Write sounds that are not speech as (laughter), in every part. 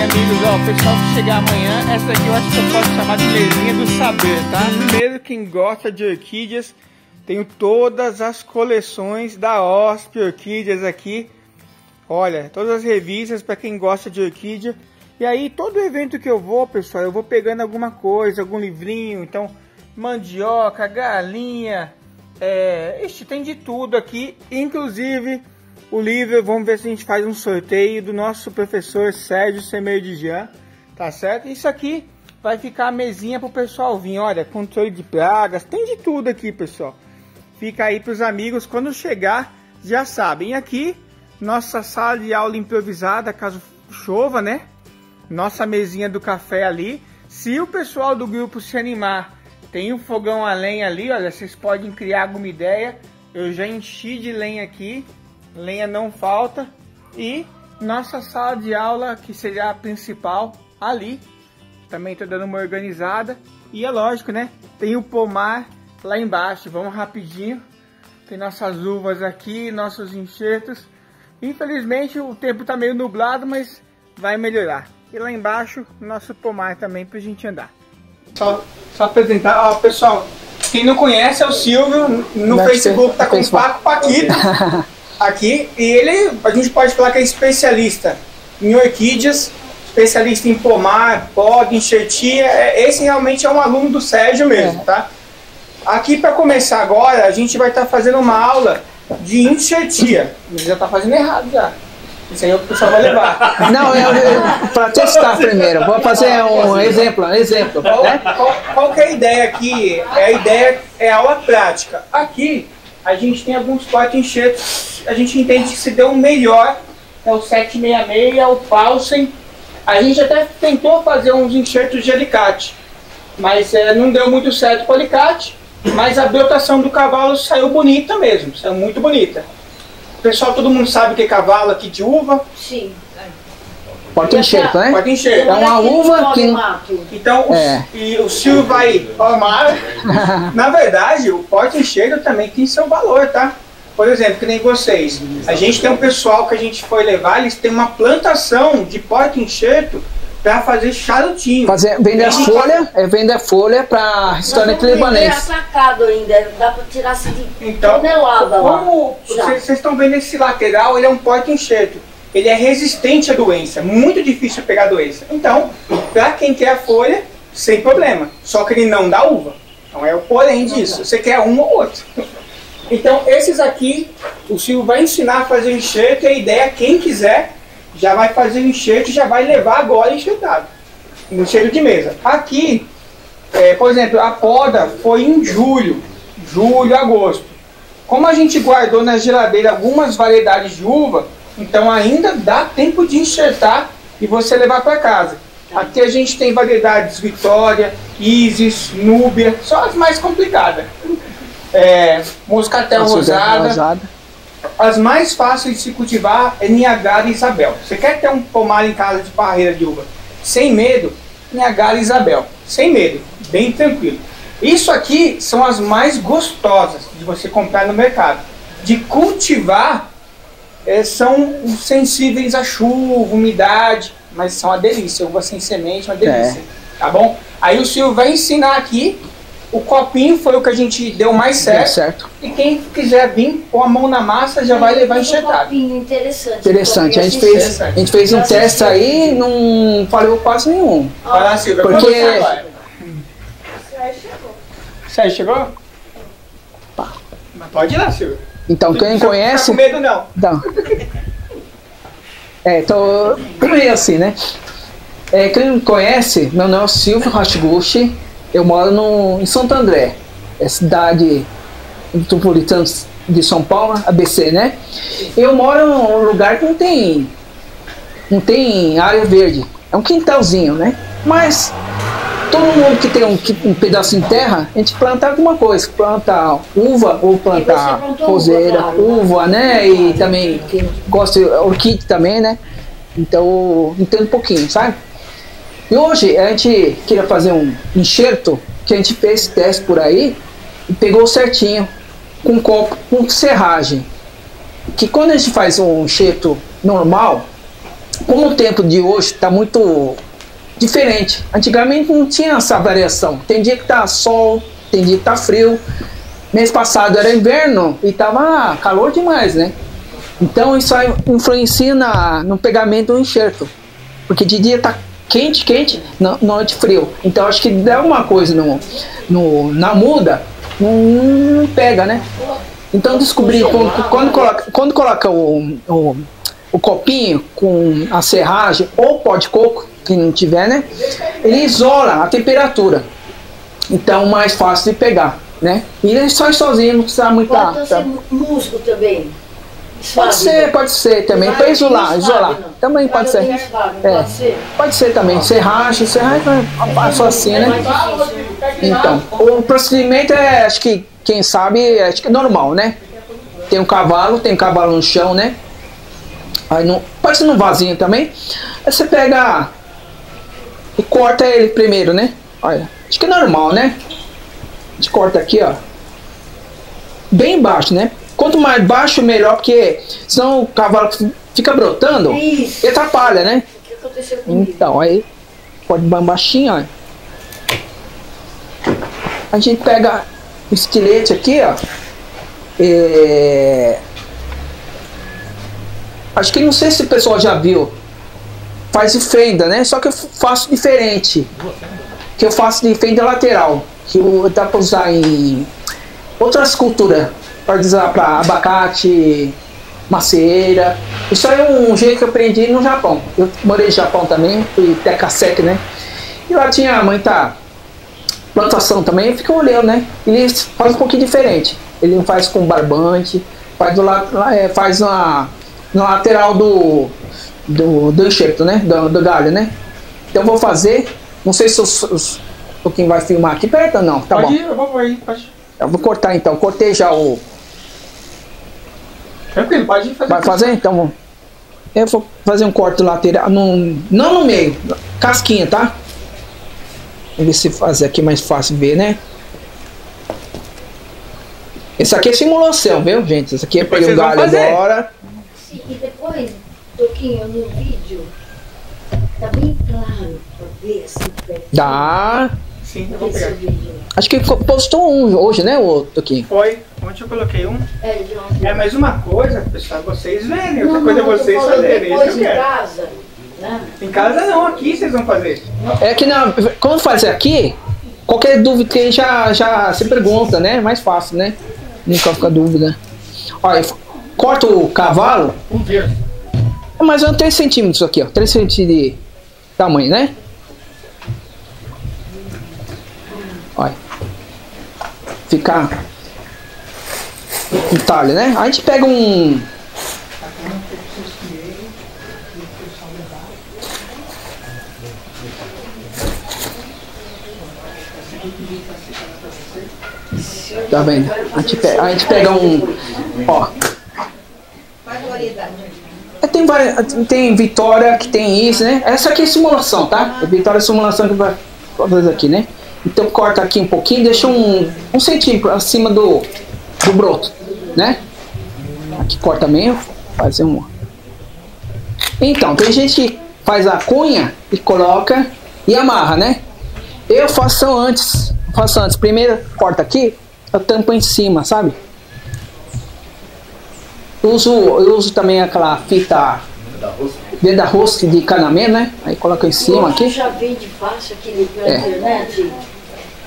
e amigos, ó, o pessoal que chegar amanhã, essa aqui eu acho que eu posso chamar de mesinha do saber, tá? Primeiro, quem gosta de orquídeas, tenho todas as coleções da OSP Orquídeas aqui. Olha, todas as revistas para quem gosta de orquídea. E aí, todo evento que eu vou, pessoal, eu vou pegando alguma coisa, algum livrinho. Então, mandioca, galinha, é, este tem de tudo aqui, inclusive o livro, vamos ver se a gente faz um sorteio do nosso professor Sérgio Semerdijan, tá certo? Isso aqui vai ficar a mesinha para o pessoal vir, olha, controle de pragas, tem de tudo aqui, pessoal. Fica aí para os amigos, quando chegar, já sabem. Aqui, nossa sala de aula improvisada, caso chova, né? Nossa mesinha do café ali. Se o pessoal do grupo se animar, tem um fogão a lenha ali, olha, vocês podem criar alguma ideia. Eu já enchi de lenha aqui, lenha não falta. E nossa sala de aula, que seria a principal, ali. Também estou dando uma organizada. E é lógico, né? Tem o pomar lá embaixo. Vamos rapidinho. Tem nossas uvas aqui, nossos enxertos. Infelizmente o tempo está meio nublado, mas vai melhorar. E lá embaixo, nosso pomar também para a gente andar. Só, só apresentar, ó, pessoal, quem não conhece é o Silvio, no Deve Facebook tá com o Paco Paquito. (laughs) aqui. E ele, a gente pode falar que é especialista em orquídeas, especialista em pomar, pod, enxertia. É, esse realmente é um aluno do Sérgio mesmo, é. tá? Aqui para começar agora, a gente vai estar tá fazendo uma aula de enxertia. Ele já está fazendo errado já. Isso aí o pessoal vai levar. (laughs) Não, eu, eu para testar primeiro. Vou fazer um exemplo, um exemplo. Qual, né? qual, qual que é a ideia aqui? É a ideia é aula prática. Aqui a gente tem alguns quatro enxertos, a gente entende que se deu melhor, é o 766, é o Paulsen. A gente até tentou fazer uns enxertos de alicate, mas é, não deu muito certo com o alicate, mas a brotação do cavalo saiu bonita mesmo, saiu muito bonita. Pessoal, todo mundo sabe que é cavalo aqui de uva? Sim. Porta-enxerto, né? Porta-enxerto. É uma uva que... Então, o, é. e o Silvio vai amar. (laughs) Na verdade, o porta-enxerto também tem seu valor, tá? Por exemplo, que nem vocês. A gente tem um pessoal que a gente foi levar, eles têm uma plantação de porta-enxerto para fazer charutinho. Fazer, vender as folhas, é vender folha para restaurante libanês. atacado ainda, dá para tirar assim de então, tonelada como Vocês estão vendo esse lateral, ele é um porta-enxerto ele é resistente à doença, muito difícil pegar a doença. Então, para quem quer a folha, sem problema, só que ele não dá uva. Então é o porém disso, você quer um ou outro. Então, esses aqui, o Silvio vai ensinar a fazer enxerto e a ideia, quem quiser, já vai fazer enxerto e já vai levar agora enxertado. Enxerto de mesa. Aqui, é, por exemplo, a poda foi em julho, julho, agosto. Como a gente guardou na geladeira algumas variedades de uva, então ainda dá tempo de enxertar e você levar para casa. Aqui a gente tem variedades Vitória, Isis, Núbia, só as mais complicadas. É, moscatel rosada. rosada. As mais fáceis de se cultivar é Niagara e Isabel. Você quer ter um pomar em casa de barreira de uva sem medo? Niagara e Isabel. Sem medo, bem tranquilo. Isso aqui são as mais gostosas de você comprar no mercado. De cultivar é, são sensíveis à chuva, umidade, mas são uma delícia. Uva sem semente, uma delícia. É. Tá bom? Aí o Silvio vai ensinar aqui. O copinho foi o que a gente deu mais certo. certo. E quem quiser vir com a mão na massa já vai levar enxertado. copinho interessante. Interessante. A gente fez, a gente fez um teste aí não falhou quase nenhum. Vai lá, Silvio. Porque... Sérgio chegou. Sérgio chegou? Mas pode ir lá, Silvio. Então, quem conhece. Não tá com medo, não. Não. É, tô meio assim, né? É, quem conhece, meu nome é Silvio Rashguchi, eu moro no, em Santo André, é cidade metropolitana de São Paulo, ABC, né? Eu moro num lugar que não tem, não tem área verde, é um quintalzinho, né? Mas todo mundo que tem um, um pedaço de terra, a gente planta alguma coisa, planta uva ou planta roseira, uva, claro, uva, né? E também gosta de orquídea também, né? Então entendo um pouquinho, sabe? E hoje a gente queria fazer um enxerto que a gente fez teste por aí e pegou certinho com copo, com serragem. Que quando a gente faz um enxerto normal, como o tempo de hoje está muito diferente. Antigamente não tinha essa variação. Tem dia que tá sol, tem dia que tá frio. Mês passado era inverno e tava calor demais, né? Então isso aí influencia na, no pegamento do enxerto. Porque de dia tá quente, quente, noite frio. Então acho que dá uma coisa no, no, na muda, não, não pega, né? Então descobri quando, quando coloca, quando coloca o, o, o copinho com a serragem ou pó de coco, que não tiver, né? Ele isola a temperatura. Então mais fácil de pegar, né? E ele sai sozinho, não precisa muita. Pode ser músico também. Pode ser, pode ser também, para isolar, isolar. Também pode ser. É, pode ser também. Serragem, serragem passo assim, né? Então, o procedimento é, acho que, quem sabe, acho que é normal, né? Tem um cavalo, tem um cavalo no chão, né? Aí não, pode ser no vasinho também. Aí você pega e corta ele primeiro, né? Olha, acho que é normal, né? A gente corta aqui, ó. Bem baixo, né? Quanto mais baixo, melhor, porque senão o cavalo fica brotando Isso. e atrapalha, né? O que aconteceu comigo? Então, aí pode baixinho, ó. A gente pega o estilete aqui, ó. É... Acho que não sei se o pessoal já viu. Faz de fenda, né? Só que eu faço diferente. Que eu faço de fenda lateral. Que eu, dá pra usar em outras culturas. Pode usar para abacate, macieira. Isso aí é um jeito que eu aprendi no Japão. Eu morei no Japão também, fui Tekasek, né? E lá tinha muita plantação também, fica olhando, né? Ele faz um pouquinho diferente. Ele não faz com barbante, faz, do lado, é, faz na, na lateral do, do, do enxerto, né? Do, do galho, né? Então eu vou fazer. Não sei se os, os, quem vai filmar aqui perto ou não. Tá pode bom. ir, eu vou aí, pode. Eu vou cortar então. Cortei já o. Tranquilo, pode ir fazer. Vai fazer? Então vamos. Eu vou fazer um corte lateral. No, não no meio. Casquinha, tá? Vamos ver se fazer aqui mais fácil ver, né? Esse aqui é simulação, viu, gente? Esse aqui é pegar o galho fazer. agora. Sim, e depois, Toquinho, no vídeo, tá bem claro pra ver assim, pertinho. Dá. Sim, eu vou Esse pegar. vídeo. Acho que postou um hoje, né, o Toquinho? Foi. Ontem eu coloquei um. É. É, mas uma coisa, pessoal, vocês verem. Outra Não, coisa é vocês fazerem. Isso Depois eu quero. casa, né? Em casa não, aqui vocês vão fazer. É que na, quando fazer aqui, qualquer dúvida que tem já, já se pergunta, né? Mais fácil, né? Nunca fica dúvida. Olha, corta o cavalo, Vamos ver. É mais ou menos 3 centímetros aqui, ó. 3 centímetros de tamanho, né? Olha. Ficar um talho, né? A gente pega um. Tá vendo? A gente pega, a gente pega um. Ó. É, Tem, várias, tem Vitória que tem isso, né? Essa aqui é simulação, tá? É Vitória é simulação que vai fazer aqui, né? Então corta aqui um pouquinho, deixa um, um centímetro acima do, do broto, né? Aqui corta meio, fazer um. Então, tem gente que faz a cunha e coloca e amarra, né? Eu faço antes, faço antes. Primeiro corta aqui, eu tampo em cima, sabe? Eu uso, eu uso também aquela fita dentro da rosca de canamento, né? Aí coloca em cima aqui. já vende faixa aqui pela É. internet.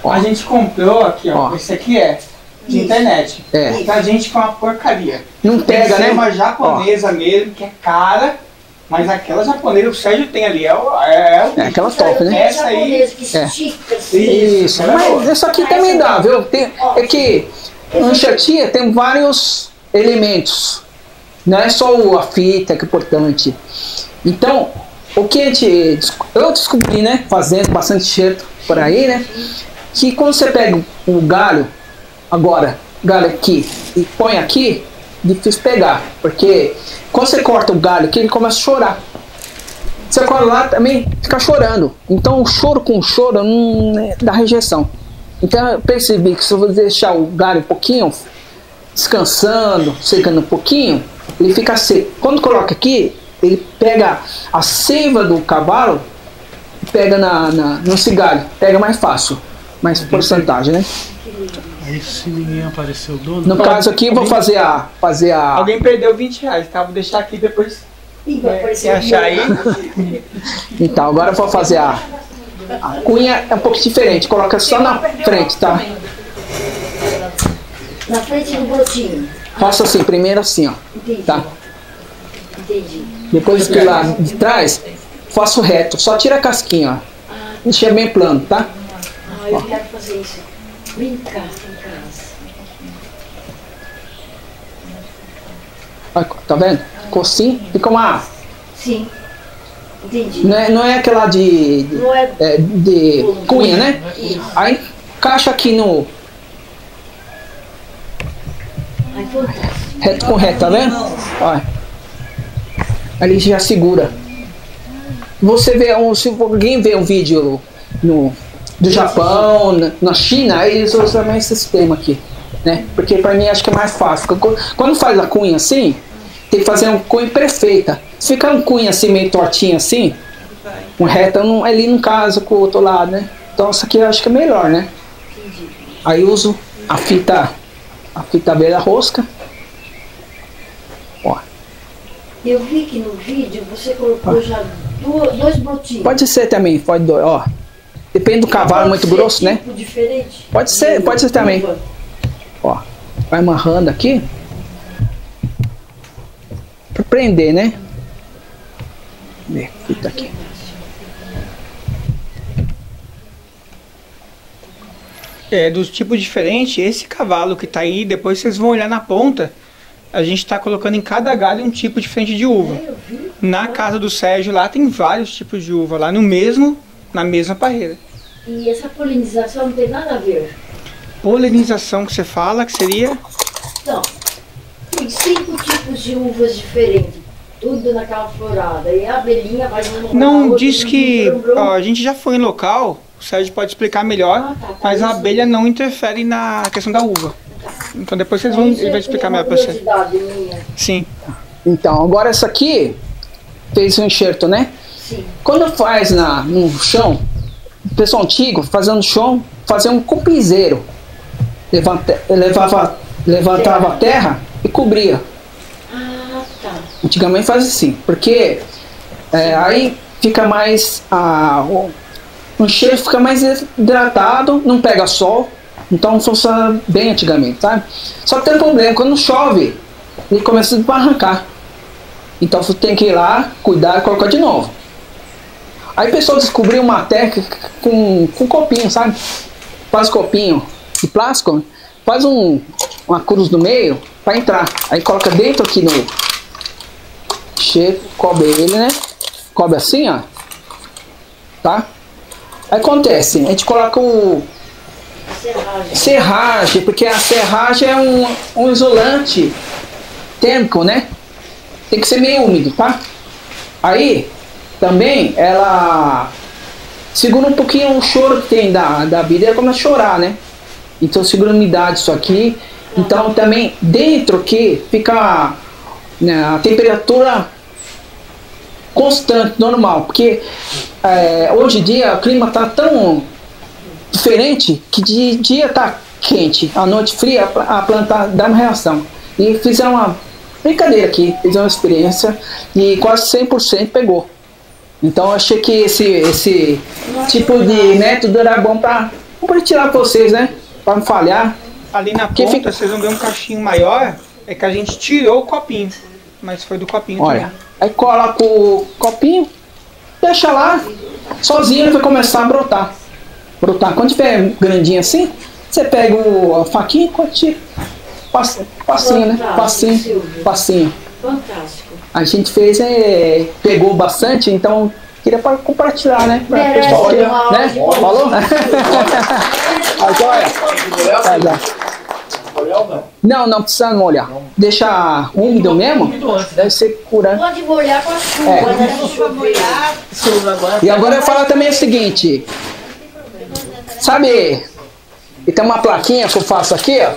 Ó. A gente comprou aqui, ó. Ó. Esse aqui é de Isso. internet. É. E a gente com uma porcaria. Não pega, né? uma japonesa mesmo, que é cara. Mas aquela japonesa, o Sérgio tem ali, é, o, é, o- É aquela top, né? Essa aí- que É. estica assim. Isso, mas isso aqui também dá, viu? Tem, é que no chatinha tem vários elementos. Não é só a fita que é importante. Então, o que a gente. Eu descobri, né? Fazendo bastante enxerto por aí, né? Que quando você pega o galho, agora, galho aqui, e põe aqui, difícil pegar. Porque quando você corta o galho aqui, ele começa a chorar. Você corta lá também fica chorando. Então o choro com choro não é dá rejeição. Então eu percebi que se eu deixar o galho um pouquinho descansando, secando um pouquinho, ele fica seco. Quando coloca aqui, ele pega a seiva do cavalo e pega na, na, no cigalho. Pega mais fácil, mais porcentagem, né? Aí se ninguém apareceu o dono. No caso aqui, eu vou fazer a. Fazer a. Alguém perdeu 20 reais, tá? Vou deixar aqui depois. É, se achar aí. (laughs) Então, agora eu vou fazer a. A cunha é um pouco diferente, coloca só na frente, tá? Na frente do brotinho. Faça assim, primeiro assim, ó. Entendi. Tá? Entendi. Depois que lá de trás, faço reto, só tira a casquinha, ó. Deixa bem plano, tá? Ah, eu quero fazer isso. Brincar em casa. Tá vendo? Ficou fica uma. Sim. Entendi. Não é, não é aquela de. de, Não é. é, de cunha, né? Isso. Aí encaixa aqui no. Reto com reto, tá vendo? Olha. Ali já segura. Você vê um, se alguém vê um vídeo no, do Japão, na, na China, aí eles usam também esse sistema aqui, né? Porque pra mim acho que é mais fácil. Quando faz a cunha assim, tem que fazer uma cunha perfeita. Se ficar um cunha assim meio tortinho assim, um reto não, ali não casa com o outro lado, né? Então isso aqui eu acho que é melhor, né? Aí uso a fita, a fita beira rosca. Ó. Eu vi que no vídeo você colocou já du- dois brotinhos. Pode ser também, pode doer, ó. Depende do cavalo muito grosso, né? tipo diferente? Pode ser, De pode ser também. uva. Ó. Vai amarrando aqui. Pra prender, né? Vê, fita aqui. É, dos tipos diferentes, esse cavalo que tá aí, depois vocês vão olhar na ponta, a gente tá colocando em cada galho um tipo diferente de uva. Vi. Na casa do Sérgio lá tem vários tipos de uva, lá no mesmo, na mesma parreira. E essa polinização não tem nada a ver. Polinização que você fala, que seria Então, tem cinco tipos de uvas diferentes. Tudo naquela florada. E a abelhinha vai Não, diz que ó, a gente já foi em local, o Sérgio pode explicar melhor, Ah, tá, tá, mas a abelha não interfere na questão da uva. Então depois vocês vão, ele vai é explicar uma melhor pra você. Sim. Então, agora essa aqui fez um enxerto, né? Sim. Quando faz na, no chão, o pessoal antigo, fazendo chão, fazia um cupizeiro. Levanta, levava, levantava a terra e cobria. Ah, tá. Antigamente faz assim, porque é, aí fica mais. A, o, cheiro fica mais hidratado, não pega sol, então funciona bem antigamente, sabe? Só que tem um problema, quando chove, ele começa a desbarrancar. Então você tem que ir lá, cuidar e colocar de novo. Aí o pessoal descobriu uma técnica com, com copinho, sabe? Faz copinho de plástico, faz um, uma cruz no meio para entrar. Aí coloca dentro aqui no, Chega, cobre ele, né? Cobre assim, ó. Tá? Acontece, a gente coloca o serragem. serragem, porque a serragem é um, um isolante térmico, né? Tem que ser meio úmido, tá? Aí, também, ela segura um pouquinho o choro que tem da, da vida, ela começa a chorar, né? Então segura a umidade isso aqui. Então também dentro aqui fica né, a temperatura constante, normal, porque é, hoje em dia o clima tá tão diferente que de dia tá quente, à noite fria, a pla- a planta dá uma reação. E fizeram uma brincadeira aqui, fizeram uma experiência e quase 100% pegou. Então achei que esse, esse tipo de método era bom para compartilhar com vocês, né? Para não falhar. Ali na ponta fica- vocês vão ver um cachinho maior, é que a gente tirou o copinho. Mas foi do copinho Olha, também. aí coloca o copinho, deixa lá, sozinho ele vai começar a brotar. Brotar. Quando tiver grandinho assim, você pega o, a faquinha e corta, pass- passinho, né? Passinho, passinho. Fantástico. A gente fez, é, pegou bastante, então queria compartilhar, né? Pra Merece pessoal né? Falou? Aí. Vai lá. Olhar ou não? Não, não precisa molhar. Deixa úmido mesmo, deve ser curante. Pode molhar com a chuva, É. né? E agora eu falo também o seguinte. Sabe, e tem uma plaquinha que eu faço aqui, ó.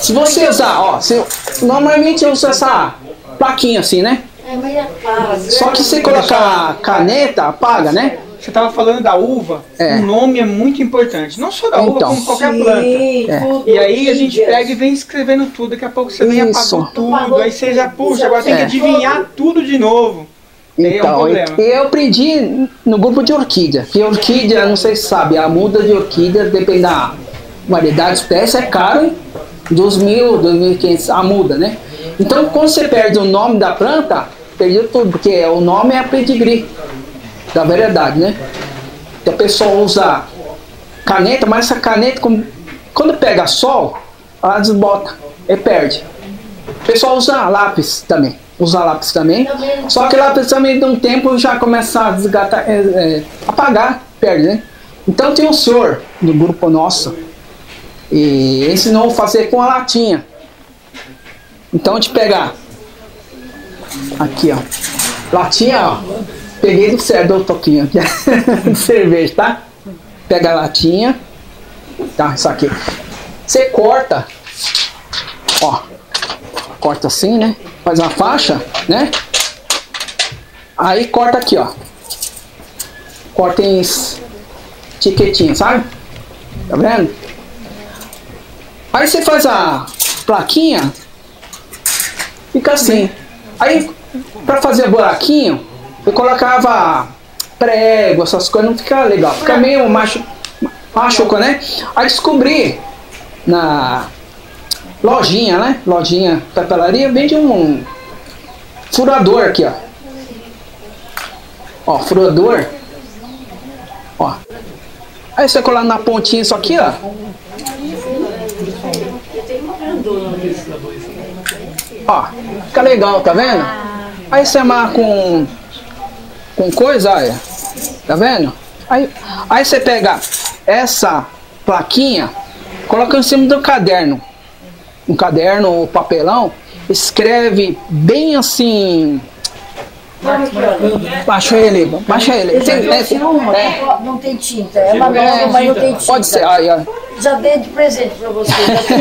Se você usar, ó, se, normalmente eu uso essa plaquinha assim, né? É, mas apaga. Só que se colocar caneta, apaga, né? Você estava falando da uva, É. o nome é muito importante. Não só da uva, Então. como qualquer planta. É. E aí a gente pega e vem escrevendo tudo, daqui a pouco você vem apagou tudo, aí você já puxa, agora tem que É. adivinhar tudo de novo. Aí é um Então, problema. eu aprendi no grupo de orquídea. Que orquídea, não sei se sabe, a muda de orquídea, depende da variedade, espécie, é caro, dos mil, dos mil e quinhentos, a muda, né? Então, quando você perde o nome da planta, perdeu tudo, porque o nome é a pedigree da variedade, né? Então, a pessoa usa caneta, mas essa caneta, quando pega sol, ela desbota e perde. O pessoal usa lápis também. Usa lápis também. Só que lápis também de um tempo já começa a desgatar, é, é, apagar, perde, né? Então tem um senhor do grupo nosso e ensinou a fazer com a latinha. Então a gente pegar aqui, ó. Latinha, ó. Peguei do certo toquinho aqui. (laughs) de cerveja, tá? Pega a latinha. Tá, isso aqui. Você corta. Ó. Corta assim, né? Faz uma faixa, né? Aí corta aqui, ó. Corta em tiquetinho, sabe? Tá vendo? Aí você faz a plaquinha, fica assim. Aí, pra fazer buraquinho, eu colocava prego, essas coisas, não fica legal. Fica meio macho, machuca, né? Aí descobri na lojinha, né? Lojinha papelaria, vende um furador aqui, ó. Ó, furador. Ó. Aí você colar na pontinha isso aqui, ó. Ó, fica legal, tá vendo? Aí você amarra com com coisa, olha. Tá vendo? Aí, aí você pega essa plaquinha, coloca em cima do caderno. Um caderno ou papelão, escreve bem assim. Baixa ele, baixa ele. Tem- é, Tem uma, é, não tem tinta. É uma nova, mas não tem tinta. pode ser. Aí, ó. Já dei de presente pra você.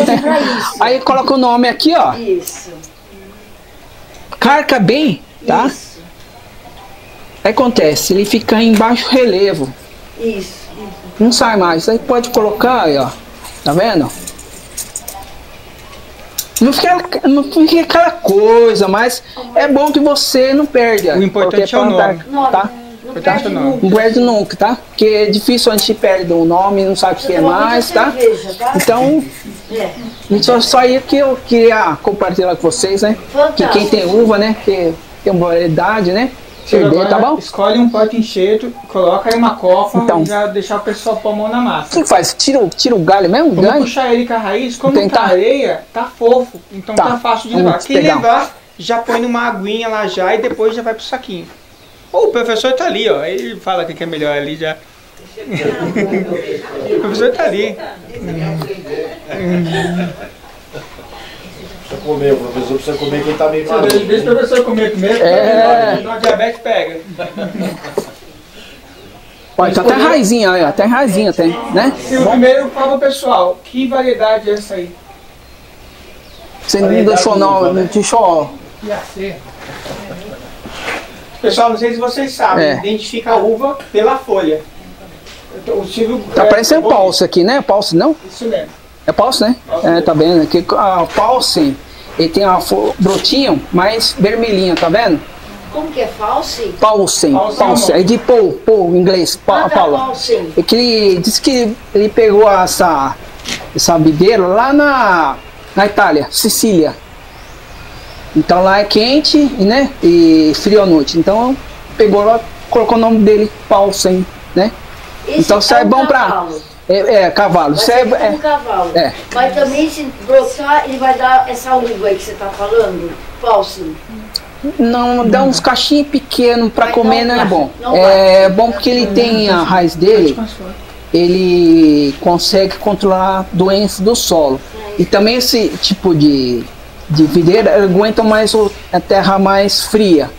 Já pra (laughs) isso. aí coloca o nome aqui, ó. Isso. Carca bem, tá? Isso. Aí acontece, ele fica em baixo relevo. Isso. Não sai mais. Aí pode colocar aí, ó. Tá vendo? Não fica, não fica aquela coisa, mas é bom que você não perde. O importante é o nome. Nome. Tá? Não perde nome. nunca. Não perde nunca, tá? Porque é difícil a gente perde o nome, não sabe o que é mais, tá? cerveja, tá? Então, É. isso só aí que eu queria compartilhar com vocês, né? Que Fantástico. quem tem uva, né? Que tem uma variedade, né? Perder, tá bom? Escolhe um pote enxerto, coloca aí uma copa Então. e já deixar o pessoal pôr a mão na O massa. que faz? Tira, o- tira o galho mesmo? O Vamos galho? puxar ele com a raiz, como Tentar. tá areia, tá fofo, então Tá. tá, fácil de levar. Quem pegar. levar, já põe numa aguinha lá já e depois já vai pro saquinho. O professor tá ali, ó, ele fala o que é melhor ali já. (laughs) o professor tá ali. Comer, o professor precisa comer quem tá meio maluco. Deixa o professor comer primeiro, É. senão a diabetes pega. Olha, tá até raizinha, olha, até raizinha tem, né? E o primeiro, fala pessoal, que variedade é essa aí? Você não deixou não, não deixou. Pessoal, não sei se vocês sabem, É. identifica a uva pela folha. Então, O Silvio, Tá é, parecendo Pulse aqui, né? Pulse não? Isso mesmo. É Pulse, né? É, tá vendo? Aqui, a Pulse, ele tem uma brotinho mais vermelhinho, tá vendo? Como que é false? Pulse, amor. é de Paul, Paul, em inglês, pa, Ah, tá, Paula. É que ele disse que ele pegou essa, essa videira lá na, na Itália, Sicília. Então lá é quente, né? E frio à noite. Então pegou lá, colocou o nome dele, Paulsen, né? Esse Então isso é um bom pra. É, é, cavalo. Vai Isso é, ser é- um cavalo. é. Mas também se brotar, ele vai dar essa uva aí que você tá falando. False. não dá uns cachinhos pequenos pra Mas comer, não não é bom. não É bom porque ele tem a raiz dele, ele consegue controlar doenças do solo. E também esse tipo de, de videira aguenta mais o- a terra mais fria.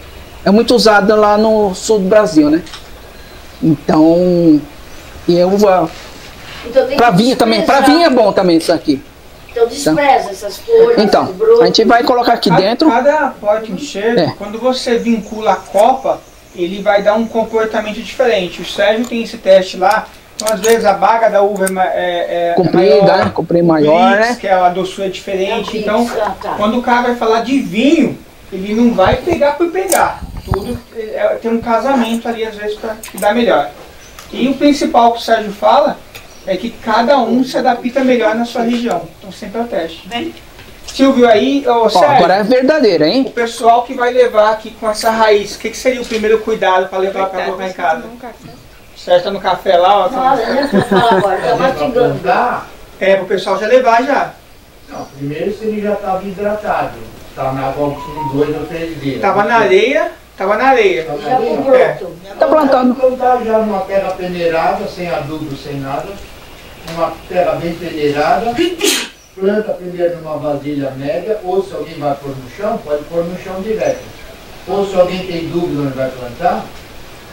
É muito usada lá no sul do Brasil, né? Então, e a uva Então Pra que vinha também. Pra desprezar. vinha é bom também isso aqui. Então despreza essas folhas, Então, brotos. a gente vai colocar aqui Cada- dentro. Cada porta enxerto, É. quando você vincula a copa, ele vai dar um comportamento diferente. O Sérgio tem esse teste lá. Então, às vezes, a baga da uva é, ma- é, é Comprida, maior, né? Comprei o maior, Blitz, né? que é a doçura é diferente. É Então, Blitz, ah, tá. quando o cara vai falar de vinho, ele não vai pegar por pegar. Tudo é, tem um casamento ali, às vezes, para dar melhor. E o principal que o Sérgio fala é que cada um se adapta melhor na sua região. Então, sempre é o teste. Silvio, aí, Ó, Sérgio, agora é verdadeira, hein? o pessoal que vai levar aqui com essa raiz, o que, que seria o primeiro cuidado para levar para colocar em casa? Certo, tá no café lá, ó. Fala? Pra falar agora, tá mastigando. É, pro pessoal já levar já. não, primeiro se ele já estava hidratado. Estava na água uns dois ou três dias. Tava na areia, tava na areia. Tava Já com broto. Tá plantando. Plantar já numa terra peneirada, sem adubo, sem nada. Uma terra bem peneirada. Planta primeiro numa vasilha média, ou se alguém vai pôr no chão, pode pôr no chão direto. Ou se alguém tem dúvida onde vai plantar,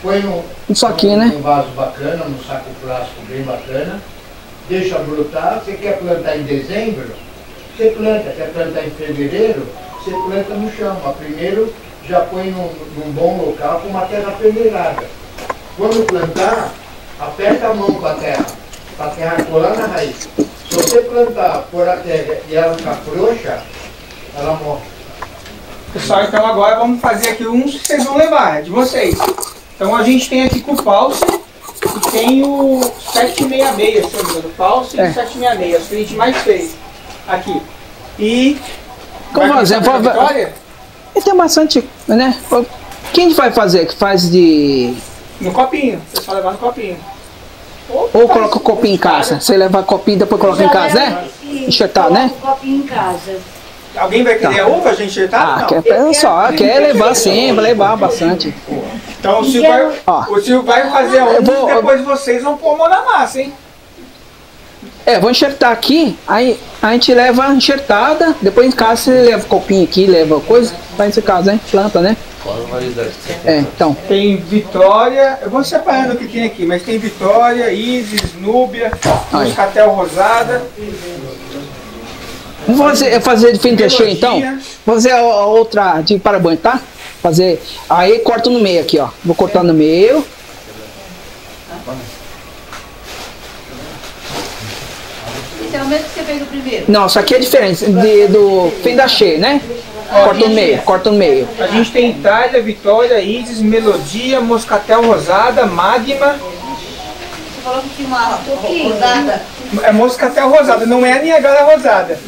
põe num, Isso aqui, num, né? num vaso bacana, num saco plástico bem bacana. Deixa brotar. Você quer plantar em dezembro? Você planta. Quer plantar em fevereiro? Você planta no chão. Mas primeiro já põe num, num bom local com uma terra peneirada. Quando plantar, aperta a mão com a terra, a terra colar na raiz. Se você plantar por a terra e ela ficar frouxa, ela morre. Pessoal, então agora vamos fazer aqui uns que vocês vão levar, é de vocês. Então a gente tem aqui com o Pulse e tem o 766, se eu não me engano. O Pulse É. e o 766, os que a gente mais fez aqui. E. Como vai fazer? Vitória? E tem bastante, né? Quem vai fazer? Que faz de. No copinho, o pessoal levar no copinho. Ou coloca o copinho em casa? Você leva o copinho e depois coloca em casa, né? Enxertar, né? Copinho em casa. Alguém vai querer a uva, gente? Enxertada? Ah, não. quer só, quer levar sim, vai levar bastante. Então o Silvio, vai, Ó. o Silvio vai fazer a vou- e depois vocês vão pôr a mão na massa, hein? É, vou enxertar aqui, aí a gente leva a enxertada, depois em casa você leva o copinho aqui, leva coisa, vai nesse caso, né? Planta, né? É, então. Tem Vitória, eu vou separando o que tem aqui, mas tem Vitória, Isis, Núbia. Moscatel Rosada, Vamos fazer, fazer de frente cheio então? Vou fazer a, a outra de parabéns, tá? Fazer. Aí corto no meio aqui, ó. Vou cortar no meio. Esse é o mesmo que você fez o primeiro. Não, isso aqui é diferente de, do fim da cheia, né? Corta no meio, corta no meio. A gente tem Itália, Vitória, Isis, Melodia, Moscatel Rosada, Magma, Você falou que tinha uma rosada. é Moscatel Rosada, não é a Niagara Rosada.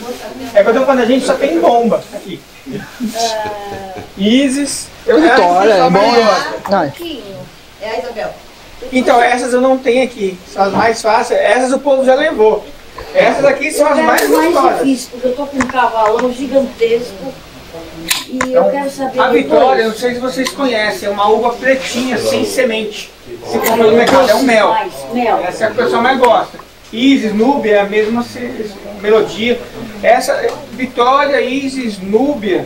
É que eu tô falando, a gente só tem bomba aqui. Isis, eu Vitória, é bom. gosta. Ai, Pouquinho. É a Isabel. Então essas eu não tenho aqui, são as mais fáceis, essas o povo já levou. Essas aqui são as mais mais gostosas. difícil, porque eu tô com um cavalão gigantesco. E eu quero saber Então, A. Vitória, não sei se vocês conhecem, é uma uva pretinha, sem semente. Se compra no mercado, é um mel. Mais, mel. Essa é a que o pessoal mais gosta. Isis, Núbia é a mesma melodia. Essa, Vitória, Isis, Núbia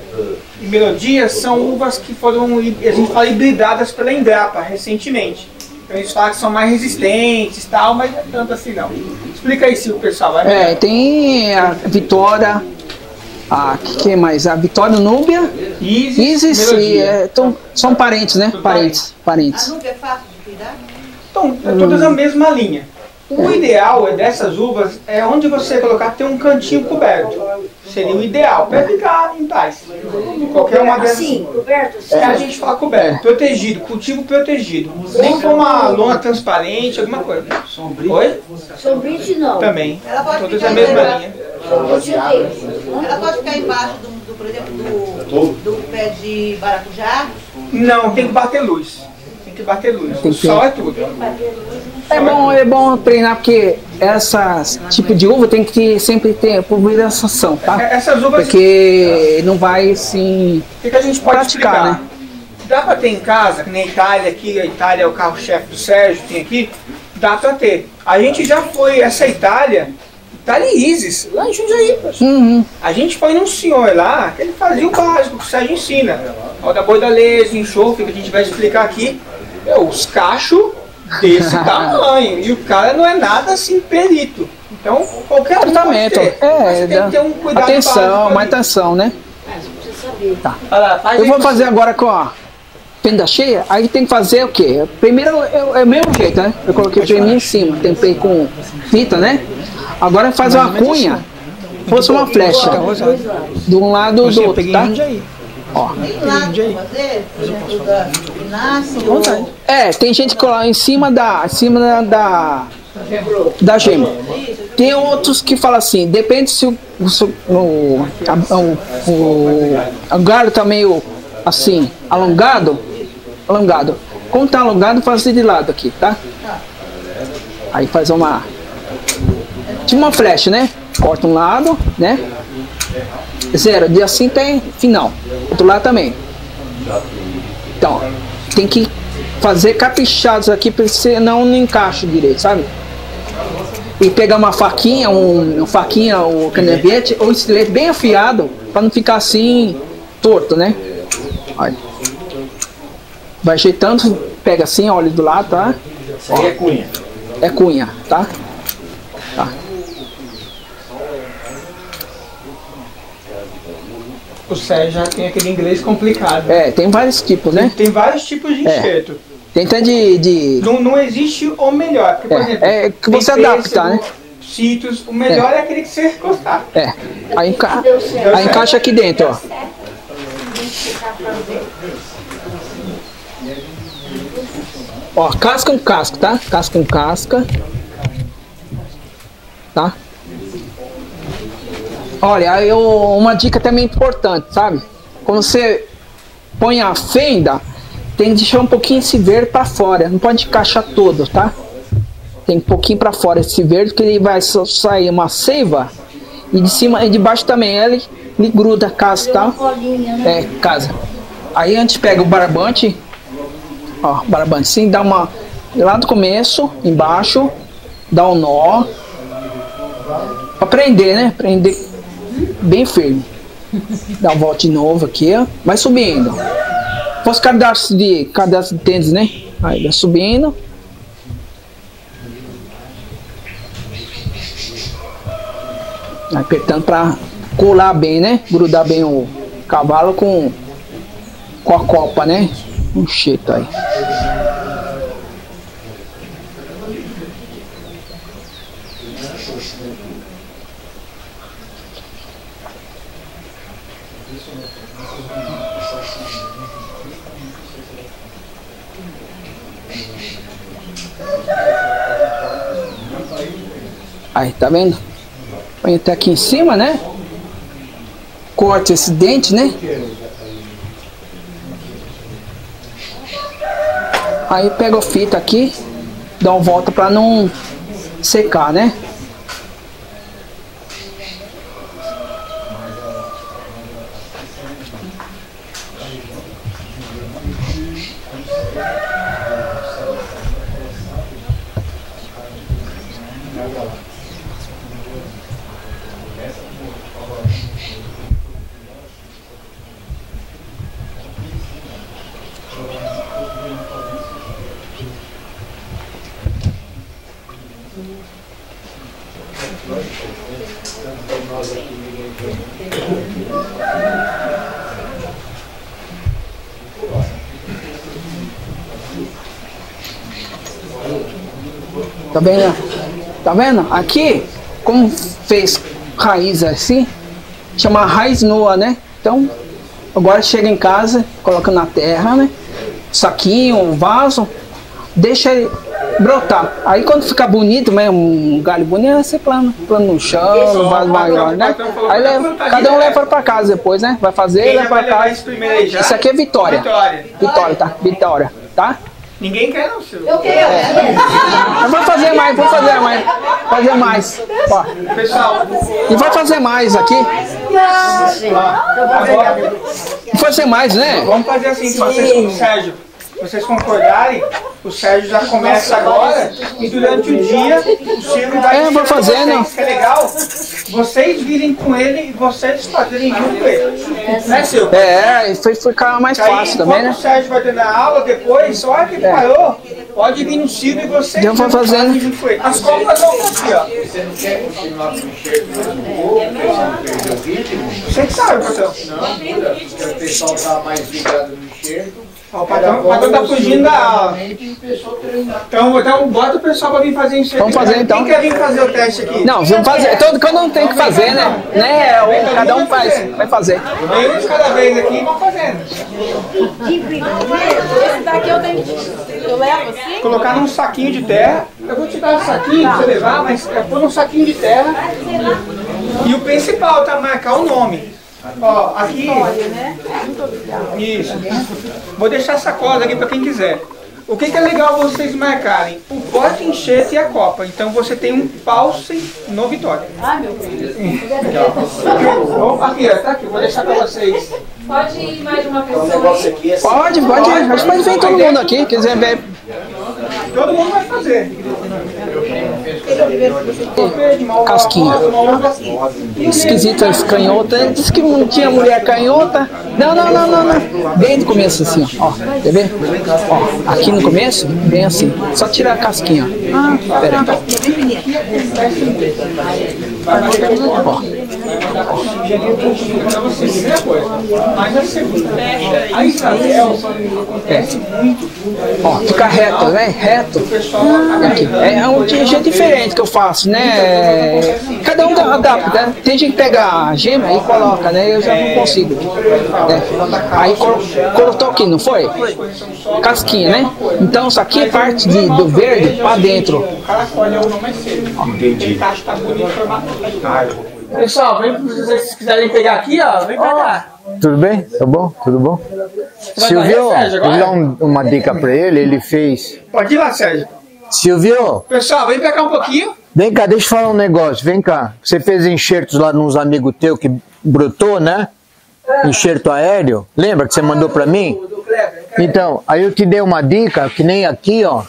e Melodia são uvas que foram, a gente fala, hibridadas pela Embrapa recentemente. Então eles falam que são mais resistentes e tal, mas não é tanto assim não. Explica aí, Silvio, pessoal. Vai É, tem a Vitória. A que, que mais? A Vitória Núbia. Isis, Isis e é, tão- são parentes, né? Parentes. A Parentes. nuvem é fácil de cuidar? Então, é todas a mesma linha. O ideal é dessas uvas é onde você colocar ter um cantinho coberto. Seria o ideal, para ficar em paz. Qualquer uma dessas. Assim, coberto. É, a gente fala coberto, protegido, cultivo protegido. Nem que for uma lona transparente, alguma coisa. Oi? Sombrite não. Também. Ela pode Todas ficar a mesma linha. Ela pode ficar embaixo do, do, por exemplo, do, do pé de baracujá. Não, tem que bater luz. Tem que bater luz. Tem O que- sol é tudo. É bom, é bom treinar porque essas tipo de uva tem que ter- sempre ter pulverização, tá? É, Essas uvas, Porque não vai assim. o que que a gente pode praticar, explicar? né? Dá pra ter em casa, que nem a Itália aqui, a Itália é o carro-chefe do Sérgio, tem aqui, dá pra ter. A gente já foi, essa Itália, Itália Isis, lá em Jundiaí. Uhum. A gente foi num senhor lá, que ele fazia o básico que o Sérgio ensina. Roda boi da laser, enxofre, que a gente vai explicar aqui. É, os cachos desse tamanho. E o cara não é nada assim perito. Então, qualquer um pode Tratamento. ter, mas É, tem dá- que ter um cuidado atenção, ali. atenção, né? É, você precisa saber. Olha lá, faz Eu vou fazer agora com a fenda cheia, aí tem que fazer o quê? Primeiro é, é o mesmo jeito, né? Eu coloquei o creme em cima, tempei com fita, né? Agora faz uma cunha, fosse uma flecha, de um lado do outro, tá? Ó. É, tem gente que coloca em cima da, em cima da, da, da gema. Tem outros que falam assim, depende se o, o, o, o, o, galho tá meio assim, alongado, alongado. Como tá alongado, faz de lado aqui, tá? Aí faz uma, tipo uma flecha, né? Corta um lado, né? Zero, de assim tem final. Outro lado também. Então, tem que fazer caprichados aqui, porque senão não encaixa direito, sabe? E pegar uma faquinha, um, uma faquinha, o canivete ou estilete bem afiado, para não ficar assim, torto, né? Olha. Vai ajeitando, pega assim, olha do lado, tá? Isso aí é cunha. É cunha? Tá. O Sérgio já tem aquele inglês complicado. É, tem vários tipos, né? Tem vários tipos de É. enxerto. Tem até de. de Não, não existe o melhor. Porque, por É, exemplo, é que tem você adapta, né? Citos, o melhor é, aquele que você encostar. é. Aí, enca... Aí encaixa aqui dentro, ó. Ó, casca com casca, tá? Casca com casca. Tá? Olha, eu- uma dica também importante, sabe? Quando você põe a fenda, tem que deixar um pouquinho esse verde pra fora. Não pode encaixar todo, tá? Tem um pouquinho pra fora esse verde, que ele vai sair uma seiva. E de cima e de baixo também, ele, ele gruda casa, tá? É, casa. Aí a gente pega o barbante, ó, barbante assim, dá uma lá do começo, embaixo, dá um nó. Pra prender, né? Prender bem firme. Dá uma volta de novo aqui, ó. Vai subindo. Fosse cadastro de cadastro de tênis, né? Aí vai subindo. Apertando pra colar bem, né? Grudar bem o cavalo com, com a copa, né? Um cheito aí. Aí, tá vendo? Põe até aqui em cima, né? Corta esse dente, né? Aí pega a fita aqui, dá uma volta pra não secar, né? Tá vendo? Tá vendo? Aqui, como fez raiz assim, chama raiz nua, né? Então, agora chega em casa, coloca na terra, né? Saquinho, um vaso, deixa ele brotar. Aí quando ficar bonito mesmo, um galho bonito, você plana, plana no chão, um vaso maior, né? Aí leva, cada um leva pra casa depois, né? Vai fazer, leva levar casa. Isso aqui é. Vitória. Vitória, tá? Vitória, tá? Ninguém quer não, Silvio. Eu quero. Mas vou fazer mais, vou fazer mais. Fazer mais. Ó, Pessoal, e vai fazer mais aqui. agora E fazer mais, né? vamos fazer assim, se vocês com o Sérgio, vocês concordarem, o Sérgio já começa agora e durante o dia o Silvio vai É, vou fazendo. vocês, que é legal vocês virem com ele e vocês fazerem junto com ele. Né, Silvio? É, e foi ficar mais Aí, fácil também, né? o Sérgio vai ter na aula depois, só que ele É. parou, Pode vir no Silvio e você. Já vou fazendo. junto com ele. As copas vão aqui, ó. Você não quer continuar com o enxerto do corpo, você não perdeu o ritmo? Você que sabe, patrão. Não, o pessoal tá mais ligado no enxerto. Ó, o patrão, o patrão tá fugindo da. Então, então bota o pessoal pra vir fazer enxerto. Vamos fazer, então. Quem quer vir fazer o teste aqui? Não, vamos fazer. Todo cada um tem que fazer, né? né? Um- cada um faz, vai fazer. Vem um de cada vez aqui e vão fazendo. Esse daqui eu tenho que. Eu levo assim? Colocar num saquinho de terra. Eu vou te dar um saquinho pra você levar, mas é pôr num saquinho de terra. E o principal, tá? Marcar o nome. Ó, aqui. Isso. Vou deixar sacola aqui pra quem quiser. O que, que é legal vocês marcarem? O pote enxerto e a copa. Então você tem um pulse no Vitória. Ai, meu Deus. Vamos aqui, ó, tá aqui. Vou deixar pra vocês. Pode ir mais uma pessoa. aí? Pode, pode. Acho que pode vir todo mundo aqui. Quiser ver. Todo mundo vai fazer. Casquinha. Esquisito esse canhota. Disse que não tinha mulher canhota. Não, não, não, não, não. Bem do começo assim, ó. ó. Quer ver? Ó, aqui no começo, bem assim. Só tirar a casquinha. ó. Ah, pera aí. Você, primeira coisa. Mas a segunda. A Israel acontece muito. Ó, fica reto, né? Reto. Aqui. É um jeito diferente que eu faço, né? Cada um adapta, né? Tem gente que pega a gema e coloca, né? Eu já não consigo. né? Aí colocou aqui, não foi? Casquinha, né? Então isso aqui é parte de- do verde para dentro. O cara colhe a uva mais cedo. Entendi. Pessoal, vem, se vocês quiserem pegar aqui, ó, vem pra cá. Tudo bem? Tá bom? Tudo bom? vai Silvio, Sérgio, vou dar um- uma dica pra ele. Ele fez. Pode ir lá, Sérgio. Silvio, Pessoal, vem pra cá um pouquinho. vem cá, deixa eu falar um negócio. Vem cá. Você fez enxertos lá nos amigos teus que brotou, né? Enxerto aéreo. Lembra que você mandou pra mim? Então, aí eu te dei uma dica, que nem aqui, ó.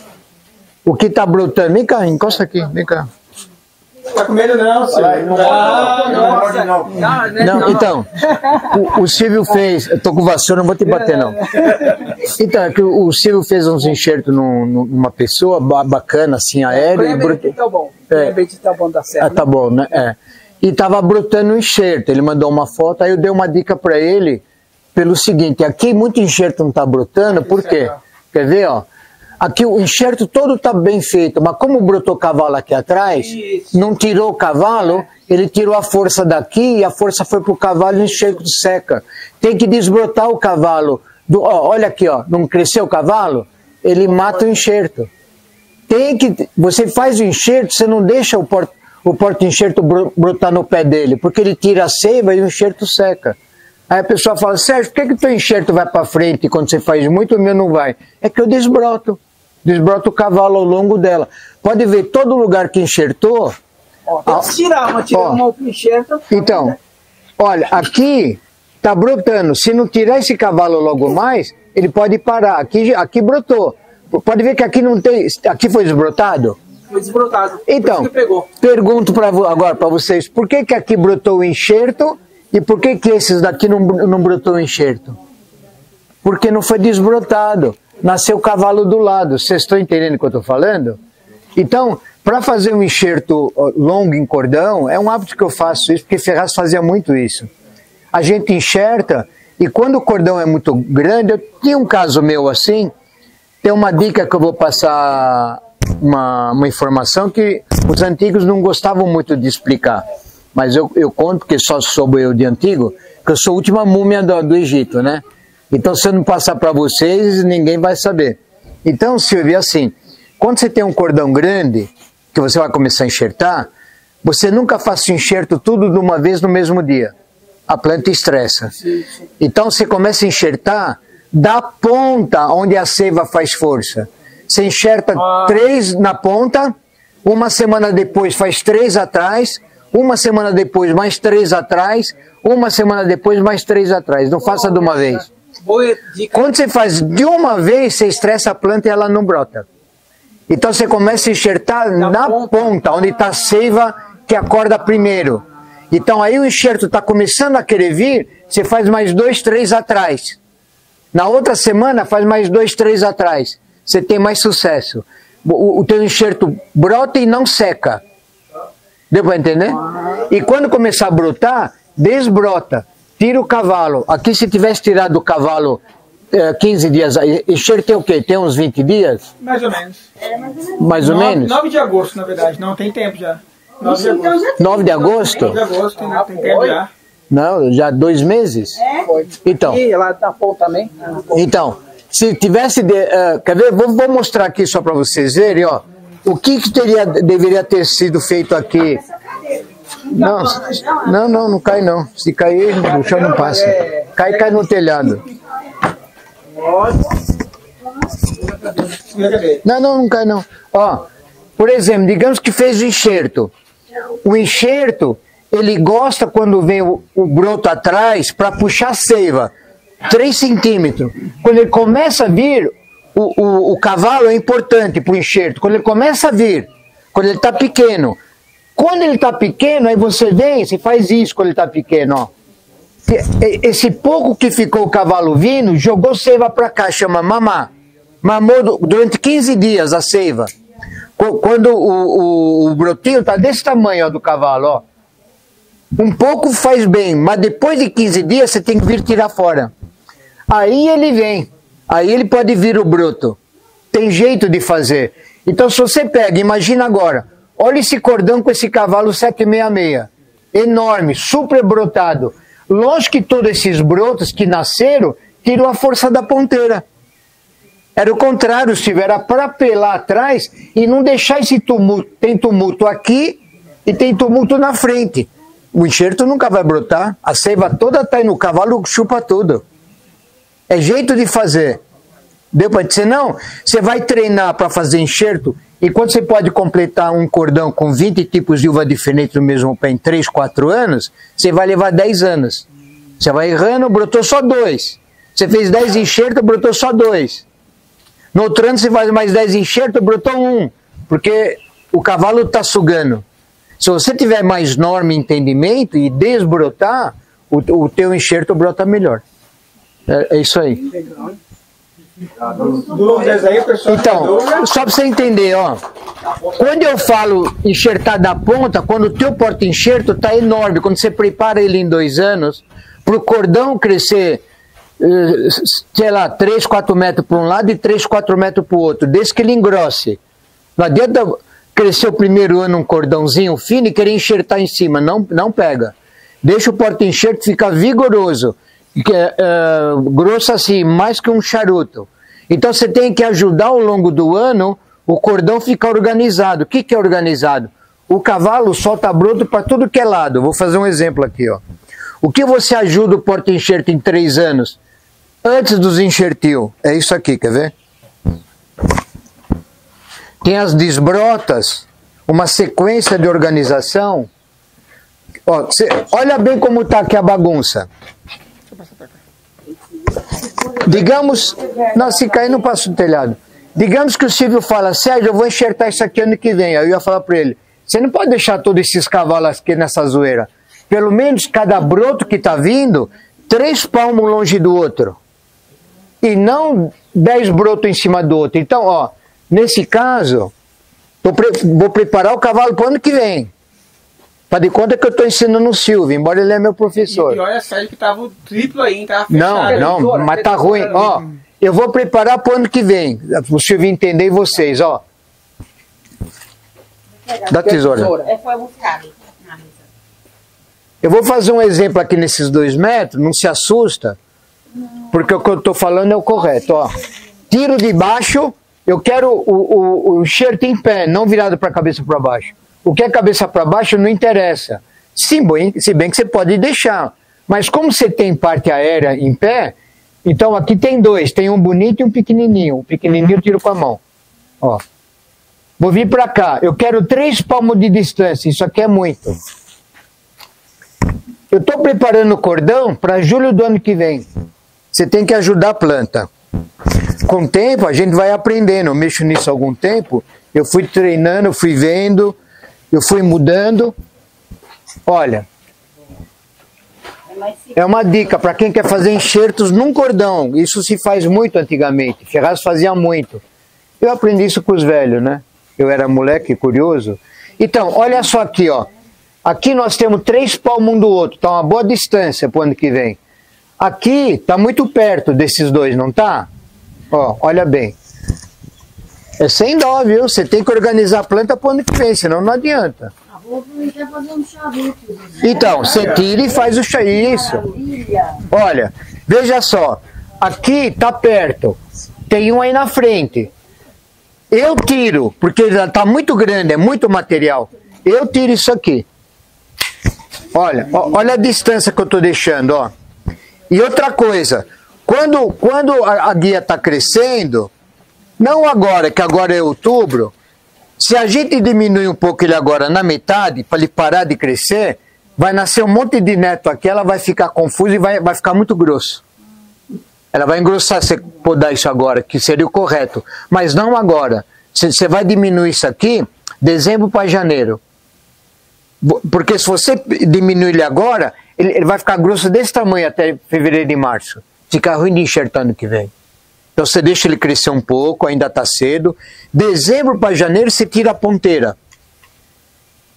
O que tá brotando. Vem cá, encosta aqui, vem cá. Tá com medo não, Sérgio. Não, não, não. Não, então, o, o Silvio fez. Eu tô com vassoura, não vou te bater, não. Então, é que o, o Silvio fez uns enxertos num- numa pessoa ba- bacana, assim, aéreo. e brotou- tá bom. É. tá bom da Ah, tá bom, né? É. E tava brotando um enxerto. Ele mandou uma foto, aí eu dei uma dica pra ele pelo seguinte: aqui muito enxerto não tá brotando, por quê? Quer ver, ó? Aqui o enxerto todo tá bem feito, mas como brotou cavalo aqui atrás, não tirou o cavalo, ele tirou a força daqui e a força foi pro cavalo e o enxerto seca. Tem que desbrotar o cavalo. Do, ó, olha aqui, ó, não cresceu o cavalo? Ele mata o enxerto tem que você faz o enxerto, você não deixa o porta o porta enxerto bro- brotar no pé dele, porque ele tira a seiva e o enxerto seca. Aí a pessoa fala, Sérgio, por que, que teu enxerto vai para frente quando você faz muito, o meu não vai? É que eu desbroto. Desbroto o cavalo ao longo dela. Pode ver, todo lugar que enxertou. Tem que tirar uma, tirar Ó. uma enxerta. Então, olha, aqui tá brotando. Se não tirar esse cavalo logo mais, ele pode parar. Aqui, aqui brotou. Pode ver que aqui não tem. Aqui foi desbrotado? Foi desbrotado. Então, pergunto pra, agora para vocês, por que, que aqui brotou o enxerto e por que, que esses daqui não, não brotou o enxerto? Porque não foi desbrotado, nasceu o cavalo do lado. Vocês estão entendendo o que eu estou falando? Então, para fazer um enxerto longo em cordão, é um hábito que eu faço isso, porque Ferraz fazia muito isso. A gente enxerta e quando o cordão é muito grande, eu tinha um caso meu assim, tem uma dica que eu vou passar, uma, uma informação que os antigos não gostavam muito de explicar. Mas eu, eu conto, porque só soube eu de antigo, que eu sou a última múmia do, do Egito, né? Então, se eu não passar para vocês, ninguém vai saber. Então, Silvia, assim, quando você tem um cordão grande, que você vai começar a enxertar, você nunca faça o enxerto tudo de uma vez no mesmo dia. A planta estressa. Então, você começa a enxertar da ponta onde a seiva faz força. Você enxerta três na ponta, uma semana depois faz três atrás, uma semana depois mais três atrás, uma semana depois mais três atrás. Não faça de uma vez. Boa dica. Quando você faz de uma vez, você estressa a planta e ela não brota. Então você começa a enxertar na, ponta. onde está a seiva que acorda primeiro. Então aí o enxerto está começando a querer vir, você faz mais dois, três atrás. Na outra semana faz mais dois, três atrás. você tem mais sucesso. O, o teu enxerto brota e não seca. Deu para entender? E quando começar a brotar, desbrota. Tira o cavalo. Aqui, se tivesse tirado o cavalo eh, 15 dias, enxerto tem o quê? Tem uns 20 dias? Mais ou menos. Mais ou Nove- menos? 9 de agosto, na verdade. Não, tem tempo já. 9 de agosto. 9 de agosto? 9 de agosto, tem, tem tempo já. Não, já dois meses? Então. E lá na ponta também. Então, se tivesse. De, eh, quer ver? Vou, vou mostrar aqui só para vocês verem, ó. O que, que teria, deveria ter sido feito aqui? Não, não, não, não cai não. Se cair, o chão não passa. Cai, cai no telhado. Não, não, não cai não. Ó, por exemplo, digamos que fez o enxerto. O enxerto, ele gosta quando vem o, o broto atrás para puxar a seiva. 3 centímetros. Quando ele começa a vir, o, o, o cavalo é importante para o enxerto. Quando ele começa a vir, quando ele está pequeno. Quando ele está pequeno, aí você vem, você faz isso quando ele está pequeno, ó. Esse pouco que ficou o cavalo vindo, jogou seiva para cá, chama mamar. Mamou du- durante 15 dias a seiva. Qu- Quando o, o, o brotinho tá desse tamanho ó, do cavalo, ó. Um pouco faz bem, mas depois de 15 dias você tem que vir tirar fora. Aí ele vem. Aí ele pode vir o broto. Tem jeito de fazer. Então se você pega, imagina agora, olha esse cordão com esse cavalo 766. Enorme, super brotado. Lógico que todos esses brotos que nasceram tiram a força da ponteira. Era o contrário, Silvio, era para pelar atrás e não deixar esse tumulto. Tem tumulto aqui e tem tumulto na frente. O enxerto nunca vai brotar, a seiva toda está aí no cavalo, chupa tudo. É jeito de fazer. Deu para dizer, não, você vai treinar para fazer enxerto e quando você pode completar um cordão com 20 tipos de uva diferentes no mesmo pé em 3, 4 anos, você vai levar 10 anos. Você vai errando, brotou só dois. Você fez 10 enxertos, brotou só dois. No outro ano você faz mais 10 enxertos, brotou um. Porque o cavalo está sugando. Se você tiver mais norma e entendimento e desbrotar, o, o teu enxerto brota melhor. É, é isso aí. Pessoal? Então, só para você entender, ó. Quando eu falo enxertar da ponta, quando o teu porta-enxerto está enorme, quando você prepara ele em dois anos, para o cordão crescer, eh, sei lá, 3, 4 metros para um lado e 3, 4 metros para o outro, desde que ele engrosse. Não adianta crescer o primeiro ano um cordãozinho fino e querer enxertar em cima, não, não pega. Deixa o porta-enxerto ficar vigoroso, é, grosso assim, mais que um charuto. Então você tem que ajudar ao longo do ano o cordão ficar organizado. O que, que é organizado? O cavalo solta broto para tudo que é lado. Vou fazer um exemplo aqui. Ó. O que você ajuda o porta-enxerto em três anos? Antes dos enxertil. É isso aqui, quer ver? Tem as desbrotas, uma sequência de organização. Ó, cê- olha bem como está aqui a bagunça. Digamos, não, se cair não passa o telhado. Digamos que o Silvio fala, Sérgio, eu vou enxertar isso aqui ano que vem. Aí eu ia falar para ele, você não pode deixar todos esses cavalos aqui nessa zoeira. Pelo menos cada broto que está vindo, três palmos longe do outro. E não dez brotos em cima do outro. Então, ó, nesse caso, pre- vou preparar o cavalo para o ano que vem. Para de conta que eu estou ensinando o Silvio, embora ele é meu professor. E olha, Sérgio, que tava o triplo aí, hein? Tava Não, fechado. não, mas tá ruim. Ó, eu vou preparar para o ano que vem. O Silvio entender e vocês, ó. Da tesoura. É. Eu vou fazer um exemplo aqui nesses dois metros, não se assusta, porque o que eu estou falando é o correto, ó. Tiro de baixo, eu quero o, o, o enxerto em pé, não virado para a cabeça para baixo. O que é cabeça para baixo não interessa. Sim, bem, se bem que você pode deixar. Mas como você tem parte aérea em pé, então aqui tem dois, tem um bonito e um pequenininho. O pequenininho eu tiro com a mão. Ó. Vou vir para cá. Eu quero três palmos de distância. Isso aqui é muito. Eu estou preparando o cordão para julho do ano que vem. Você tem que ajudar a planta. Com o tempo, a gente vai aprendendo. Eu mexo nisso há algum tempo. Eu fui treinando, fui vendo, eu fui mudando. Olha, é uma dica para quem quer fazer enxertos num cordão. Isso se faz muito antigamente. Ferraz fazia muito. Eu aprendi isso com os velhos, né? Eu era moleque curioso. Então, olha só aqui, ó. Aqui nós temos três palmos um do outro, tá uma boa distância pro ano que vem. Aqui tá muito perto desses dois, não tá? Ó, olha bem. É sem dó, viu? Você tem que organizar a planta pro ano que vem, senão não adianta. Então, você tira e faz o chá. Isso. Olha, veja só. Aqui tá perto. Tem um aí na frente. Eu tiro, porque já tá muito grande, é muito material. Eu tiro isso aqui. Olha, ó, olha a distância que eu tô deixando, ó. E outra coisa, quando, quando a, a guia está crescendo, não agora, que agora é outubro, se a gente diminuir um pouco ele agora na metade, para ele parar de crescer, vai nascer um monte de neto aqui, ela vai ficar confusa e vai, vai ficar muito grosso. Ela vai engrossar se podar isso agora, que seria o correto. Mas não agora. Você vai diminuir isso aqui, dezembro para janeiro. Porque se você diminuir ele agora, ele, ele vai ficar grosso desse tamanho até fevereiro e março. Fica ruim de enxertar ano que vem. Então você deixa ele crescer um pouco, ainda está cedo. Dezembro para janeiro você tira a ponteira.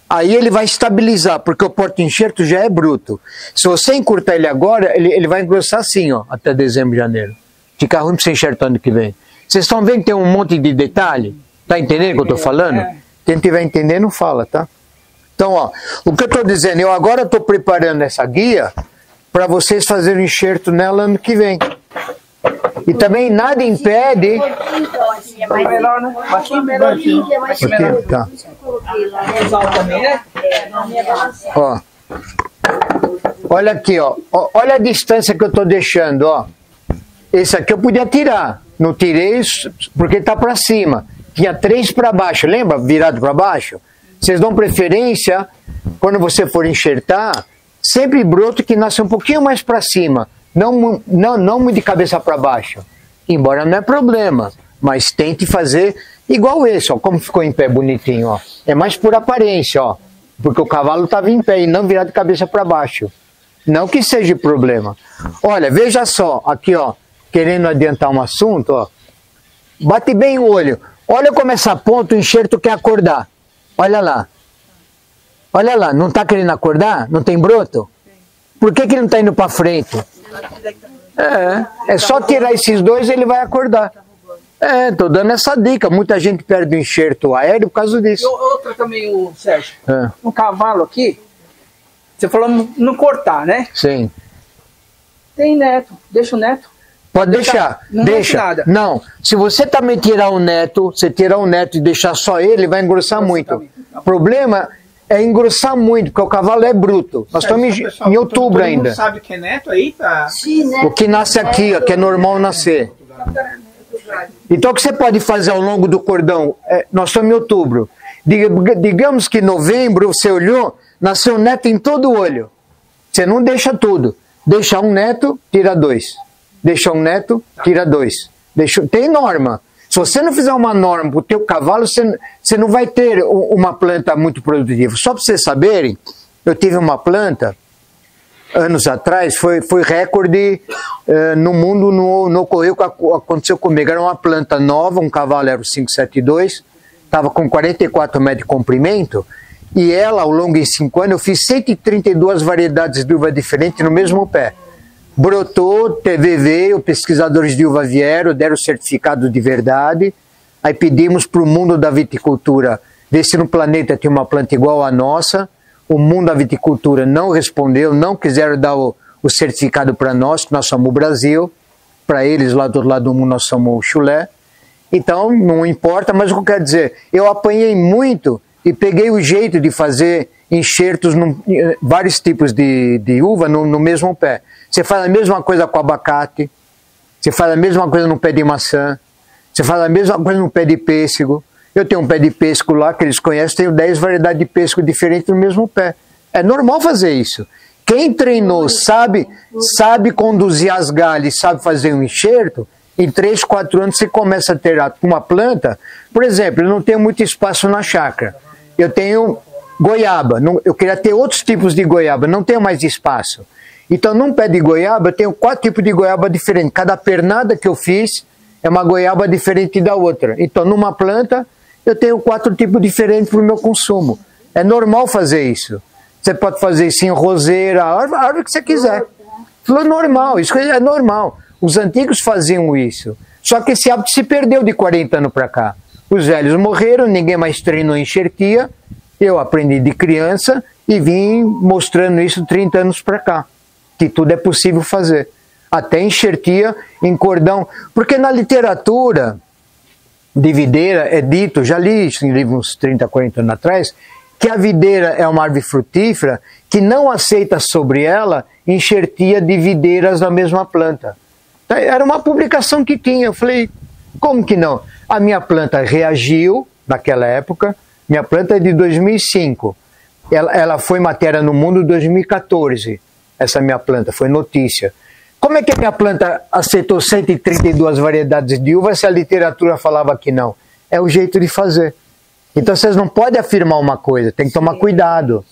Aí ele vai estabilizar, porque o porta-enxerto já é bruto. Se você encurtar ele agora, ele, ele vai engrossar assim, ó, até dezembro, janeiro. Fica ruim para você enxertar ano que vem. Vocês estão vendo que tem um monte de detalhe? Tá entendendo o que eu estou falando? Quem estiver entendendo, fala, tá? Então, ó, o que eu estou dizendo, eu agora estou preparando essa guia para vocês fazerem o enxerto nela ano que vem. E também nada impede. Melhor, né? Aqui tá. Ó. Olha aqui, ó. Olha a distância que eu estou deixando, ó. Esse aqui eu podia tirar. Não tirei isso porque está para cima. Tinha três para baixo, lembra? Virado para baixo. Vocês dão preferência quando você for enxertar, sempre broto que nasce um pouquinho mais para cima, não, não, não de cabeça para baixo. Embora não é problema, mas tente fazer igual esse, ó, como ficou em pé bonitinho, ó. É mais por aparência, ó, porque o cavalo estava em pé e não virado de cabeça para baixo. Não que seja problema. Olha, veja só, aqui, ó, querendo adiantar um assunto, ó. Bate bem o olho. Olha como essa ponta o enxerto quer acordar. Olha lá. Olha lá, não está querendo acordar? Não tem broto? Por que, que ele não está indo para frente? É, é só tirar esses dois ele vai acordar. É, tô dando essa dica. Muita gente perde o enxerto aéreo por causa E disso. outra também, o Sérgio. É, Um cavalo aqui, você falou não- cortar, né? sim. Tem neto, deixa o neto. Pode Deixa- deixar, não deixa. nada. Não, se você também tirar o neto, você tirar o neto e deixar só ele, vai engrossar muito. também. O problema é engrossar muito, porque o cavalo é bruto. Nós estamos em, Pessoal, em outubro todo mundo ainda. sabe que é neto aí, tá? Sim, né? O que nasce aqui, ó, que é normal nascer. Então o que você pode fazer ao longo do cordão? É, nós estamos em outubro. Diga- Digamos que em novembro você olhou, nasceu neto em todo o olho. Você não deixa tudo. Deixa um neto, tira dois. Deixa um neto, tira dois. Deixa, tem norma. Se você não fizer uma norma para o teu cavalo, você, você não vai ter uma planta muito produtiva. Só para vocês saberem, eu tive uma planta anos atrás, foi, foi recorde eh, no mundo, não, ocorreu o que ac- aconteceu comigo. Era uma planta nova, um cavalo era o 572, estava com 44 metros de comprimento, e ela, ao longo de 5 anos, eu fiz 132 variedades de uva diferentes no mesmo pé. Brotou, teve veio, pesquisadores de uva vieram, deram certificado de verdade, aí pedimos para o mundo da viticultura ver se no planeta tinha uma planta igual à nossa, o mundo da viticultura não respondeu, não quiseram dar o, o certificado para nós, que nós somos o Brasil, para eles lá do outro lado do mundo nós somos o chulé. Então, não importa, mas o que eu quero dizer, eu apanhei muito e peguei o jeito de fazer enxertos, num, eh, vários tipos de, de uva no, no mesmo pé. Você faz a mesma coisa com abacate, você faz a mesma coisa no pé de maçã, você faz a mesma coisa no pé de pêssego. Eu tenho um pé de pêssego lá que eles conhecem, tenho 10 variedades de pêssego diferentes no mesmo pé. É normal fazer isso. Quem treinou, sabe, sabe conduzir as galhas, sabe fazer um enxerto, em 3, 4 anos você começa a ter uma planta. Por exemplo, eu não tenho muito espaço na chácara. Eu tenho goiaba. eu queria ter outros tipos de goiaba, não tenho mais espaço. Então, num pé de goiaba, eu tenho quatro tipos de goiaba diferentes. Cada pernada que eu fiz, é uma goiaba diferente da outra. Então, numa planta, eu tenho quatro tipos diferentes para o meu consumo. É normal fazer isso. Você pode fazer isso em roseira, a árvore, que você quiser. Flor normal, isso é normal. Os antigos faziam isso. Só que esse hábito se perdeu de 40 anos para cá. Os velhos morreram, ninguém mais treinou enxertia. Eu aprendi de criança e vim mostrando isso 30 anos para cá. Que tudo é possível fazer. Até enxertia em cordão. Porque na literatura de videira é dito, já li isso em livros uns 30, 40 anos atrás, que a videira é uma árvore frutífera que não aceita sobre ela enxertia de videiras da mesma planta. Então, era uma publicação que tinha. Eu falei, como que não? A minha planta reagiu naquela época. Minha planta é de 2005. Ela, ela foi matéria no mundo em 2014. Essa minha planta foi notícia. Como é que a minha planta aceitou 132 variedades de uva se a literatura falava que não? É o jeito de fazer. Então vocês não podem afirmar uma coisa, tem que tomar cuidado.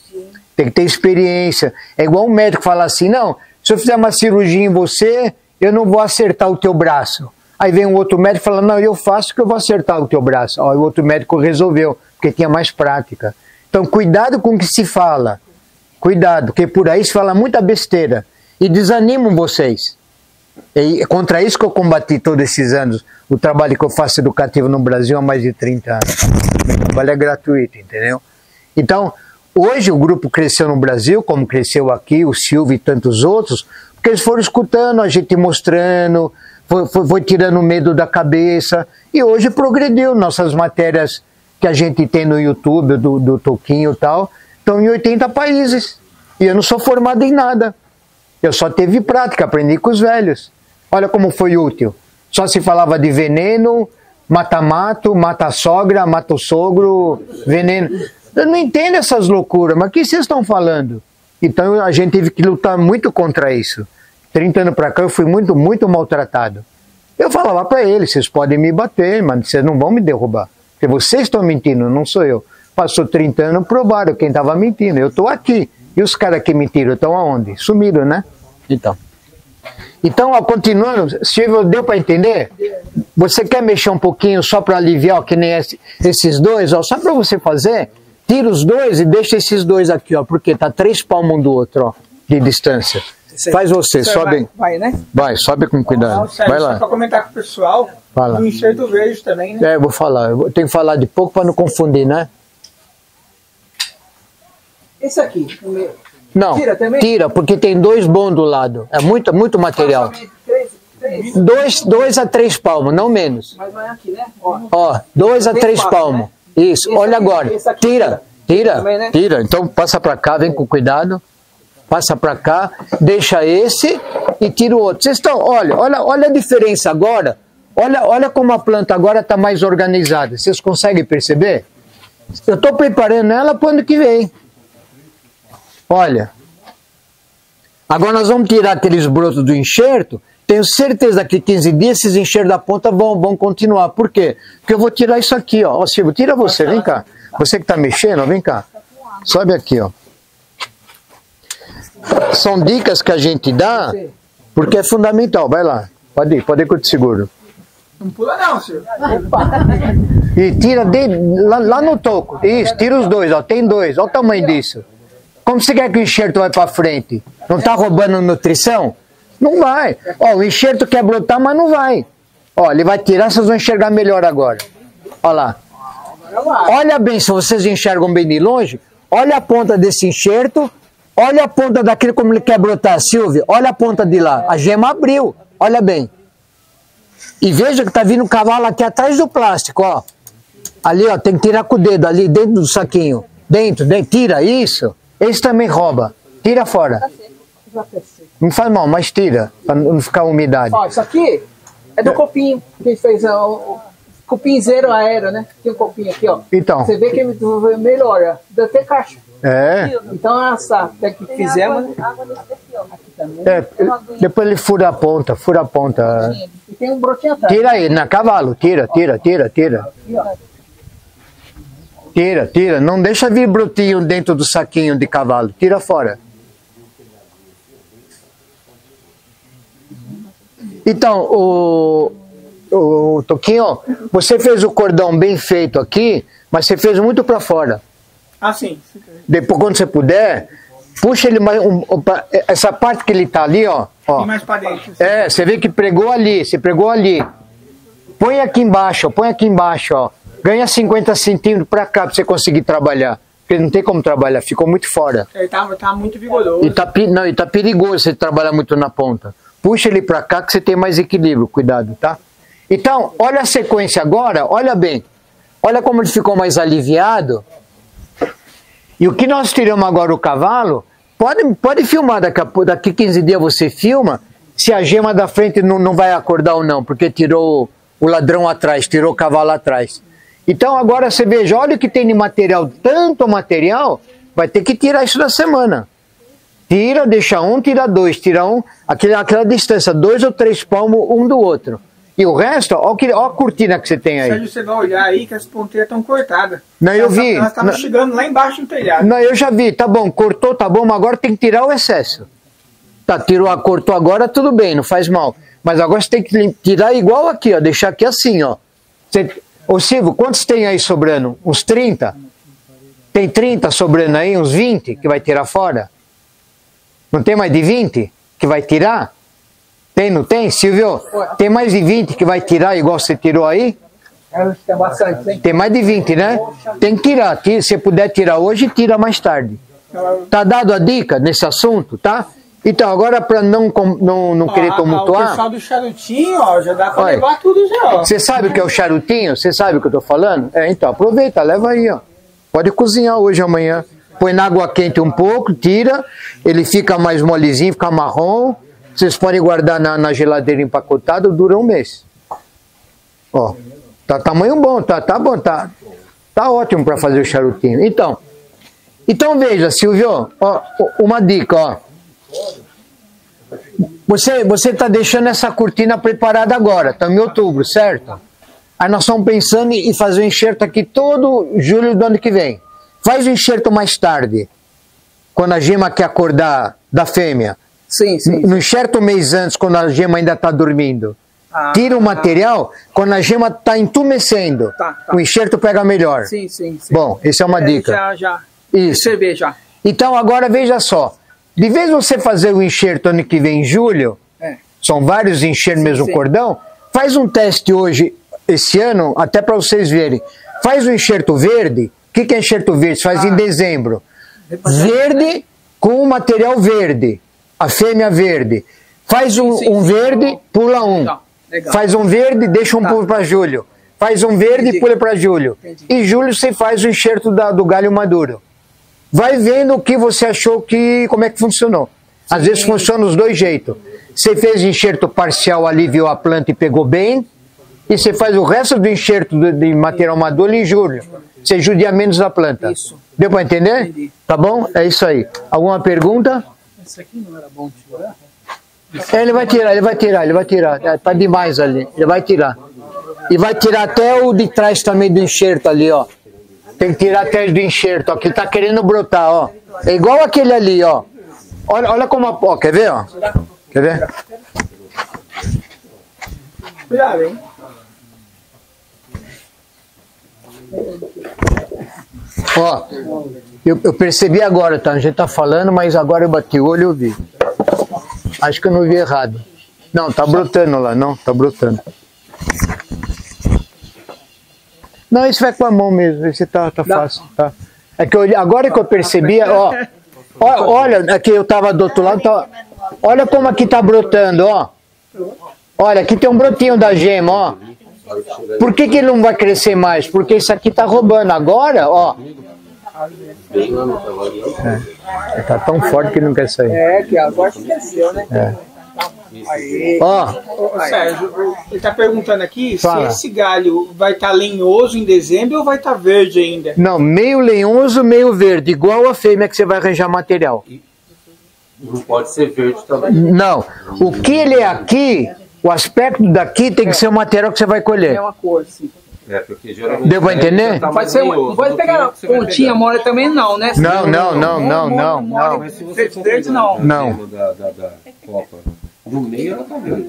Tem que ter experiência. É igual um médico falar assim: não, se eu fizer uma cirurgia em você, eu não vou acertar o teu braço. Aí vem um outro médico e fala: não, eu faço que eu vou acertar o teu braço. Ó, o outro médico resolveu, porque tinha mais prática. Então, cuidado com o que se fala. Cuidado, porque por aí se fala muita besteira. E desanimam vocês. E é contra isso que eu combati todos esses anos. O trabalho que eu faço educativo no Brasil há mais de 30 anos. Meu trabalho é gratuito, entendeu? Então, hoje o grupo cresceu no Brasil, como cresceu aqui, o Silvio e tantos outros, porque eles foram escutando, a gente mostrando, foi, foi, foi tirando o medo da cabeça. E hoje progrediu. Nossas matérias que a gente tem no YouTube, do, do Toquinho e tal, estão em 80 países. E eu não sou formado em nada. Eu só teve prática, aprendi com os velhos. Olha como foi útil. Só se falava de veneno, mata-mato, mata-sogra, mata-sogro, veneno. Eu não entendo essas loucuras, mas o que vocês estão falando? Então a gente teve que lutar muito contra isso. 30 anos para cá eu fui muito, muito maltratado. Eu falava para eles, vocês podem me bater, mas vocês não vão me derrubar. Porque vocês estão mentindo, não sou eu. Passou 30 anos, provaram quem estava mentindo. Eu estou aqui. E os caras que mentiram estão aonde? Sumiram, né? Então. Então, ó, continuando, Silvio, deu para entender? Você quer mexer um pouquinho só para aliviar, ó, que nem esse, esses dois, ó, só para você fazer, tira os dois e deixa esses dois aqui, ó, porque tá três palmos um do outro, ó, de distância. Faz você, sobe. Vai, vai, né? Vai, sobe com cuidado. vai lá. Só para comentar com o pessoal, Fala. o enxerto verde também, né? É, eu vou falar. Eu tenho que falar de pouco para não confundir, né? Esse aqui, o meu. Não, Tira também? tira, porque tem dois bons do lado. É muito, muito material. Somente Três, três. Dois, dois a três palmos, não menos. Mas não é aqui, né? Ó. Ó, dois a três palmos. né? Isso, Esse olha aqui- agora. aqui Tira, tira, Também, né? tira. Então passa pra cá, vem com cuidado. Passa pra cá, deixa esse e tira o outro. Vocês estão, olha, olha, olha a diferença agora. Olha, olha como a planta agora está mais organizada. Vocês conseguem perceber? Eu estou preparando ela para o ano que vem. Olha. Agora nós vamos tirar aqueles brotos do enxerto. Tenho certeza que 15 dias esses enxertos da ponta vão, vão continuar. Por quê? Porque eu vou tirar isso aqui, ó. Ó, Silvio, tira você, vem cá. Você que está mexendo, vem cá. Sobe aqui, ó. São dicas que a gente dá porque é fundamental. Vai lá. Pode ir, pode ir que eu te seguro. Não pula não, senhor. E tira de, lá, lá no toco. Isso, tira os dois, ó. Tem dois. Olha o tamanho disso. Como você quer que o enxerto vai para frente? Não tá roubando nutrição? Não vai. Ó, o enxerto quer brotar, mas não vai. Ó, ele vai tirar, vocês vão enxergar melhor agora. Olha lá. Olha bem, se vocês enxergam bem de longe, olha a ponta desse enxerto, olha a ponta daquele como ele quer brotar, Silvio. Olha a ponta de lá. A gema abriu. Olha bem. E veja que tá vindo um cavalo aqui atrás do plástico, ó. Ali, ó, tem que tirar com o dedo, ali dentro do saquinho. Dentro, dentro, tira isso. Esse também rouba. Tira fora. Não faz mal, mas tira, pra não ficar umidade. Ó, isso aqui é do copinho. Quem fez ó, o copinho zero aéreo, né? Tem um copinho aqui, ó. Então, Você vê que melhora. Dá até caixa. é, Então essa técnica que fizemos. Água nesse daqui, ó. Aqui também. é, depois ele fura a ponta, fura a ponta. E tem um brotinho atrás. Tira aí, na cavalo, tira, tira, tira, tira. Aqui, ó. Tira, tira. Não deixa vir brotinho dentro do saquinho de cavalo. Tira fora. Então, o... ô, Toquinho, você fez o cordão bem feito aqui, mas você fez muito para fora. Ah, sim. Depois, quando você puder, puxa ele mais. Um, essa parte que ele tá ali, ó. ó. E mais pra dentro. É, você vê que pregou ali, você pregou ali. Põe aqui embaixo, ó, põe aqui embaixo, ó. Ganha 50 centímetros pra cá pra você conseguir trabalhar. Porque não tem como trabalhar, ficou muito fora. Ele tá, tá muito vigoroso. E tá, não, e tá perigoso você trabalhar muito na ponta. Puxa ele pra cá que você tem mais equilíbrio, cuidado, tá? Então, olha a sequência agora, olha bem. Olha como ele ficou mais aliviado. E o que nós tiramos agora o cavalo, pode, pode filmar, daqui daqui 15 dias você filma, se a gema da frente não, não vai acordar ou não, porque tirou o ladrão atrás, tirou o cavalo atrás. Então agora você veja, olha o que tem de material, tanto material, vai ter que tirar isso da semana. Tira, deixa um, tira dois, tira um, aquele, aquela distância, dois ou três palmos um do outro. E o resto, ó, que, ó a cortina que você tem aí. Sérgio, você vai olhar aí que as ponteiras estão cortadas. Não, eu Elas- vi. Elas estavam chegando lá embaixo no telhado. Não, eu já vi, tá bom, cortou, tá bom, mas agora tem que tirar o excesso. Tá, tirou, cortou agora, tudo bem, não faz mal. Mas agora você tem que tirar igual aqui, ó, deixar aqui assim, ó. Você, ô Silvio, quantos tem aí sobrando? Uns 30? Tem 30 sobrando aí, uns 20 que vai tirar fora? Não tem mais de 20 que vai tirar? Tem, não tem, Silvio? Tem mais de 20 que vai tirar igual você tirou aí? Tem bastante, hein? Tem mais de 20, né? Tem que tirar. Tira- Se puder tirar hoje, tira mais tarde. Tá dado a dica nesse assunto, tá? Então, agora para não, não, não querer Ó, a- a- O tumultuar, pessoal do charutinho, ó, já dá pra Olha. levar tudo já, ó. você sabe o que é o charutinho? Você sabe o que eu tô falando? É, então, aproveita, leva aí, ó. Pode cozinhar hoje, amanhã. Põe na água quente um pouco, tira, ele fica mais molezinho, fica marrom. Vocês podem guardar na, na geladeira empacotado, dura um mês. Ó, tá tamanho bom, tá, tá bom, tá, tá ótimo para fazer o charutinho. Então, então veja, Silvio, ó, uma dica, ó. Você você está deixando essa cortina preparada agora, estamos em outubro, certo? Aí nós estamos pensando em fazer o enxerto aqui todo julho do ano que vem. Faz o enxerto mais tarde, quando a gema quer acordar da fêmea. Sim, sim. No enxerto um mês antes, quando a gema ainda está dormindo. Ah, Tira o material quando a gema está entumecendo. Tá, tá. O enxerto pega melhor. Sim, sim, sim. Bom, essa é uma É, dica. Já, já. Isso. Perceber já. Então agora veja só. De vez você fazer o enxerto ano que vem em julho, É. são vários enxertos no mesmo sim. cordão, faz um teste hoje, esse ano, até para vocês verem. Faz o enxerto verde. O que, que é enxerto verde? Você Ah. faz em dezembro. Verde com o material verde. A fêmea verde. Faz um, sim, um sim. verde, pula um. Legal, legal. Faz um verde, deixa um Tá. pulo para julho. Faz um verde, Entendi. pula para julho. Entendi. E julho você faz o enxerto da- do galho maduro vai vendo o que você achou que como é que funcionou. Às vezes funciona os dois jeitos. Você fez enxerto parcial, aliviou a planta e pegou bem, e você faz o resto do enxerto de, material maduro em julho. Você judia menos a planta. Isso. Deu para entender? Entendi. Tá bom? É isso aí. Alguma pergunta? Esse aqui não era bom tirar? É, ele vai tirar, ele vai tirar, ele vai tirar. É, tá demais ali. Ele vai tirar. E vai tirar até o de trás também do enxerto ali, ó. Tem que tirar até do enxerto, ó, que ele tá querendo brotar, ó. É igual aquele ali, ó. Olha, olha como a. Ó, quer ver, ó? Quer ver? Cuidado, hein? Ó, eu, eu percebi agora, tá? A gente tá falando, mas agora eu bati o olho e eu vi. Acho que eu não vi errado. Não, tá brotando lá, não, tá brotando. Não, isso vai com a mão mesmo, esse tá, tá fácil, tá? É que eu, agora que eu percebi, ó, ó, olha, aqui eu tava do outro lado, tá, olha como aqui tá brotando, ó. Olha, aqui tem um brotinho da gema, ó. Por que, que ele não vai crescer mais? Porque isso aqui tá roubando. Agora, ó. É, tá tão forte que não quer sair. É, que agora esqueceu, né? É. Ó, Sérgio, ele tá perguntando aqui Fala. se esse galho vai estar lenhoso em dezembro ou vai estar verde ainda. não, meio lenhoso, meio verde, igual a fêmea que você vai arranjar material. Não pode ser verde também. Não, o que ele é aqui, o aspecto daqui tem que ser o material que você vai É colher. uma cor, sim. É, porque geralmente. Deu pra entender? tá Pode ser, não pode pegar pontinha mole também não, né? Não, não, não, não, não, não. Pegar não. o Não. No meio ela tá verde.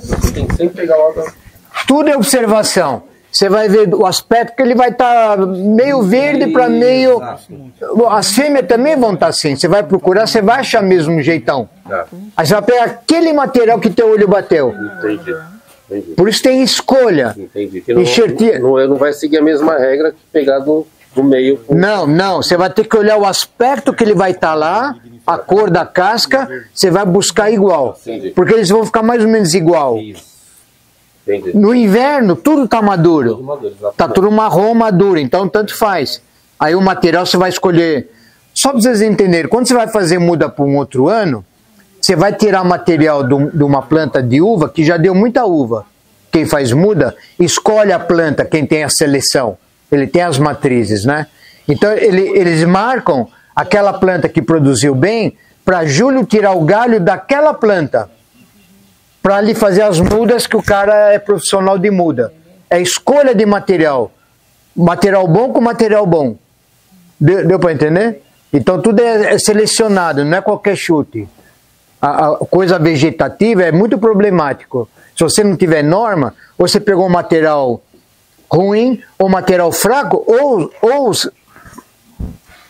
Você tem que sempre pegar logo. Tudo é observação. Você vai ver o aspecto que ele vai estar meio verde para meio. As fêmeas também vão estar assim. Você vai procurar, você vai achar mesmo um jeitão. Tá. Aí você vai pegar aquele material que teu olho bateu. Entendi. Entendi. Por isso tem escolha. Entendi. Que não, Enxertia- não, não vai seguir a mesma regra que pegar do, do meio. Não, não. Você vai ter que olhar o aspecto que ele vai estar lá, a cor da casca, você vai buscar igual. Entendi. Porque eles vão ficar mais ou menos igual. Entendi. No inverno, tudo tá maduro. Tudo maduro, exatamente. Tá tudo marrom maduro, então tanto faz. Aí o material você vai escolher. Só para vocês entenderem, quando você vai fazer muda para um outro ano, você vai tirar material de uma planta de uva que já deu muita uva. Quem faz muda, escolhe a planta, quem tem a seleção. Ele tem as matrizes, né? Então ele- eles marcam aquela planta que produziu bem para julho tirar o galho daquela planta para lhe fazer as mudas que o cara é profissional de muda. É escolha de material. Material bom com material bom. Deu, deu para entender? Então tudo é, é selecionado, não é qualquer chute. A, a coisa vegetativa é muito problemático. Se você não tiver norma, ou você pegou um material ruim, ou material fraco, ou, ou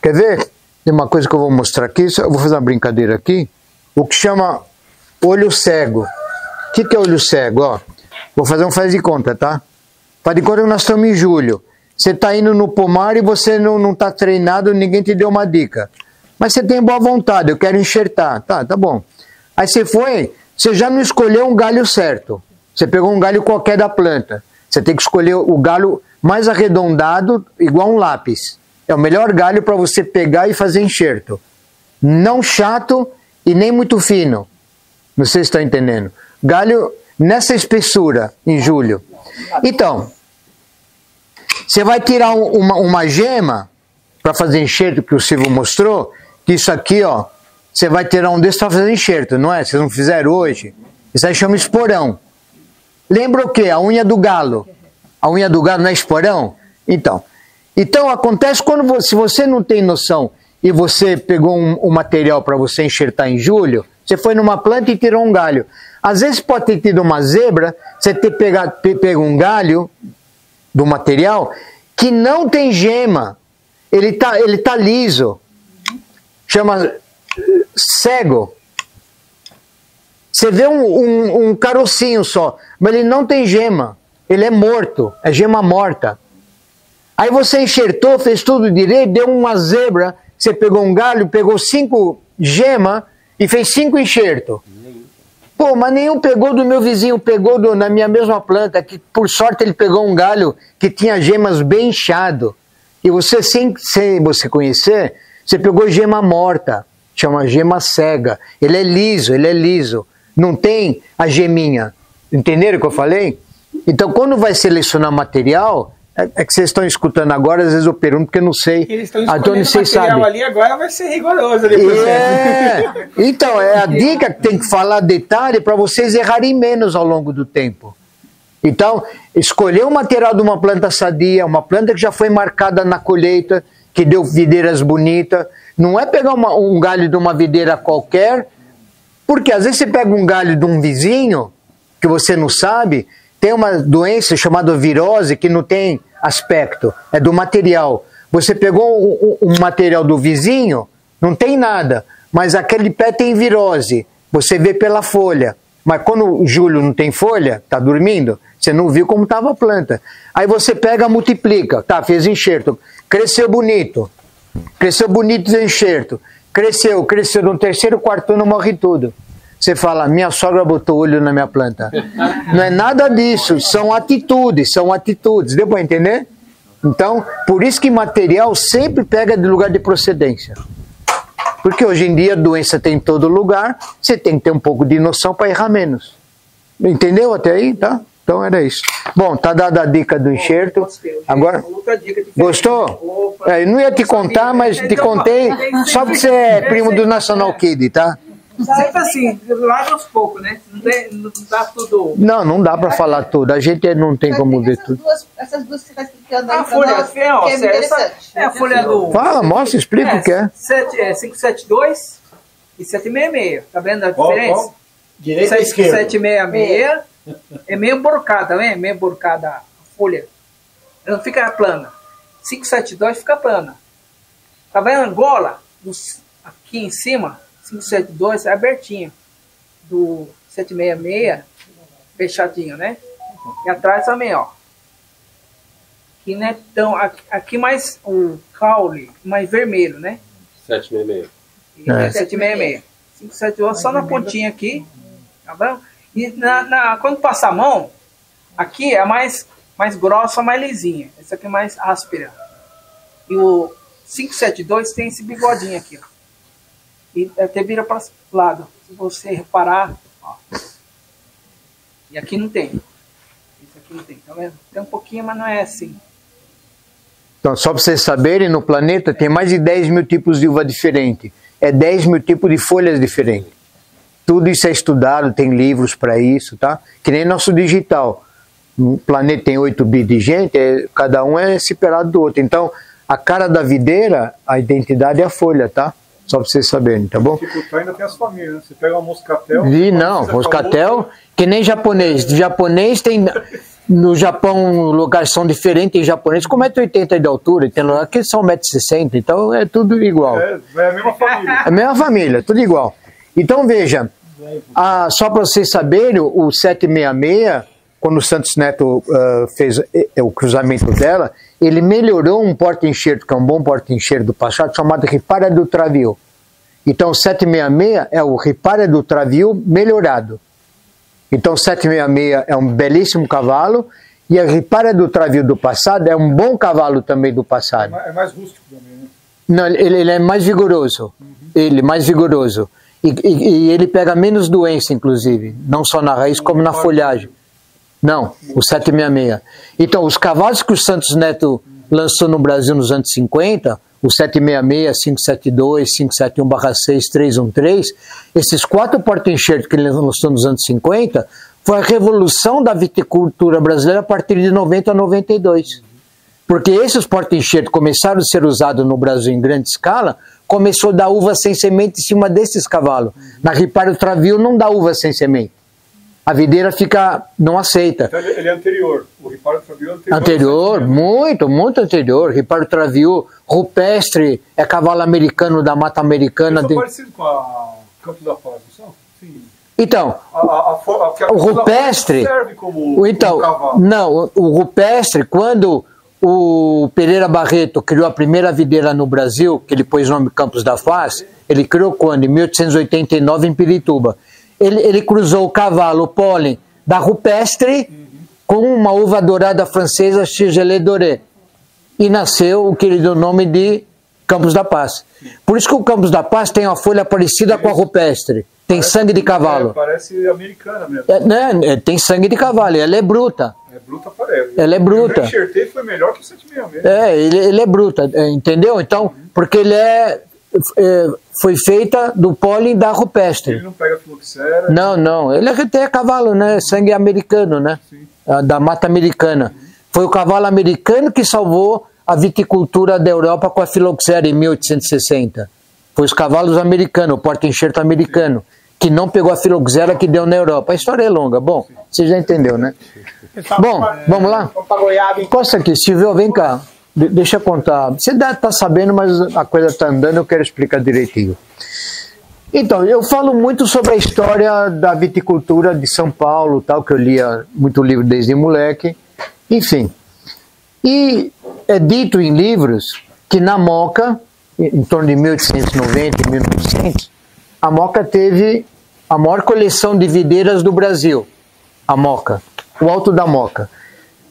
Quer ver? Tem uma coisa que eu vou mostrar aqui, eu vou fazer uma brincadeira aqui. O que chama olho cego. O que, que é olho cego? Ó, vou fazer um faz de conta, tá? Faz de conta que nós estamos em julho. Você está indo no pomar e você não está treinado, ninguém te deu uma dica. Mas você tem boa vontade, eu quero enxertar. Tá, tá bom. Aí você foi, você já não escolheu um galho certo. Você pegou um galho qualquer da planta. Você tem que escolher o galho mais arredondado, igual um lápis. É o melhor galho para você pegar e fazer enxerto. Não chato e nem muito fino. Não sei se está entendendo. Galho nessa espessura, em julho. Então, você vai tirar um- uma, uma gema para fazer enxerto que o Silvio mostrou, que isso aqui, ó, você vai tirar um desses para fazer enxerto, não é? Vocês não fizeram hoje? Isso aí chama esporão. Lembra o quê? A unha do galo. A unha do galo não é esporão? Então, então acontece quando você, se você não tem noção e você pegou um, um material para você enxertar em julho, você foi numa planta e tirou um galho. Às vezes pode ter tido uma zebra, você ter pegado, pe- pego um galho do material que não tem gema. Ele tá, ele tá liso. Chama eh, cego. Você vê um, um, um carocinho só, mas ele não tem gema. Ele é morto, é gema morta. Aí você enxertou, fez tudo direito, deu uma zebra, você pegou um galho, pegou cinco gema e fez cinco enxertos. Pô, mas nenhum pegou do meu vizinho, pegou do- na minha mesma planta, que por sorte ele pegou um galho que tinha gemas bem inchado. E você, sem, sem você conhecer, você pegou gema morta, chama gema cega. Ele é liso, ele é liso. Não tem a geminha. Entenderam o que eu falei? Então, quando vai selecionar material, é, é que vocês estão escutando agora, às vezes eu pergunto porque eu não sei. Eles estão escolhendo vocês material sabem. ali, agora vai ser rigoroso centro. É. Então, é a (laughs) dica que tem que falar detalhe para vocês errarem menos ao longo do tempo. Então, escolher o material de uma planta sadia, uma planta que já foi marcada na colheita, que deu videiras bonitas. Não é pegar uma- um galho de uma videira qualquer, porque às vezes você pega um galho de um vizinho, que você não sabe, tem uma doença chamada virose que não tem aspecto, é do material. Você pegou um, um- um material do vizinho, não tem nada, mas aquele pé tem virose, você vê pela folha. Mas quando o julho não tem folha, tá dormindo, você não viu como estava a planta. Aí você pega, multiplica, tá, fez enxerto, cresceu bonito, cresceu bonito o enxerto, cresceu, cresceu, no terceiro, quarto ano morre tudo. Você fala, minha sogra botou olho na minha planta. (laughs) Não é nada disso, são atitudes, são atitudes. Deu para entender? Então, por isso que material sempre pega de lugar de procedência. Porque hoje em dia a doença tem em todo lugar, você tem que ter um pouco de noção para errar menos. Entendeu até aí? Tá? Então era isso. Bom, tá dada a dica do enxerto. Agora, Outra dica diferente. gostou? É, eu não ia te contar, mas te contei só porque você é primo do National Kid, tá? Sempre assim, lá aos poucos, né? Não, tem, não dá tudo. Não, não dá para falar tudo. A gente não tem como ver tudo. Duas, essas duas que você está explicando aí A folha, nós, é, ó, é essa, interessante. é a folha do. Fala, mostra, explica o que é. sete- é 572 e 766. Tá vendo a diferença? qual? Direita e esquerda. 766 É meio borcada, né? Meio borcada a folha. Ela não fica plana. 572 fica plana. Tá vendo Angola? Aqui em cima, 572 é abertinho. Do 766, fechadinho, né? E atrás também, ó. Aqui não é tão. Aqui, aqui mais o caule, mais vermelho, né? 766. É. 766. 578 só na pontinha aqui. Tá vendo? E na, na- quando passa a mão, aqui é mais, mais grossa, mais lisinha. Essa aqui é mais áspera. E o 572 tem esse bigodinho aqui, ó. E até vira para lado. Se você reparar, ó. E aqui não tem. Isso aqui não tem, tá vendo? Tem um pouquinho, mas não é assim. Então, só para vocês saberem, no planeta tem mais de 10 mil tipos de uva diferente. É 10 mil tipos de folhas diferentes. Tudo isso é estudado, tem livros para isso, tá? Que nem nosso digital. O planeta tem 8 bi de gente, é- cada um é separado do outro. Então, a cara da videira, a identidade é a folha, tá? Só para vocês saberem, tá bom? Dificultar ainda tem as famílias, né? Você pega uma moscatel. Vi, não, moscatel, que nem japonês. Japonês tem. No Japão, lugares são diferentes. Tem japonês com 1,80m de altura, tem lugar que são 1,60m, então é tudo igual. É, é a mesma família. É a mesma família, tudo igual. Então veja, ah, só para vocês saberem, o 766, quando o Santos Neto ah, fez eh, o cruzamento dela, ele melhorou um porta-enxerto, que é um bom porta-enxerto do passado, chamado Ripara do Travio. Então o 766 é o Ripara do Travio melhorado. Então o 766 é um belíssimo cavalo e a Ripara do Travio do passado é um bom cavalo também do passado. É mais rústico também, né? Não, ele, ele é mais vigoroso. Ele mais vigoroso. E, e- e ele pega menos doença, inclusive. Não só na raiz, como na folhagem. Não, o 766. Então, os cavalos que o Santos Neto lançou no Brasil nos anos 50, o 766, 572, 571-6, 313, esses quatro porta-enxertos que ele lançou nos anos 50, foi a revolução da viticultura brasileira a partir de 90 a 92. Porque esses porta-enxertos começaram a ser usados no Brasil em grande escala, começou a dar uva sem semente em cima desses cavalos. Na Riparo Travio não dá uva sem semente. A videira fica, não aceita. Então ele, é anterior. O Riparo Fabio é anterior. Anterior, muito, muito anterior. Riparo Travio, rupestre, é cavalo americano da mata americana. São de- parecidos com a Campos da Paz, não são? Sim. Então, A, a, a, o rupestre, serve como, então, como cavalo. não, o rupestre, quando o Pereira Barreto criou a primeira videira no Brasil, que ele pôs o nome Campos da Paz, ele criou quando? Em 1889 em Pirituba. Ele, ele cruzou o cavalo, o pólen da rupestre com uma uva dourada francesa Chigelet Doré. E nasceu o que ele deu o nome de Campos da Paz. Por isso que o Campos da Paz tem uma folha parecida com a rupestre. Tem sangue de É, cavalo. parece americana mesmo. É, né? É, Tem sangue de cavalo, ela é bruta. É bruta, parece. Ela é bruta. Eu enxertei foi melhor que o 766. É, ele, ele é bruta, é, entendeu? Então, porque ele é, é, foi feita do pólen da Ele rupestre. não pega fluxera. Não, não, ele é cavalo, né? Sangue americano, né? Ah, Da mata americana. Foi o cavalo americano que salvou a viticultura da Europa com a filoxera em 1860. Foi os cavalos americanos, o porta-enxerto americano, que não pegou a filoxera que deu na Europa. A história é longa, bom, você já entendeu, né? Bom, vamos lá? Costa aqui, Silvio, vem cá. De- deixa eu contar. Você estar sabendo, mas a coisa está andando, eu quero explicar direitinho. Então, eu falo muito sobre a história da viticultura de São Paulo, tal, que eu lia muito livro desde moleque. Enfim. E é dito em livros que na Moca, em torno de 1890 e 1900, a Moca teve a maior coleção de videiras do Brasil. A Moca, o Alto da Moca.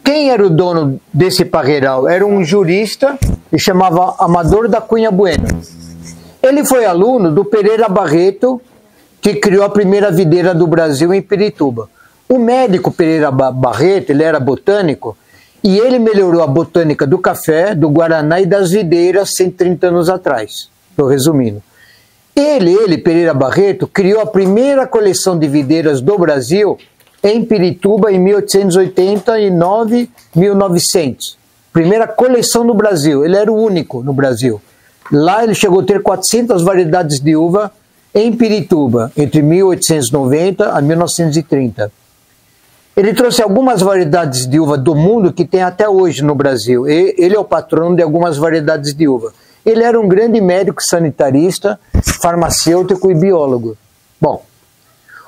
Quem era o dono desse parreiral? Era um jurista que chamava Amador da Cunha Bueno. Ele foi aluno do Pereira Barreto, que criou a primeira videira do Brasil em Pirituba. O médico Pereira Ba- Barreto, ele era botânico, e ele melhorou a botânica do café, do guaraná e das videiras 130 anos atrás. Estou resumindo. Ele, ele, Pereira Barreto, criou a primeira coleção de videiras do Brasil em Pirituba em 1889, 1900. Primeira coleção no Brasil. Ele era o único no Brasil. Lá ele chegou a ter 400 variedades de uva em Pirituba, entre 1890 a 1930. Ele trouxe algumas variedades de uva do mundo que tem até hoje no Brasil. Ele é o patrono de algumas variedades de uva. Ele era um grande médico sanitarista, farmacêutico e biólogo. Bom,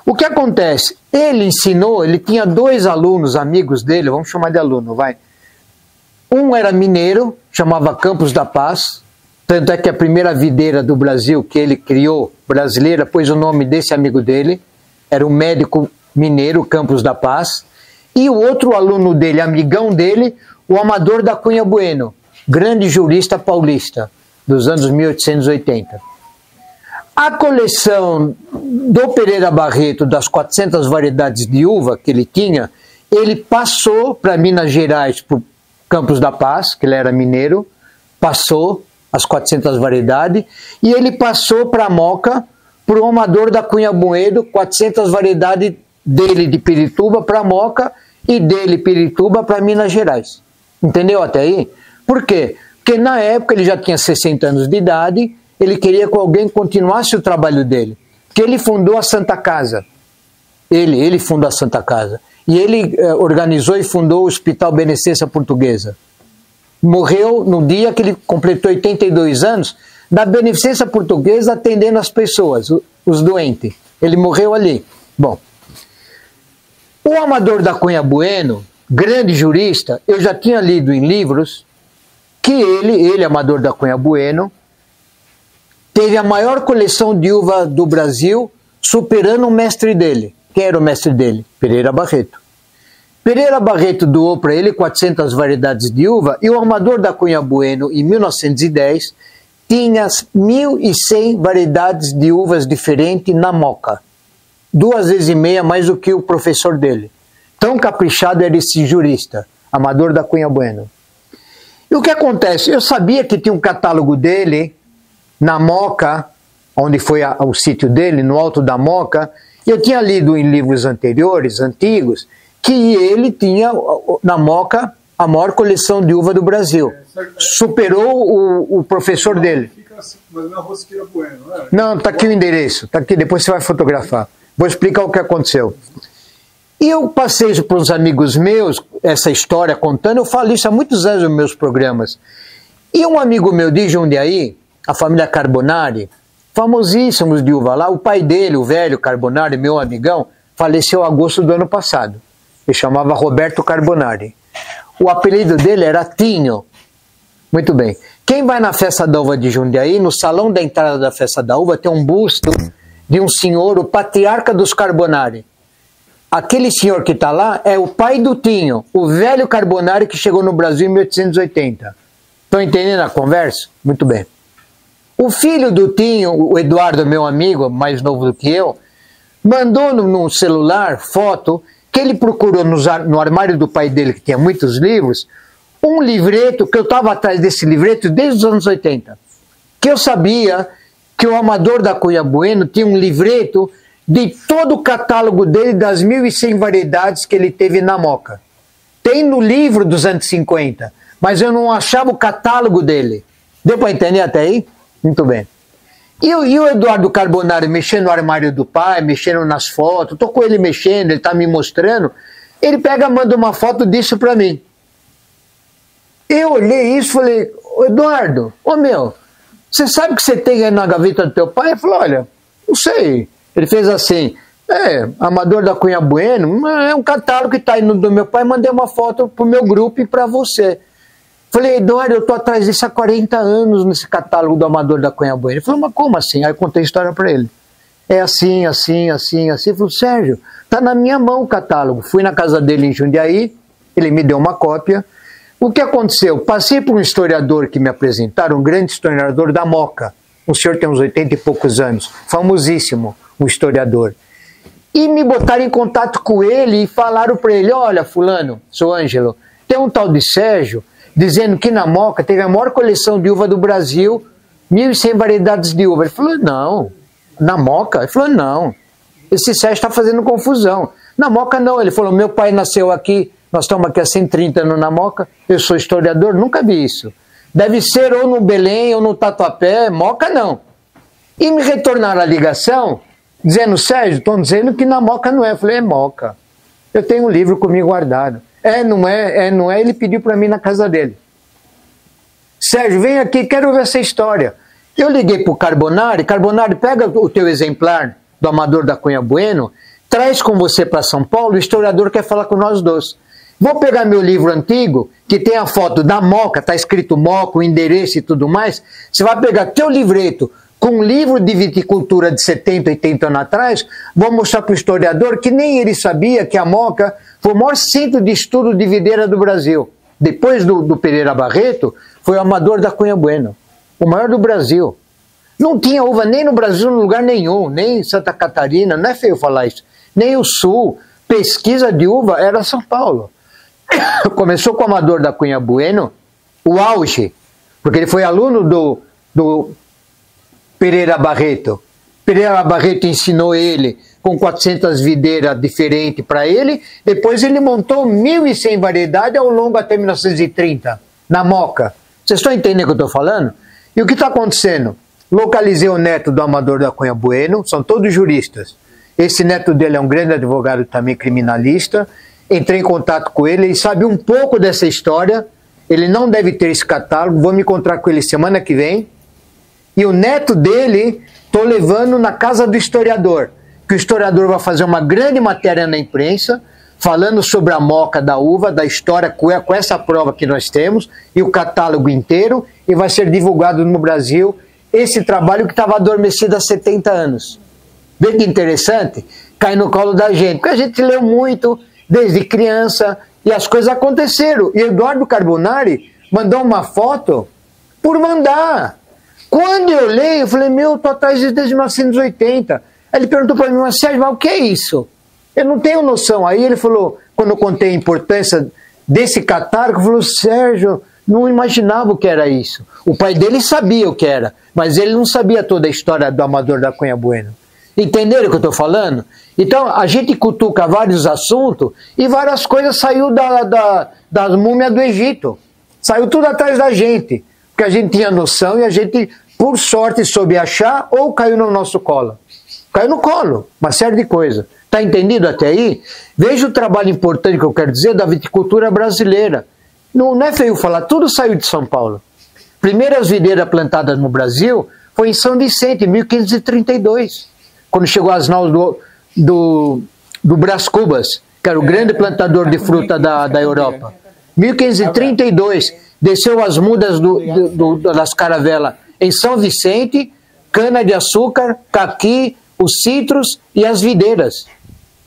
o que acontece? Ele ensinou, ele tinha dois alunos, amigos dele, vamos chamar de aluno, vai. Um era mineiro, chamava Campos da Paz, tanto é que a primeira videira do Brasil que ele criou, brasileira, pôs o nome desse amigo dele, era um médico mineiro, Campos da Paz, e o outro aluno dele, amigão dele, o Amador da Cunha Bueno, grande jurista paulista, dos anos 1880. A coleção do Pereira Barreto, das 400 variedades de uva que ele tinha, ele passou para Minas Gerais, para Campos da Paz, que ele era mineiro, passou as 400 variedades, e ele passou para Moca, para o Amador da Cunha Bueno, 400 variedades dele de Pirituba para Moca e dele Pirituba para Minas Gerais. Entendeu até aí? Por quê? Porque na época ele já tinha 60 anos de idade, ele queria que alguém continuasse o trabalho dele. Porque ele fundou a Santa Casa. Ele, ele fundou a Santa Casa. E ele eh, organizou e fundou o Hospital Beneficência Portuguesa. Morreu no dia que ele completou 82 anos, da Beneficência Portuguesa atendendo as pessoas, os doentes. Ele morreu ali. Bom, o Amador da Cunha Bueno, grande jurista, eu já tinha lido em livros que ele, ele, Amador da Cunha Bueno, teve a maior coleção de uva do Brasil, superando o mestre dele. Quem era o mestre dele? Pereira Barreto. Pereira Barreto doou para ele 400 variedades de uva e o Amador da Cunha Bueno, em 1910, tinha 1.100 variedades de uvas diferentes na moca. Duas vezes e meia mais do que o professor dele. Tão caprichado era esse jurista, Amador da Cunha Bueno. E o que acontece? Eu sabia que tinha um catálogo dele na Moca, onde foi a- o sítio dele, no alto da Moca. e Eu tinha lido em livros anteriores, antigos, que ele tinha na Moca a maior coleção de uva do Brasil. Superou o, o professor dele. Assim, não é? Não, tá aqui o endereço, tá aqui, depois você vai fotografar. Vou explicar o que aconteceu. E eu passei isso para uns amigos meus, essa história contando, eu falo isso há muitos anos nos meus programas. E um amigo meu de Jundiaí, a família Carbonari, famosíssimos de uva lá, o pai dele, o velho Carbonari, meu amigão, faleceu em agosto do ano passado. Ele chamava Roberto Carbonari. O apelido dele era Tinho. Muito bem. Quem vai na festa da uva de Jundiaí, no salão da entrada da festa da uva, tem um busto de um senhor, o patriarca dos Carbonari. Aquele senhor que está lá é o pai do Tinho, o velho Carbonari que chegou no Brasil em 1880. Estão entendendo a conversa? Muito bem. O filho do Tinho, o Eduardo, meu amigo, mais novo do que eu, mandou no, no celular foto que ele procurou ar- no armário do pai dele, que tinha muitos livros, um livreto, que eu estava atrás desse livreto desde os anos 80. Que eu sabia que o Amador da Cunha Bueno tinha um livreto de todo o catálogo dele, das 1.100 variedades que ele teve na Moca. Tem no livro dos anos 50, mas eu não achava o catálogo dele. Deu para entender até aí? Muito bem. E, o- e o Eduardo Carbonari mexendo no armário do pai, mexendo nas fotos, tô com ele mexendo, ele tá me mostrando. Ele pega, manda uma foto disso para mim. Eu olhei isso e falei, "Ô, Eduardo, ô meu, você sabe que você tem aí na gaveta do teu pai? Ele falou, olha, não sei. Ele fez assim, é, Amador da Cunha Bueno, é um catálogo que está aí no do meu pai, mandei uma foto pro meu grupo e para você. Falei, Eduardo, eu tô atrás disso há 40 anos nesse catálogo do Amador da Cunha Bueno. Ele falou, mas como assim? Aí eu contei a história para ele. É assim, assim, assim, assim. Ele falou, Sérgio, tá na minha mão o catálogo. Fui na casa dele em Jundiaí, ele me deu uma cópia. O que aconteceu? Passei por um historiador que me apresentaram, um grande historiador da Moca. O senhor tem uns 80 e poucos anos, famosíssimo, um historiador. E me botaram em contato com ele e falaram para ele: Olha, Fulano, sou Ângelo, tem um tal de Sérgio dizendo que na Moca teve a maior coleção de uva do Brasil, 1.100 variedades de uva. Ele falou: Não, na Moca? Ele falou: Não, esse Sérgio está fazendo confusão. Na Moca não, ele falou: Meu pai nasceu aqui, nós estamos aqui há 130 anos na Moca, eu sou historiador, nunca vi isso. Deve ser ou no Belém ou no Tatuapé, Moca não. E me retornaram a ligação, dizendo, Sérgio, estão dizendo que na Moca não é. Eu falei, é Moca. Eu tenho um livro comigo guardado. É, não é, é não é, ele pediu para mim na casa dele. Sérgio, vem aqui, quero ver essa história. Eu liguei para o Carbonari, Carbonari, pega o teu exemplar do Amador da Cunha Bueno, traz com você para São Paulo, o historiador quer falar com nós dois. Vou pegar meu livro antigo, que tem a foto da Moca, tá escrito Moca, o endereço e tudo mais. Você vai pegar teu livreto com um livro de viticultura de 70, 80 anos atrás, vou mostrar para o historiador que nem ele sabia que a Moca foi o maior centro de estudo de videira do Brasil. Depois do, do Pereira Barreto, foi o Amador da Cunha Bueno, o maior do Brasil. Não tinha uva nem no Brasil, em lugar nenhum, nem em Santa Catarina, não é feio falar isso, nem o Sul. Pesquisa de uva era São Paulo. (coughs) Começou com o Amador da Cunha Bueno, o auge, porque ele foi aluno do, do Pereira Barreto. Pereira Barreto ensinou ele com 400 videiras diferentes para ele. Depois ele montou 1.100 variedades ao longo até 1930, na Moca. Vocês estão entendendo o que eu estou falando? E o que está acontecendo? Localizei o neto do Amador da Cunha Bueno, são todos juristas. Esse neto dele é um grande advogado também criminalista. Entrei em contato com ele, ele sabe um pouco dessa história. Ele não deve ter esse catálogo, vou me encontrar com ele semana que vem. E o neto dele, estou levando na casa do historiador, que o historiador vai fazer uma grande matéria na imprensa, falando sobre a moca da uva, da história com essa prova que nós temos, e o catálogo inteiro, e vai ser divulgado no Brasil esse trabalho que estava adormecido há 70 anos. Vê que interessante? Cai no colo da gente, porque a gente leu muito desde criança, e as coisas aconteceram. E Eduardo Carbonari mandou uma foto por mandar. Quando eu leio, eu falei, meu, eu tô atrás desde 1980. Aí ele perguntou para mim, mas Sérgio, mas o que é isso? Eu não tenho noção. Aí ele falou, quando eu contei a importância desse catálogo, falou, Sérgio, não imaginava o que era isso. O pai dele sabia o que era, mas ele não sabia toda a história do Amador da Cunha Bueno. Entenderam o que eu estou falando? Então, a gente cutuca vários assuntos e várias coisas saiu da, da, das múmias do Egito. Saiu tudo atrás da gente porque a gente tinha noção e a gente, por sorte, soube achar ou caiu no nosso colo. Caiu no colo, uma série de coisas. Está entendido até aí? Veja o trabalho importante que eu quero dizer da viticultura brasileira. Não, não é feio falar, tudo saiu de São Paulo. Primeiras videiras plantadas no Brasil foi em São Vicente, em 1532, quando chegou as do, do, do Brás Cubas, que era o grande plantador de fruta da, da Europa. 1532 desceu as mudas do, do, do, das caravelas em São Vicente, cana-de-açúcar, caqui, os citros e as videiras.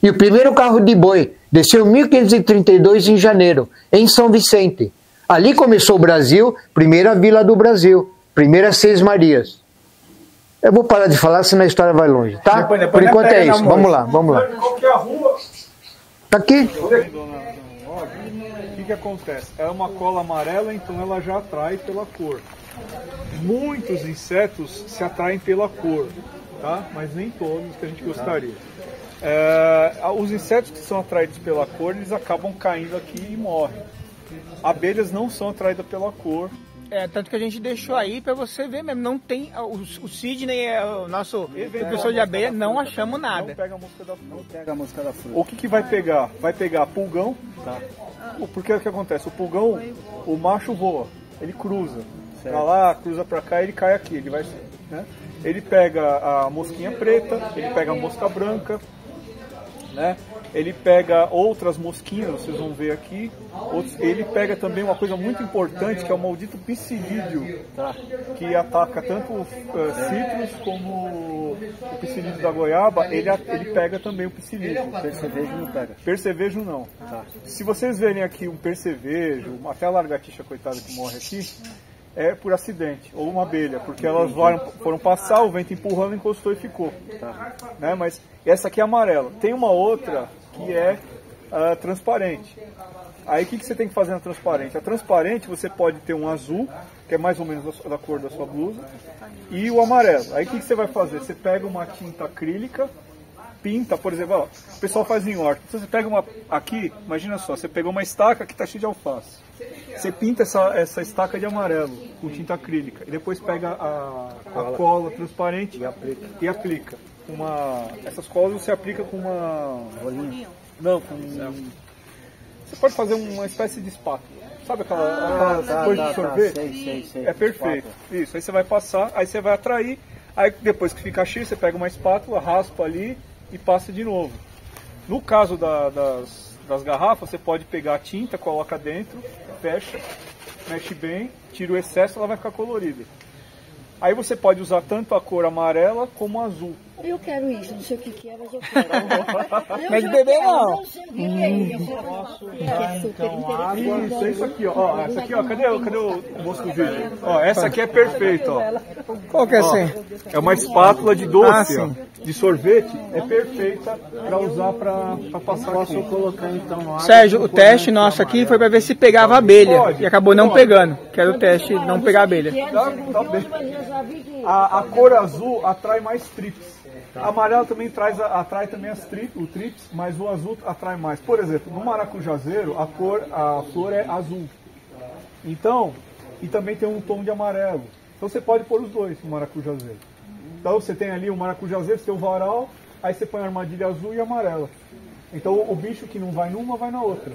E o primeiro carro de boi desceu em 1532 em janeiro, em São Vicente. Ali começou o Brasil, primeira vila do Brasil, primeira Seis Marias. Eu vou parar de falar, senão a história vai longe, tá? Depois, depois Por enquanto é isso. Vamos lá, vamos lá. É? Tá aqui que acontece? É uma cola amarela, então ela já atrai pela cor. Muitos insetos se atraem pela cor, tá? mas nem todos que a gente gostaria. É, os insetos que são atraídos pela cor, eles acabam caindo aqui e morrem. Abelhas não são atraídas pela cor, é, tanto que a gente deixou aí para você ver mesmo. Não tem. O, o Sidney, é o nosso professor de abelha, não achamos nada. Não pega a mosca da fruta. Não pega a mosca da fruta. O que, que vai pegar? Vai pegar pulgão. Tá. Porque o que acontece? O pulgão, o macho voa, ele cruza. Certo. Pra lá, cruza pra cá ele cai aqui. Ele vai. Né? Ele pega a mosquinha preta, ele pega a mosca branca, né? Ele pega outras mosquinhas, vocês vão ver aqui. Ele pega também uma coisa muito importante que é o maldito psilídeo, tá? que ataca tanto uh, citros como o psilídeo da goiaba. Ele, ele pega também o psilídeo. Percevejo não pega. Percevejo não. Tá. Se vocês verem aqui um percevejo, até a largatixa coitada que morre aqui, é por acidente, ou uma abelha, porque elas foram, foram passar, o vento empurrando, encostou e ficou. Tá. Né? Mas essa aqui é amarela. Tem uma outra que é uh, transparente. Aí o que, que você tem que fazer na transparente? A transparente você pode ter um azul, que é mais ou menos da, cor da sua blusa, e o amarelo. Aí o que, que você vai fazer? Você pega uma tinta acrílica, pinta, por exemplo, ó, o pessoal faz em horta. Então, você pega uma. Aqui, imagina só, você pegou uma estaca que está cheia de alface. Você pinta essa, essa estaca de amarelo com tinta acrílica e depois pega a, a cola transparente e aplica. E aplica uma, essas colas você aplica com uma rolinha. Não, com... Você pode fazer uma espécie de espátula. Sabe aquela, Ah, tá, coisa tá, de tá, sorvete? sei, sei, sei. É perfeito. Isso, aí você vai passar, aí você vai atrair, aí depois que fica cheio, você pega uma espátula, raspa ali e passa de novo. No caso da- das, das garrafas, você pode pegar a tinta, coloca dentro, fecha, mexe bem, tira o excesso, ela vai ficar colorida. Aí você pode usar tanto a cor amarela como azul. Eu quero isso, não sei o que, que é, mas eu quero. (laughs) Eu Mas beber quero, não. É isso. É interessante. Isso, é aqui, ó. Essa aqui, ó. Cadê, o- cadê o moço do vídeo? Ó, essa aqui é perfeita, ó. Qual que é essa? É uma espátula de Ah, doce, ó, de sorvete. É perfeita pra usar pra, pra passar Posso aqui. colocar então? Sérgio, o teste nosso aqui foi pra ver se pegava abelha. Pode, E acabou não pode. pegando. Que era o teste não pegar abelha. Tá, tá bem. A, a cor azul atrai mais trips. A amarela também traz, atrai também as tri, o trips, mas o azul atrai mais. Por exemplo, no maracujazeiro, a cor, a flor é azul. Então, e também tem um tom de amarelo. Então você pode pôr os dois no maracujazeiro. Então você tem ali o maracujazeiro, seu varal, aí você põe a armadilha azul e amarela. Então o bicho que não vai numa vai na outra.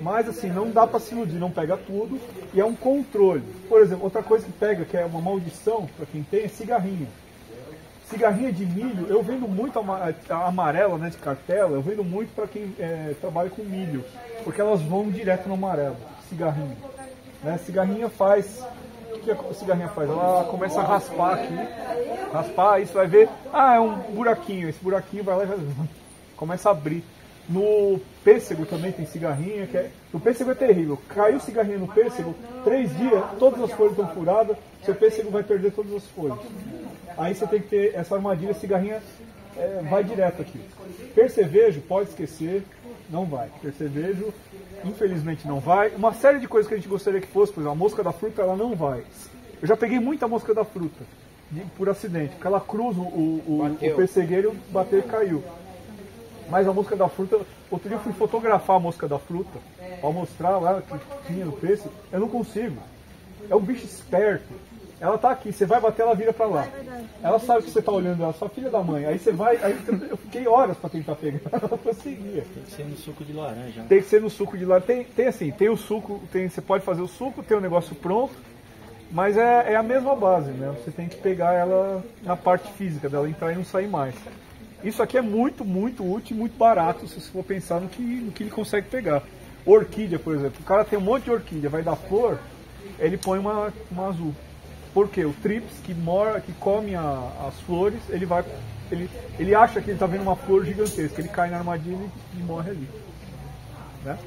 Mas assim, não dá para se iludir, não pega tudo e é um controle. Por exemplo, outra coisa que pega, que é uma maldição para quem tem, é cigarrinha. Cigarrinha de milho, eu vendo muito a amarela, né, de cartela, eu vendo muito para quem é, trabalha com milho, porque elas vão direto no amarelo, cigarrinha. Né? Cigarrinha faz, o que a cigarrinha faz? Ela começa a raspar aqui, raspar, aí você vai ver, ah, é um buraquinho, esse buraquinho vai lá e (laughs) começa a abrir. No pêssego também tem cigarrinha, que é, o pêssego é terrível. Caiu cigarrinha no pêssego, três dias, todas as folhas estão furadas, seu pêssego vai perder todas as folhas. Aí você tem que ter essa armadilha, cigarrinha é, vai direto aqui. Percevejo, pode esquecer, não vai. Percevejo, infelizmente não vai. Uma série de coisas que a gente gostaria que fosse, por exemplo, a mosca da fruta, ela não vai. Eu já peguei muita mosca da fruta, por acidente, porque ela cruza o, o, o persegueiro, bateu e caiu. Mas a mosca da fruta, outro dia eu fui fotografar a mosca da fruta, para mostrar lá que tinha no pêssego, eu não consigo. É um bicho esperto. Ela tá aqui, você vai bater, ela vira pra lá. Ela sabe que você tá olhando ela, sua filha da mãe. Aí você vai, aí eu fiquei horas pra tentar pegar, (laughs) ela não conseguia. Tem que ser no suco de laranja. Tem que ser no suco de laranja. Tem, tem assim, tem o suco, tem, você pode fazer o suco, tem o negócio pronto, mas é, é a mesma base, né? Você tem que pegar ela na parte física dela, entrar e não sair mais. Isso aqui é muito, muito útil e muito barato se você for pensar no que, no que ele consegue pegar. Orquídea, por exemplo. O cara tem um monte de orquídea, vai dar flor, ele põe uma, uma azul. Por quê? O trips que mora, que come a- as flores, ele vai. Ele, ele acha que ele está vendo uma flor gigantesca, ele cai na armadilha e morre ali. Né?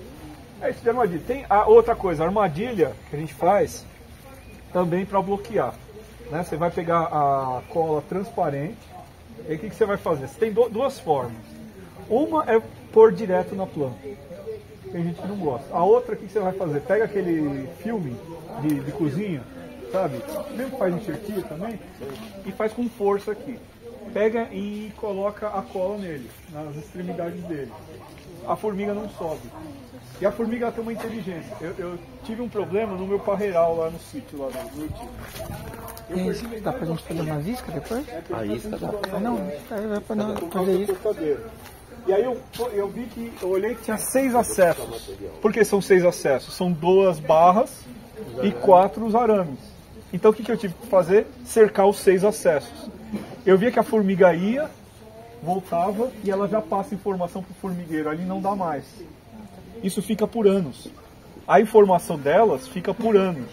É isso de armadilha. Tem a outra coisa, a armadilha que a gente faz também para bloquear. Né? Você vai pegar a cola transparente, e aí o que, que você vai fazer? Você tem du- duas formas. Uma é pôr direto na planta. Tem gente que não gosta. A outra, o que, que você vai fazer? Pega aquele filme de, de cozinha, sabe? Mesmo que faz enxertia também, e faz com força aqui. Pega e coloca a cola nele, nas extremidades dele. A formiga não sobe. E a formiga tem uma inteligência. Eu, eu tive um problema no meu parreiral lá no sítio, lá do meu tio. Eu percebi- Dá pra gente fazer uma isca depois? A isca dá. Ah, não, é pra não causa fazer isso. E aí eu, eu vi que, eu olhei que tinha seis acessos. Por que são seis acessos? São duas barras e quatro os arames. Então o que, que eu tive que fazer? Cercar os seis acessos. Eu via que a formiga ia, voltava e ela já passa informação para o formigueiro. Ali não dá mais. Isso fica por anos. A informação delas fica por anos.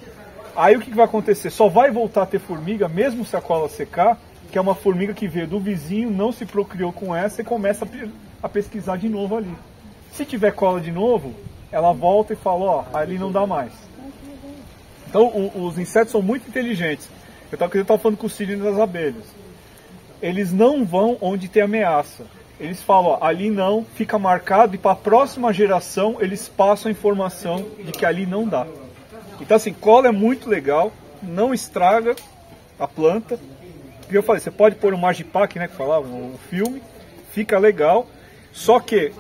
Aí o que vai acontecer? Só vai voltar a ter formiga, mesmo se a cola secar, que é uma formiga que veio do vizinho, não se procriou com essa e começa a pesquisar de novo ali. Se tiver cola de novo, ela volta e fala, ó, ali não dá mais. Então o- os insetos são muito inteligentes. Eu estava falando com o Sidney das abelhas. Eles não vão onde tem ameaça. Eles falam, ó, ali não, fica marcado e para a próxima geração eles passam a informação de que ali não dá. Então assim, cola é muito legal, não estraga a planta. E eu falei, você pode pôr um Magipack, né, que falava, um filme, fica legal. Só que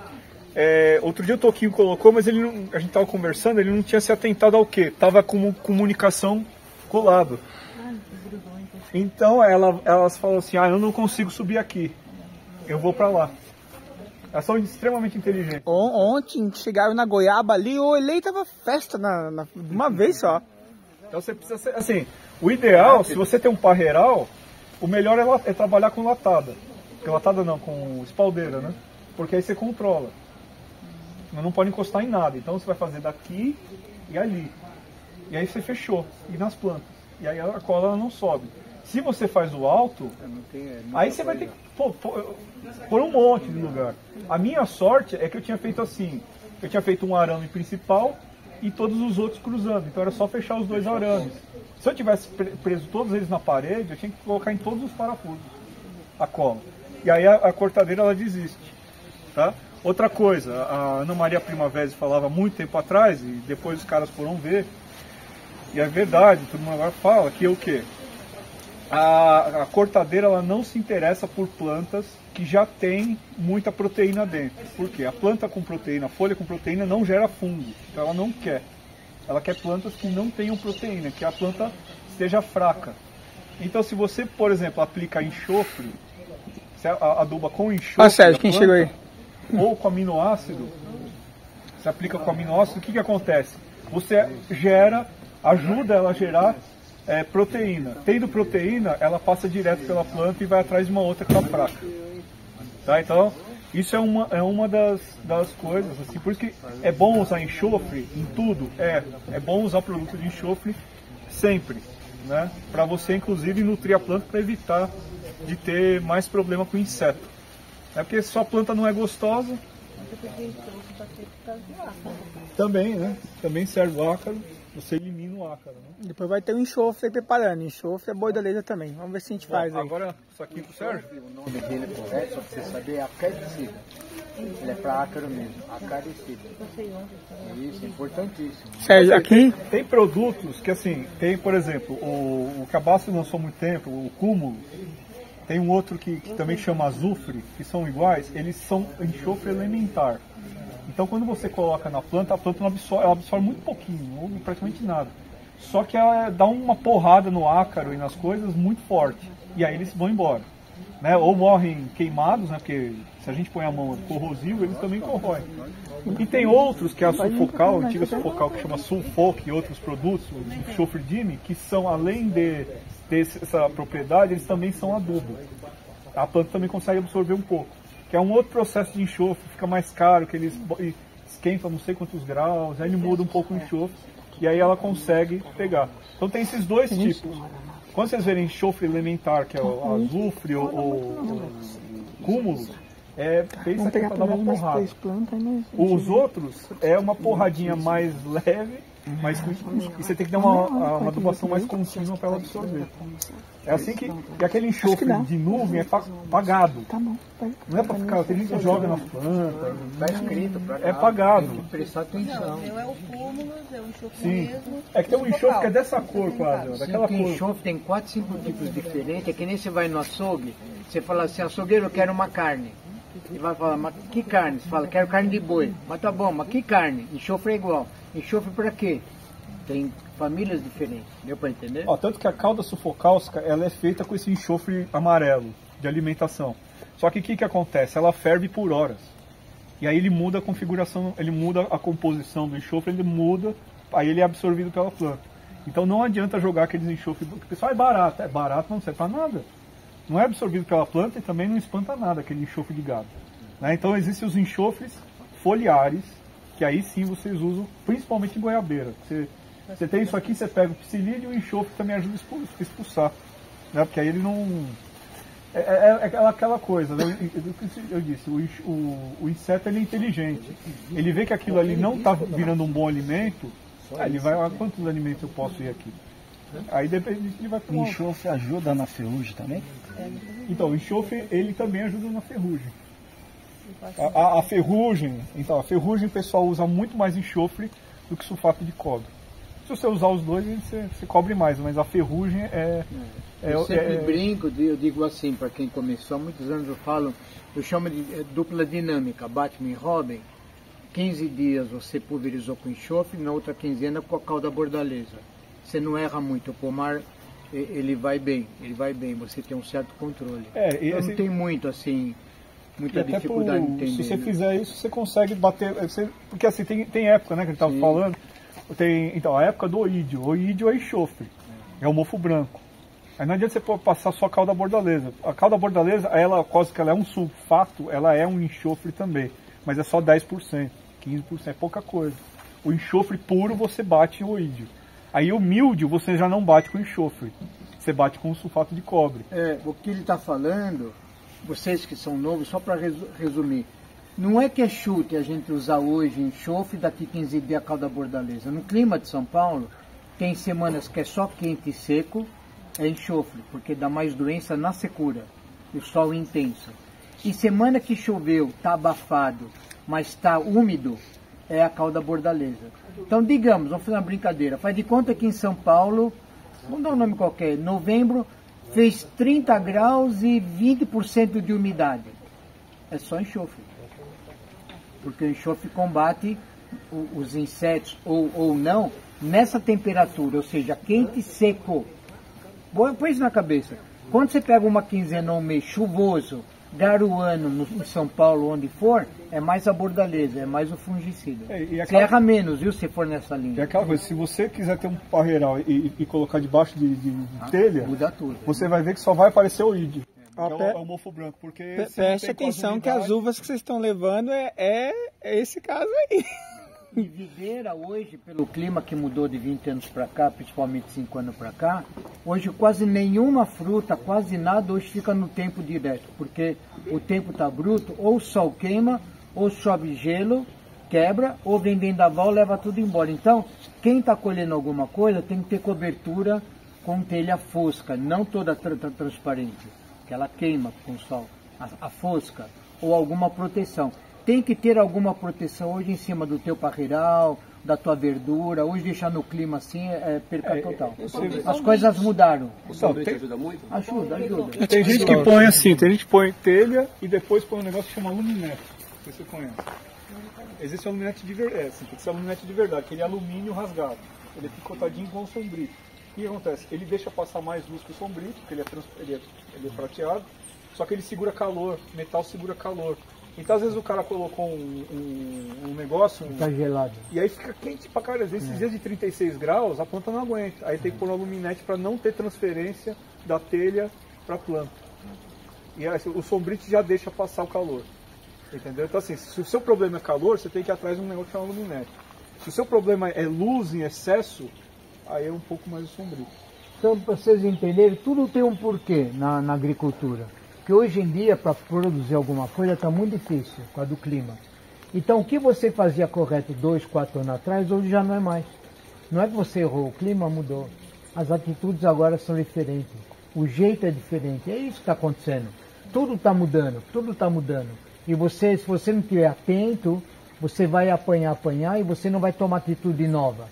é, outro dia o Toquinho colocou, mas ele não- a gente estava conversando, ele não tinha se atentado ao quê? Tava com comunicação colado. Então ela, elas falam assim, ah, eu não consigo subir aqui, eu vou para lá. Elas são extremamente inteligentes. On- Ontem chegaram na goiaba ali, eu olhei e tava festa na, na- de uma vez só. Então você precisa ser, assim, o ideal, se você tem um parreiral, o melhor é, é trabalhar com latada. Porque latada não, com espaldeira, né? Porque aí você controla. Mas não pode encostar em nada. Então você vai fazer daqui e ali. E aí você fechou. E nas plantas. E aí a cola ela não sobe. Se você faz o alto, aí você vai ter que pô, pô, pôr um monte de lugar. A minha sorte é que eu tinha feito assim. Eu tinha feito um arame principal e todos os outros cruzando. Então era só fechar os dois arames. Se eu tivesse pre- preso todos eles na parede, eu tinha que colocar em todos os parafusos a cola. E aí a, a cortadeira ela desiste. Tá? Outra coisa, a Ana Maria Primavera falava muito tempo atrás, e depois os caras foram ver, e é verdade, todo mundo agora fala que é o quê? A, a cortadeira ela não se interessa por plantas que já tem muita proteína dentro. Por quê? A planta com proteína, a folha com proteína não gera fungo, então ela não quer. Ela quer plantas que não tenham proteína, que a planta esteja fraca. Então se você, por exemplo, aplica enxofre, você aduba com enxofre. Ó, Sérgio, quem planta, chegou aí? Ou com aminoácido, você aplica com aminoácido, o que, que acontece? Você gera, ajuda ela a gerar é, proteína. Tendo proteína, ela passa direto pela planta e vai atrás de uma outra que está fraca. Tá? Então, isso é uma, é uma das, das coisas, assim, por isso que é bom usar enxofre em tudo, é, é bom usar produto de enxofre sempre, né? Para você, inclusive, nutrir a planta para evitar de ter mais problema com inseto. É porque se sua planta não é gostosa, também, né? Também serve o ácaro, você elimina o ácaro, né? Depois vai ter o enxofre aí preparando. Enxofre é borboleta também. Vamos ver se a gente faz aí. Agora, isso aqui pro Sérgio? O nome dele é correto, só pra você saber, é acaricida. Ele é para ácaro mesmo, acaricida. Isso, é importantíssimo. Sérgio, aqui Tem produtos que, assim, tem, por exemplo, o, o Cabaço lançou há muito tempo, o Cúmulo, tem um outro que, que também chama Azufre, que são iguais, eles são enxofre elementar. Então, quando você coloca na planta, a planta não absorve, ela absorve muito pouquinho, ou praticamente nada. Só que ela dá uma porrada no ácaro e nas coisas muito forte. E aí eles vão embora. Né? Ou morrem queimados, né? porque se a gente põe a mão corrosivo, eles também corroem. E tem outros, que é a sulfocal, a antiga sulfocal que chama sulfoc e outros produtos, o enxofre Dime, que são, além de ter essa propriedade, eles também são adubo. A planta também consegue absorver um pouco. Que é um outro processo de enxofre, fica mais caro, que eles e esquentam não sei quantos graus, aí ele muda um pouco o enxofre, e aí ela consegue pegar. Então tem esses dois tipos. Quando vocês verem enxofre elementar, que é o azufre ou cúmulo, é, pensa que é para dar uma porrada. né? Os outros é uma porradinha mais leve, mas e você tem que dar uma, uma adubação mais contínua para ela absorver. É assim que. E aquele enxofre de nuvem é pa- pagado. Tá bom. Não é para ficar. Tem gente que joga nas plantas. Tá escrito É pagado. Tem que prestar atenção. O meu é o cúmulo, é o enxofre Sim. mesmo. É que tem um enxofre que é dessa cor quase, ó, Sim, daquela tem cor. enxofre, tem quatro, cinco tipos diferentes. É que nem você vai no açougue, você fala assim, açougueiro, eu quero uma carne. Ele vai falar, mas que carne? Você fala, quero carne de boi. Mas tá bom, mas que carne? Enxofre é igual. Enxofre pra quê? Tem famílias diferentes. Deu pra entender? Ó, tanto que a cauda sufocáustica ela é feita com esse enxofre amarelo de alimentação. Só que o que, que acontece? Ela ferve por horas. E aí ele muda a configuração, ele muda a composição do enxofre, ele muda, aí ele é absorvido pela planta. Então não adianta jogar aqueles enxofres, porque o pessoal é barato, é barato não serve para nada. Não é absorvido pela planta e também não espanta nada aquele enxofre de gado. né? Então existem os enxofres foliares, que aí sim vocês usam, principalmente em goiabeira. Você, você tem isso aqui, você pega o psilídeo e o enxofre também ajuda a expul- expulsar. Né? Porque aí ele não. É, é- é aquela- coisa, né? Eu- eu disse, o, o- o inseto ele é inteligente. Ele vê que aquilo ali não está virando um bom alimento, ah, ele vai, ah, quantos alimentos eu posso ir aqui? Aí depende disso, ele vai para O enxofre ajuda na ferrugem também? Então, o enxofre ele também ajuda na ferrugem. A, a- a ferrugem, então, a ferrugem o pessoal usa muito mais enxofre do que sulfato de cobre. Se você usar os dois, você, você cobre mais, mas a ferrugem é. é- eu sempre é- brinco, eu digo assim, para quem começou há muitos anos eu falo, eu chamo de eh, dupla dinâmica, Batman e Robin. 15 dias você pulverizou com enxofre, na outra quinzena com a cauda bordaleza. Você não erra muito, o pomar ele vai bem, ele vai bem, você tem um certo controle. É, e Então esse- não tem muito assim, muita dificuldade pro- de entender. Se você né? fizer isso, você consegue bater. você- porque assim, tem, tem época, né, que a gente tava Sim. falando. Tem, então, a época do oídio. O oídio é enxofre. É o mofo branco. Aí não adianta você passar só a calda bordaleza. A calda bordaleza, ela, causa que ela é um sulfato, ela é um enxofre também. Mas é só 10%, 15%, é pouca coisa. O enxofre puro você bate em oídio. Aí o míldio você já não bate com enxofre. Você bate com o sulfato de cobre. É, o que ele está falando, vocês que são novos, só para resumir, não é que é chute a gente usar hoje enxofre daqui 15 dias a calda bordaleza. No clima de São Paulo, tem semanas que é só quente e seco, é enxofre, porque dá mais doença na secura, o sol intenso. E semana que choveu, está abafado, mas está úmido, é a calda bordaleza. Então, digamos, vamos fazer uma brincadeira, faz de conta que em São Paulo, vamos dar um nome qualquer, novembro, fez 30 graus e 20% de umidade. É só enxofre. Porque o enxofre combate os insetos ou, ou não nessa temperatura, ou seja, quente e seco. Põe isso na cabeça. Quando você pega uma quinzena ou um mês chuvoso, garoano no, em São Paulo, onde for, é mais a bordaleza, é mais o fungicida. É, e Você aquela- erra menos, viu, se for nessa linha. É aquela coisa, se você quiser ter um parreiral e, e colocar debaixo de, de- de telha, muda tudo. você vai ver que só vai aparecer o ídio. Ah, é, o, é o mofo branco, porque Preste atenção que as uvas que vocês estão levando é, é, é esse caso aí. E videira hoje, pelo clima que mudou de 20 anos para cá, principalmente 5 anos para cá, hoje quase nenhuma fruta, quase nada, hoje fica no tempo direto, porque o tempo está bruto, ou o sol queima, ou chove gelo, quebra, ou vem vendaval, leva tudo embora. Então, quem está colhendo alguma coisa tem que ter cobertura com telha fosca, não toda tra- tra- transparente, que ela queima com o sol, a, a fosca, ou alguma proteção. Tem que ter alguma proteção hoje em cima do teu parreiral, da tua verdura, hoje deixar no clima assim é, é perca É, total. é, você- As coisas mudaram. O sorvete ajuda muito? Ajuda, ajuda. Tem gente que põe assim, tem gente que põe telha e depois põe um negócio que chama luminete. Não sei se você conhece. Existe aluminete de verdade, é, assim, tem que ser aluminete de verdade, aquele alumínio rasgado. Ele é picotadinho com o sombrito. O que acontece? Ele deixa passar mais luz que o sombrito, porque ele é, trans- ele é, ele é prateado, só que ele segura calor, metal segura calor. Então às vezes o cara colocou um, um- um negócio, um- Tá gelado. e aí fica quente pra caralho. Às vezes, esses dias de 36 graus, a planta não aguenta. Aí tem que pôr um aluminete para não ter transferência da telha para a planta. E aí, o sombrite já deixa passar o calor. Entendeu? Então assim, se o seu problema é calor, você tem que ir atrás de um negócio que chama aluminete. Se o seu problema é luz em excesso, aí é um pouco mais o sombrito. Então, para vocês entenderem, tudo tem um porquê na, na agricultura. Que hoje em dia, para produzir alguma coisa, está muito difícil por causa do clima. Então, o que você fazia correto dois, quatro anos atrás, hoje já não é mais. Não é que você errou, o clima mudou. As atitudes agora são diferentes. O jeito é diferente. É isso que está acontecendo. Tudo está mudando, tudo está mudando. E você, se você não estiver atento, você vai apanhar, apanhar e você não vai tomar atitude nova.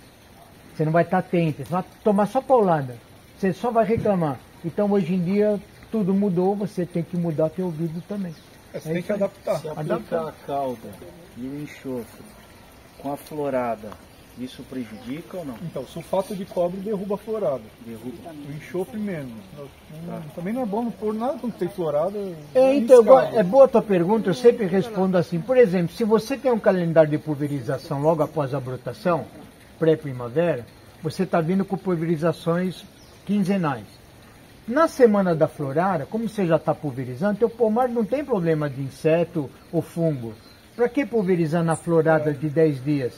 Você não vai estar atento, você vai tomar só paulada. Você só vai reclamar. Então hoje em dia tudo mudou, você tem que mudar teu ouvido também. É, você É tem que aí. adaptar. Se Adaptar. aplicar a calda e o enxofre com a florada, isso prejudica ou não? Então, sulfato de cobre derruba a florada. Derruba. O enxofre menos. Não- Também não é bom não pôr nada quando tem florada. É, então, é boa a tua pergunta, eu sempre respondo assim. Por exemplo, se você tem um calendário de pulverização logo após a brotação, pré-primavera, você está vindo com pulverizações quinzenais. Na semana da florada, como você já está pulverizando, teu pomar não tem problema de inseto ou fungo. Para que pulverizar na florada de 10 dias?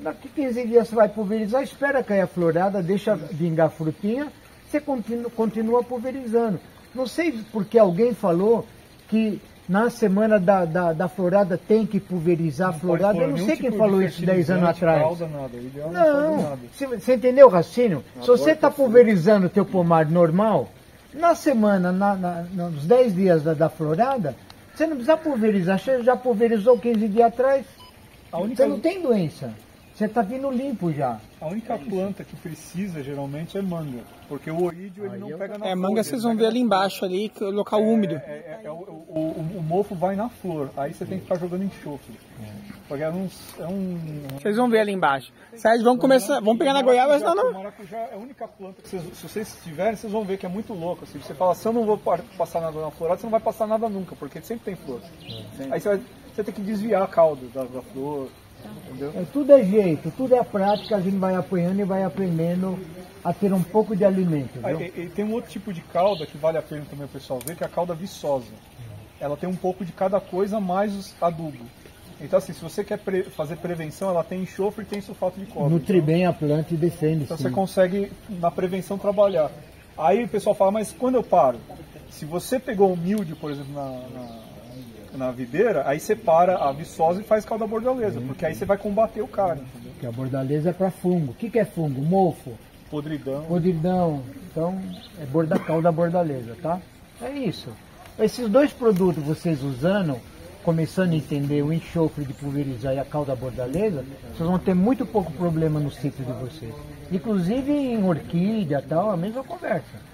Daqui 15 dias você vai pulverizar, espera cair a florada, deixa vingar a frutinha, você continua, continua pulverizando. Não sei porque alguém falou que na semana da, da, da florada tem que pulverizar a florada. Eu não sei quem tipo falou isso 10 anos atrás. nada. Ideal não, você, entendeu o raciocínio? Se você está pulverizando o teu pomar normal, na semana, na, na- nos 10 dias da, da florada, você não precisa pulverizar. Você já pulverizou 15 dias atrás. Única- Você não tem doença. Você tá vindo limpo já. A única planta que precisa geralmente é manga, porque o oídio ele não pega na É, flor, manga ele vocês vão ver ali embaixo, ali, é o local úmido. É, é- é o, o- o- o mofo vai na flor, aí você tem que ficar jogando enxofre. Porque é um. É um Vocês vão ver ali embaixo. Sérgio, vamos começar, vamos pegar na goiaba, senão O não. maracujá é a única planta que vocês, se vocês tiverem, vocês vão ver que é muito louco. Assim, você fala, se eu não vou passar nada na florada, você não vai passar nada nunca, porque sempre tem flor. Aí você, vai, você tem que desviar a cauda da, da flor. É, tudo é jeito, tudo é prática, a gente vai apanhando e vai aprendendo a ter um pouco de alimento. Viu? e- e tem um outro tipo de cauda que vale a pena também o pessoal ver, que é a cauda viçosa. Ela tem um pouco de cada coisa mais os adubo. Então assim, se você quer pre- fazer prevenção, ela tem enxofre e tem sulfato de cobre. Nutre bem a planta e defende. Então sim. você consegue na prevenção trabalhar. Aí o pessoal fala, mas quando eu paro? Se você pegou um milde, por exemplo, na, na, na videira, aí você para a viçosa e faz calda bordaleza, porque aí você vai combater o cara, entendeu? Que a bordaleza é para fungo. O que, que é fungo? Mofo, Podridão. podridão. Então, é borda, calda bordaleza, tá? É isso. Esses dois produtos vocês usando, começando a entender o enxofre de pulverizar e a calda bordaleza, vocês vão ter muito pouco problema no sítio de vocês. Inclusive em orquídea e tal, a mesma conversa.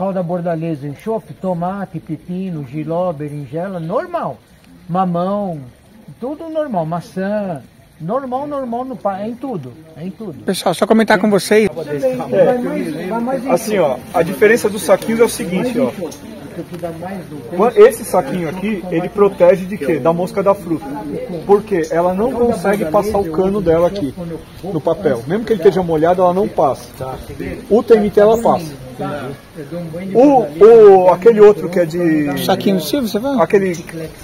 Calda bordaleza, enxofre, tomate, pepino, giló, berinjela, normal. Mamão, tudo normal. Maçã, normal, normal, no, é em tudo. É em tudo. Pessoal, só comentar com vocês. Em Assim, ó, a diferença dos saquinhos é o seguinte, ó. Esse saquinho aqui, ele protege de quê? Da mosca da fruta. Porque ela não consegue passar o cano dela aqui, no papel. Mesmo que ele esteja molhado, ela não passa. O TNT ela passa. O, o, aquele outro que é de... Saquinho do Silvio, você vai? Aquele,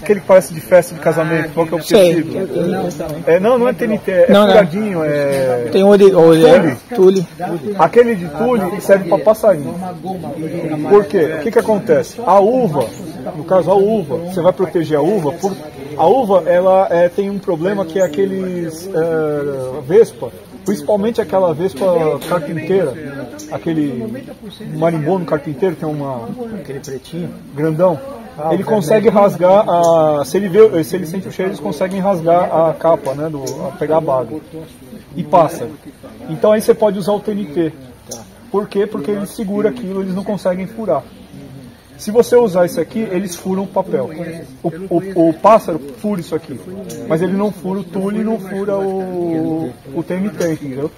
aquele que parece de festa de casamento, qual que é o tecido? É, não, não é TNT, é Não, furadinho, é... Tem ori, Tule. tule. Aquele de tule serve para passarinho. Por quê? O que, que acontece? A uva, no caso a uva, você vai proteger a uva. Por, a uva ela é, tem um problema que é aqueles é, vespa, principalmente aquela vespa carpinteira, aquele marimbondo carpinteiro tem uma aquele pretinho grandão. Ele consegue rasgar a, se ele vê, se ele sente o cheiro, eles conseguem rasgar a capa, né, do, a pegar a baga e passa. Então aí você pode usar o TNT. Por quê? Porque ele segura aquilo, eles não conseguem furar. Se você usar isso aqui, eles furam o papel. O, o, o pássaro fura isso aqui, mas ele não fura o tule e não fura o, o TNT, entendeu?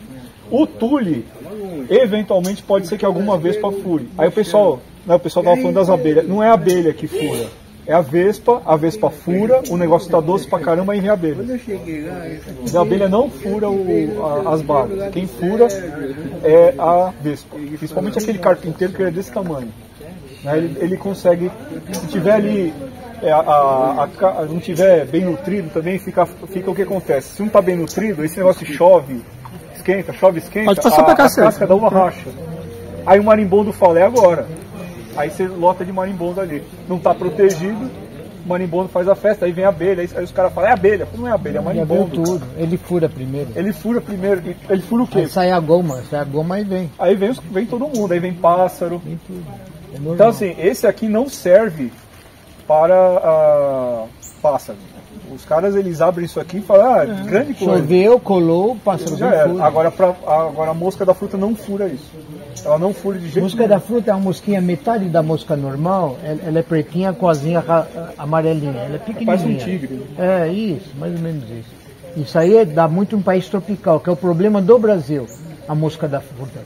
O tule, eventualmente, pode ser que alguma vez para fure. Aí o pessoal, né, o pessoal tava falando das abelhas. Não é a abelha que fura. É a vespa, a vespa fura, o negócio tá doce pra caramba e vem a abelha. A abelha não fura o- a- as bagas. Quem fura é a vespa. Principalmente aquele carpinteiro que é desse tamanho. Né, Ele, ele consegue, se tiver ali, é, a, a- a não tiver bem nutrido também, fica, fica o que acontece. Se não está bem nutrido, esse negócio chove, esquenta, chove, esquenta, Pode passar a, pra cá, a casca da uva racha. Aí o marimbondo fala, é agora. Aí você lota de marimbondo ali. Não está protegido, o marimbondo faz a festa, aí vem a abelha, aí, aí os caras falam, é abelha. Não é abelha, é marimbondo. tudo. Ele fura primeiro. Ele fura primeiro, ele fura o quê? Aí sai a goma, sai a goma e vem. Aí vem, os- vem todo mundo, aí vem pássaro. É. Então assim, esse aqui não serve para ah, pássaro. Os caras eles abrem isso aqui e falam, ah, grande coisa. Choveu, colou, o pássaro Já era. fura. Agora, pra, agora a mosca da fruta não fura isso. Ela não fura de jeito Mosca nenhum. da fruta é uma mosquinha, metade da mosca normal, ela, ela é pretinha com asinha amarelinha. Ela é pequenininha. Parece um tigre. É, isso, mais ou menos isso. Isso aí é- dá muito em país tropical, que é o problema do Brasil, a mosca da fruta.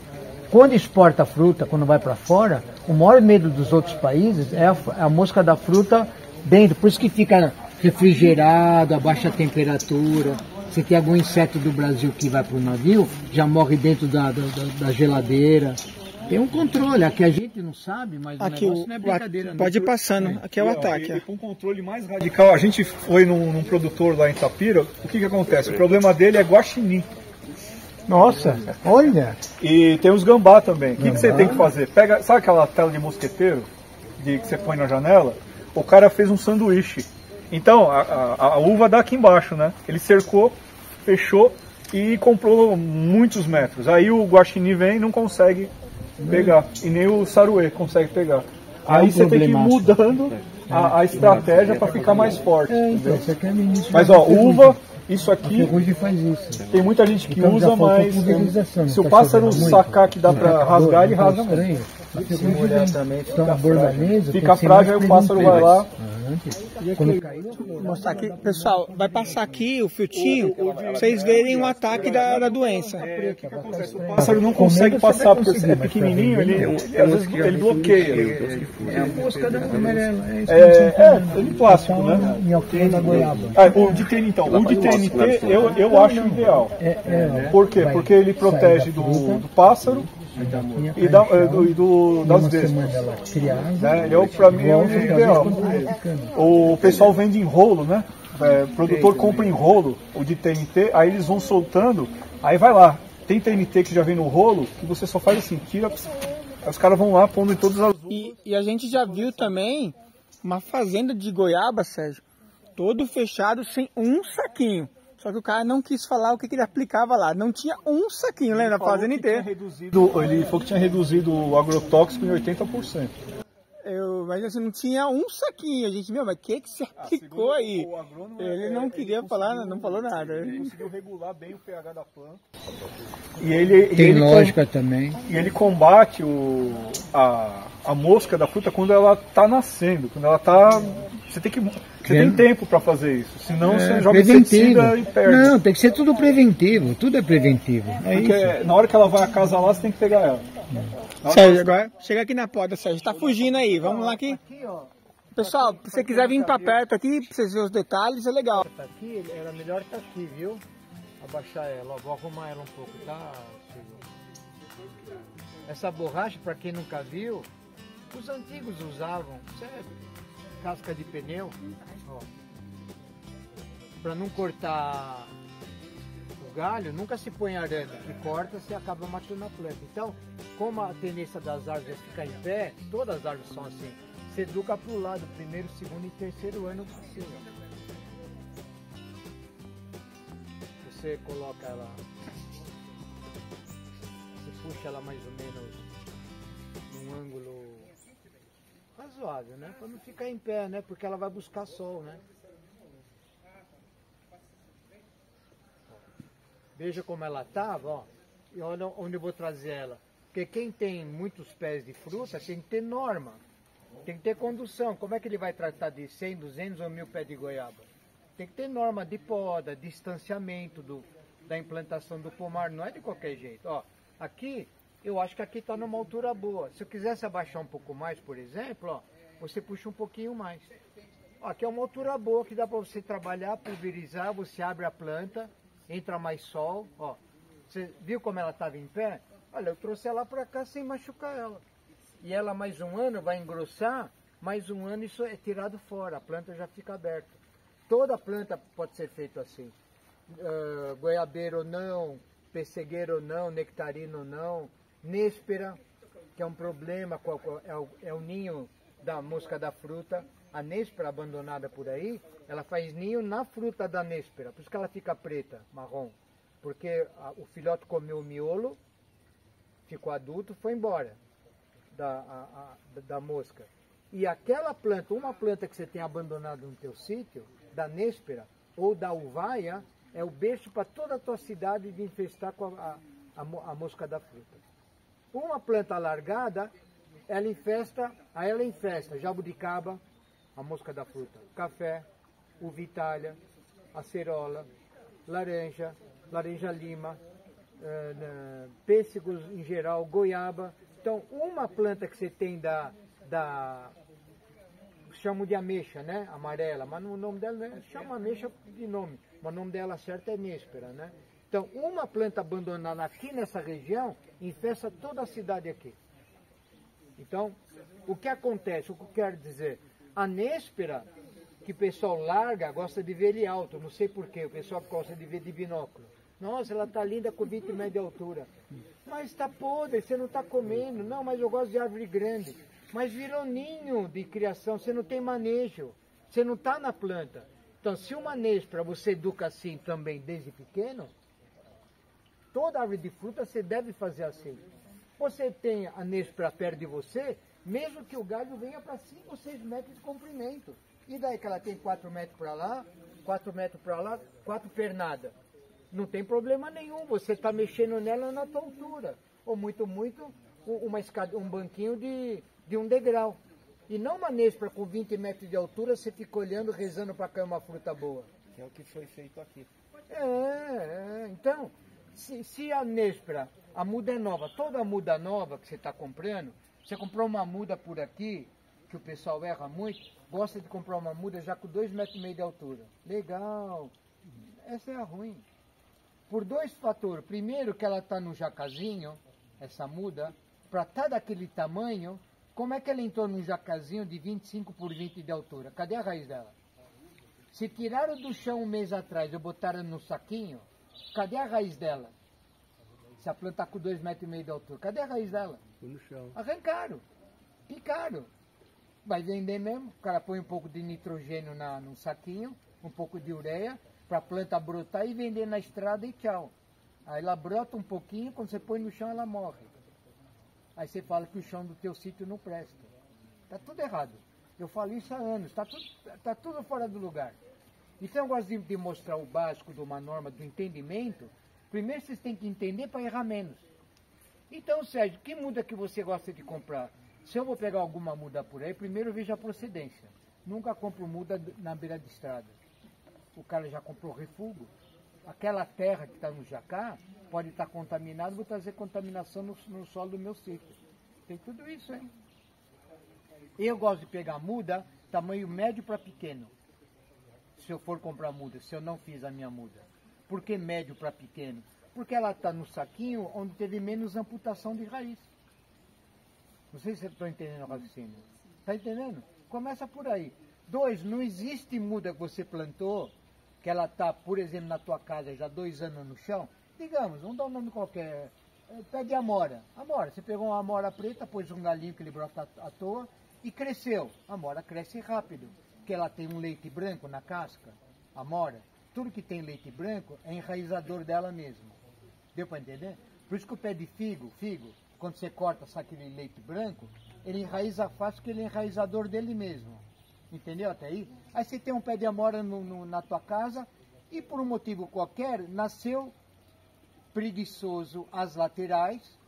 Quando exporta a fruta, quando vai para fora, o maior medo dos outros países é a, a mosca da fruta dentro. Por isso que fica refrigerado, a baixa temperatura. Se tem algum inseto do Brasil que vai para o navio, já morre dentro da, da, da- geladeira. Tem um controle, aqui a gente não sabe, mas Aqui, o não é brincadeira. não. pode ir passando. Aqui é o ataque. Ó. e com um controle mais radical, a gente foi num, num produtor lá em Tapira, o que que acontece? O problema dele é guaxinim. Nossa, olha. E tem os gambá também. O que, que você tem que fazer? Pega, sabe aquela tela de mosqueteiro de, que você põe na janela? O cara fez um sanduíche. Então, a, a- a uva dá aqui embaixo, né? Ele cercou, fechou e comprou muitos metros. Aí o guaxinim vem e não consegue pegar. E nem o saruê consegue pegar. Aí um você tem que ir mudando a, a estratégia para ficar mais forte. É, então, Mas ó, uva isso aqui. Hoje faz isso. Tem muita gente que Então, usa, mas se o tá pássaro sacar que dá Tá rasgar, ele tá rasga estranho. Se molhar também, Fica bordaleza, Fica frágil, aí o pássaro vai lá. Quando cair, Vou mostrar aqui, pessoal, vai passar aqui o filtrinho pra vocês verem o ataque da, da doença. O pássaro não consegue passar porque é pequenininho, ele, às vezes ele bloqueia. É a mosca da amarela. É, isso É, é, tá ele plástico, né? Minhoquinha da goiaba. O de TNT, então, o de TNT eu, eu acho ideal. é, Por quê? vai Porque ele protege do, do pássaro e, da, é, do, e do, das vespas. Né? Ele é, o- pra mim é o volta, ideal. O pessoal vende em rolo, né? É, o produtor compra em rolo o de TNT, aí eles vão soltando, aí vai lá. Tem TNT que já vem no rolo, que você só faz assim, tira, aí os caras vão lá pondo em todas as E, e a gente já viu também uma fazenda de goiaba, Sérgio, todo fechado sem um saquinho. Só que o cara não quis falar o que, que ele aplicava lá. Não tinha um saquinho, lembra? A fazenda inteira. reduzido, ele falou que tinha reduzido o agrotóxico em 80%. Eu, mas assim, não tinha um saquinho. A gente, meu, mas o que, que você aplicou aí? Ele não queria falar, não falou nada. Ele conseguiu regular bem o pH da planta. E ele, e Tem ele com- lógica também. E ele combate o, a, a mosca da fruta quando ela está nascendo, quando ela está. Você tem que. Você tem É. tempo para fazer isso, senão É, você joga preventivo. inseticida e perde. Não, tem que ser tudo preventivo. Tudo é preventivo. É Porque isso. na hora que ela vai acasalar, você tem que pegar ela. Sérgio, agora chega aqui na porta, Sérgio. Tá fugindo aí. Vamos lá aqui. Pessoal, se você quiser vir pra perto aqui, pra vocês verem os detalhes, é legal. Tá aqui, era melhor estar aqui, viu? Abaixar ela, ó, vou arrumar ela um pouco, tá? Silvio? Essa borracha, para quem nunca viu, os antigos usavam, é casca de pneu, ó. Para não cortar o galho, nunca se põe arame, que corta, você acaba matando a planta. Então, como a tendência das árvores é ficar em pé, todas as árvores são assim, você educa para o lado, primeiro, segundo e terceiro ano assim, ó. Você coloca ela, você puxa ela mais ou menos num ângulo razoável, né? Para não ficar em pé, né? Porque ela vai buscar sol, né? Veja como ela estava, ó. E olha onde eu vou trazer ela. Porque quem tem muitos pés de fruta tem que ter norma. Tem que ter condução. Como é que ele vai tratar de 100, 200 ou 1000 pés de goiaba? Tem que ter norma de poda, distanciamento do, da implantação do pomar. Não é de qualquer jeito. Ó, aqui, eu acho que aqui está numa altura boa. Se eu quisesse abaixar um pouco mais, por exemplo, ó, você puxa um pouquinho mais. Ó, aqui é uma altura boa que dá para você trabalhar, pulverizar, você abre a planta, entra mais sol, ó. Você viu como ela estava em pé? Olha, eu trouxe ela para cá sem machucar ela. E ela mais um ano vai engrossar, mais um ano isso é tirado fora, a planta já fica aberta. Toda planta pode ser feita assim. Ah, goiabeiro ou não, pessegueiro ou não, nectarino ou não, néspera, que é um problema, é o, é o ninho da mosca da fruta. A néspera abandonada por aí, ela faz ninho na fruta da néspera, por isso que ela fica preta, marrom. Porque o filhote comeu o miolo, ficou adulto, foi embora da, a- a- da mosca. E aquela planta, uma planta que você tem abandonado no teu sítio, da néspera ou da uvaia, é o berço para toda a tua cidade de infestar com a, a- a mosca da fruta. Uma planta alargada, ela infesta, aí ela infesta jabuticaba, a mosca da fruta, café, uva itália, acerola, laranja, laranja lima, eh, pêssegos em geral, goiaba. Então, uma planta que você tem da, da chamam de ameixa, né? Amarela, mas o nome dela não é, chama ameixa de nome, mas o nome dela certo é néspera, né? Então, uma planta abandonada aqui nessa região infesta toda a cidade aqui. Então, o que acontece? O que eu quero dizer? A néspera, que o pessoal larga, gosta de ver ele alto. Não sei porquê, o pessoal gosta de ver de binóculo. Nossa, ela está linda com 20 metros de altura. Mas está podre, você não está comendo. Não, mas eu gosto de árvore grande. Mas virou ninho de criação, você não tem manejo. Você não está na planta. Então, se uma néspera você educa assim também desde pequeno, toda árvore de fruta você deve fazer assim. Você tem a néspera perto de você, mesmo que o galho venha para 5 ou 6 metros de comprimento. E daí que ela tem 4 metros para lá, 4 metros para lá, 4 pernadas. Não tem problema nenhum, você está mexendo nela na tua altura. Ou muito, muito, uma escada, um banquinho de, de um degrau. E não uma Nespra com 20 metros de altura, você fica olhando, rezando para cair uma fruta boa. Que é o que foi feito aqui. É, é. então, se, se a Nespra, a muda é nova, toda muda nova que você está comprando, você comprou uma muda por aqui, que o pessoal erra muito, gosta de comprar uma muda já com 2,5 metros e meio de altura. Legal. Essa é a ruim. Por dois fatores. Primeiro que ela está no jacazinho, essa muda, para estar tá daquele tamanho, como é que ela entrou num jacazinho de 25 por 20 de altura? Cadê a raiz dela? Se tiraram do chão um mês atrás e botaram no saquinho, cadê a raiz dela? Se a planta está com 2,5 metros e meio de altura, cadê a raiz dela? no chão. Arrancaram, picaram. Vai vender mesmo, o cara põe um pouco de nitrogênio na, no saquinho, um pouco de ureia, para a planta brotar e vender na estrada e tchau. Aí ela brota um pouquinho, quando você põe no chão ela morre. Aí você fala que o chão do teu sítio não presta. Está tudo errado. Eu falo isso há anos, está tudo, tá tudo fora do lugar. Então eu gosto de, de mostrar o básico de uma norma do entendimento. Primeiro vocês têm que entender para errar menos. Então, Sérgio, que muda que você gosta de comprar? Se eu vou pegar alguma muda por aí, primeiro eu vejo a procedência. Nunca compro muda na beira de estrada. O cara já comprou refúgio. Aquela terra que está no jacá pode estar tá contaminada, vou trazer contaminação no, no solo do meu sítio. Tem tudo isso, hein? Eu gosto de pegar muda, tamanho médio para pequeno. Se eu for comprar muda, se eu não fiz a minha muda. Por que médio para pequeno? Porque ela está no saquinho onde teve menos amputação de raiz. Não sei se estão entendendo o raciocínio. Está entendendo? Começa por aí. Dois, não existe muda que você plantou, que ela está, por exemplo, na tua casa já dois anos no chão. Digamos, vamos dar um nome qualquer. É, pé de amora. Amora, você pegou uma amora preta, pôs um galinho que ele brota à toa e cresceu. A amora cresce rápido, porque ela tem um leite branco na casca. Amora. Tudo que tem leite branco é enraizador dela mesmo. Deu para entender? Por isso que o pé de figo, figo, quando você corta só aquele leite branco, ele enraiza fácil porque ele é enraizador dele mesmo. Entendeu até aí? Aí você tem um pé de amora no, no, na tua casa e por um motivo qualquer nasceu preguiçoso às laterais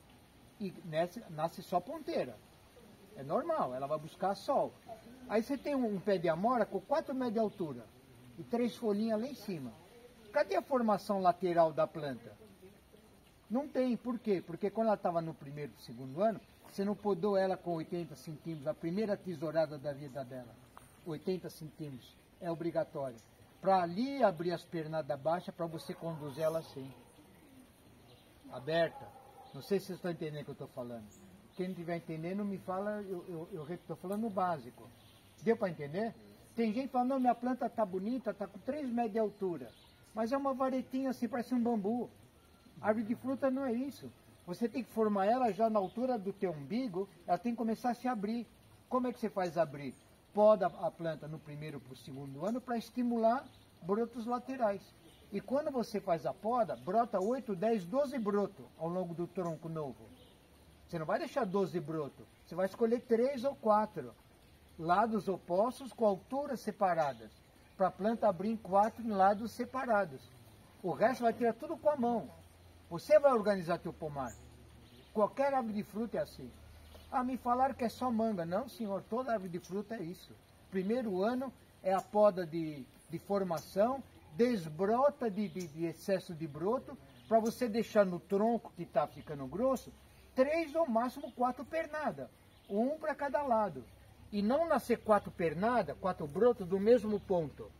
e nasce, nasce só ponteira. É normal, ela vai buscar sol. Aí você tem um, pé de amora com 4 metros de altura e três folhinhas lá em cima. Cadê a formação lateral da planta? Não tem, por quê? Porque quando ela estava no primeiro, segundo ano, você não podou ela com 80 centímetros, a primeira tesourada da vida dela. 80 centímetros, é obrigatório. Para ali abrir as pernadas baixas para você conduzir ela assim. Aberta. Não sei se vocês estão entendendo o que eu estou falando. Quem não estiver entendendo, me fala, eu estou falando no básico. Deu para entender? Tem gente falando, não, minha planta está bonita, está com 3 metros de altura. Mas é uma varetinha assim, parece um bambu. Árvore de fruta não é isso. Você tem que formar ela já na altura do teu umbigo, ela tem que começar a se abrir. Como é que você faz abrir? Poda a planta no primeiro para o segundo ano para estimular brotos laterais. E quando você faz a poda, brota 8, 10, 12 brotos ao longo do tronco novo. Você não vai deixar 12 brotos, você vai escolher 3 ou 4 lados opostos com alturas separadas, para a planta abrir em quatro lados separados. O resto vai tirar tudo com a mão. Você vai organizar teu pomar. Qualquer árvore de fruta é assim. Ah, me falaram que é só manga. Não, senhor, toda árvore de fruta é isso. Primeiro ano é a poda de, de formação, desbrota de, de, de excesso de broto, para você deixar no tronco que está ficando grosso, três ou máximo quatro pernadas. Um para cada lado. E não nascer quatro pernadas, quatro brotos do mesmo ponto.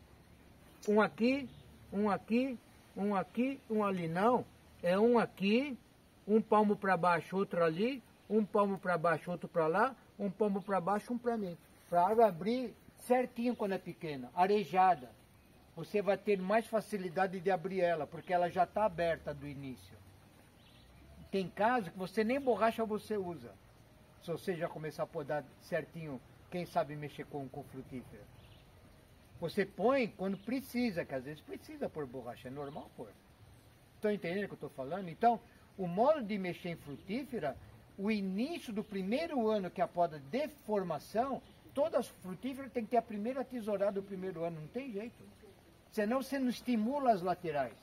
Um aqui, um aqui, um aqui, um ali. Não é um aqui, um palmo para baixo, outro ali, um palmo para baixo, outro para lá, um palmo para baixo, um para mim. Para a água abrir certinho quando é pequena, arejada. Você vai ter mais facilidade de abrir ela, porque ela já está aberta do início. Tem casos que você nem borracha você usa. Se você já começar a podar certinho, quem sabe mexer com, com frutífera. Você põe quando precisa, que às vezes precisa pôr borracha, é normal pôr. Estão entendendo o que eu estou falando? Então, o modo de mexer em frutífera, o início do primeiro ano que é a poda de formação, todas as frutíferas têm que ter a primeira tesourada do primeiro ano, não tem jeito. Senão você não estimula as laterais.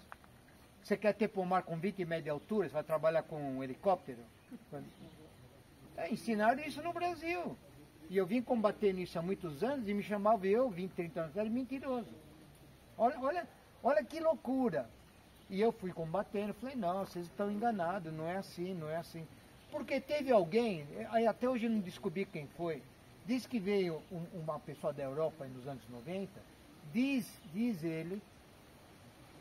Você quer ter pomar com 20 metros de altura, você vai trabalhar com um helicóptero? É, ensinaram isso no Brasil. E eu vim combater nisso há muitos anos e me chamava eu, 20, 30 anos, era mentiroso. Olha, olha, olha que loucura. E eu fui combatendo, falei, não, vocês estão enganados, não é assim, não é assim. Porque teve alguém, até hoje eu não descobri quem foi, diz que veio um, uma pessoa da Europa nos anos 90, diz, diz ele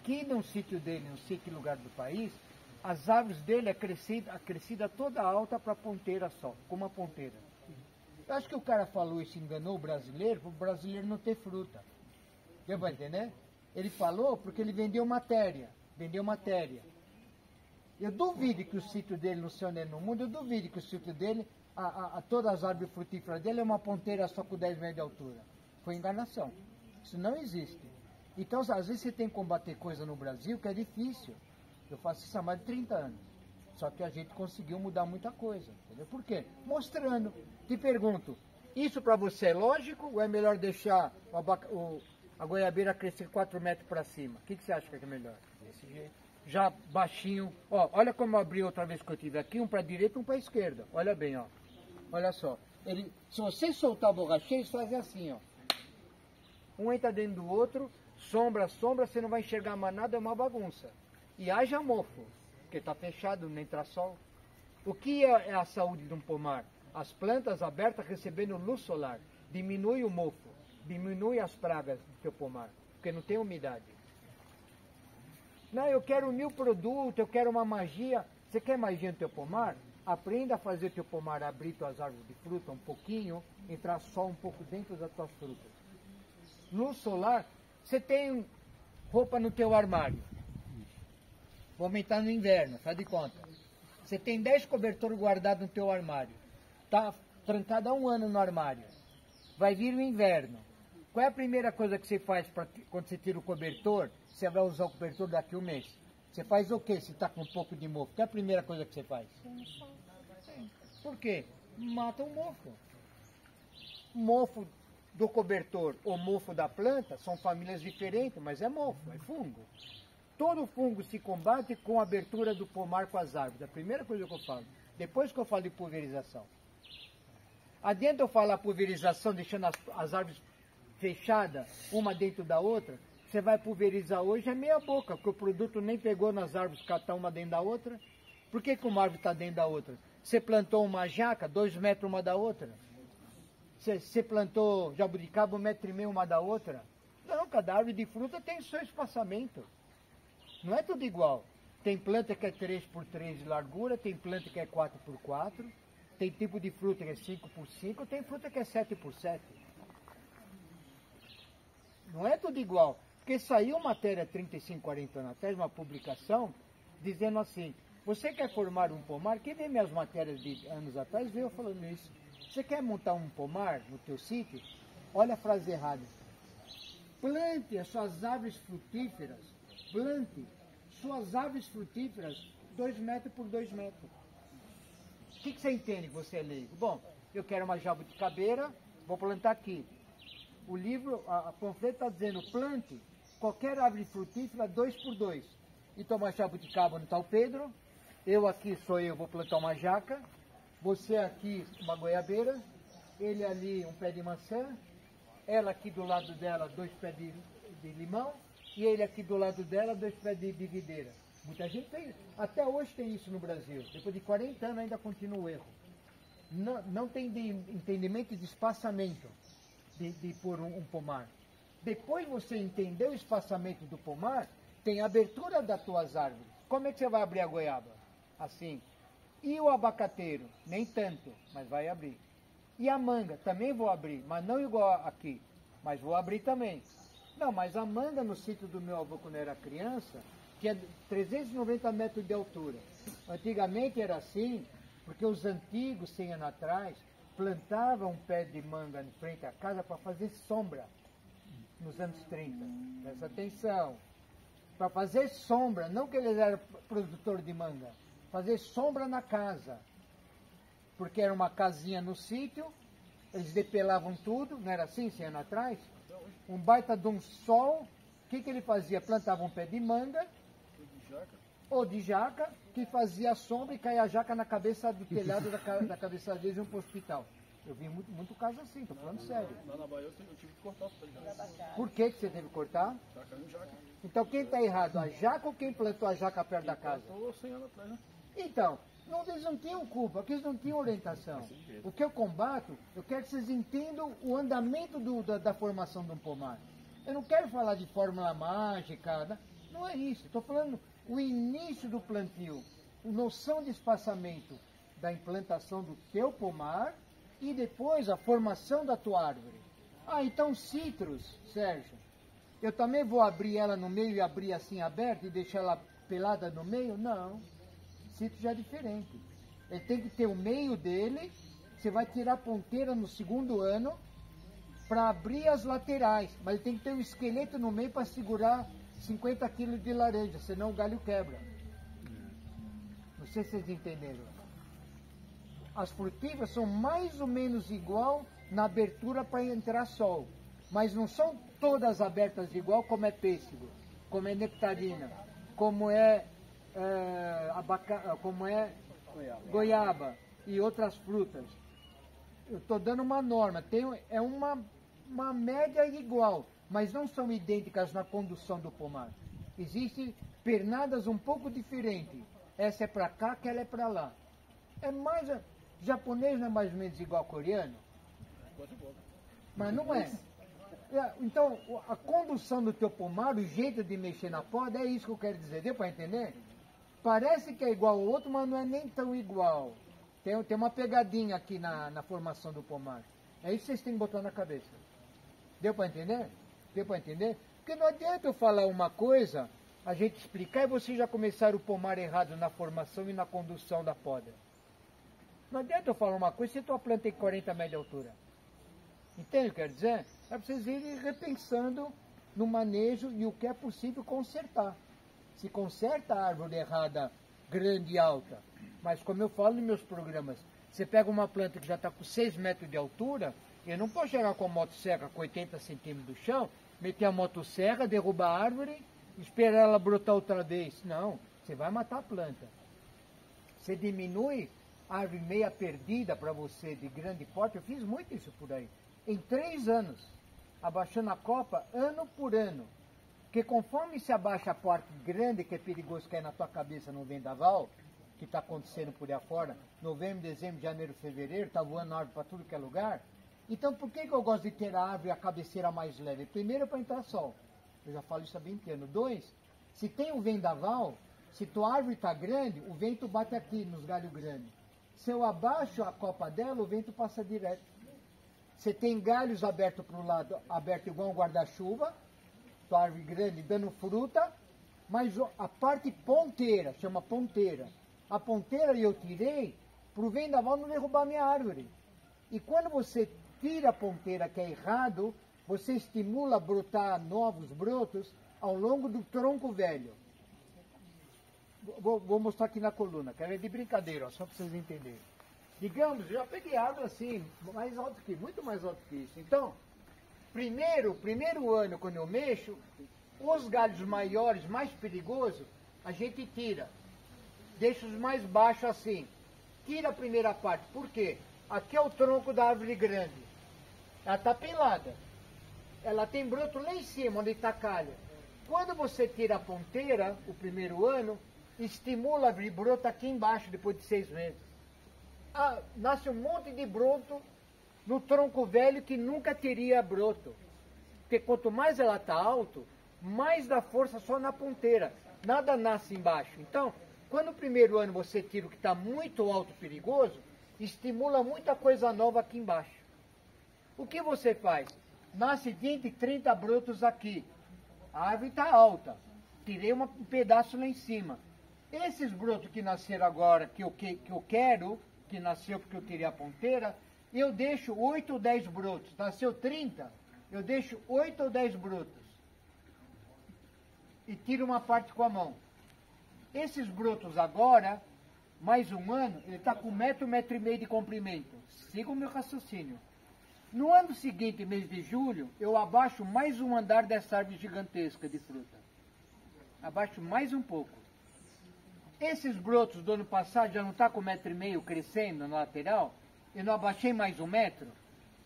que num sítio dele, sei que lugar do país, as árvores dele é crescida, a crescida toda alta para ponteira só, com uma ponteira. Eu acho que o cara falou isso, enganou o brasileiro, para o brasileiro não ter fruta. Você vai entender? Ele falou porque ele vendeu matéria, vendeu matéria. Eu duvido que o sítio dele no céu no mundo, eu duvido que o sítio dele, a, a, a, todas as árvores frutíferas dele é uma ponteira só com 10 metros de altura. Foi enganação. Isso não existe. Então, às vezes você tem que combater coisa no Brasil que é difícil. Eu faço isso há mais de 30 anos. Só que a gente conseguiu mudar muita coisa. Entendeu? Por quê? Mostrando. Te pergunto, isso para você é lógico ou é melhor deixar o, a goiabeira crescer 4 metros para cima? O que, que você acha que é melhor? Desse jeito já baixinho. Ó, olha como eu abri outra vez que eu tive aqui, um para direita e um para esquerda. Olha bem, ó. Olha só. Ele, se você soltar o borracheiro, faz assim, ó. Um entra dentro do outro, sombra, sombra, você não vai enxergar mais nada, é uma bagunça. E haja mofo, porque está fechado, não entra sol. O que é, é a saúde de um pomar? As plantas abertas recebendo luz solar. Diminui o mofo, diminui as pragas do seu pomar, porque não tem umidade. Não, eu quero mil produtos, eu quero uma magia. Você quer magia no teu pomar? Aprenda a fazer teu pomar abrir tuas árvores de fruta um pouquinho, entrar só um pouco dentro das tuas frutas. Luz solar, você tem roupa no teu armário. Vou aumentar no inverno, faz de conta. Você tem 10 cobertores guardados no teu armário. Está trancado há um ano no armário. Vai vir o inverno. Qual é a primeira coisa que você faz pra, quando você tira o cobertor? Você vai usar o cobertor daqui a um mês. Você faz o quê se está com um pouco de mofo? Que é a primeira coisa que você faz? Por quê? Mata o mofo. Mofo do cobertor ou mofo da planta são famílias diferentes, mas é mofo, é fungo. Todo fungo se combate com a abertura do pomar com as árvores. A primeira coisa que eu falo. Depois que eu falo de pulverização. Adianta eu falar pulverização deixando as, as árvores fechada, uma dentro da outra, você vai pulverizar hoje é meia boca, porque o produto nem pegou nas árvores, catar uma dentro da outra. Por que, que uma árvore está dentro da outra? Você plantou uma jaca, dois metros uma da outra? Você, você plantou jabuticaba, um metro e meio uma da outra? Não, cada árvore de fruta tem seu espaçamento. Não é tudo igual. Tem planta que é 3 por 3 de largura, tem planta que é 4 por 4, tem tipo de fruta que é 5 por 5, tem fruta que é 7 por 7. Não é tudo igual. Porque saiu matéria 3540 anos atrás, uma publicação, dizendo assim, você quer formar um pomar? Quem vê minhas matérias de anos atrás veio falando isso. Você quer montar um pomar no teu sítio? Olha a frase errada. Plante as suas árvores frutíferas, plante suas árvores frutíferas dois metros por dois metros. O que, que você entende que você é leigo? Bom, eu quero uma jabuticabeira, vou plantar aqui. O livro, a, a está dizendo plante qualquer árvore frutífera dois por dois. Então uma jabuticaba no tal Pedro, eu aqui sou eu, vou plantar uma jaca, você aqui uma goiabeira, ele ali um pé de maçã, ela aqui do lado dela dois pés de, de limão, e ele aqui do lado dela dois pés de, de videira. Muita gente tem, até hoje tem isso no Brasil. Depois de 40 anos ainda continua o erro. Não, não tem de entendimento de espaçamento de, de pôr um, um pomar. Depois você entender o espaçamento do pomar, tem abertura das tuas árvores. Como é que você vai abrir a goiaba? Assim. E o abacateiro? Nem tanto, mas vai abrir. E a manga? Também vou abrir, mas não igual aqui. Mas vou abrir também. Não, mas a manga no sítio do meu avô quando era criança, é 390 metros de altura. Antigamente era assim, porque os antigos, 100 anos atrás, plantava um pé de manga em frente à casa para fazer sombra nos anos 30. Presta atenção. Para fazer sombra, não que eles eram produtor de manga, fazer sombra na casa. Porque era uma casinha no sítio, eles depelavam tudo, não era assim, 100 anos atrás? Um baita de um sol, que, que ele fazia? Plantava um pé de manga ou de jaca, que fazia sombra e caía a jaca na cabeça do telhado da, da cabeça deles e iam para o hospital. Eu vi muito, muito caso assim, tô falando sério. Lá na Bahia eu tive eu tive que cortar os? Por que, que você teve que cortar? Tá jaca. Então quem está errado, a jaca ou quem plantou a jaca perto da casa? Tô 100 anos atrás, né? Então, não, eles não tinham culpa, porque eles não tinham orientação. O que eu combato, eu quero que vocês entendam o andamento do- da, da formação de um pomar. Eu não quero falar de fórmula mágica, né? não é isso. Estou falando o início do plantio, a noção de espaçamento da implantação do teu pomar e depois a formação da tua árvore. Ah, então citros, Sérgio. Eu também vou abrir ela no meio e abrir assim aberta e deixar ela pelada no meio? Não. Citros já é diferente. Ele tem que ter o meio dele, você vai tirar a ponteira no segundo ano para abrir as laterais, mas ele tem que ter um esqueleto no meio para segurar 50 quilos de laranja, senão o galho quebra. Não sei se vocês entenderam. As frutíferas são mais ou menos igual na abertura para entrar sol, mas não são todas abertas igual como é pêssego, como é nectarina, como é, é, abaca, como é goiaba e outras frutas. Eu estou dando uma norma, tem, é uma, uma média igual, mas não são idênticas na condução do pomar. Existem pernadas um pouco diferentes. Essa é para cá, aquela é para lá. É mais. Japonês não é mais ou menos igual coreano? Mas não é. É, Então, a condução do teu pomar, o jeito de mexer na poda, é isso que eu quero dizer. Deu para entender? Parece que é igual ao outro, mas não é nem tão igual. Tem, tem uma pegadinha aqui na, na formação do pomar. É isso que vocês têm que botar na cabeça. Deu para entender? Deu para entender? Porque não adianta eu falar uma coisa, a gente explicar e vocês já começaram o pomar errado na formação e na condução da poda. Não adianta eu falar uma coisa se tua planta tem 40 metros de altura. Entende o que eu quero dizer? É para vocês irem repensando no manejo e o que é possível consertar. Se conserta a árvore errada, grande e alta, mas como eu falo nos meus programas, você pega uma planta que já está com 6 metros de altura, eu não posso chegar com a motosserra com 80 centímetros do chão, meter a motosserra, derrubar a árvore, esperar ela brotar outra vez. Não, você vai matar a planta. Você diminui a árvore meia perdida para você de grande porte. Eu fiz muito isso por aí. Em três anos, abaixando a copa ano por ano. Porque conforme se abaixa a parte grande, que é perigoso cair na tua cabeça no vendaval, que está acontecendo por aí afora, novembro, dezembro, janeiro, fevereiro, está voando árvore para tudo que é lugar. Então por que, que eu gosto de ter a árvore a cabeceira mais leve? Primeiro para entrar sol. Eu já falo isso há 20 anos. Dois, se tem um vendaval, se tua árvore está grande, o vento bate aqui nos galhos grandes. Se eu abaixo a copa dela, o vento passa direto. Você tem galhos abertos para o lado, aberto igual um guarda-chuva, tua árvore grande dando fruta, mas a parte ponteira, chama ponteira. A ponteira eu tirei para o vendaval não derrubar minha árvore. E quando você tira a ponteira, que é errado, você estimula a brotar novos brotos ao longo do tronco velho. Vou, vou mostrar aqui na coluna, que é de brincadeira, só para vocês entenderem. Digamos, já peguei árvore assim, mais alto que, muito mais alto que isso. Então, primeiro, primeiro ano quando eu mexo, os galhos maiores, mais perigosos, a gente tira. Deixa os mais baixos assim. Tira a primeira parte. Por quê? Aqui é o tronco da árvore grande. Ela está pelada. Ela tem broto lá em cima, onde está a calha. Quando você tira a ponteira, o primeiro ano, estimula a árvore brota aqui embaixo, depois de seis meses. Ah, nasce um monte de broto no tronco velho que nunca teria broto. Porque quanto mais ela está alto, mais dá força só na ponteira. Nada nasce embaixo. Então, quando no primeiro ano você tira o que está muito alto perigoso, estimula muita coisa nova aqui embaixo. O que você faz? Nasce 20, 30 brotos aqui. A árvore está alta. Tirei um pedaço lá em cima. Esses brotos que nasceram agora, que eu, que, que eu quero, que nasceu porque eu tirei a ponteira, eu deixo 8 ou 10 brotos. Nasceu 30, eu deixo 8 ou 10 brotos. E tiro uma parte com a mão. Esses brotos agora, mais um ano, ele está com metro, metro e meio de comprimento. Siga o meu raciocínio. No ano seguinte, mês de julho, eu abaixo mais um andar dessa árvore gigantesca de fruta. Abaixo mais um pouco. Esses brotos do ano passado já não está com metro e meio crescendo na lateral? Eu não abaixei mais um metro?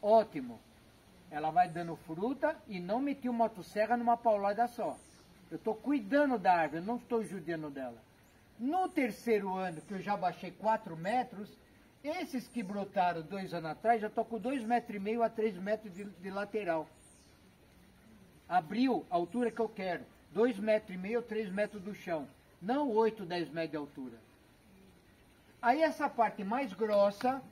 Ótimo. Ela vai dando fruta e não meti uma motosserra numa paulada só. Eu estou cuidando da árvore, não estou judiando dela. No terceiro ano, que eu já baixei 4 metros, esses que brotaram dois anos atrás já estão com 2,5 metros e meio a 3 metros de, de lateral. Abriu a altura que eu quero. 2,5 metros e meio a 3 metros do chão. Não 8, 10 metros de altura. Aí essa parte mais grossa,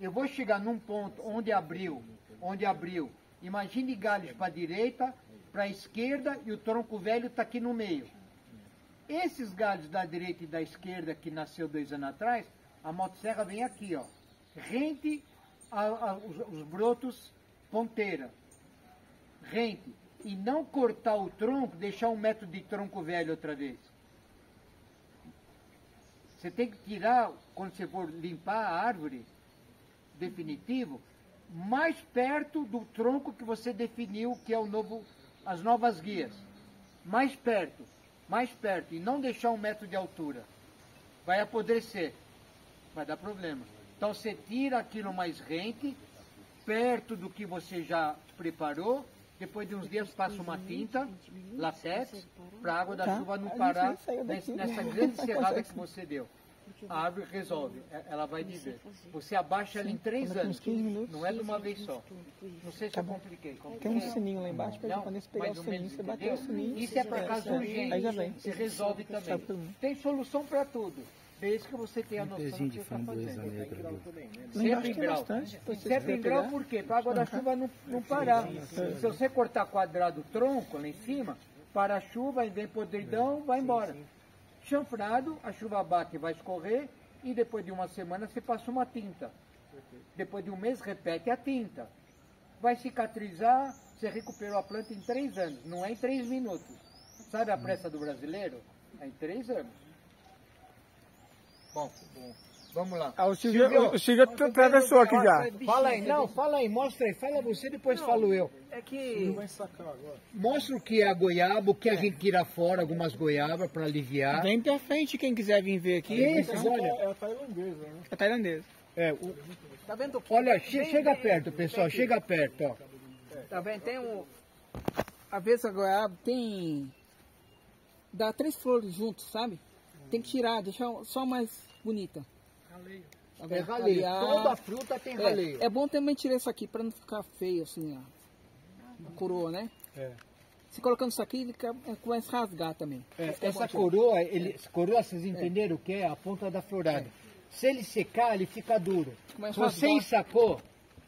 eu vou chegar num ponto onde abriu, onde abriu. Imagine galhos para a direita, para a esquerda e o tronco velho está aqui no meio. Esses galhos da direita e da esquerda que nasceu dois anos atrás, a motosserra vem aqui, ó, rente a, a, os, os brotos ponteira, rente, e não cortar o tronco, deixar um metro de tronco velho outra vez. Você tem que tirar, quando você for limpar a árvore, definitivo, mais perto do tronco que você definiu que é o novo, as novas guias. Mais perto, mais perto, e não deixar um metro de altura. Vai apodrecer, vai dar problema. Então você tira aquilo mais rente, perto do que você já preparou, depois de uns dias passa uma tinta, latex, para a água da Tá. chuva não parar nessa grande (laughs) serrada que você deu. A árvore resolve, é- ela vai dizer. Você abaixa ela em três anos, 15 minutos. não é de uma vez só. Não sei se Tá eu compliquei. Tem um sininho lá embaixo Não, quando você pegar o sininho, você bater o sininho. Isso é para caso urgente. Aí já vem. Você resolve também. Tem solução para tudo. Desde que você tenha a noção do que está fazendo. negra ali. Lá Sempre em grau. Sempre em grau por quê? Para a água da chuva não, não parar. Se você cortar quadrado o tronco lá em cima, para a chuva e vem podridão, vai embora. Chanfrado, a chuva bate vai escorrer, e depois de uma semana você passa uma tinta. Depois de um mês repete a tinta. Vai cicatrizar, você recuperou a planta em três anos, não é em três minutos. Sabe a pressa do brasileiro? É em três anos. Bom, vamos lá. Ah, o Silvio, o Silvio at- atravessou aqui já. Fala aí, não, fala aí, mostra aí, fala você, depois falo eu. É que Mostra o que é a goiaba, o que a gente tira fora, algumas goiabas para aliviar. Vem pra frente quem quiser vir ver aqui. Então, olha. É a tailandesa, né? É tailandesa. É, o- tá vendo olha, che- tem- chega tem- perto, pessoal, chega perto, ó. Tá vendo? Tem um Às vezes a goiaba tem. dá três flores juntos, sabe? Tem que tirar, deixar só mais bonita. Tá É vendo? raleio, toda fruta tem raleio. É, é bom também tirar isso aqui pra não ficar feio assim, ó. A coroa, né? É. Se colocando isso aqui, ele é, começa a rasgar também. É, é essa coroa, ele, essa coroa, vocês entenderam o que é? A ponta da florada. Se ele secar, ele fica duro. Começa você ensacou,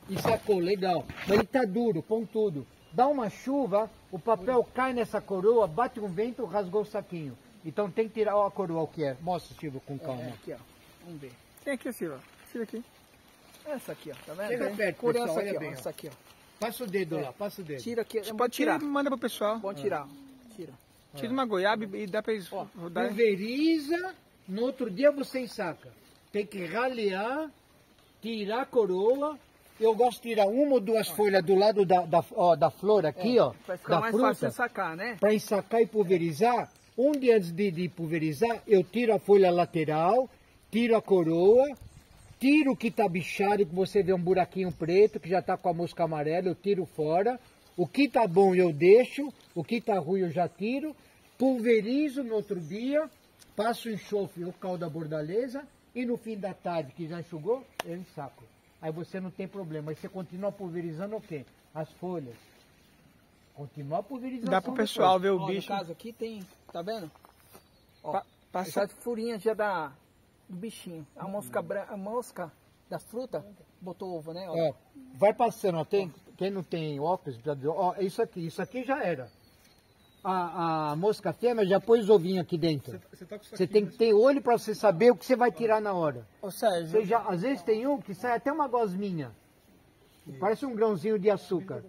ensacou, legal. Mas ele tá duro, pontudo. Dá uma chuva, o papel cai nessa coroa, bate um vento, rasgou o saquinho. Então tem que tirar a coroa, o que é. Mostra, Silvio, com calma. É, aqui, ó. Vamos ver. Tem aqui, Silvio. Tira aqui. Essa aqui, ó. Tá vendo? Chega perto, Cor é pessoal, essa aqui, ó. bem, ó. Essa aqui, ó. Passa o dedo lá, passa o dedo. Tira aqui. Você pode tirar. Tira, manda pro pessoal. Pode tirar. Tira. Tira uma goiaba e dá pra eles rodar. Pulveriza, no outro dia você ensaca. Tem que ralear, tirar a coroa. Eu gosto de tirar uma ou duas folhas do lado da, da, ó, da flor aqui, É, ó. vai ficar da mais fruta, fácil de sacar, né? Para ensacar e pulverizar. Um dia antes de, de pulverizar, eu tiro a folha lateral, tiro a coroa, tiro o que está bichado, que você vê um buraquinho preto, que já está com a mosca amarela, eu tiro fora. O que está bom eu deixo, o que está ruim eu já tiro. Pulverizo no outro dia, passo o enxofre ou calda bordaleza e no fim da tarde, que já enxugou, eu ensaco. Aí você não tem problema. Aí você continua pulverizando o quê? As folhas. Continua pulverizando. Dá pro pessoal ver o Ó, bicho. No caso aqui tem, tá vendo? Ó, Pa- passa- essa furinha já da, do bichinho. A mosca, a mosca da fruta botou ovo, né? Ó, vai passando, ó, tem, quem não tem óculos, ó, é isso aqui, isso aqui já era. A, a mosca fêmea já pôs ovinho aqui dentro. Você tá aqui, tem né? que ter olho para você saber o que você vai tirar na hora. Sérgio, Você já, às vezes tem um que sai até uma gosminha. Parece um grãozinho de açúcar.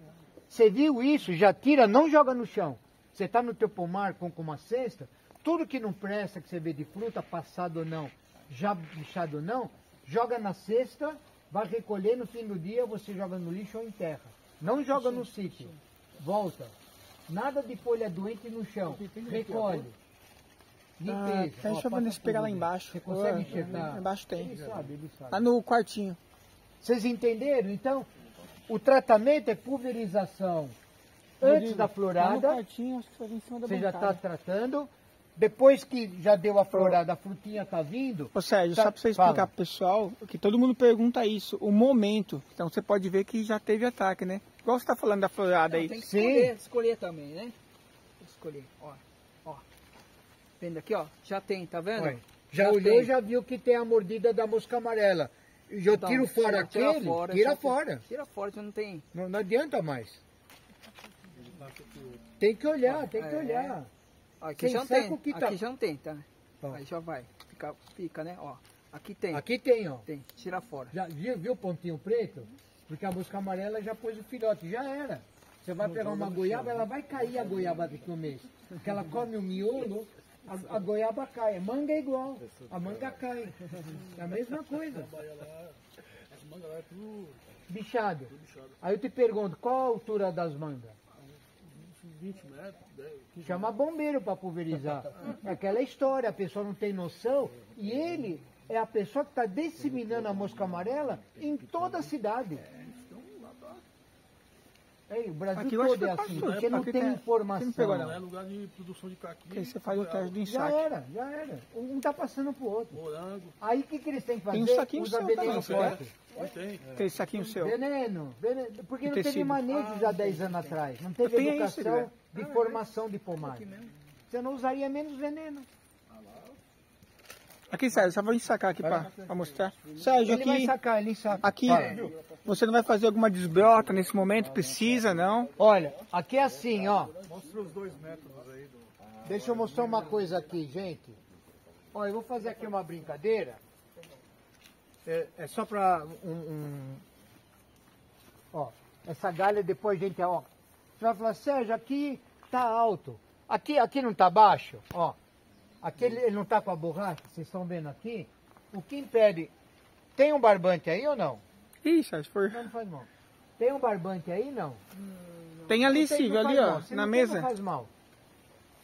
Você viu isso, já tira, não joga no chão. Você está no teu pomar com, com uma cesta, tudo que não presta, que você vê de fruta, passado ou não, já bichado ou não, joga na cesta vai recolher no fim do dia, você joga no lixo ou em terra. Não joga no sítio. Volta. Nada de folha doente no chão. Recolhe. Ah, Limpeza. eu ver passa se pegar lá embaixo. Você consegue Ah, enxergar? Lá embaixo tem. Ele sabe, ele sabe. Lá no quartinho. Vocês entenderam? Então, o tratamento é pulverização antes da no florada. quartinho, acho que foi em cima da Você já está bancada. tratando. Depois que já deu a florada, a frutinha está vindo. Ô Sérgio, tá- só pra você fala. explicar pro pessoal, que todo mundo pergunta isso, o momento. Então você pode ver que já teve ataque, né? Igual você tá falando da florada aí. Tem que escolher, escolher também, né? Tem que escolher, ó. Ó. Vendo aqui, ó. Já tem, tá vendo? Olha, já olhou, tem. já viu que tem a mordida da mosca amarela. Eu Então, tiro fora tira aquele, fora, tira fora. Tira fora, já não tem. Não, não adianta mais. Tem que olhar, tem que É. Aqui Sem já não tem. que tá- Aqui já não tem, tá? Aí já vai. Fica, fica, né? Ó. Aqui tem. Aqui tem, ó. Tem. Tira fora. Já viu, viu o pontinho preto? Porque a mosca amarela já pôs o filhote, já era. Você vai pegar uma goiaba, ela vai cair a goiaba daqui um mês. Porque ela come o miolo, a, a goiaba cai. A manga é igual, a manga cai. É a mesma coisa. As mangas lá é tudo Bichado. Aí eu te pergunto, qual a altura das mangas? 20 metros, 10, 15 Chama bombeiro para pulverizar. É (laughs) aquela história, a pessoa não tem noção. E ele é a pessoa que está disseminando a mosca amarela em toda a cidade. Ei, o Brasil Aqui eu acho todo é que assim, porque não aqui tem tem- informação. não pegou, Não é lugar de produção de caqui. Que aí você faz o teste do Já ensaque. era, já era. Um está passando pro outro. Morango. Aí o que, que eles têm que fazer? Tem um saquinho Usa seu veneno também, forte. Não tem. Aquele saquinho seu. Veneno, veneno. Porque não teve manejo já 10 anos atrás. Não teve Tem educação de formação de pomar. Você não usaria menos veneno. Aqui, Sérgio, só vou ensacar aqui pra, pra mostrar. Sérgio, Ele vai aqui, sacar, ele saca. aqui, Fala. você não vai fazer alguma desbrota nesse momento? Precisa, não? Olha, aqui é assim, ó. Mostra os dois métodos aí do. Deixa eu mostrar uma coisa aqui, gente. Olha, eu vou fazer aqui uma brincadeira. É, é só pra um, um- Ó, essa galha depois, gente, ó. Você vai falar, Sérgio, aqui tá alto. Aqui, aqui não tá baixo, ó. Aqui ele, não tá com a borracha, vocês estão vendo aqui. O que impede... Tem um barbante aí ou não? Ih, Sérgio, for... Não, não faz mal. Tem um barbante aí, não? Tem ali, Não tem, Silvio, não ali, ó, na não tem, mesa. Não faz mal.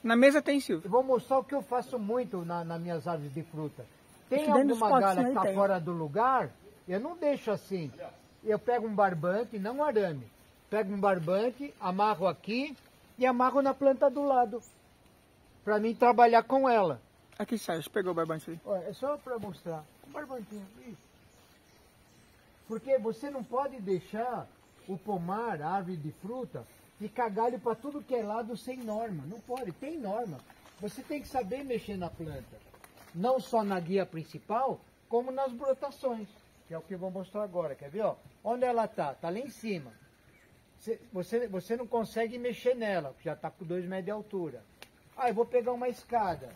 Na mesa tem, Silvio. Eu vou mostrar o que eu faço muito na, nas minhas árvores de fruta. Tem alguma galha que está fora do lugar, eu não deixo assim. Eu pego um barbante, não um arame. Pego um barbante, amarro aqui e amarro na planta do lado. Para mim trabalhar com ela. Aqui, Sérgio, pegou o barbante ali. Olha, é só para mostrar. Um barbantinho. Isso. Porque você não pode deixar o pomar, a árvore de fruta, ficar galho para tudo que é lado sem norma. Não pode, tem norma. Você tem que saber mexer na planta. Não só na guia principal, como nas brotações. Que é o que eu vou mostrar agora. Quer ver? Ó? Onde ela está? Está lá em cima. Você, você, você não consegue mexer nela, porque já está com 2 metros de altura. Ah, eu vou pegar uma escada.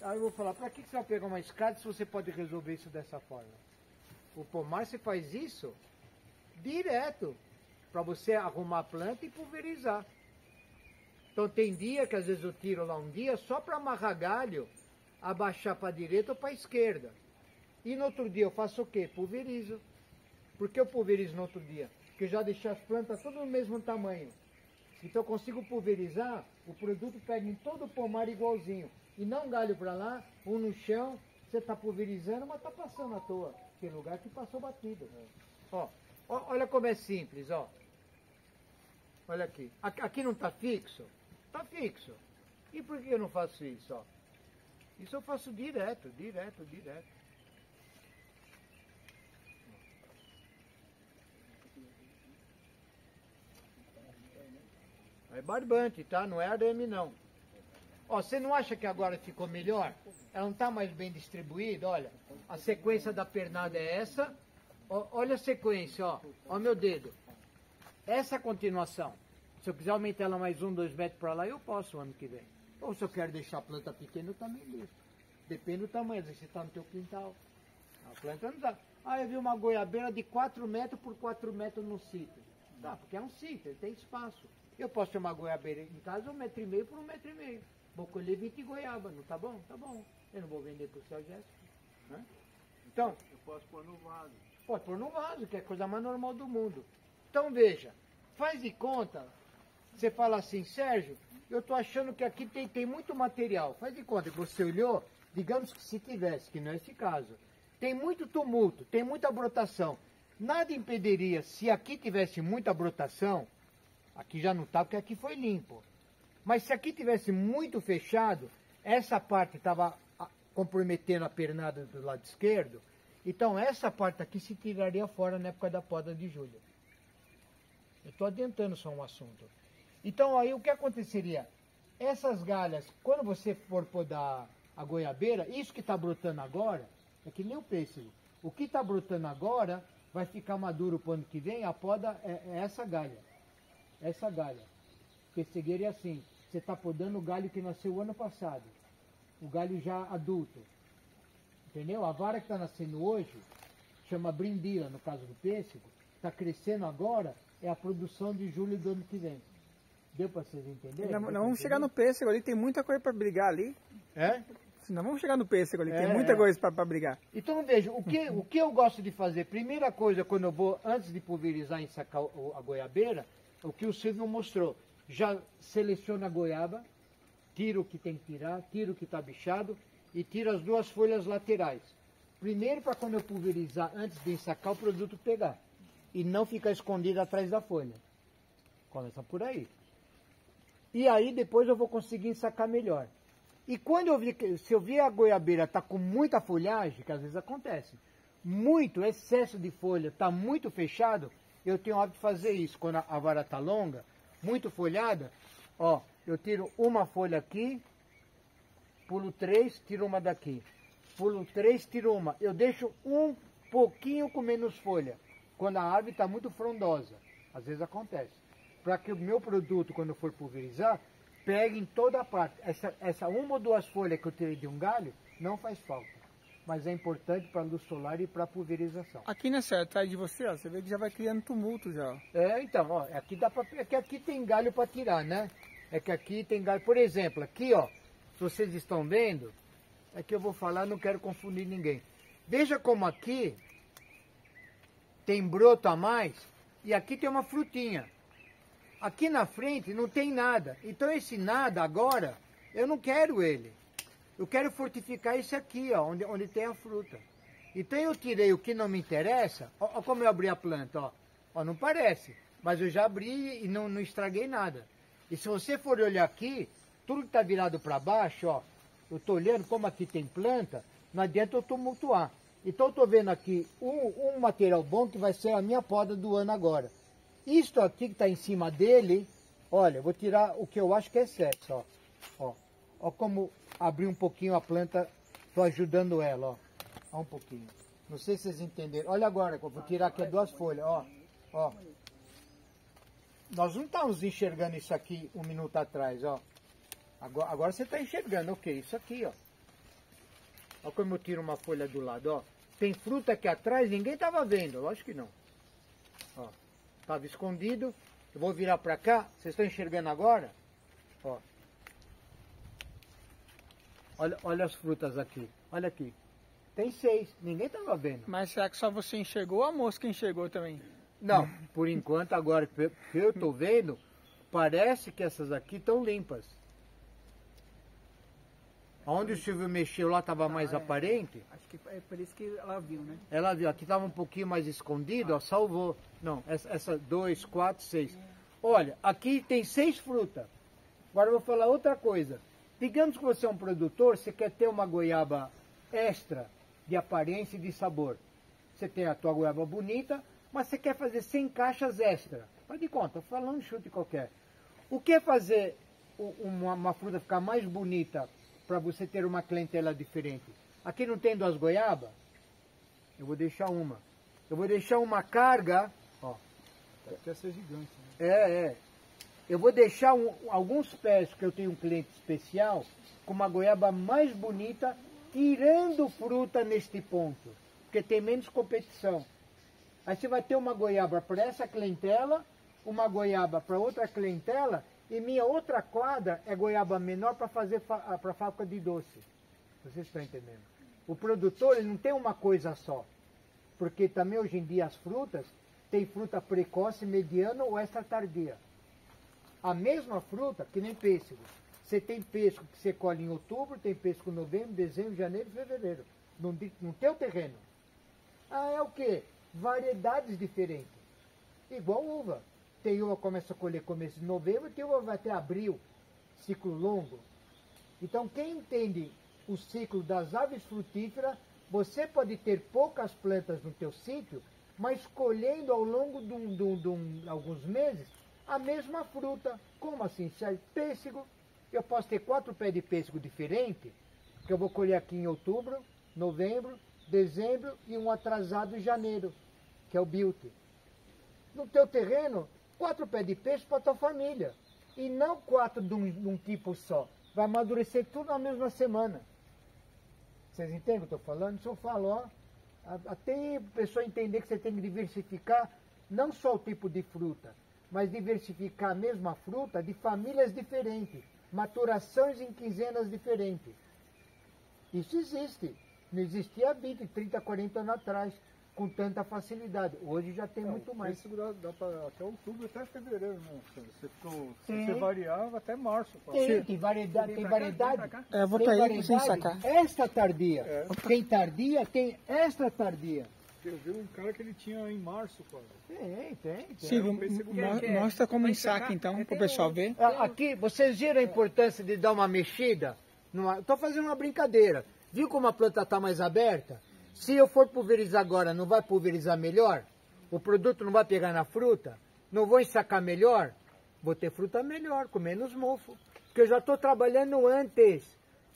Aí eu vou falar, para que você vai pegar uma escada se você pode resolver isso dessa forma? O pomar você faz isso direto, para você arrumar a planta e pulverizar. Então tem dia que às vezes eu tiro lá um dia só para amarrar galho, abaixar para direita ou para esquerda. E no outro dia eu faço o quê? Pulverizo. Por que eu pulverizo no outro dia? Porque eu já deixei as plantas todas do mesmo tamanho. Então eu consigo pulverizar, o produto pega em todo o pomar igualzinho. E não galho para lá, um no chão, você está pulverizando, mas está passando à toa. Tem lugar que passou batido. Ó, ó, olha como é simples, ó. Olha. Aqui, aqui não está fixo? Está fixo. E por que eu não faço isso, ó? Isso eu faço direto, direto, direto. É barbante, tá? Não é arame, não. Ó, você não acha que agora ficou melhor? Ela não está mais bem distribuída? Olha, a sequência da pernada é essa. Ó, olha a sequência, ó. Ó meu dedo. Essa continuação. Se eu quiser aumentar ela mais um, dois metros para lá, eu posso ano que vem. Ou se eu quero deixar a planta pequena, eu também deixo. Depende do tamanho, vezes você está no teu quintal. A planta não dá. Ah, eu vi uma goiabeira de 4 metros por 4 metros no sítio. Tá, porque é um sítio, ele tem espaço. Eu posso ter uma goiabeira em casa um metro e meio por um metro e meio. Vou colher 20 goiaba, não tá bom? Tá bom. Eu não vou vender para o seu Jéssica. Né? Então, Eu posso pôr no vaso. Pode pôr no vaso, que é a coisa mais normal do mundo. Então veja, faz de conta, você fala assim, Sérgio, eu estou achando que aqui tem, tem muito material. Faz de conta que você olhou, digamos que se tivesse, que não é esse caso, tem muito tumulto, tem muita brotação. Nada impediria, se aqui tivesse muita brotação, aqui já não está, porque aqui foi limpo. Mas se aqui tivesse muito fechado, essa parte estava comprometendo a pernada do lado esquerdo, então essa parte aqui se tiraria fora na época da poda de julho. Eu estou adiantando só um assunto. Então aí o que aconteceria? Essas galhas, quando você for podar a goiabeira, isso que está brotando agora, é que nem o pêssego. O que está brotando agora vai ficar maduro para o ano que vem, a poda é, é essa galha. Essa galha. Pessegueira é assim, você está podando o galho que nasceu o ano passado. O galho já adulto. Entendeu? A vara que está nascendo hoje, chama brindila, no caso do pêssego, está crescendo agora, é a produção de julho do ano que vem. Deu para vocês entenderem? Não, não vamos chegar no pêssego ali, tem muita coisa para brigar ali. É? Não vamos chegar no pêssego ali, É, tem muita é. coisa para brigar. Então veja, o que, o que eu gosto de fazer? Primeira coisa, quando eu vou, antes de pulverizar e sacar a goiabeira, o que o Silvio mostrou. Já seleciona a goiaba, tira o que tem que tirar, tira o que está bichado e tira as duas folhas laterais. Primeiro para quando eu pulverizar, antes de sacar o produto pegar. E não ficar escondido atrás da folha. Começa por aí. E aí depois eu vou conseguir sacar melhor. E quando eu vi, se eu vi a goiabeira tá com muita folhagem, que às vezes acontece, muito excesso de folha, tá muito fechado, eu tenho o hábito de fazer isso. Quando a, vara tá longa, muito folhada, ó, eu tiro uma folha aqui, pulo três, tiro uma daqui. Pulo três, tiro uma. Eu deixo um pouquinho com menos folha, quando a árvore está muito frondosa. Às vezes acontece. Para que o meu produto, quando for pulverizar, pegue em toda a parte. Essa, essa uma ou duas folhas que eu tirei de um galho, não faz falta. Mas é importante para luz solar e para pulverização. Aqui nessa atrás de você, ó, você vê que já vai criando tumulto já. É, então, ó, aqui dá pra, é que aqui tem galho para tirar, né? É que aqui tem galho, por exemplo, aqui, ó, se vocês estão vendo, é que eu vou falar, não quero confundir ninguém. Veja como aqui tem broto a mais e aqui tem uma frutinha. Aqui na frente não tem nada. Então esse nada agora, eu não quero ele. Eu quero fortificar esse aqui, ó, onde, onde tem a fruta. Então eu tirei o que não me interessa. Ó, ó como eu abri a planta, ó. Ó, não parece. Mas eu já abri e não, não estraguei nada. E se você for olhar aqui, tudo que está virado para baixo, ó. Eu estou olhando como aqui tem planta, não adianta eu tumultuar. Então eu estou vendo aqui um, um material bom que vai ser a minha poda do ano agora. Isto aqui que está em cima dele, olha, vou tirar o que eu acho que é excesso, ó. Ó, ó como abrir um pouquinho a planta, estou ajudando ela, ó. Ó um pouquinho. Não sei se vocês entenderam. Olha agora, vou tirar aqui duas folhas, ó. Ó. Nós não estávamos enxergando isso aqui um minuto atrás, ó. Agora, agora você está enxergando, ok, isso aqui, ó. Olha como eu tiro uma folha do lado, ó. Tem fruta aqui atrás, ninguém estava vendo, lógico que não. Ó, estava escondido. Eu vou virar para cá, vocês estão enxergando agora? Ó. Olha, olha as frutas aqui, olha aqui. Tem seis, ninguém estava vendo. Mas será que só você enxergou ou a mosca enxergou também? Não, por enquanto, agora que eu estou vendo, parece que essas aqui estão limpas. Onde o Silvio mexeu lá estava mais aparente. Acho que é por isso que ela viu, né? Ela viu, aqui estava um pouquinho mais escondido, ó, salvou. Não, essa, essa dois, quatro, seis. Olha, aqui tem seis frutas. Agora eu vou falar outra coisa. Digamos que você é um produtor, você quer ter uma goiaba extra de aparência e de sabor. Você tem a tua goiaba bonita, mas você quer fazer 100 caixas extra. Faz de conta, falando chute qualquer. O que é fazer uma, uma fruta ficar mais bonita para você ter uma clientela diferente? Aqui não tem duas goiabas? Eu vou deixar uma. Eu vou deixar uma carga, ó. Quer ser gigante. Né? É, é. Eu vou deixar um- alguns pés, que eu tenho um cliente especial, com uma goiaba mais bonita, tirando fruta neste ponto. Porque tem menos competição. Aí você vai ter uma goiaba para essa clientela, uma goiaba para outra clientela, e minha outra quadra é goiaba menor para fazer para fábrica de doce. Vocês estão entendendo? O produtor ele não tem uma coisa só. Porque também hoje em dia as frutas, tem fruta precoce, mediana ou extra tardia. A mesma fruta, que nem pêssego. Você tem pêssego que você colhe em outubro, tem pêssego em novembro, dezembro, janeiro fevereiro. No, no teu terreno. Ah, é o quê? Variedades diferentes. Igual uva. Tem uva que começa a colher começo de novembro, tem uva até abril. Ciclo longo. Então, quem entende o ciclo das aves frutíferas, você pode ter poucas plantas no teu sítio, mas colhendo ao longo de, um- de um- de um- alguns meses a mesma fruta. Como assim? Se é pêssego, eu posso ter quatro pés de pêssego diferentes, que eu vou colher aqui em outubro, novembro, dezembro e um atrasado em janeiro, que é o Beauty. No teu terreno, quatro pés de peixe para tua família. E não quatro de um, de um tipo só. Vai amadurecer tudo na mesma semana. Vocês entendem o que eu estou falando? Isso eu falo, ó. Até a pessoa entender que você tem que diversificar não só o tipo de fruta, mas diversificar a mesma fruta de famílias diferentes, maturações em quinzenas diferentes. Isso existe. Não existia há 20, 30, 40 anos atrás, com tanta facilidade. Hoje já tem muito mais. Isso dá, dá pra, até outubro, até fevereiro, né? Se você, for- se Tem. você variava até março. Tem, tem variedade. Tem variedade. É, eu vou tem aí variedade sacar. Extra tardia. Tem tardia, tem extra tardia. Eu vi um cara que ele tinha em março, quase. Tem, tem. tem. Um grande. mostra como ensaca então, pro pessoal ver. Ah, Aqui, vocês viram a importância de dar uma mexida? Estou fazendo uma brincadeira. Viu como a planta está mais aberta? Se eu for pulverizar agora, não vai pulverizar melhor? O produto não vai pegar na fruta? Não vou ensacar melhor? Vou ter fruta melhor, com menos mofo. Porque eu já estou trabalhando antes.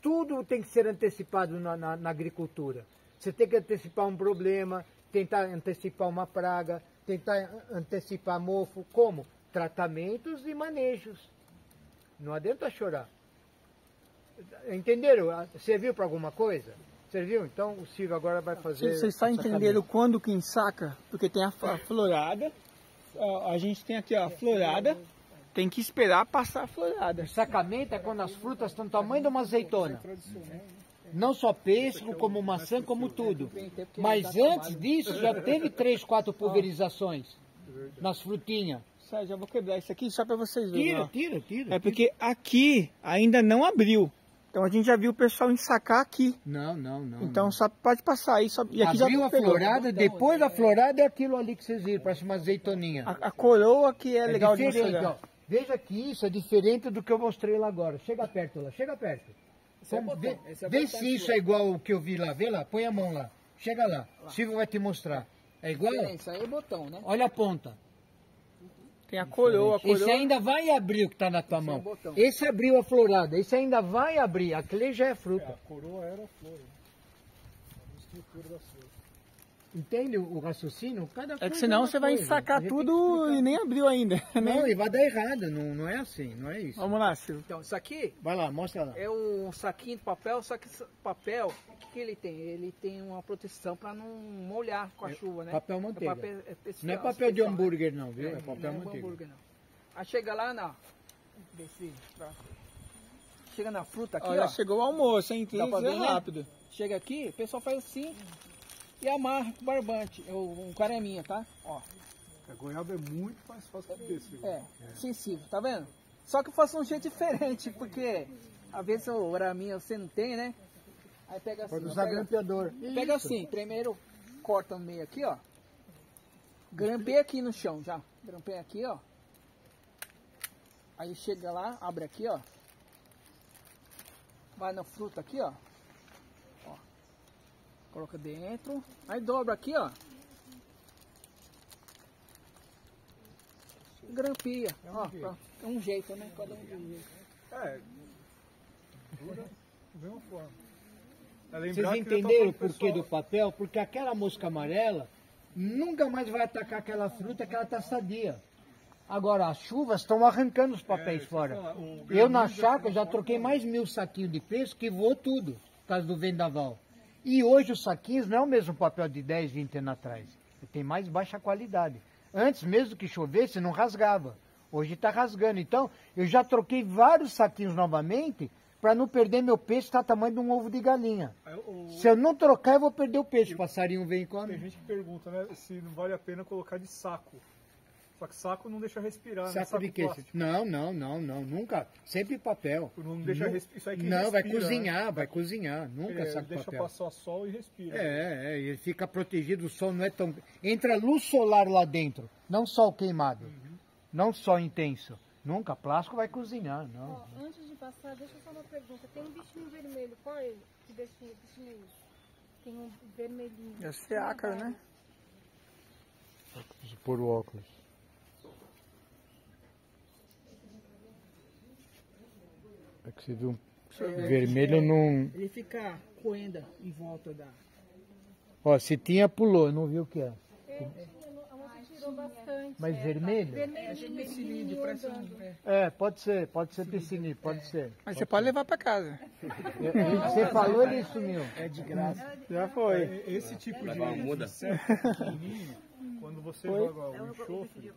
Tudo tem que ser antecipado na, na- na agricultura. Você tem que antecipar um problema, tentar antecipar uma praga, tentar antecipar mofo. Como? Tratamentos e manejos. Não adianta chorar. Entenderam? Serviu para alguma coisa? Serviu? Então o Silvio agora vai fazer. Vocês só essa entenderam quando que ensaca? Porque tem a, florada, a gente tem aqui a florada, tem que esperar passar a florada. Ensacamento é quando as frutas estão do tamanho de uma azeitona. Não só pêssego, como maçã, como tudo. Mas antes disso já teve três, quatro pulverizações nas frutinhas. Sérgio, eu vou quebrar isso aqui só para vocês verem. Tira, tira, tira. É porque aqui ainda não abriu. Então a gente já viu o pessoal ensacar aqui. Não, não, não. Então só pode passar aí. Só... E aqui Abriu já a pegou. florada, depois da florada é aquilo ali que vocês viram, parece uma azeitoninha. A, a coroa que é, legal de ó. Veja que isso é diferente do que eu mostrei lá agora. Chega perto lá, chega perto. Esse é esse é vê se isso é igual o que eu vi lá. Vê lá, põe a mão lá. Chega lá. Silvio vai te mostrar. É igual? Isso aí é botão, né? Olha a ponta. Tem a coroa, a coroa. Esse ainda vai abrir o que está na tua Esse é mão. botão. Esse abriu a florada. Esse ainda vai abrir. Aquele já é fruta. A coroa era a flor. né? A estrutura da flor. Entende o raciocínio? Cada É que senão uma você vai coisa. tem que tudo e nem abriu ainda. (laughs) né? Não, e vai dar errado. Não, não é assim. Não é isso. Vamos lá, Silvio. Então, isso aqui Vai lá, mostra lá. é um saquinho de papel, só que esse papel, o que, que ele tem? Ele tem uma proteção para não molhar com a É chuva, né? papel manteiga. É papel especial, Não é papel de especial, né? hambúrguer não, viu? É, É, papel não é manteiga. hambúrguer, não. Aí chega lá na. Se. pra- Chega na fruta aqui, Ó, ó. chegou o almoço, hein? Dá pra Isso é ver, né? rápido. Chega aqui, o pessoal faz assim e amarra com barbante. É o- um careminha, tá? Ó. A goiaba é muito mais fácil que pêssego. É, sensível, tá vendo? Só que eu faço um jeito diferente, porque às vezes o araminha você não tem, né? Aí pega assim. Pode usar pega- grampeador. Pega Isso. assim, primeiro corta no meio aqui, ó. Grampeia aqui no chão já. Grampeia aqui, ó. Aí chega lá, abre aqui, ó. Vai na fruta aqui. Ó. Coloca dentro. Aí dobra aqui, ó. Grampia. ó, pronto. É um jeito, né? Cada um de um jeito. É. Mesma forma. É Vocês que entenderam o porquê do papel? Porque aquela mosca amarela nunca mais vai atacar aquela fruta que ela está sadia. Agora, as chuvas estão arrancando os papéis fora. falar, Eu na chácara já troquei mais mil saquinhos de peixe que voou tudo, por causa do vendaval. E hoje os saquinhos não é o mesmo papel de 10, 20 anos atrás. Tem mais baixa qualidade. Antes, mesmo que chovesse, não rasgava. Hoje está rasgando. Então, eu já troquei vários saquinhos novamente para não perder meu peixe, tá tamanho de um ovo de galinha. Se eu não trocar, eu vou perder o peixe. O passarinho vem e come. Tem gente que pergunta, né, se não vale a pena colocar de saco. Só que saco não deixa respirar, né? Saco de plástico. Não, não, não, não, nunca. Sempre papel. Não deixa Nu- respi- isso aí que Não, vai respira, cozinhar, né? vai cozinhar. Nunca É, saco de deixa papel. passar sol e respira. É, é, ele fica protegido, o sol não é tão. Entra luz solar lá dentro, não sol queimado. Não sol intenso. Nunca, plástico vai cozinhar, não. Ó, antes de passar, deixa eu só uma pergunta. Tem um bichinho vermelho, qual é ele? Que bichinho, bichinho é esse? Tem um vermelhinho. Deve ser ácaro, né? Deixa eu pôr o óculos. É que você viu. É, Vermelho é, não. Ele fica coenda em volta da. Ó, se tinha, pulou, não viu o que é. A moça tirou bastante. Mas vermelho? Um- andando. É, pode ser, pode ser piscini, pode ser. Mas você pode levar pra casa. Você falou, ele sumiu. É de graça. Já foi. É, Esse tipo de, muda? quando você joga o enxofre,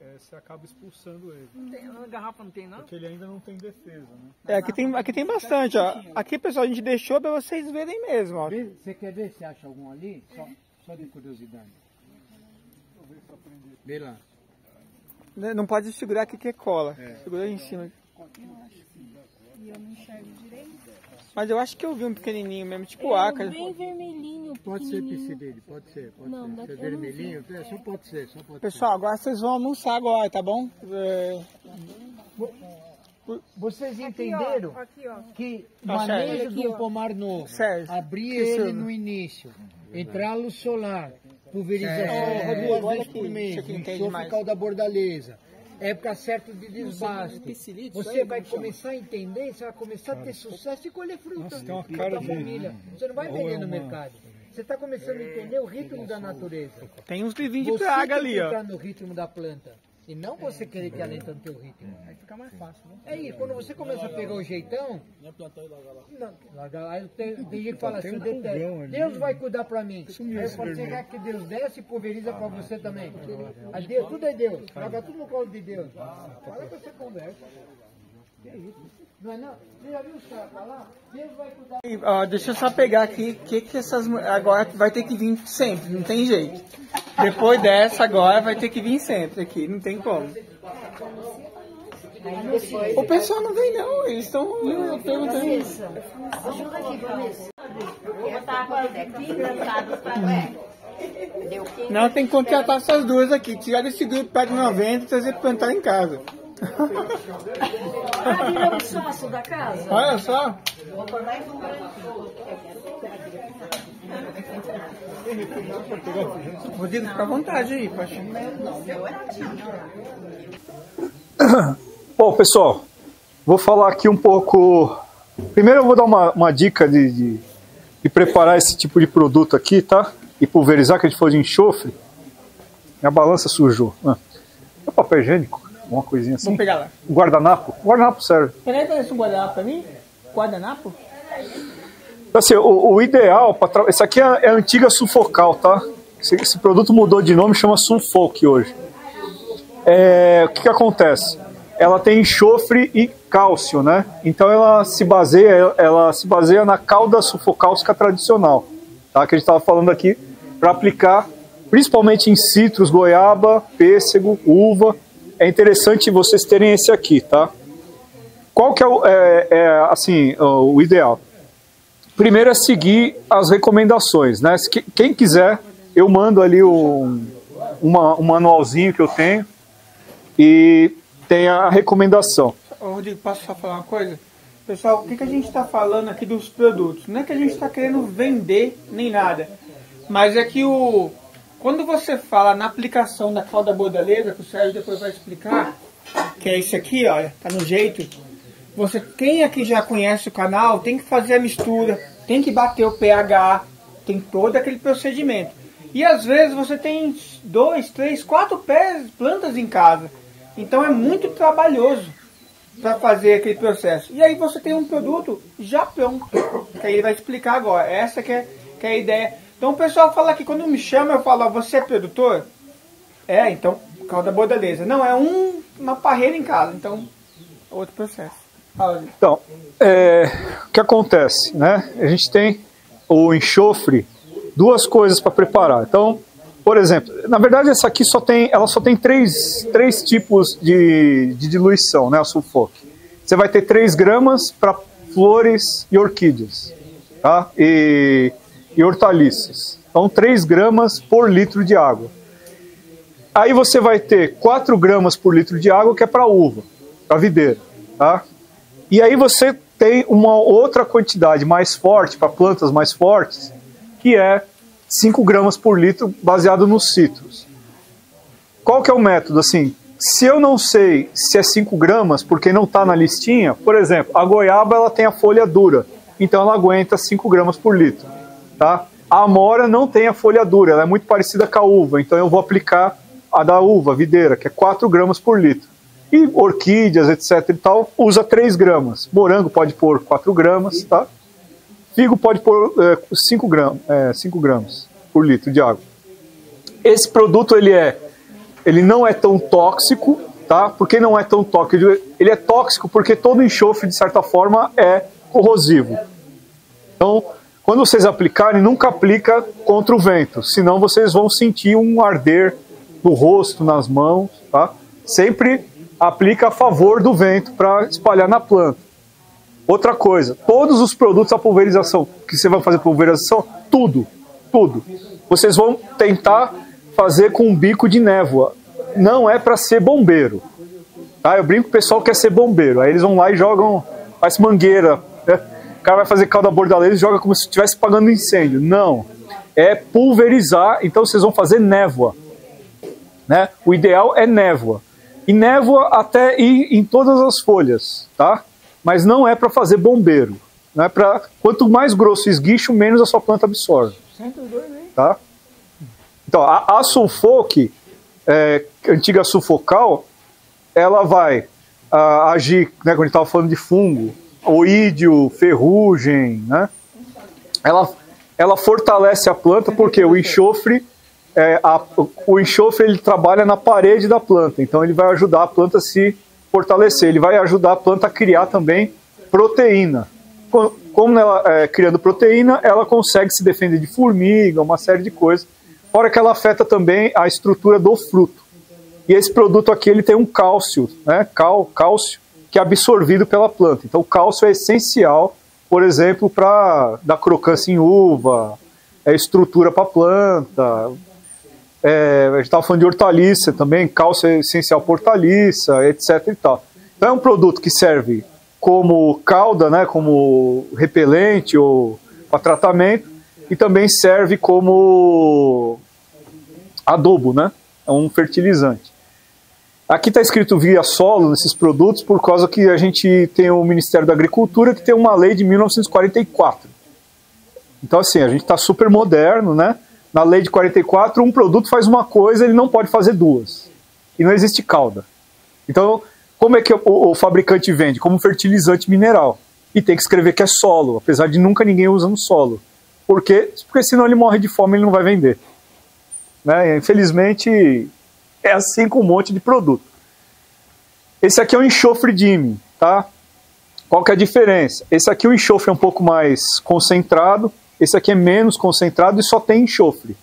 é, você acaba expulsando ele. Não tem, na garrafa não tem, não? Porque ele ainda não tem defesa, né? É, aqui tem, aqui tem bastante, ó. Aqui, pessoal, a gente deixou pra vocês verem mesmo, ó. Você quer ver se acha algum ali? Só, só de curiosidade. Vê lá. Né, Não pode segurar aqui que é cola. É. Segura aí em cima. E eu não enxergo direito. Mas eu acho que eu vi um pequenininho mesmo, tipo É, ácaro. bem vermelhinho, Pode ser piscidele, pode ser, pode Não, ser. é vermelhinho, é, só pode ser, só pode Pessoal, agora vocês vão almoçar agora, tá bom? É, ser. Vocês Aqui, ó, entenderam aqui, ó. que Ó, manejo de um pomar novo, Sérgio, abrir que ele no início, entrar luz solar, pulverização É, duas vezes aqui, por mês, isso aqui não tem enxofre calda bordaleza, época certa de desbaste. Você vai começar a entender, você vai começar a ter sucesso e colher fruta. Tem da cara tua de- família. Você não vai Ou vender é no uma- mercado. Você está começando a entender o ritmo da natureza. Tem uns livrinhos de Você praga tem ali, que ó. entrar no ritmo da planta. E não você querer que ela entre no teu ritmo. Aí fica mais fácil, né? É isso, quando você começa a pegar o jeitão, Não é plantar e largar lá. não, larga lá, tem, tem gente que fala assim, um Deus, pulgão ali. Deus vai cuidar pra mim. Aí eu falo, será que Deus desce e pulveriza pra você também? A Deus, tudo é Deus, joga tudo no colo de Deus. Fala com essa conversa. Que é isso? É ó, deixa eu só pegar aqui, que que essas agora vai ter que vir sempre, não tem jeito. Depois dessa agora vai ter que vir sempre aqui, não tem como. O pessoal não vem não, eles estão perguntando? Não, tem que contratar essas duas aqui, tirar desse grupo de 90 e trazer plantar em casa. Ah, viramos sócio da casa? Olha só. Mais um Rodrigo, fica à vontade aí, Paixão. Bom, pessoal, vou falar aqui um pouco. Primeiro, eu vou dar uma, uma dica de, de, de preparar esse tipo de produto aqui, tá? E pulverizar, que a gente for de enxofre. Minha balança sujou. Ah. É papel higiênico? Uma coisinha assim? Vamos pegar lá. Guardanapo? Guardanapo serve. Peraí, parece um guardanapo pra mim? Guardanapo? Assim, o, o ideal para tra... esse aqui é, é a antiga Sufocal, tá? Esse, esse produto mudou de nome, chama Sunfolk hoje. É, o que, que acontece? Ela tem enxofre e cálcio, né? Então ela se baseia, ela se baseia na calda sufocálcica tradicional, tá? Que a gente estava falando aqui para aplicar, principalmente em citros, goiaba, pêssego, uva. É interessante vocês terem esse aqui, tá? Qual que é, o, é, é assim o ideal? Primeiro é seguir as recomendações, né? Quem quiser, eu mando ali um, uma- um manualzinho que eu tenho e tem a recomendação. Rodrigo, posso só falar uma coisa? Pessoal, o que, que a gente está falando aqui dos produtos? Não é que a gente está querendo vender nem nada, mas é que o quando você fala na aplicação da calda bordaleza, que o Sérgio depois vai explicar, que é esse aqui, olha, tá no jeito. Você, quem aqui já conhece o canal, tem que fazer a mistura, tem que bater o pH, tem todo aquele procedimento. E às vezes você tem dois, três, quatro pés, plantas em casa. Então é muito trabalhoso para fazer aquele processo. E aí você tem um produto já pronto, que aí ele vai explicar agora. Essa que é, que é a ideia. Então o pessoal fala que quando me chama, eu falo, ó, você é produtor? É, então, calda bordaleza. Não, é um, uma parreira em casa, então, outro processo. Então, é, o que acontece, né? A gente tem o enxofre, duas coisas para preparar. Então, por exemplo, na verdade essa aqui só tem, ela só tem três, três tipos de, de diluição, né? A sulfoque. Você vai ter 3 gramas para flores e orquídeas, tá? E, e hortaliças. Então, 3 gramas por litro de água. Aí você vai ter 4 gramas por litro de água, que é para uva, para videira, tá? E aí você tem uma outra quantidade mais forte, para plantas mais fortes, que é 5 gramas por litro, baseado nos citros. Qual que é o método? Assim, se eu não sei se é 5 gramas, porque não está na listinha, por exemplo, a goiaba ela tem a folha dura, então ela aguenta 5 gramas por litro. Tá? A amora não tem a folha dura, ela é muito parecida com a uva, então eu vou aplicar a da uva, a videira, que é 4 gramas por litro. E orquídeas, etc e tal, usa 3 gramas. Morango pode pôr 4 gramas, tá? Figo pode pôr 5 é, gramas, é, 5 gramas por litro de água. Esse produto ele é, ele não é tão tóxico, tá? Por que não é tão tóxico? Ele é tóxico porque todo enxofre de certa forma é corrosivo. Então, quando vocês aplicarem, nunca aplica contra o vento, senão vocês vão sentir um arder no rosto, nas mãos, tá? Sempre aplica a favor do vento para espalhar na planta. Outra coisa, todos os produtos a pulverização que você vai fazer pulverização, tudo, tudo. Vocês vão tentar fazer com um bico de névoa. Não é para ser bombeiro. Tá? Eu brinco o pessoal que quer ser bombeiro. Aí eles vão lá e jogam, faz mangueira. Né? Cara vai fazer calda bordaleza e joga como se estivesse pagando incêndio. Não. É pulverizar, então vocês vão fazer névoa. Né? O ideal é névoa. E névoa até ir em todas as folhas, tá? Mas não é para fazer bombeiro. Não é para quanto mais grosso o esguicho, menos a sua planta absorve. Tá? Então, a, a sulfoque, é, antiga sulfocal, ela vai a, agir, né, quando a gente estava falando de fungo, oídio, ferrugem, né? Ela, ela fortalece a planta porque o enxofre, é, a, o enxofre ele trabalha na parede da planta, então ele vai ajudar a planta a se fortalecer, ele vai ajudar a planta a criar também proteína. Como ela é, criando proteína, ela consegue se defender de formiga, uma série de coisas. Fora que ela afeta também a estrutura do fruto. E esse produto aqui ele tem um cálcio, né? Cal, cálcio, que é absorvido pela planta. Então o cálcio é essencial, por exemplo, para dar crocância em uva, é estrutura para a planta. É, a gente estava falando de hortaliça também, cálcio é essencial para hortaliça, etc. E tal. Então é um produto que serve como cauda, né, como repelente ou para tratamento, e também serve como adubo, né? É um fertilizante. Aqui está escrito via solo nesses produtos por causa que a gente tem o Ministério da Agricultura que tem uma lei de 1944. Então assim, a gente está super moderno, né? Na lei de 44, um produto faz uma coisa, ele não pode fazer duas. E não existe cauda. Então, como é que o, o fabricante vende? Como fertilizante mineral. E tem que escrever que é solo, apesar de nunca ninguém usando solo. Por quê? Porque senão ele morre de fome e ele não vai vender. Né? Infelizmente, é assim com um monte de produto. Esse aqui é o enxofre Dime, tá? Qual que é a diferença? Esse aqui o enxofre é um pouco mais concentrado, esse aqui é menos concentrado e só tem enxofre.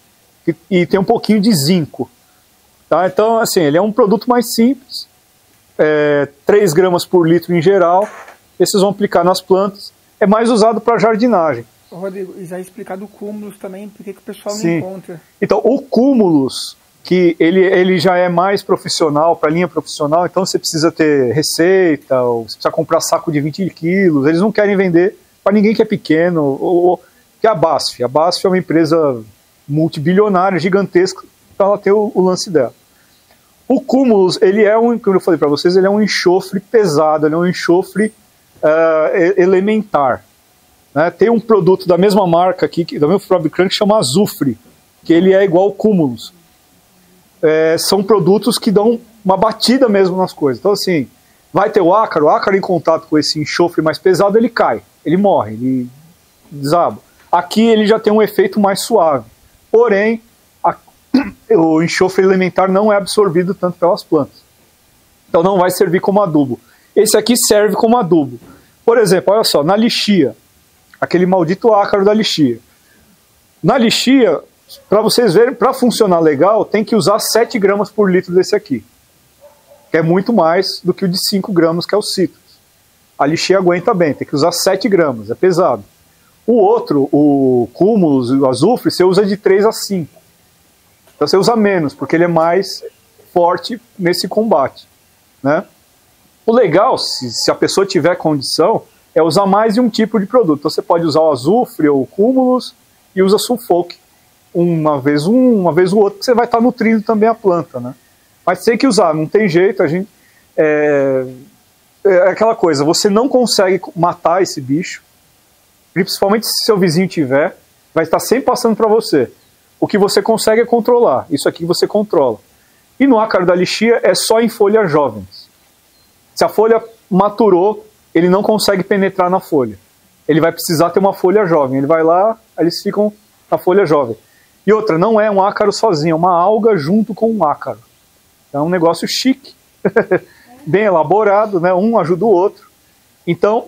E, e tem um pouquinho de zinco. Tá? Então, assim, ele é um produto mais simples, é, 3 gramas por litro em geral. Esses vão aplicar nas plantas. É mais usado para jardinagem. Rodrigo, e já explicado o cúmulos também, porque que o pessoal Sim. não encontra. Então, o cúmulos, que ele, ele já é mais profissional, para linha profissional, então você precisa ter receita, ou você precisa comprar saco de 20 quilos, eles não querem vender para ninguém que é pequeno, ou, ou, que é a BASF. A BASF é uma empresa multibilionária, gigantesca, para ela ter o, o lance dela. O cúmulos, ele é um, como eu falei para vocês, ele é um enxofre pesado, ele é um enxofre uh, elementar. Né? Tem um produto da mesma marca aqui, do mesmo fabricante, que chama Azufre, que ele é igual ao cúmulos. É, são produtos que dão uma batida mesmo nas coisas. Então, assim, vai ter o ácaro, o ácaro em contato com esse enxofre mais pesado, ele cai, ele morre, ele desaba. Aqui ele já tem um efeito mais suave. Porém, (clears throat) o enxofre elementar não é absorvido tanto pelas plantas. Então não vai servir como adubo. Esse aqui serve como adubo. Por exemplo, olha só, na lixia, aquele maldito ácaro da lixia. Na lixia, para vocês verem, para funcionar legal, tem que usar 7 gramas por litro desse aqui. Que é muito mais do que o de 5 gramas, que é o citrus. A lixia aguenta bem, tem que usar 7 gramas, é pesado. O outro, o cúmulos, o azufre, você usa de 3 a 5. Então você usa menos, porque ele é mais forte nesse combate. Né? O legal, se, se a pessoa tiver condição, é usar mais de um tipo de produto. Então você pode usar o azufre ou o cúmulos e usa sulfoque uma vez um, uma vez o outro, você vai estar nutrindo também a planta, né? Mas tem que usar, não tem jeito, a gente é, é aquela coisa, você não consegue matar esse bicho, principalmente se seu vizinho tiver, vai estar sempre passando para você. O que você consegue é controlar, isso aqui você controla. E no ácaro da lixia é só em folhas jovens. Se a folha maturou, ele não consegue penetrar na folha. Ele vai precisar ter uma folha jovem. Ele vai lá, eles ficam na folha jovem. E outra, não é um ácaro sozinho, é uma alga junto com um ácaro. É um negócio chique, (laughs) bem elaborado, né? um ajuda o outro. Então,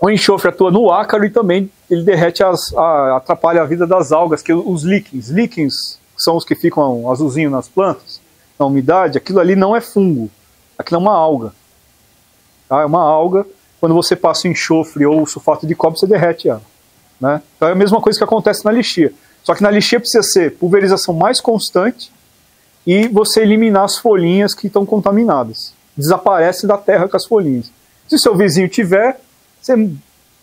o enxofre atua no ácaro e também ele derrete, as, a, atrapalha a vida das algas, que os líquens. Líquens são os que ficam azulzinho nas plantas, na umidade, aquilo ali não é fungo, aquilo é uma alga. Tá? É uma alga, quando você passa o enxofre ou o sulfato de cobre, você derrete ela. Né? Então é a mesma coisa que acontece na lixia. Só que na lixia precisa ser pulverização mais constante e você eliminar as folhinhas que estão contaminadas. Desaparece da terra com as folhinhas. Se o seu vizinho tiver, você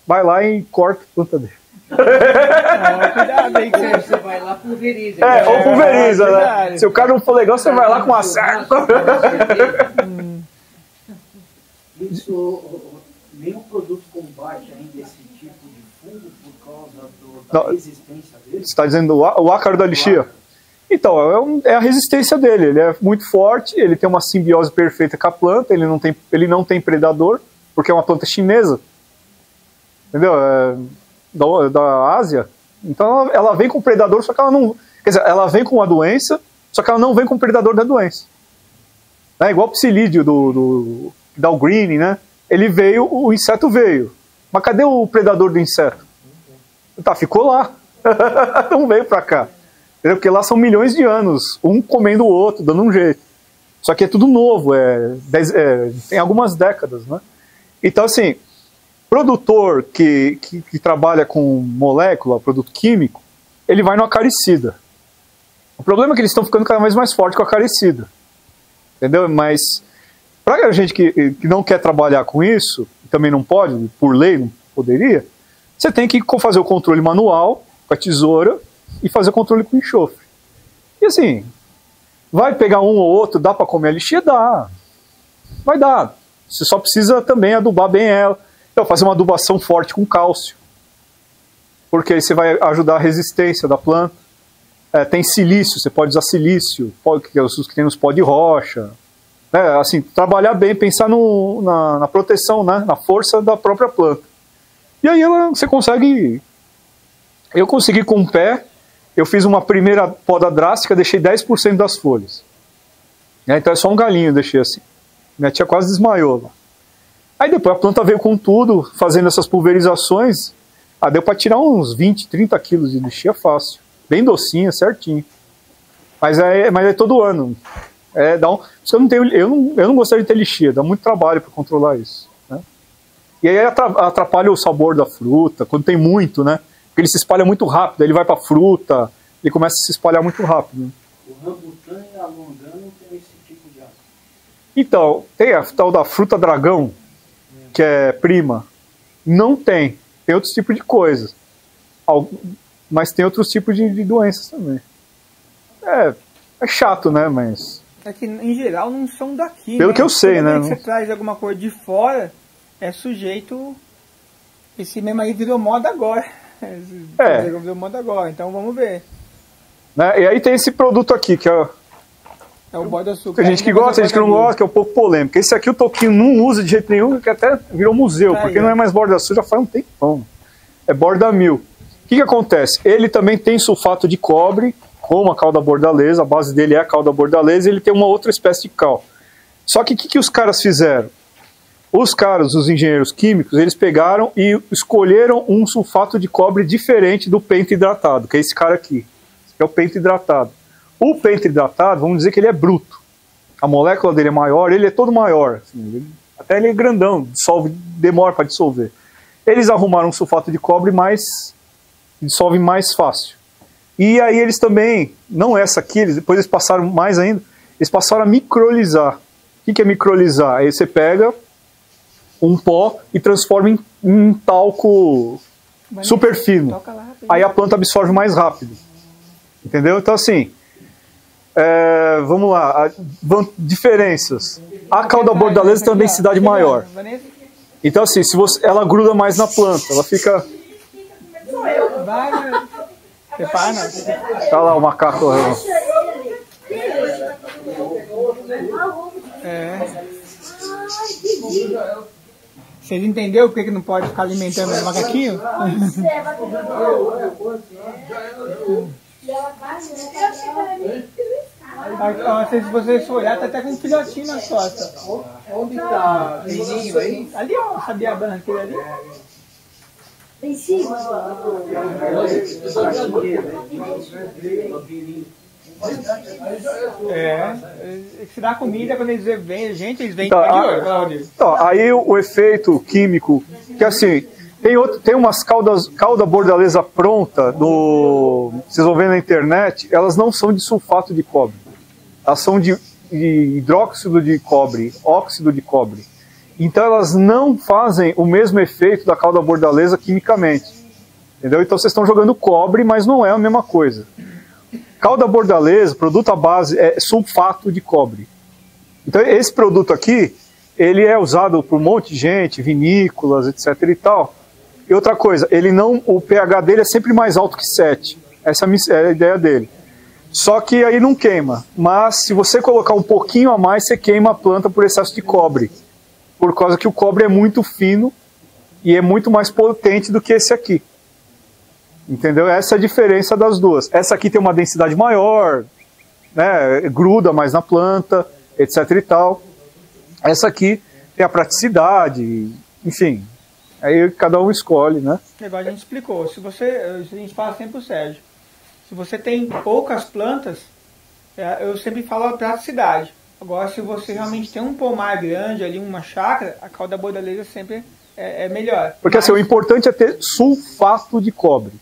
vai lá e corta a planta dele. cuidado aí que você vai lá pulveriza. É, ou pulveriza, né? Se o cara não for legal, você vai lá com uma serra. Isso, nenhum produto combate ainda esse tipo de fungo por causa do, da Não, resistência? Você está dizendo o ácaro da lixia? Então, é, um- é a resistência dele. Ele é muito forte, ele tem uma simbiose perfeita com a planta, ele não tem, ele não tem predador, porque é uma planta chinesa. Entendeu? É da, da Ásia. Então ela, ela vem com predador, só que ela não. Quer dizer, ela vem com uma doença, só que ela não vem com o predador da doença. É igual o psilídeo do, do, da green, né? Ele veio, o inseto veio. Mas cadê o predador do inseto? Tá, ficou lá. (laughs) não veio pra cá. Porque lá são milhões de anos, um comendo o outro, dando um jeito. Só que é tudo novo, é, é, tem algumas décadas, né? Então, assim, produtor que, que, que trabalha com molécula, produto químico, ele vai no acaricida. O problema é que eles estão ficando cada vez mais fortes com acaricida. Entendeu? Mas, para a gente que, que não quer trabalhar com isso, também não pode, por lei não poderia, você tem que fazer o controle manual, com a tesoura, e fazer controle com enxofre. E assim, vai pegar um ou outro, dá para comer a lixia? Dá. Vai dar. Você só precisa também adubar bem ela. Então, fazer uma adubação forte com cálcio. Porque aí você vai ajudar a resistência da planta. É, tem silício, você pode usar silício, que é os que tem nos pó de rocha. É, assim, trabalhar bem, pensar no, na, na proteção, né, na força da própria planta. E aí ela, você consegue. Eu consegui com o pé, eu fiz uma primeira poda drástica, deixei 10% das folhas. É, então é só um galinho, deixei assim. Minha tia quase desmaiou lá. Aí depois a planta veio com tudo, fazendo essas pulverizações. Ah, deu para tirar uns 20, 30 quilos de lixia fácil. Bem docinha, certinho. Mas é, mas é todo ano. É, dá um, eu, não tenho, eu, não, eu não gostaria de ter lixia, dá muito trabalho para controlar isso. Né? E aí atra- atrapalha o sabor da fruta, quando tem muito, né? Porque ele se espalha muito rápido, ele vai para fruta, ele começa a se espalhar muito rápido. O rambutã e a longano tem esse tipo de água. Então, tem a tal da fruta dragão, que é prima. Não tem. Tem outros tipos de coisas. Mas tem outros tipos de, de doenças também. É, é chato, né? Mas. É que em geral não são daqui. Pelo né? que eu sei, Toda né? que você traz alguma coisa de fora, é sujeito. Esse mesmo aí virou moda agora. É. Agora, então vamos ver. Né? E aí tem esse produto aqui, que é. É o bode açúcar. Tem gente que gosta, tem gente que não gosta, que é um pouco polêmico. Esse aqui o Toquinho não usa de jeito nenhum, que até virou museu, Tá porque aí, não é mais borda sul, já faz um tempão. É borda mil. O que, que acontece? Ele também tem sulfato de cobre, como a calda bordaleza, a base dele é a calda bordaleza, e ele tem uma outra espécie de cal. Só que o que, que os caras fizeram? Os caras, os engenheiros químicos, eles pegaram e escolheram um sulfato de cobre diferente do penta hidratado, que é esse cara aqui. Esse é o penta hidratado. O penta hidratado, vamos dizer que ele é bruto. A molécula dele é maior, ele é todo maior. assim, até ele é grandão, dissolve, demora para dissolver. Eles arrumaram um sulfato de cobre mais. dissolve mais fácil. E aí eles também, não essa aqui, eles, depois eles passaram mais ainda, eles passaram a microlizar. O que, que é microlizar? Aí você pega um pó e transforma em, em talco super fino. Aí a planta absorve mais rápido. Entendeu? Então assim, é, vamos lá, a- van- diferenças. A cauda bordaleza tem uma densidade maior. Então assim, se você, ela gruda mais na planta, ela fica. Tá lá o macaco. É. Vocês entenderam por que que não pode ficar alimentando os macaquinhos? (laughs) Ah, Se vocês for olhar, tá até com um filhotinho nas costas. Onde tá? Vizinho aí? Ali, ó, sabia a branca ali? Em cima. É. Se dá comida, quando eles vêm, gente, eles vêm Tá, a- Claudio. Então, aí o, o efeito químico, que assim, tem, outro, tem umas caudas, cauda bordaleza pronta, no, vocês vão ver na internet, elas não são de sulfato de cobre. Elas são de, de hidróxido de cobre, óxido de cobre. Então elas não fazem o mesmo efeito da cauda bordaleza quimicamente. Entendeu? Então vocês estão jogando cobre, mas não é a mesma coisa. Cauda bordaleza, produto à base, é sulfato de cobre. Então esse produto aqui, ele é usado por um monte de gente, vinícolas, etc e tal. E outra coisa, ele não, o pH dele é sempre mais alto que 7. Essa é é a ideia dele. Só que aí não queima. Mas se você colocar um pouquinho a mais, você queima a planta por excesso de cobre. Por causa que o cobre é muito fino e é muito mais potente do que esse aqui. Entendeu? Essa é a diferença das duas. Essa aqui tem uma densidade maior, né, gruda mais na planta, etc e tal. Essa aqui tem a praticidade, enfim. Aí cada um escolhe, né? Igual a gente explicou, se você, a gente fala sempre pro Sérgio, se você tem poucas plantas, é, eu sempre falo a praticidade. Agora, se você realmente tem um pomar grande ali, uma chácara, a cauda bordaleza sempre é, é melhor. Porque assim, o importante é ter sulfato de cobre.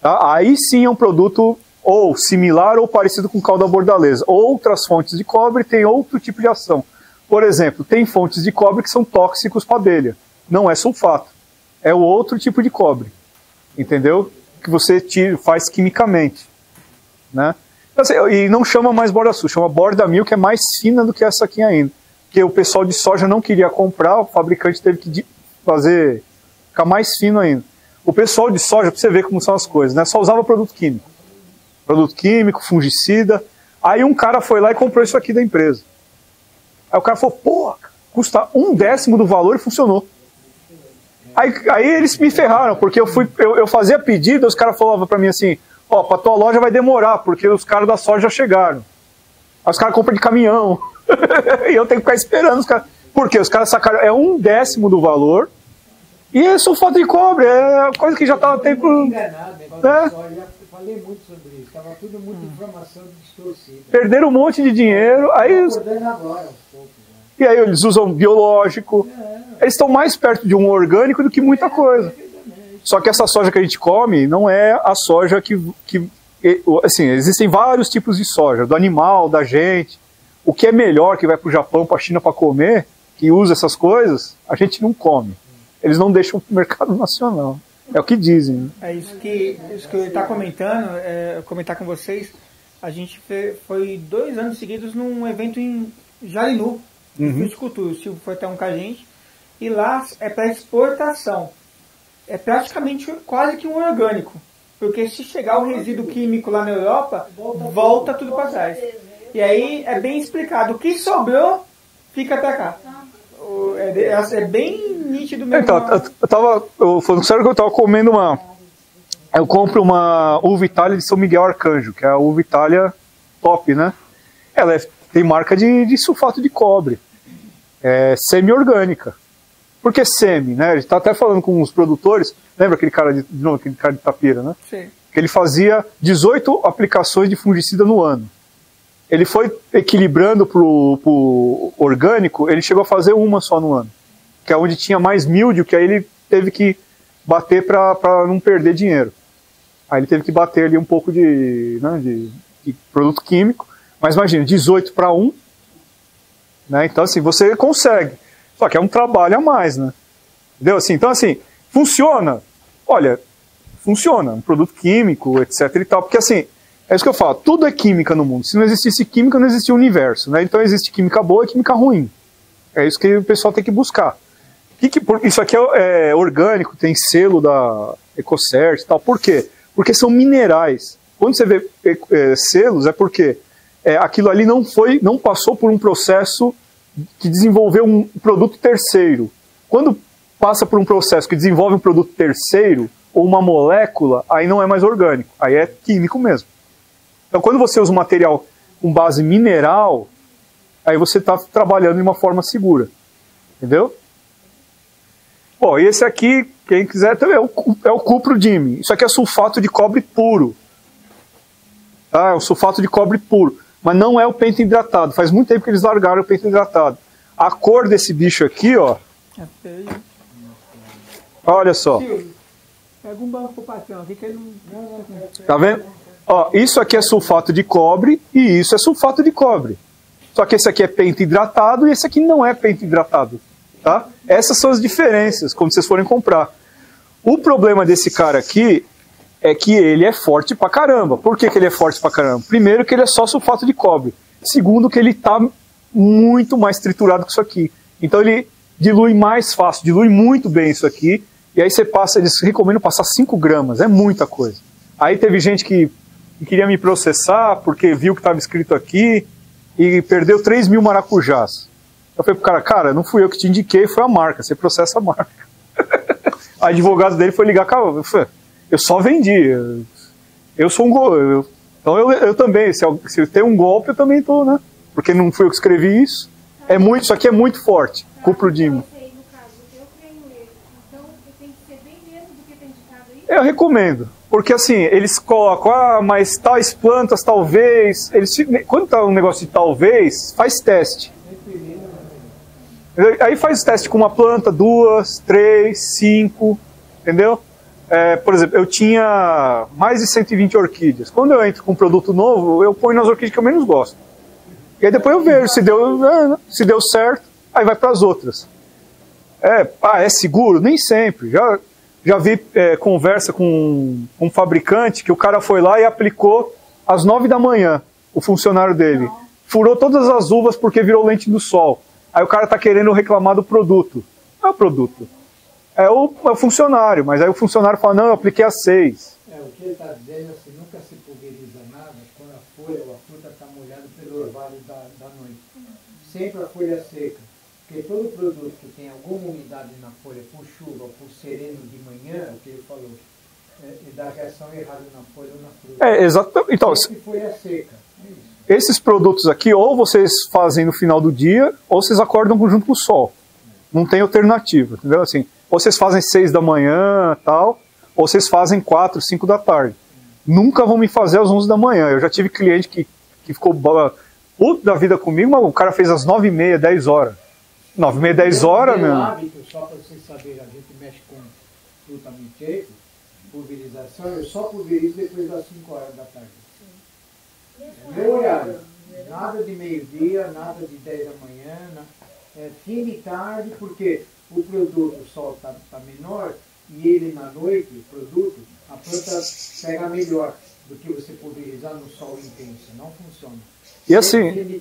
Tá? Aí sim é um produto ou similar ou parecido com cauda bordaleza. Outras fontes de cobre têm outro tipo de ação. Por exemplo, tem fontes de cobre que são tóxicos para abelha. Não é sulfato. É o outro tipo de cobre. Entendeu? Que você tira, faz quimicamente. Né? Então, assim, E não chama mais borda sul, chama borda mil, que é mais fina do que essa aqui ainda. Porque o pessoal de soja não queria comprar, o fabricante teve que fazer ficar mais fino ainda. O pessoal de soja, para você ver como são as coisas, né? Só usava produto químico. Produto químico, fungicida. Aí um cara foi lá e comprou isso aqui da empresa. Aí o cara falou, pô, custa um décimo do valor e funcionou. Aí, aí eles me ferraram, porque eu fui, eu, eu fazia pedido, os caras falavam para mim assim, ó, pra tua loja vai demorar, porque os caras da soja já chegaram. Aí os caras compram de caminhão. (laughs) e eu tenho que ficar esperando os caras. Por quê? Os caras sacaram, é um décimo do valor, e é sulfato de cobre, é coisa que já estava tempo. enganado, É. soja. Já falei muito sobre isso. Estava tudo muito informação distorcida. Perderam um monte de dinheiro, aí agora, poucos. E aí eles usam biológico. Eles estão mais perto de um orgânico do que muita coisa. Só que essa soja que a gente come não é a soja que, que assim, existem vários tipos de soja, do animal, da gente. O que é melhor que vai para o Japão, para a China para comer, que usa essas coisas, a gente não come. Eles não deixam para o mercado nacional. É o que dizem. É isso que, isso que eu estava comentando, é, comentar com vocês. A gente foi dois anos seguidos num evento em Jarinu, Uhum. uhum. cultura. O Silvio foi até um com a gente. E lá é para exportação. É praticamente quase que um orgânico. Porque se chegar o resíduo químico lá na Europa, volta tudo para trás. E aí é bem explicado. O que sobrou, fica para cá. O- É, de- é bem nítido mesmo. Então, eu, eu tava. Eu, falando sério que eu tava comendo uma. Eu compro uma uva Itália de São Miguel Arcanjo, que é a uva Itália top, né? Ela é- tem marca de, de sulfato de cobre. É semi-orgânica. Por que semi, né? A gente está até falando com os produtores, lembra aquele cara de, de novo, aquele cara de Tapira, né? Sim. Que ele fazia 18 aplicações de fungicida no ano. Ele foi equilibrando para o orgânico, ele chegou a fazer uma só no ano. Que é onde tinha mais mildio, que aí ele teve que bater para não perder dinheiro. Aí ele teve que bater ali um pouco de, né, de, de produto químico. Mas imagina, 18 para 1. Né? Então, assim, você consegue. Só que é um trabalho a mais, né? Entendeu? Assim, então, assim, funciona. Olha, funciona. Um produto químico, etc e tal. Porque, assim, é isso que eu falo. Tudo é química no mundo. Se não existisse química, não existia universo. Né? Então, existe química boa e química ruim. É isso que o pessoal tem que buscar. Que que, isso aqui é, é, orgânico, tem selo da EcoCert e tal. Por quê? Porque são minerais. Quando você vê é, é, selos, é porque é, aquilo ali não foi, não passou por um processo que desenvolveu um produto terceiro. Quando passa por um processo que desenvolve um produto terceiro ou uma molécula, aí não é mais orgânico, aí é químico mesmo. Então, quando você usa um material com base mineral, aí você está trabalhando de uma forma segura. Entendeu? Bom, esse aqui, quem quiser, também é o, é o cupro Jimmy. Isso aqui é sulfato de cobre puro. Tá? É o sulfato de cobre puro. Mas não é o pento hidratado. Faz muito tempo que eles largaram o pento hidratado. A cor desse bicho aqui, ó. É feio. Olha só. Pega um banco pro patrão aqui que ele não. Tá vendo? Ó, isso aqui é sulfato de cobre e isso é sulfato de cobre. Só que esse aqui é pento hidratado e esse aqui não é pento hidratado. Tá? Essas são as diferenças quando vocês forem comprar. O problema desse cara aqui é que ele é forte pra caramba. Por que, que ele é forte pra caramba? Primeiro que ele é só sulfato de cobre. Segundo que ele tá muito mais triturado que isso aqui. Então ele dilui mais fácil, dilui muito bem isso aqui. E aí você passa, eles recomendam passar 5 gramas, é muita coisa. Aí teve gente que queria me processar porque viu que estava escrito aqui e perdeu 3 mil maracujás. Eu falei pro cara, cara, não fui eu que te indiquei, foi a marca, você processa a marca. (laughs) a advogado dele foi ligar, cara, eu, só vendi. Eu sou um gol. Então eu, eu também, se, eu, se tem um golpe, eu também tô, né? Porque não fui eu que escrevi isso. É muito, isso aqui é muito forte. Cupro Dimo. Eu recomendo. Porque assim, eles colocam, ah, mas tais plantas talvez. Eles, quando tá um negócio de talvez, faz teste. Aí faz teste com uma planta, duas, três, cinco, entendeu? É, por exemplo, eu tinha mais de 120 orquídeas. Quando eu entro com um produto novo, eu ponho nas orquídeas que eu menos gosto. E aí depois eu vejo se deu, é, se deu certo, aí vai para as outras. É, ah, é seguro? Nem sempre. Já, já vi é, conversa com um fabricante que o cara foi lá e aplicou às nove da manhã, o funcionário dele. Furou todas as uvas porque virou lente do sol. Aí o cara está querendo reclamar do produto. Não é o produto. É o, é o, funcionário, mas aí o funcionário fala, não, eu apliquei a seis. É, o que ele está dizendo é assim, nunca se pulveriza nada quando a folha ou a fruta está molhada pelo orvalho da, da noite. Sempre a folha seca. Porque todo produto que tem alguma umidade na folha, por chuva ou por sereno de manhã, é o que ele falou, é, dá reação errada na folha ou na fruta. É, exatamente. Então, Sempre folha seca. É isso. Esses produtos aqui, ou vocês fazem no final do dia, ou vocês acordam junto com o sol. Não tem alternativa, entendeu? Assim, ou vocês fazem seis da manhã, tal, ou vocês fazem quatro, cinco da tarde. Nunca vão me fazer às onze da manhã. Eu já tive cliente que, que ficou puto da vida comigo, mas o cara fez às nove e meia, dez horas. Nove e meia, dez horas, meu. hábito, só para vocês saberem, a gente mexe com fruta muito pulverização, eu só pulverizo depois das cinco horas da tarde. É meu horário. Nada de meio-dia, nada de 10 da manhã, é fim de tarde, porque o produto, o sol está tá menor, e ele na noite, o produto, a planta pega melhor do que você pulverizar no sol intenso. Não funciona. E assim.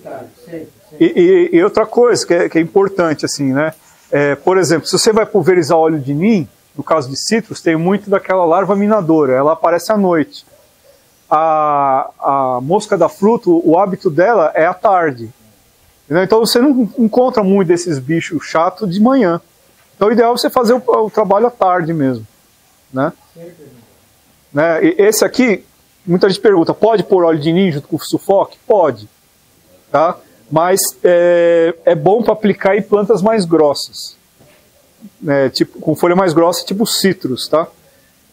E, e, e, outra coisa que é, que é importante, assim, né? É, por exemplo, se você vai pulverizar óleo de nim, no caso de citros, tem muito daquela larva minadora, ela aparece à noite a, a mosca da fruta, o hábito dela é à tarde. Entendeu? Então você não encontra muito desses bichos chatos de manhã. Então o ideal é você fazer o, o trabalho à tarde mesmo. Né? né? E esse aqui, muita gente pergunta, pode pôr óleo de ninho junto com o sufoque? Pode. Tá? Mas é, é bom para aplicar em plantas mais grossas. né, tipo, com folha mais grossa, tipo citros, tá?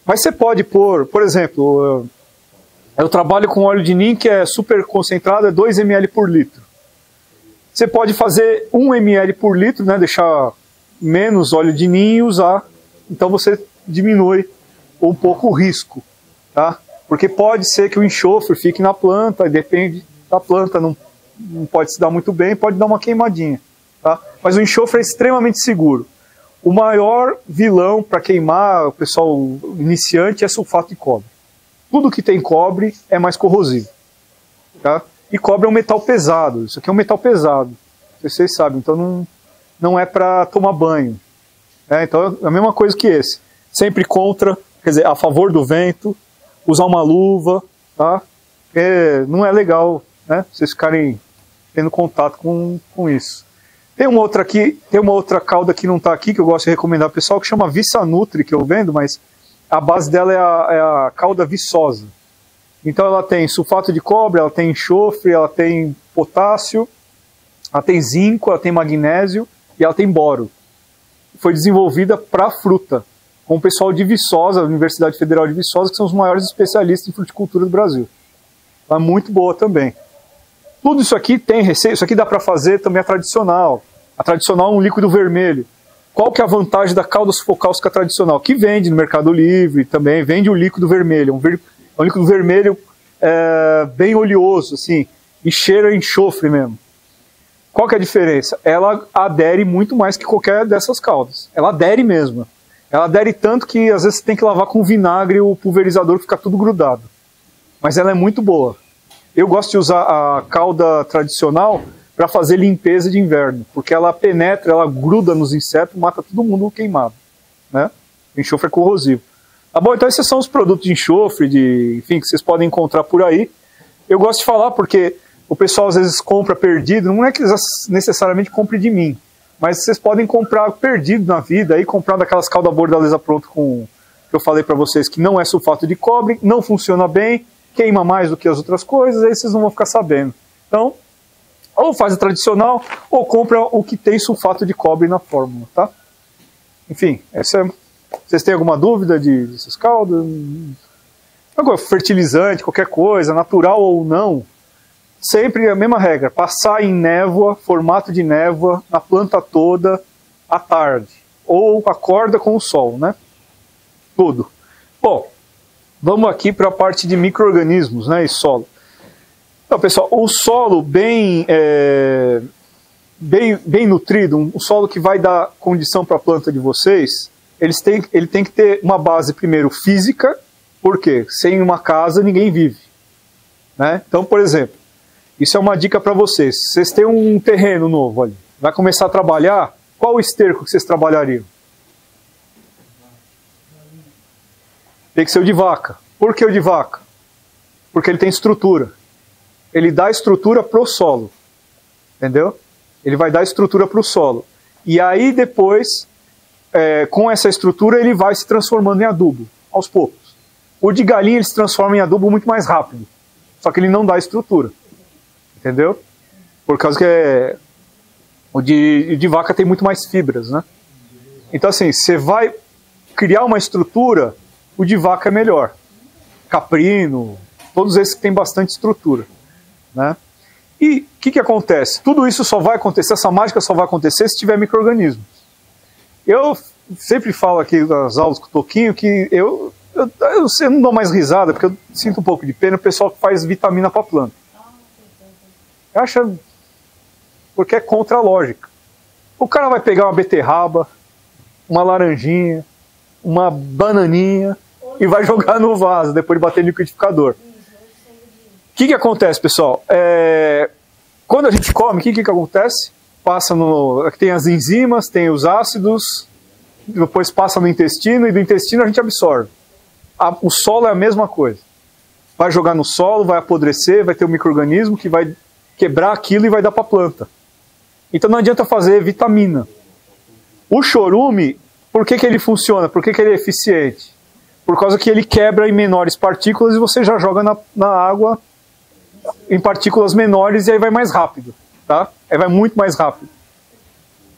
Mas você pode pôr, por exemplo, eu trabalho com óleo de nim que é super concentrado, é 2 ml por litro. Você pode fazer 1 ml por litro, né, deixar menos óleo de nim e usar. Então você diminui um pouco o risco, tá? Porque pode ser que o enxofre fique na planta, depende da planta, não, não pode se dar muito bem, pode dar uma queimadinha, tá? Mas o enxofre é extremamente seguro. O maior vilão para queimar o pessoal iniciante é sulfato de cobre. Tudo que tem cobre é mais corrosivo, tá? E cobre é um metal pesado. Isso aqui é um metal pesado, vocês sabem. Então não, não é para tomar banho. É, então é a mesma coisa que esse. Sempre contra, quer dizer, a favor do vento, usar uma luva, tá? É, não é legal, né? Vocês ficarem tendo contato com, com isso. Tem uma outra aqui, tem uma outra cauda que não está aqui, que eu gosto de recomendar ao pessoal, que chama Vissa Nutri, que eu vendo, mas a base dela é a, é a cauda viçosa. Então ela tem sulfato de cobre, ela tem enxofre, ela tem potássio, ela tem zinco, ela tem magnésio e ela tem boro. Foi desenvolvida para fruta, com o pessoal de Viçosa, Universidade Federal de Viçosa, que são os maiores especialistas em fruticultura do Brasil. É muito boa também. Tudo isso aqui tem receita, isso aqui dá para fazer também a tradicional. A tradicional é um líquido vermelho. Qual que é a vantagem da calda sulfocálcica tradicional? Que vende no Mercado Livre também, vende o líquido vermelho. Um, ver, um líquido vermelho é, bem oleoso, assim, e cheira enxofre mesmo. Qual que é a diferença? Ela adere muito mais que qualquer dessas caldas. Ela adere mesmo. Ela adere tanto que às vezes você tem que lavar com vinagre o pulverizador fica tudo grudado. Mas ela é muito boa. Eu gosto de usar a calda tradicional para fazer limpeza de inverno, porque ela penetra, ela gruda nos insetos, mata todo mundo queimado, né? O enxofre é corrosivo. Tá bom, então esses são os produtos de enxofre, de, enfim, que vocês podem encontrar por aí. Eu gosto de falar porque o pessoal às vezes compra perdido, não é que necessariamente compre de mim, mas vocês podem comprar perdido na vida, aí comprar daquelas calda bordaleza pronto com que eu falei para vocês que não é sulfato de cobre, não funciona bem, queima mais do que as outras coisas, aí vocês não vão ficar sabendo. Então, ou faz a tradicional, ou compra o que tem sulfato de cobre na fórmula, tá? Enfim, essa é... vocês têm alguma dúvida de, desses caldos? Agora, fertilizante, qualquer coisa, natural ou não, sempre a mesma regra, passar em névoa, formato de névoa, na planta toda, à tarde. Ou acorda com o sol, né? Tudo. Bom, Vamos aqui para a parte de micro-organismos né, e solo. Então, pessoal, o solo bem, é, bem, bem nutrido, um, solo que vai dar condição para a planta de vocês, eles têm, ele tem que ter uma base, primeiro, física, porque sem uma casa ninguém vive. Né? Então, por exemplo, isso é uma dica para vocês. Vocês têm um terreno novo ali, vai começar a trabalhar, qual o esterco que vocês trabalhariam? Tem que ser o de vaca. Por que o de vaca? Porque ele tem estrutura. Ele dá estrutura para o solo. Entendeu? Ele vai dar estrutura para o solo. E aí depois, é, com essa estrutura, ele vai se transformando em adubo, aos poucos. O de galinha ele se transforma em adubo muito mais rápido. Só que ele não dá estrutura. Entendeu? Por causa que é, o de, de vaca tem muito mais fibras, né? Então assim, você vai criar uma estrutura o de vaca é melhor. Caprino, todos esses que têm bastante estrutura. Né? E o que, que acontece? Tudo isso só vai acontecer, essa mágica só vai acontecer se tiver micro-organismos. Eu sempre falo aqui nas aulas com o Toquinho que eu, eu, eu, eu, não dou mais risada, porque eu sinto um pouco de pena o pessoal que faz vitamina para planta. Acha. Porque é contra a lógica. O cara vai pegar uma beterraba, uma laranjinha, uma bananinha, e vai (laughs) jogar no vaso depois de bater no liquidificador. O que, que acontece, pessoal? É, quando a gente come, o que, que acontece? Passa no. Tem as enzimas, tem os ácidos, depois passa no intestino e do intestino a gente absorve. A, o solo é a mesma coisa. Vai jogar no solo, vai apodrecer, vai ter um microorganismo que vai quebrar aquilo e vai dar para a planta. Então não adianta fazer vitamina. O chorume, por que, que ele funciona? Por que, que ele é eficiente? Por causa que ele quebra em menores partículas e você já joga na, na água em partículas menores e aí vai mais rápido, tá? Aí vai muito mais rápido.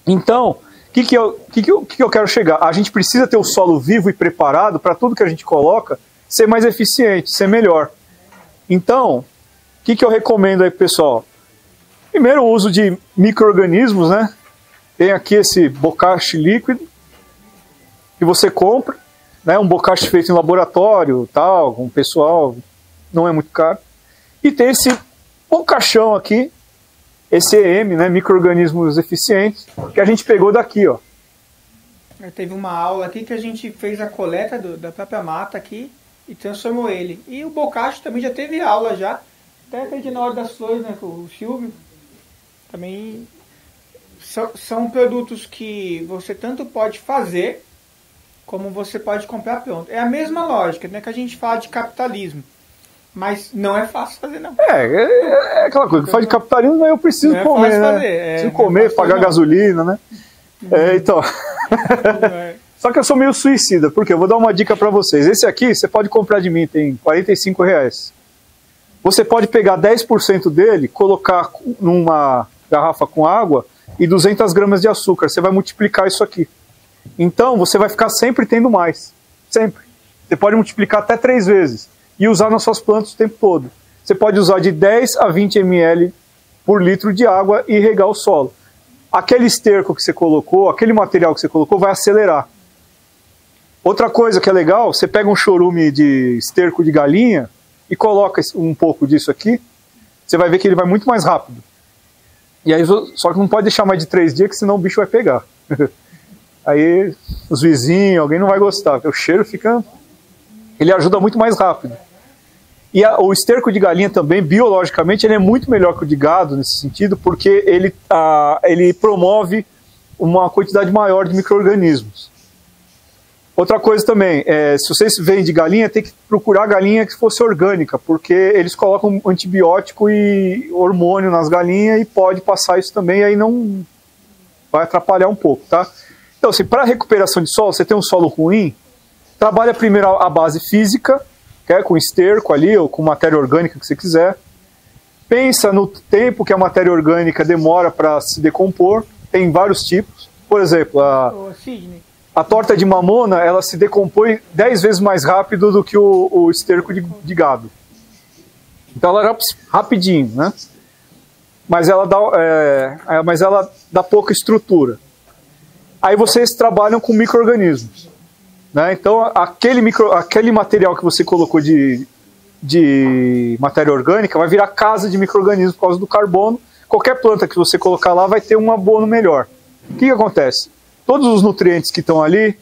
Então, O que, que, que, que, eu, que, que eu quero chegar? A gente precisa ter o solo vivo e preparado para tudo que a gente coloca ser mais eficiente, ser melhor. Então, o que, que eu recomendo aí, pessoal? Primeiro, o uso de micro-organismos, né? Tem aqui esse bocache líquido que você compra, né? Um bocache feito em laboratório, tal, com o pessoal, não é muito caro. E tem esse bocachão aqui, EM, né? Micro-organismos eficientes, que a gente pegou daqui, ó. Teve uma aula aqui que a gente fez a coleta do, da própria mata aqui e transformou ele. E o bocache também já teve aula já, até aquele na hora das flores, né, com o Silvio. Também são, são produtos que você tanto pode fazer como você pode comprar pronto. É a mesma lógica, né, que a gente fala de capitalismo. Mas não é fácil fazer, não. É, é, é aquela coisa, que faz de capitalismo, mas eu preciso Não é comer, né? fazer, é, preciso é comer, pagar não. gasolina, né? É, então. (laughs) É. Só que eu sou meio suicida, porque eu vou dar uma dica pra vocês. Esse aqui você pode comprar de mim, tem 45 reais. Você pode pegar 10% dele, colocar numa garrafa com água e 200 gramas de açúcar. Você vai multiplicar isso aqui. Então você vai ficar sempre tendo mais. Sempre. Você pode multiplicar até três vezes e usar nas suas plantas o tempo todo. Você pode usar de 10 a 20 ml por litro de água e regar o solo. Aquele esterco que você colocou, aquele material que você colocou, vai acelerar. Outra coisa que é legal, você pega um chorume de esterco de galinha e coloca um pouco disso aqui, você vai ver que ele vai muito mais rápido. E aí, só que não pode deixar mais de três dias, que senão o bicho vai pegar. (laughs) Aí os vizinhos, alguém não vai gostar, porque o cheiro fica. Ele ajuda muito mais rápido. E a- o esterco de galinha também, biologicamente, ele é muito melhor que o de gado nesse sentido, porque ele, ah, ele promove uma quantidade maior de micro-organismos. Outra coisa também, é, se vocês vêm de galinha, tem que procurar galinha que fosse orgânica, porque eles colocam antibiótico e hormônio nas galinhas e pode passar isso também, aí não vai atrapalhar um pouco, tá? Então, assim, para recuperação de solo, você tem um solo ruim, trabalha primeiro a base física, que é com esterco ali, ou com matéria orgânica que você quiser. Pensa no tempo que a matéria orgânica demora para se decompor, tem vários tipos. Por exemplo, a, a torta de mamona, ela se decompõe 10 vezes mais rápido do que o, o esterco de, de gado. Então ela ps, rapidinho, né? Mas ela dá, é, é, mas ela dá pouca estrutura. Aí vocês trabalham com micro-organismos. Né? Então aquele, micro, aquele material que você colocou de, de matéria orgânica vai virar casa de micro-organismos por causa do carbono. Qualquer planta que você colocar lá vai ter um abono melhor. O que, que acontece? Todos os nutrientes que estão ali,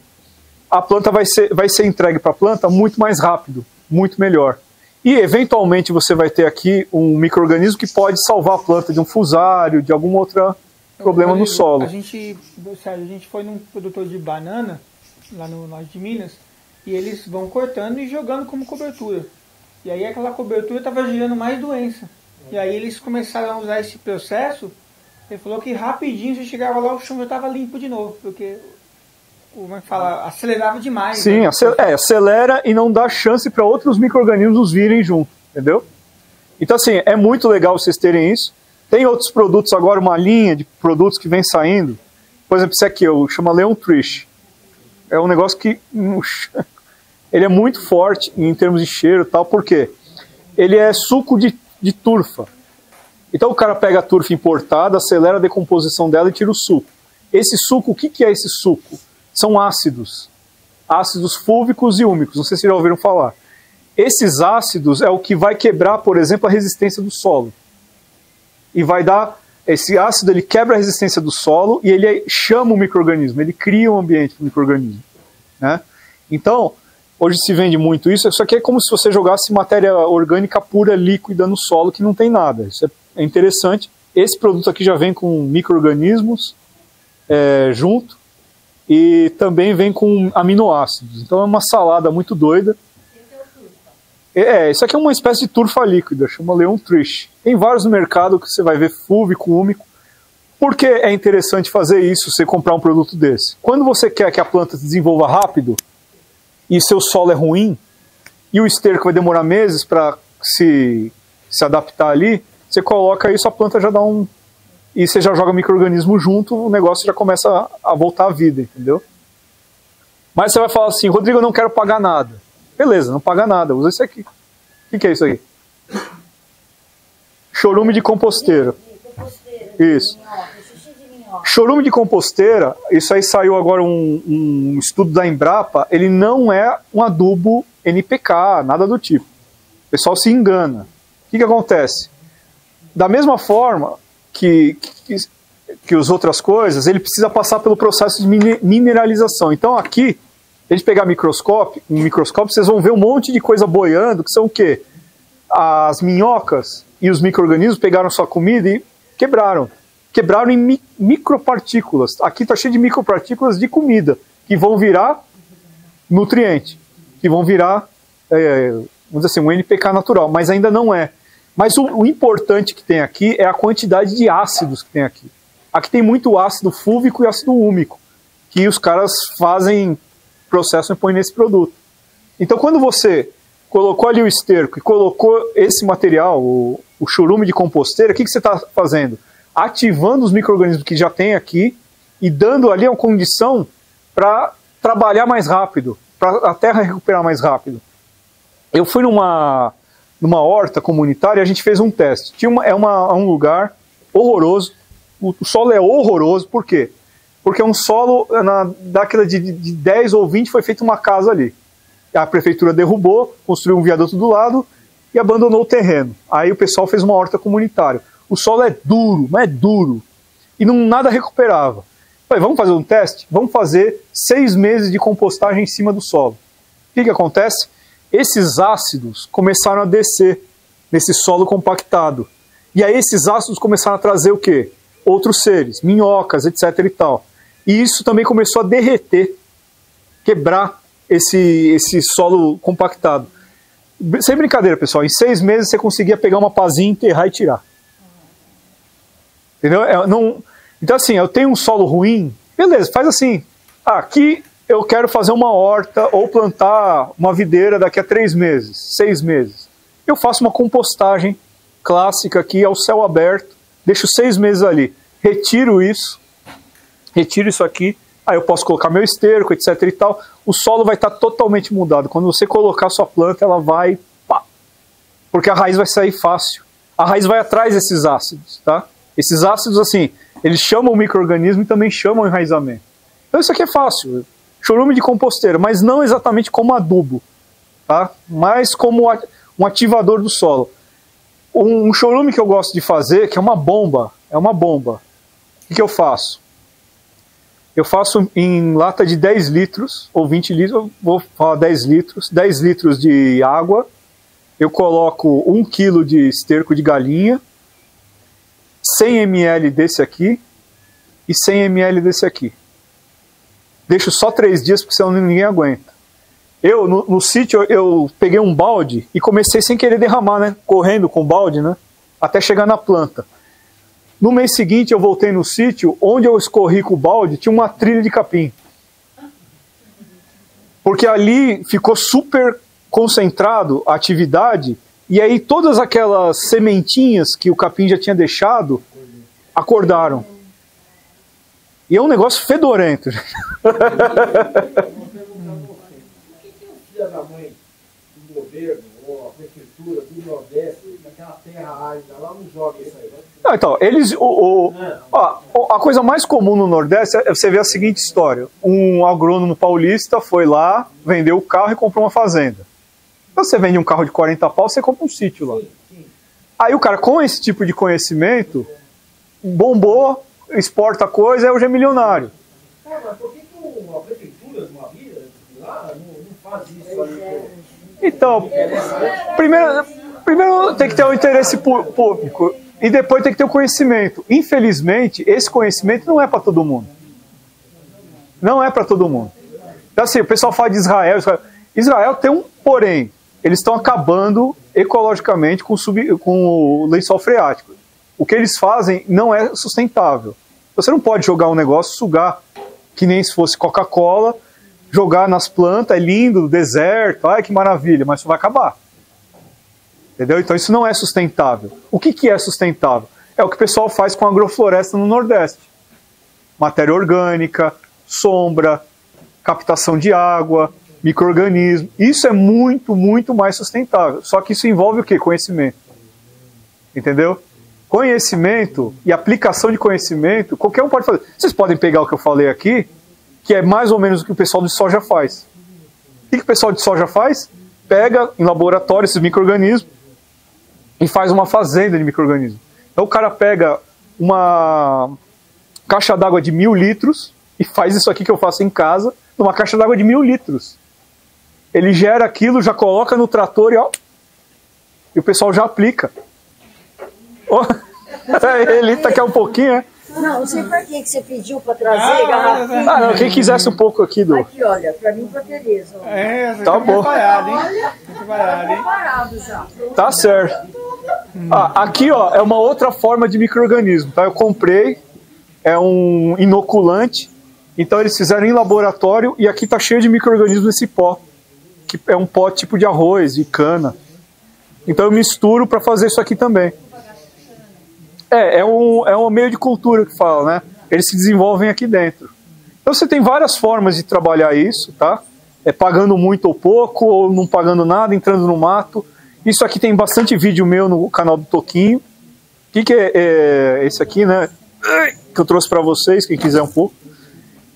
a planta vai ser, vai ser entregue para a planta muito mais rápido, muito melhor. E eventualmente você vai ter aqui um micro-organismo que pode salvar a planta de um fusário, de algum outro problema no Olha, solo. A gente, a gente foi num produtor de banana, lá no norte de Minas, e eles vão cortando e jogando como cobertura. E aí aquela cobertura estava gerando mais doença. E aí eles começaram a usar esse processo, ele falou que rapidinho você chegava lá, o chão já estava limpo de novo, porque como é que fala, acelerava demais. Sim, né? acel- é, acelera e não dá chance para outros micro-organismos virem junto, entendeu? Então, assim, é muito legal vocês terem isso. Tem outros produtos agora, uma linha de produtos que vem saindo. Por exemplo, esse aqui, o chama Leon Trish. É um negócio que (laughs) ele é muito forte em termos de cheiro e tal, porque ele é suco de, de turfa. Então o cara pega a turfa importada, acelera a decomposição dela e tira o suco. Esse suco, o que, que é esse suco? São ácidos. Ácidos fúlvicos e úmicos. Não sei se já ouviram falar. Esses ácidos é o que vai quebrar, por exemplo, a resistência do solo. E vai dar. Esse ácido ele quebra a resistência do solo e ele chama o microorganismo, ele cria um ambiente para o microorganismo. Né? Então, hoje se vende muito isso, isso aqui é como se você jogasse matéria orgânica pura, líquida no solo, que não tem nada. Isso é, é interessante. Esse produto aqui já vem com micro-organismos é, junto e também vem com aminoácidos. Então é uma salada muito doida. É, isso aqui é uma espécie de turfa líquida, chama Leon Trish. Tem vários no mercado que você vai ver fúvico, úmico. Por que é interessante fazer isso, você comprar um produto desse? Quando você quer que a planta se desenvolva rápido e seu solo é ruim, e o esterco vai demorar meses para se, se adaptar ali, você coloca isso, a planta já dá um, e você já joga micro-organismo junto, o negócio já começa a, a voltar à vida, entendeu? Mas você vai falar assim, Rodrigo, eu não quero pagar nada. Beleza, não paga nada, usa isso aqui. O que, que é isso aí? Chorume de composteira. Isso. Chorume de composteira, isso aí saiu agora um, um estudo da Embrapa, ele não é um adubo NPK, nada do tipo. O pessoal se engana. O que, que acontece? Da mesma forma que, que, que as outras coisas, ele precisa passar pelo processo de mineralização. Então aqui, a gente pegar microscópio, um microscópio, vocês vão ver um monte de coisa boiando, que são o quê? As minhocas e os micro-organismos pegaram sua comida e quebraram. Quebraram em mi micropartículas. Aqui está cheio de micropartículas de comida, que vão virar nutriente, que vão virar, é, vamos dizer assim, um NPK natural, mas ainda não é. Mas o, o importante que tem aqui é a quantidade de ácidos que tem aqui. Aqui tem muito ácido fúvico e ácido úmico, que os caras fazem processo e põe nesse produto. Então, quando você colocou ali o esterco e colocou esse material, o, o churume de composteira, o que, que você está fazendo? Ativando os micro-organismos que já tem aqui e dando ali uma condição para trabalhar mais rápido, para a terra recuperar mais rápido. Eu fui numa, numa horta comunitária e a gente fez um teste. Tinha uma, é uma, um lugar horroroso, o, o solo é horroroso, por quê? Porque um solo, na década de, de 10 ou 20 foi feita uma casa ali. A prefeitura derrubou, construiu um viaduto do lado e abandonou o terreno. Aí o pessoal fez uma horta comunitária. O solo é duro, mas é duro. E não, nada recuperava. Falei, vamos fazer um teste? Vamos fazer seis meses de compostagem em cima do solo. O que, que acontece? Esses ácidos começaram a descer nesse solo compactado. E aí esses ácidos começaram a trazer o quê? Outros seres, minhocas, etc e tal. E isso também começou a derreter, quebrar esse, esse solo compactado. Sem brincadeira, pessoal, em seis meses você conseguia pegar uma pazinha, enterrar e tirar. Entendeu? É, não... Então, assim, eu tenho um solo ruim, beleza, faz assim. Aqui eu quero fazer uma horta ou plantar uma videira daqui a três meses, seis meses. Eu faço uma compostagem clássica aqui ao céu aberto, deixo seis meses ali, retiro isso, retiro isso aqui, aí eu posso colocar meu esterco, etc e tal. O solo vai estar totalmente mudado. Quando você colocar sua planta, ela vai, pá, porque a raiz vai sair fácil. A raiz vai atrás desses ácidos, tá? Esses ácidos, assim, eles chamam o microorganismo e também chamam enraizamento. Então isso aqui é fácil, chorume de composteira, mas não exatamente como adubo, tá? Mas como um ativador do solo. Um, chorume que eu gosto de fazer, que é uma bomba, é uma bomba. O que eu faço? Eu faço em lata de 10 litros, ou 20 litros, vou falar 10 litros, 10 litros de água, eu coloco 1 kg de esterco de galinha, 100 ml desse aqui e 100 ml desse aqui. Deixo só 3 dias, porque senão ninguém aguenta. Eu, no, no sítio, eu peguei um balde e comecei sem querer derramar, né? Correndo com o balde, né? Até chegar na planta. No mês seguinte eu voltei no sítio, onde eu escorri com o balde, tinha uma trilha de capim. Porque ali ficou super concentrado a atividade, e aí todas aquelas sementinhas que o capim já tinha deixado, acordaram. E é um negócio fedorento. (laughs) da mãe do governo, ou a prefeitura do Nordeste, naquela terra árida lá, não joga isso aí. Não, então, eles. O, o, ó, a coisa mais comum no Nordeste é você ver a seguinte história: um agrônomo paulista foi lá, vendeu o carro e comprou uma fazenda. Então você vende um carro de 40 pau, você compra um sítio lá. Aí o cara, com esse tipo de conhecimento, bombou, exporta coisa, e hoje é milionário. Mas por que, que a prefeitura uma vida lá não, faz isso? Então, primeiro, primeiro tem que ter um interesse público. E depois tem que ter o conhecimento. Infelizmente, esse conhecimento não é para todo mundo. Não é para todo mundo. Então, assim, o pessoal fala de Israel, Israel. Israel tem um porém. Eles estão acabando ecologicamente com, sub, com o lençol freático. O que eles fazem não é sustentável. Você não pode jogar um negócio, sugar, que nem se fosse Coca-Cola, jogar nas plantas, é lindo, deserto, ai que maravilha, mas isso vai acabar. Entendeu? Então isso não é sustentável. O que, que é sustentável? É o que o pessoal faz com agrofloresta no Nordeste. Matéria orgânica, sombra, captação de água, micro-organismo. Isso é muito, muito mais sustentável. Só que isso envolve o quê? Conhecimento. Entendeu? Conhecimento e aplicação de conhecimento, qualquer um pode fazer. Vocês podem pegar o que eu falei aqui, que é mais ou menos o que o pessoal de soja faz. O que, que o pessoal de soja faz? Pega em laboratório esses micro-organismos e faz uma fazenda de micro-organismos. Então o cara pega uma caixa d'água de mil litros e faz isso aqui que eu faço em casa, numa caixa d'água de mil litros. Ele gera aquilo, já coloca no trator e ó, e o pessoal já aplica. Oh, (laughs) ele tá aqui um pouquinho, né? Não, não sei pra que que você pediu pra trazer garrafinha. Ah, não, quem quisesse um pouco aqui do. Aqui, olha, pra mim e pra Tereza. ó. É, você Tá bom. preparado, hein? Olha, Preparado, hein? preparado já. Tá certo. Ah, aqui ó, é uma outra forma de microorganismo, tá? Eu comprei, é um inoculante, então eles fizeram em laboratório e aqui tá cheio de microorganismos nesse pó, que é um pó tipo de arroz, de cana. Então eu misturo para fazer isso aqui também. É, é um, é um meio de cultura que fala, né? Eles se desenvolvem aqui dentro. Então você tem várias formas de trabalhar isso, tá? É pagando muito ou pouco, ou não pagando nada, entrando no mato. Isso aqui tem bastante vídeo meu no canal do Toquinho. O que, que é, é esse aqui, né? Que eu trouxe para vocês, quem quiser um pouco.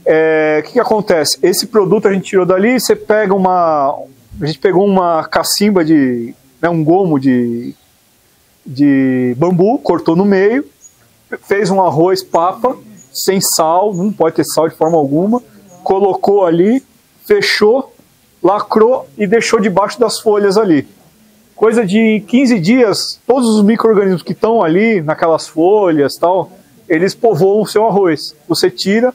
É, O que, que acontece? Esse produto a gente tirou dali, você pega uma. A gente pegou uma cacimba de. Né, um gomo de, de bambu, cortou no meio, fez um arroz papa, sem sal, não pode ter sal de forma alguma, colocou ali, fechou, lacrou e deixou debaixo das folhas ali. Coisa de 15 dias, todos os micro-organismos que estão ali, naquelas folhas tal, eles povoam o seu arroz. Você tira,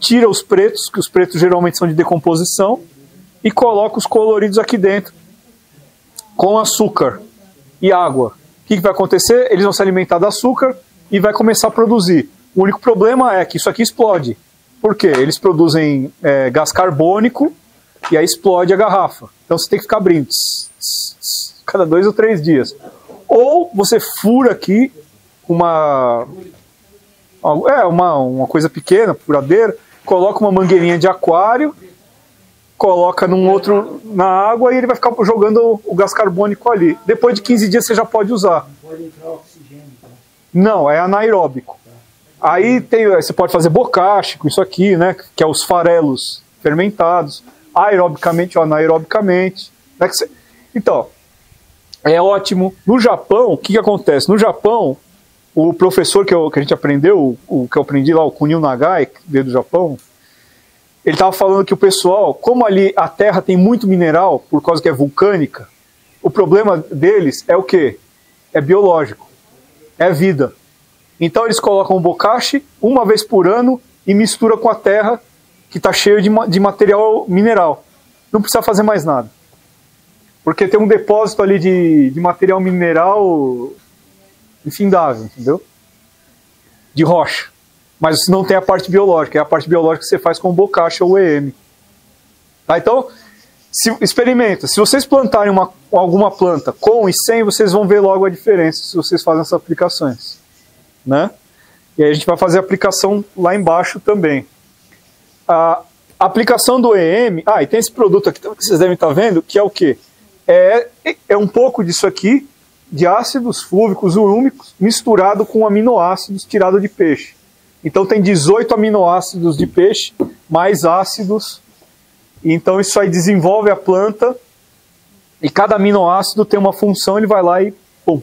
tira os pretos, que os pretos geralmente são de decomposição, e coloca os coloridos aqui dentro, com açúcar e água. O que, que vai acontecer? Eles vão se alimentar do açúcar e vai começar a produzir. O único problema é que isso aqui explode. Por quê? Eles produzem é, gás carbônico e aí explode a garrafa. Então você tem que ficar abrindo cada dois ou três dias. Ou você fura aqui uma é uma, uma coisa pequena, furadeira, coloca uma mangueirinha de aquário, coloca num outro na água e ele vai ficar jogando o, gás carbônico ali. Depois de 15 dias você já pode usar. Pode entrar oxigênio. Tá? Não, é anaeróbico. Aí tem, você pode fazer bocache com isso aqui, né? Que é os farelos fermentados, aerobicamente ou anaerobicamente. Né, Então, é ótimo. No Japão, o que, que acontece? No Japão, o professor que, eu- que a gente aprendeu, o, o que eu aprendi lá, o Kunio Nagai, que veio do Japão, ele estava falando que o pessoal, como ali a terra tem muito mineral, por causa que é vulcânica, o problema deles é o quê? É biológico. É vida. Então eles colocam o bocashi uma vez por ano e mistura com a terra que está cheio de, de material mineral. Não precisa fazer mais nada. Porque tem um depósito ali de, de material mineral infindável, entendeu? De rocha. Mas não tem a parte biológica, é a parte biológica que você faz com o bocashi ou o EM. Tá? Então, se, experimenta. Se vocês plantarem uma, alguma planta com e sem, vocês vão ver logo a diferença se vocês fazem essas aplicações. Né? E aí a gente vai fazer a aplicação lá embaixo também. A aplicação do EM. Ah, e tem esse produto aqui que vocês devem estar vendo, que é o quê? É, é um pouco disso aqui, de ácidos flúvicos urúmicos, misturado com aminoácidos tirado de peixe. Então tem 18 aminoácidos de peixe, mais ácidos. Então isso aí desenvolve a planta, e cada aminoácido tem uma função, ele vai lá e pum,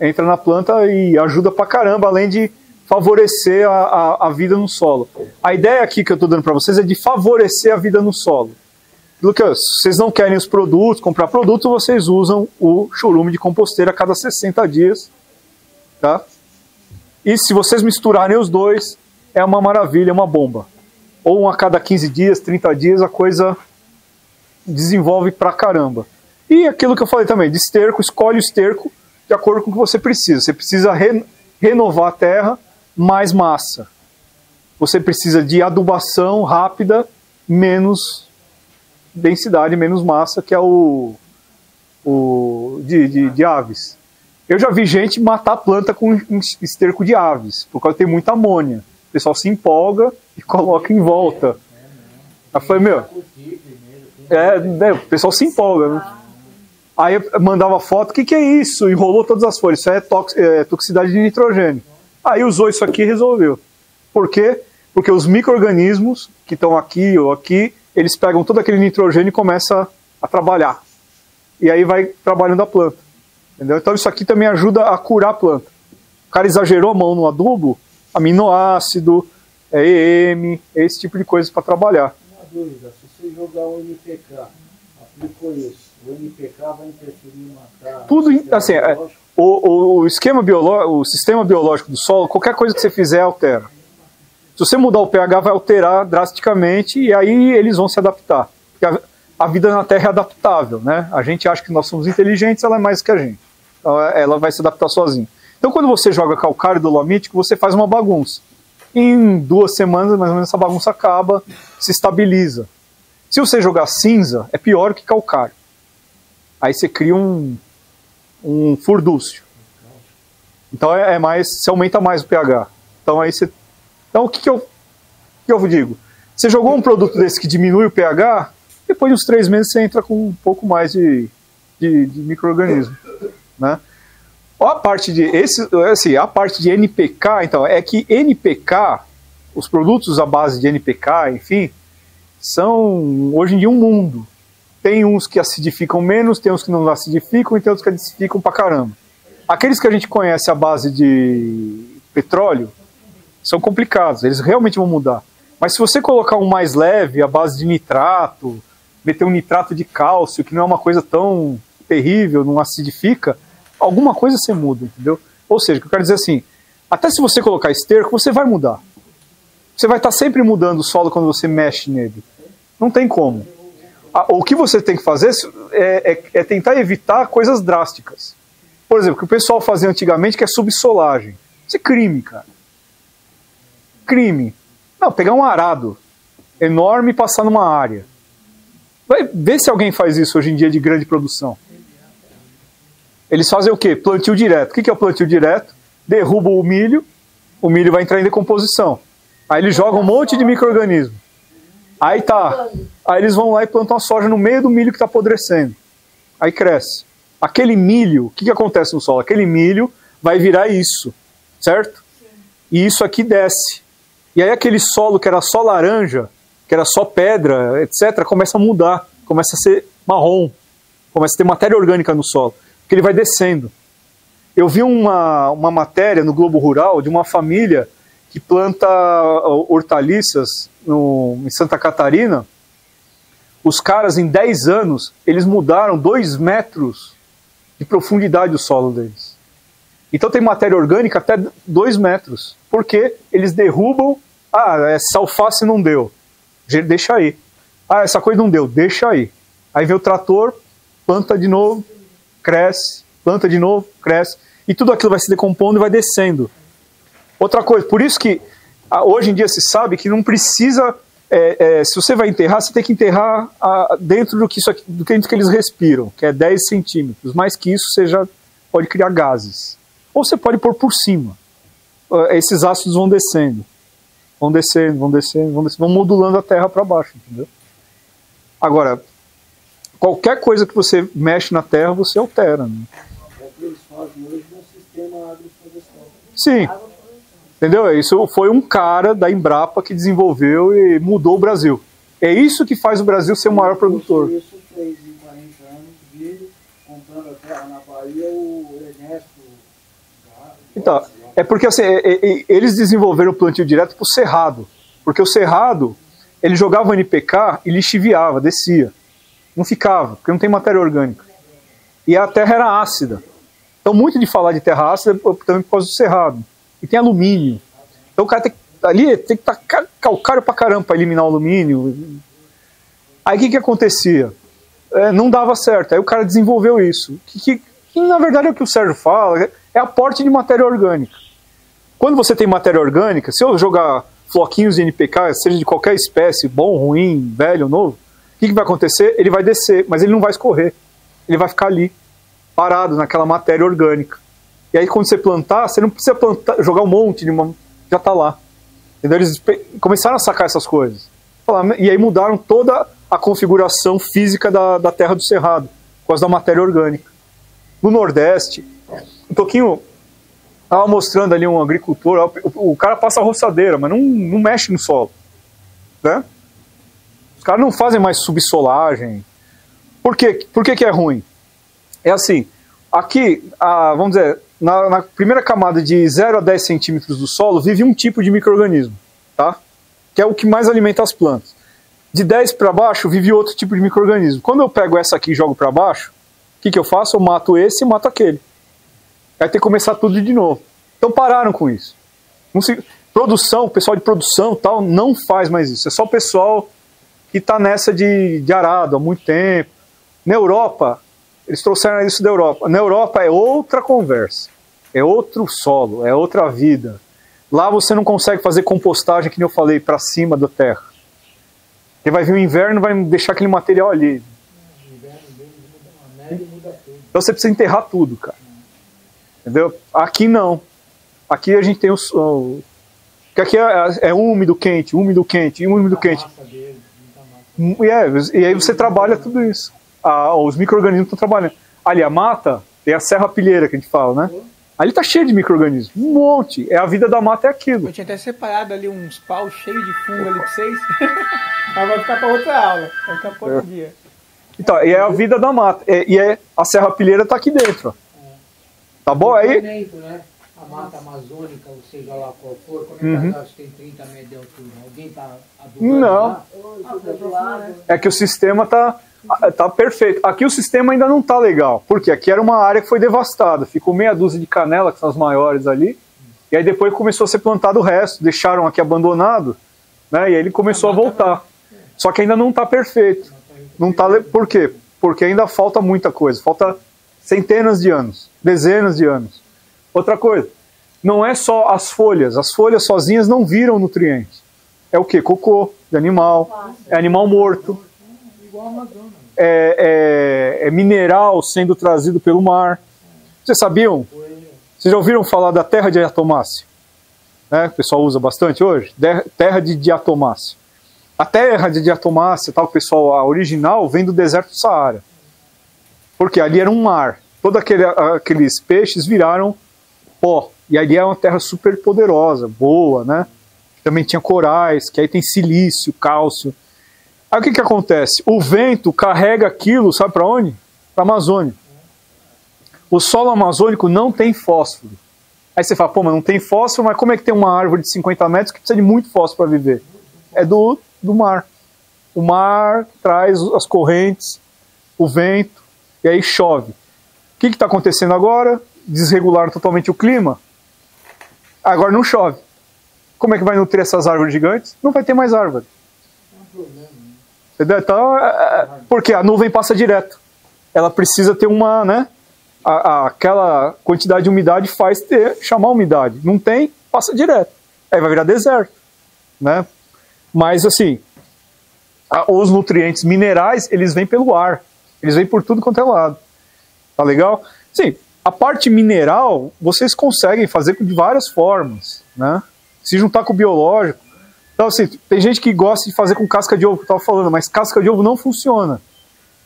entra na planta e ajuda pra caramba, além de favorecer a, a, a vida no solo. A ideia aqui que eu estou dando para vocês é de favorecer a vida no solo. Lucas, vocês não querem os produtos, comprar produto, vocês usam o churume de composteira a cada 60 dias. Tá? E se vocês misturarem os dois, é uma maravilha, é uma bomba. Ou um a cada 15 dias, 30 dias, a coisa desenvolve pra caramba. E aquilo que eu falei também, de esterco, escolhe o esterco de acordo com o que você precisa. Você precisa re- renovar a terra, mais massa. Você precisa de adubação rápida, menos densidade, menos massa, que é o, o de, de, de aves. Eu já vi gente matar a planta com um esterco de aves, porque tem muita amônia. O pessoal se empolga e (laughs) coloca em volta. Aí eu falei, meu. É, né, o pessoal se empolga, né? Aí eu mandava foto, o que, que é isso? Enrolou todas as folhas. Isso é, tox, é toxicidade de nitrogênio. Aí usou isso aqui e resolveu. Por quê? Porque os micro-organismos que estão aqui ou aqui, eles pegam todo aquele nitrogênio e começam a trabalhar. E aí vai trabalhando a planta. Entendeu? Então isso aqui também ajuda a curar a planta. O cara exagerou a mão no adubo, aminoácido, é EM, esse tipo de coisa para trabalhar. Uma dúvida, se você jogar o NPK, aplicou isso, o NPK vai interferir em matar... Tudo, assim, é, o, o, o, esquema biológico, o sistema biológico do solo, qualquer coisa que você fizer altera. Se você mudar o pH, vai alterar drasticamente e aí eles vão se adaptar. Porque a, a vida na Terra é adaptável, né? A gente acha que nós somos inteligentes, ela é mais que a gente. Então, ela vai se adaptar sozinha. Então, quando você joga calcário dolomítico, você faz uma bagunça. Em duas semanas, mais ou menos, essa bagunça acaba, se estabiliza. Se você jogar cinza, é pior que calcário. Aí você cria um, um furdúcio. Então é, é mais, você aumenta mais o pH. Então aí você, então o que, que eu, que eu digo? Você jogou um produto desse que diminui o pH, depois de uns três meses você entra com um pouco mais de, de, de microorganismo, né? A parte de esse, assim, a parte de NPK, então, é que NPK, os produtos à base de NPK, enfim, são hoje em dia um mundo. Tem uns que acidificam menos, tem uns que não acidificam e tem outros que acidificam pra caramba. Aqueles que a gente conhece à base de petróleo são complicados, eles realmente vão mudar. Mas se você colocar um mais leve, à base de nitrato, meter um nitrato de cálcio, que não é uma coisa tão terrível, não acidifica, alguma coisa você muda, entendeu? Ou seja, o que eu quero dizer assim, até se você colocar esterco, você vai mudar. Você vai estar sempre mudando o solo quando você mexe nele. Não tem como. O que você tem que fazer é, é, é tentar evitar coisas drásticas. Por exemplo, o que o pessoal fazia antigamente, que é subsolagem. Isso é crime, cara. Crime. Não, pegar um arado enorme e passar numa área. Vai ver se alguém faz isso hoje em dia de grande produção. Eles fazem o quê? Plantio direto. O que é o plantio direto? Derrubam o milho, o milho vai entrar em decomposição. Aí eles jogam um monte de micro-organismo. Aí tá. Aí eles vão lá e plantam a soja no meio do milho que está apodrecendo. Aí cresce. Aquele milho, o que, que acontece no solo? Aquele milho vai virar isso, certo? E isso aqui desce. E aí aquele solo que era só laranja, que era só pedra, etc., começa a mudar, começa a ser marrom, começa a ter matéria orgânica no solo que ele vai descendo. Eu vi uma, uma matéria no Globo Rural de uma família que planta uh, hortaliças no, em Santa Catarina. Os caras, em 10 anos, eles mudaram 2 metros de profundidade do solo deles. Então tem matéria orgânica até 2 metros. Porque eles derrubam. Ah, essa alface não deu. Deixa aí. Ah, essa coisa não deu. Deixa aí. Aí vem o trator, planta de novo, cresce, planta de novo, cresce, e tudo aquilo vai se decompondo e vai descendo. Outra coisa, por isso que hoje em dia se sabe que não precisa, é, é, se você vai enterrar, você tem que enterrar a, dentro do que, isso aqui, do que eles respiram, que é 10 centímetros. Mais que isso, você já pode criar gases. Ou você pode pôr por cima. Esses ácidos vão descendo. Vão descendo, vão descendo, vão descendo, vão modulando a terra para baixo, entendeu? Agora, qualquer coisa que você mexe na terra, você altera. Né? É o que eles fazem hoje no sistema agroflorestal. Sim. Entendeu? Isso foi um cara da Embrapa que desenvolveu e mudou o Brasil. É isso que faz o Brasil ser o maior produtor. Isso fez em 40 anos, vi comprando a terra na Bahia, o Ernesto. Então, é porque assim, é, é, eles desenvolveram o plantio direto para o cerrado. Porque o cerrado, ele jogava o NPK e lixiviava, descia. Não ficava, porque não tem matéria orgânica. E a terra era ácida. Então, muito de falar de terra ácida também por causa do cerrado. E tem alumínio. Então, o cara tem que, ali tem que estar calcário pra caramba para eliminar o alumínio. Aí, o que, que acontecia? É, não dava certo. Aí, o cara desenvolveu isso. Que, que, que, na verdade, é o que o Sérgio fala: é aporte de matéria orgânica. Quando você tem matéria orgânica, se eu jogar floquinhos de NPK, seja de qualquer espécie, bom, ruim, velho, novo, que, que vai acontecer? Ele vai descer, mas ele não vai escorrer. Ele vai ficar ali, parado naquela matéria orgânica. E aí quando você plantar, você não precisa plantar, jogar um monte de uma, já está lá. Entendeu? Eles começaram a sacar essas coisas. E aí mudaram toda a configuração física da, da terra do cerrado, por causa da matéria orgânica. No Nordeste, um pouquinho Estava mostrando ali um agricultor, o, o cara passa a roçadeira, mas não, não mexe no solo. Né? Os caras não fazem mais subsolagem. Por, quê? Por que, que é ruim? É assim, aqui, a, vamos dizer, na, na primeira camada de 0 a 10 centímetros do solo, vive um tipo de microorganismo, tá? que é o que mais alimenta as plantas. De 10 para baixo, vive outro tipo de microorganismo. Quando eu pego essa aqui e jogo para baixo, o que, que eu faço? Eu mato esse e mato aquele. Vai ter que começar tudo de novo. Então pararam com isso. Se- produção, o pessoal de produção tal, não faz mais isso. É só o pessoal que está nessa de, de arado há muito tempo. Na Europa, eles trouxeram isso da Europa. Na Europa é outra conversa. É outro solo, é outra vida. Lá você não consegue fazer compostagem, que eu falei, para cima da terra. Porque vai vir o inverno e vai deixar aquele material ali. Então você precisa enterrar tudo, cara. Entendeu? Aqui não. Aqui a gente tem o- Porque aqui é, é úmido, quente, úmido, quente, úmido, quente. E, é, e aí você trabalha tudo isso. Ah, os micro-organismos estão trabalhando. Ali, a mata, tem a serra pilheira que a gente fala, né? Ali tá cheio de micro-organismos. Um monte. É a vida da mata é aquilo. Eu tinha até separado ali uns paus cheios de fungo ali pra vocês. (laughs) Mas vai ficar pra outra aula. Vai ficar pra outro É. dia. Então, e é a vida da mata. É- e é, a serra pilheira tá aqui dentro. ó. Tá bom? Aí. Né? A mata amazônica, ou seja lá qual for, como é que Uhum. as têm 30 metros de altura? Alguém está adubando Não. lá? Ah, lado. É que o sistema tá, tá perfeito. Aqui o sistema ainda não tá legal. Porque aqui era uma área que foi devastada. Ficou meia dúzia de canela, que são as maiores ali. E aí depois começou a ser plantado o resto. Deixaram aqui abandonado. Né? E aí ele começou a voltar. Só que ainda não tá perfeito. Não tá le- Por quê? Porque ainda falta muita coisa. Falta centenas de anos. Dezenas de anos. Outra coisa. Não é só as folhas. As folhas sozinhas não viram nutrientes. É o que? Cocô de animal. É animal morto é, é- é mineral sendo trazido pelo mar. Vocês sabiam? Vocês já ouviram falar da terra de diatomáceo? Né? O pessoal usa bastante hoje? Terra de diatomáceo. A terra de diatomáceo, tal, pessoal, a original, vem do deserto do Saara. Porque ali era um mar. Todos aquele, aqueles peixes viraram pó. E ali é uma terra super poderosa, boa, né? Também tinha corais, que aí tem silício, cálcio. Aí o que, que acontece? O vento carrega aquilo, sabe para onde? Para a Amazônia. O solo amazônico não tem fósforo. Aí você fala, pô, mas não tem fósforo, mas como é que tem uma árvore de 50 metros que precisa de muito fósforo para viver? É do, do mar. O mar traz as correntes, o vento, e aí chove. O que está acontecendo agora? Desregularam totalmente o clima. Agora não chove. Como é que vai nutrir essas árvores gigantes? Não vai ter mais árvore. Então, é, é, porque a nuvem passa direto. Ela precisa ter uma, né? a- a- aquela quantidade de umidade faz ter, chamar umidade. Não tem, passa direto. Aí vai virar deserto. Né? Mas assim, a- os nutrientes minerais, eles vêm pelo ar. Eles vêm por tudo quanto é lado. Tá legal? Sim, a parte mineral vocês conseguem fazer de várias formas, né? Se juntar com o biológico. Então, assim, tem gente que gosta de fazer com casca de ovo, que eu estava falando, mas casca de ovo não funciona.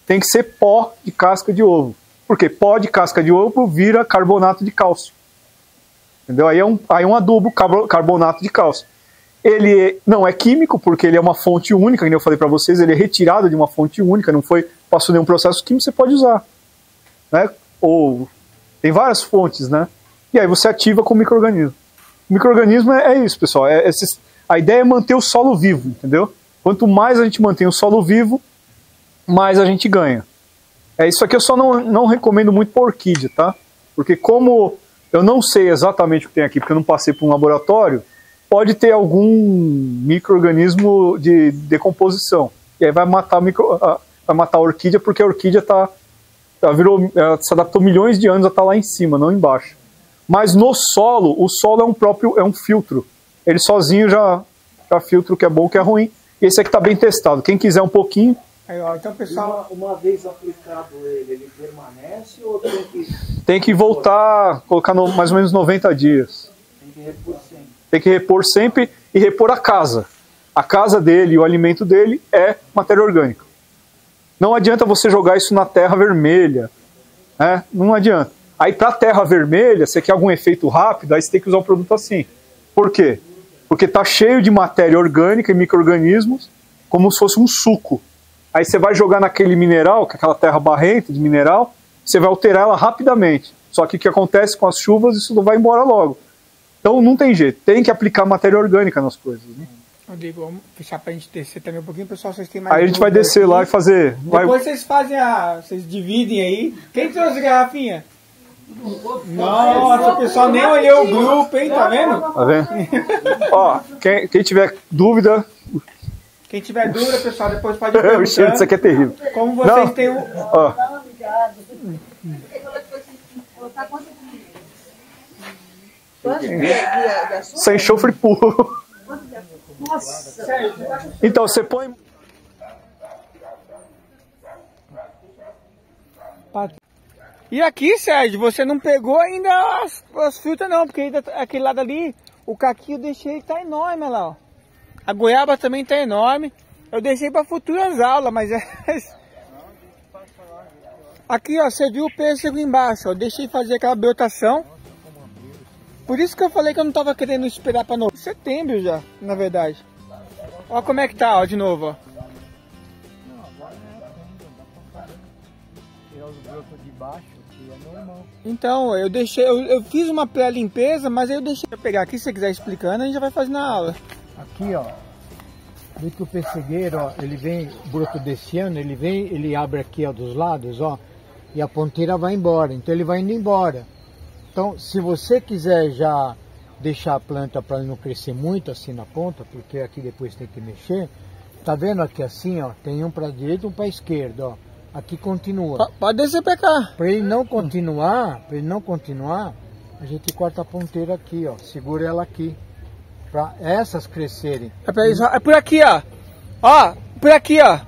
Tem que ser pó de casca de ovo. Porque pó de casca de ovo vira carbonato de cálcio. Entendeu? Aí é um, aí é um adubo carbo- carbonato de cálcio. Ele não é químico, porque ele é uma fonte única, como eu falei para vocês, ele é retirado de uma fonte única, não foi passou nenhum processo químico, você pode usar. Né? Ou tem várias fontes, né? E aí você ativa com o microorganismo. Microorganismo é, é isso, pessoal. É esses- a ideia é manter o solo vivo, entendeu? Quanto mais a gente mantém o solo vivo, mais a gente ganha. É isso aqui eu só não, não recomendo muito para orquídea, tá? Porque como eu não sei exatamente o que tem aqui, porque eu não passei por um laboratório, pode ter algum microorganismo de decomposição. E aí vai matar, a micro, vai matar a orquídea, porque a orquídea tá, ela virou, ela se adaptou milhões de anos a estar lá em cima, não embaixo. Mas no solo, o solo é um próprio, é um filtro. Ele sozinho já, já filtra o que é bom e o que é ruim. E esse aqui está bem testado. Quem quiser um pouquinho, Aí, ó, então, pessoal. Uma, uma vez aplicado ele, ele permanece ou tem que. Tem que voltar, colocar no, mais ou menos 90 dias. Tem que repor sempre. Tem que repor sempre e repor a casa. A casa dele e o alimento dele é matéria orgânica. Não adianta você jogar isso na terra vermelha. Né? Não adianta. Aí para terra vermelha, você quer algum efeito rápido, aí você tem que usar um produto assim. Por quê? Porque tá cheio de matéria orgânica e micro-organismos, como se fosse um suco. Aí você vai jogar naquele mineral, que é aquela terra barrenta de mineral, você vai alterar ela rapidamente. Só que o que acontece com as chuvas, isso não vai embora logo. Então não tem jeito, tem que aplicar matéria orgânica nas coisas. Né? Rodrigo, vamos fechar pra gente descer também um pouquinho, pessoal. Vocês têm mais Aí a gente vai descer aqui? lá e fazer. vai- Depois vocês fazem a. Vocês dividem aí. Quem trouxe a garrafinha? Nossa, o pessoal nem olhou o grupo, hein? Tá vendo? Tá vendo? Ó, quem, quem tiver dúvida, Quem tiver dúvida, pessoal, depois pode (laughs) perguntar. o cheiro disso aqui é terrível. Como vocês Não. têm o. Ó, sem enxofre puro. (laughs) Nossa, Então você põe. E aqui, Sérgio, você não pegou ainda as, as frutas não, porque ainda tá- aquele lado ali, o caqui eu deixei tá enorme, lá, ó. A goiaba também tá enorme. Eu deixei para futuras aulas, mas é... (laughs) Aqui, ó, você viu o pêssego embaixo, ó. Deixei fazer aquela brotação. Por isso que eu falei que eu não tava querendo esperar para novembro. Setembro já, na verdade. Ó como é que tá, ó, de novo, ó. Então, eu deixei, eu, eu fiz uma pré-limpeza, mas aí eu deixei eu pegar aqui, se você quiser explicando, a gente já vai fazer na aula. Aqui, ó. Vê que o pessegueiro, ó, ele vem, broto desse ano, ele vem, ele abre aqui, ó, dos lados, ó, e a ponteira vai embora. Então ele vai indo embora. Então, se você quiser já deixar a planta para não crescer muito assim na ponta, porque aqui depois tem que mexer, tá vendo aqui assim, ó, tem um para direita e um para esquerda, ó. Aqui continua. Pode descer para cá. Para ele não continuar, para ele não continuar, a gente corta a ponteira aqui, ó, segura ela aqui, para essas crescerem. É, é por aqui, ó. Ó, por aqui, ó.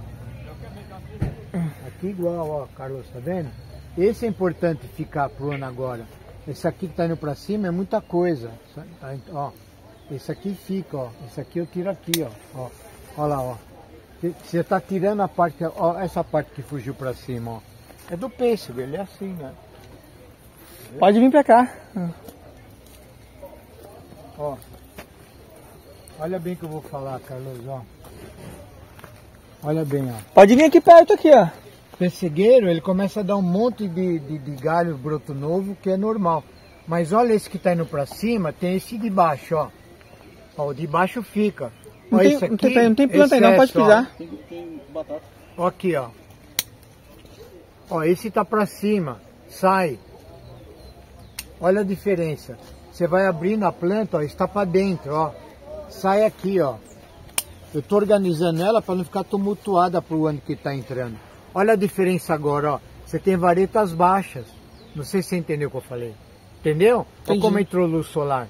Aqui igual, ó, Carlos, tá vendo? Esse é importante ficar pro ano agora. Esse aqui que tá indo pra cima é muita coisa. Tá, Ó, esse aqui fica, ó. Esse aqui eu tiro aqui, ó. Ó, ó lá, ó. Você tá tirando a parte, ó, essa parte que fugiu pra cima, ó. É do pêssego, ele é assim, né? Pode vir pra cá. Ó. Olha bem o que eu vou falar, Carlos, ó. Olha bem, ó. Pode vir aqui perto aqui, ó. Pessegueiro, ele começa a dar um monte de, de, de galho broto novo, que é normal. Mas olha esse que tá indo pra cima, tem esse de baixo, ó. Ó, o de baixo fica. Não Ó, tem- esse aqui, não tem- não tem planta aí não, pode excesso, ó. pisar. Ó aqui, ó. Ó, esse tá pra cima, sai. Olha a diferença. Você vai abrindo a planta, ó, está pra dentro, ó. Sai aqui, ó. Eu tô organizando ela para não ficar tumultuada pro ano que tá entrando. Olha a diferença agora, ó. Você tem varetas baixas. Não sei se você entendeu o que eu falei. Entendeu? Entendi. como entrou luz solar.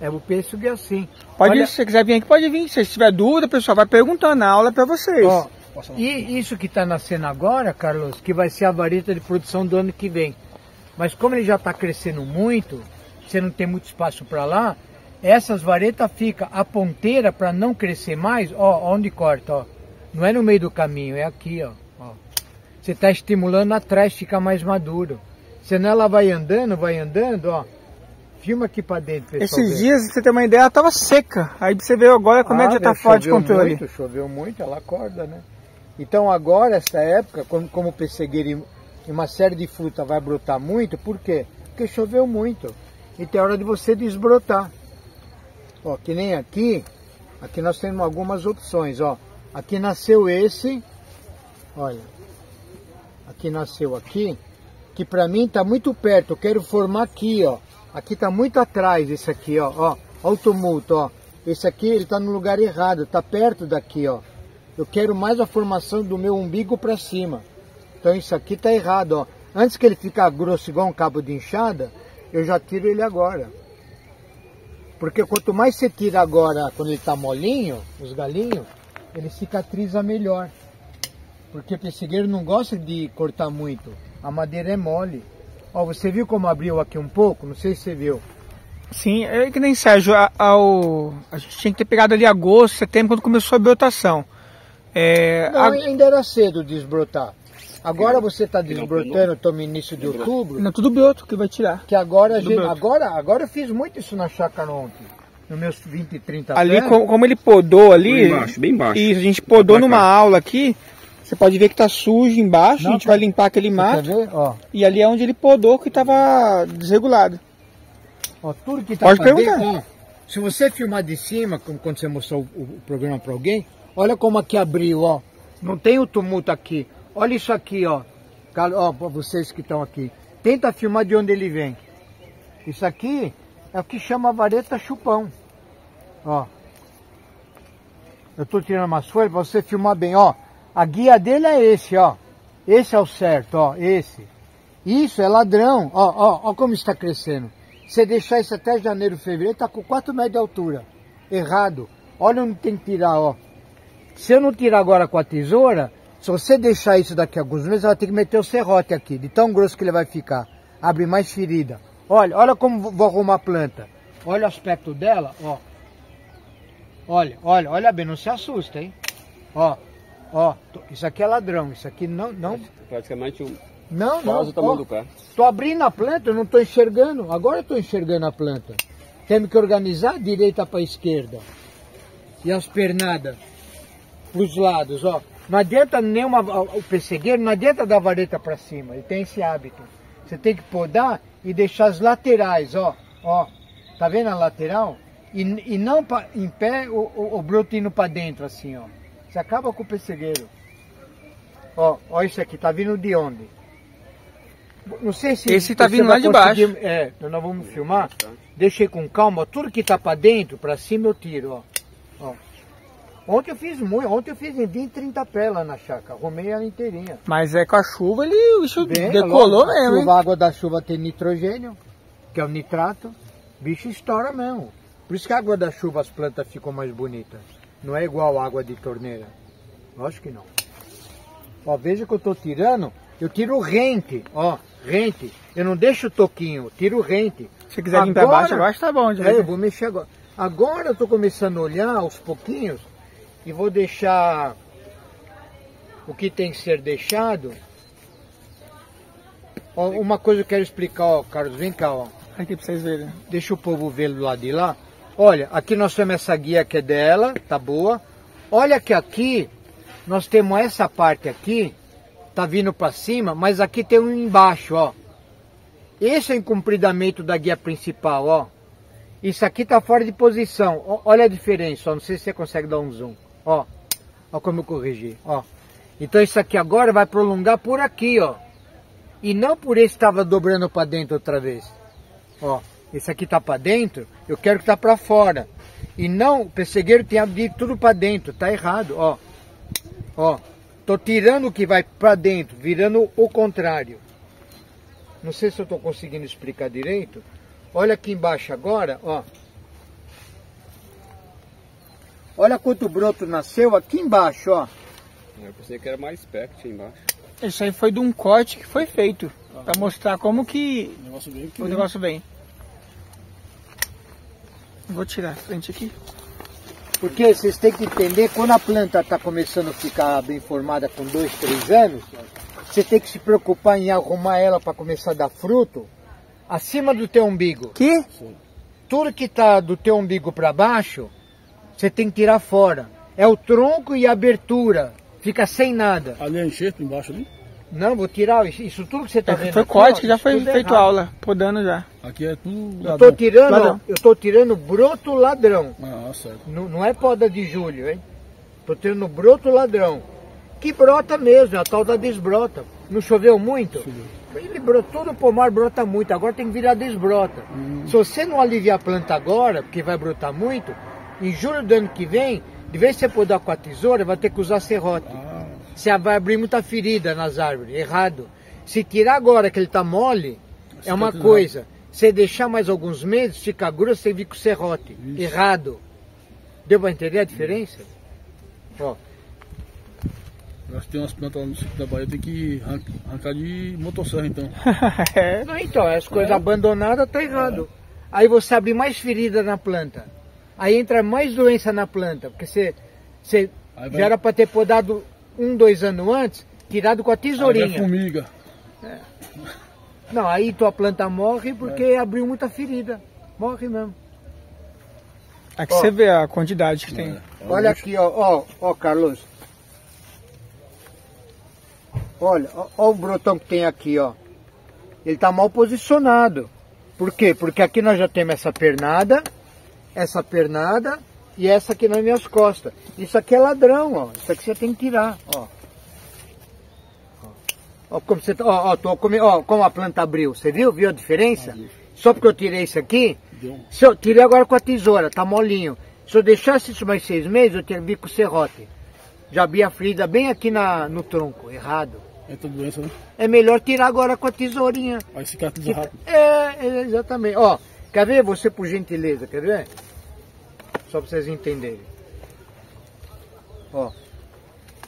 É o pêssego é assim. Pode Olha- ir, se você quiser vir aqui, pode vir. Se tiver dúvida, pessoal, vai perguntando na aula pra vocês. Ó, e isso que está nascendo agora, Carlos, que vai ser a vareta de produção do ano que vem. Mas como ele já está crescendo muito, você não tem muito espaço para lá, essas varetas ficam a ponteira para não crescer mais, ó, onde corta, ó. Não é no meio do caminho, é aqui, ó. Você está estimulando atrás, fica mais maduro. Senão ela vai andando, vai andando, ó. Filma aqui para dentro, pessoal. Esses dias, você ter uma ideia, ela tava seca. Aí você vê agora como é que já tá Ah, fora de choveu controle. Muito, choveu muito, ela acorda, né? Então agora, essa época, como, como o pessegueiro e uma série de fruta vai brotar muito, por quê? Porque choveu muito. Então é hora de você desbrotar. Ó, que nem aqui, aqui nós temos algumas opções, ó. Aqui nasceu esse, olha. Aqui nasceu aqui, que pra mim tá muito perto, eu quero formar aqui, ó. Aqui tá muito atrás esse aqui, ó, ó. Ó o tumulto, ó. Esse aqui, ele tá no lugar errado, tá perto daqui, ó. Eu quero mais a formação do meu umbigo pra cima. Então isso aqui tá errado, ó. Antes que ele ficar grosso igual um cabo de enxada, eu já tiro ele agora. Porque quanto mais você tira agora, quando ele tá molinho, os galinhos, ele cicatriza melhor. Porque pessegueiro não gosta de cortar muito. A madeira é mole. Ó, você viu como abriu aqui um pouco? Não sei se você viu. Sim, é que nem Sérgio, a, ao, a gente tinha que ter pegado ali agosto, setembro, quando começou a brotação. É, Não, a- ainda era cedo desbrotar. Agora você está desbrotando, estamos no início de outubro. Não, tudo broto que vai tirar. Que agora, gente, agora, agora eu fiz muito isso na chácara ontem. Nos meus 20, 30 Ali, como, como ele podou ali. Bem embaixo, bem embaixo. Isso, a gente podou numa aula aqui. Você pode ver que tá sujo embaixo, Não, a gente tá- vai limpar aquele mato. E ali é onde ele podou que tava desregulado. Ó, tudo que tá Pode perguntar. dentro, ó, se você filmar de cima, como quando você mostrou o, o programa para alguém, olha como aqui abriu, ó. Não tem o tumulto aqui. Olha isso aqui, ó. Ó, pra vocês que estão aqui. Tenta filmar de onde ele vem. Isso aqui é o que chama vareta chupão. Ó. Eu tô tirando umas folhas para você filmar bem, ó. A guia dele é esse, ó. Esse é o certo, ó. Esse. Isso é ladrão. Ó, ó, ó como está crescendo. Se deixar isso até janeiro, fevereiro, tá com 4 metros de altura. Errado. Olha onde tem que tirar, ó. Se eu não tirar agora com a tesoura, se você deixar isso daqui a alguns meses, vai ter que meter o serrote aqui, de tão grosso que ele vai ficar. Abre mais ferida. Olha, olha como vou arrumar a planta. Olha o aspecto dela, ó. Olha, olha, olha bem, não se assusta, hein? Ó, ó, isso aqui é ladrão, isso aqui não, não, Praticamente um. não, não. Quase o tamanho ó. do pé. Tô abrindo a planta, eu não tô enxergando. Agora eu tô enxergando a planta. Temos que organizar direita para esquerda. E as pernadas pros lados, ó. Não adianta nenhuma o pessegueiro, não adianta dar vareta para cima. Ele tem esse hábito. Você tem que podar e deixar as laterais, ó, ó. Tá vendo a lateral? E, e não pa- em pé o, o, o broto indo para dentro assim, ó. Você acaba com o pessegueiro. Ó, ó isso aqui, tá vindo de onde? Não sei se Esse tá vindo lá de baixo. É, então nós vamos filmar. Deixei com calma. Tudo que tá para dentro, para cima eu tiro, ó. ó. Ontem eu fiz muito, ontem eu fiz em 20, 30 pés lá na chácara. Arrumei ela inteirinha. Mas é com a chuva ele isso Bem, decolou lógico, mesmo, chuva, a água da chuva tem nitrogênio, que é o nitrato. Bicho estoura mesmo. Por isso que a água da chuva as plantas ficam mais bonitas. Não é igual água de torneira. Lógico que não. Ó, veja que eu tô tirando, eu tiro rente, ó, rente. Eu não deixo o toquinho, tiro rente. Se quiser vir pra baixo, agora está bom. É, eu vou mexer agora. Agora eu tô começando a olhar aos pouquinhos e vou deixar o que tem que ser deixado. Ó, uma coisa que eu quero explicar, ó, Carlos, vem cá, ó. Aqui pra vocês verem. Deixa o povo ver do lado de lá. Olha, aqui nós temos essa guia que é dela, tá boa. Olha que aqui nós temos essa parte aqui, tá vindo para cima, mas aqui tem um embaixo, ó. Esse é o encompridamento da guia principal, ó. Isso aqui tá fora de posição. Ó, olha a diferença, ó. Não sei se você consegue dar um zoom. Ó. Ó como eu corrigi, ó. Então isso aqui agora vai prolongar por aqui, ó. E não por esse estava dobrando para dentro outra vez. Ó, esse aqui tá para dentro, eu quero que tá para fora. E não, o pessegueiro tem de tudo para dentro, tá errado, ó. Ó, tô tirando o que vai para dentro, virando o contrário. Não sei se eu tô conseguindo explicar direito. Olha aqui embaixo agora, ó. Olha quanto broto nasceu aqui embaixo, ó. Eu pensei que era mais perto embaixo. Isso aí foi de um corte que foi feito. Pra mostrar como que O negócio veio aqui. o negócio vem. Vou tirar a frente aqui. Porque vocês têm que entender, quando a planta está começando a ficar bem formada com dois, três anos, você tem que se preocupar em arrumar ela para começar a dar fruto acima do teu umbigo. Que? Tudo que está do teu umbigo para baixo, você tem que tirar fora. É o tronco e a abertura. Fica sem nada. Ali é enxerto embaixo ali? Não, vou tirar isso, isso tudo que você está vendo. Foi aqui, corte ó, que já foi é feito errado. aula, podando já. Aqui é tudo. Eu tô tirando, Ladrão. eu tô tirando broto ladrão. Ah, certo. Não, não é poda de julho, hein? Tô tirando broto ladrão. Que brota mesmo, é a tal da desbrota. Não choveu muito? Ele brotou, todo pomar brota muito, agora tem que virar desbrota. Se você não aliviar a planta agora, porque vai brotar muito, em julho do ano que vem, de vez de você podar com a tesoura, vai ter que usar serrote. Você vai abrir muita ferida nas árvores, errado. Se tirar agora que ele tá mole, é uma coisa. Se deixar mais alguns meses, fica grosso, você vir com serrote. Errado. Deu para entender a diferença? Ó. Eu acho que tem umas plantas lá no sítio da Bahia, tem que arran- arrancar de motosserra então. (laughs) É. Não, então, as coisas abandonadas tá errado. Aí você abre mais ferida na planta. Aí entra mais doença na planta, porque você, você vai- já era para ter podado um, dois anos antes, tirado com a Aí vai tesourinha. formiga. Não, aí tua planta morre porque abriu muita ferida. Morre mesmo. Aqui você vê a quantidade que tem. Olha aqui, ó, ó, ó, Carlos. Olha, ó, ó o brotão que tem aqui, ó. Ele tá mal posicionado. Por quê? Porque aqui nós já temos essa pernada, essa pernada e essa aqui nas minhas costas. Isso aqui é ladrão, ó. Isso aqui você tem que tirar, ó. Ó, como, você, tá- ó, ó, tô come- ó, como a planta abriu. Você viu? Viu a diferença? Só porque eu tirei isso aqui, se eu tirei agora com a tesoura, tá molinho. Se eu deixasse isso mais seis meses, eu teria bico serrote. A ferida bem aqui na, no tronco, errado. Entra doença, né? É melhor tirar agora com a tesourinha. Aí cicatriza rápido. É, é, exatamente. Ó, quer ver você por gentileza, quer ver? Só pra vocês entenderem. Ó,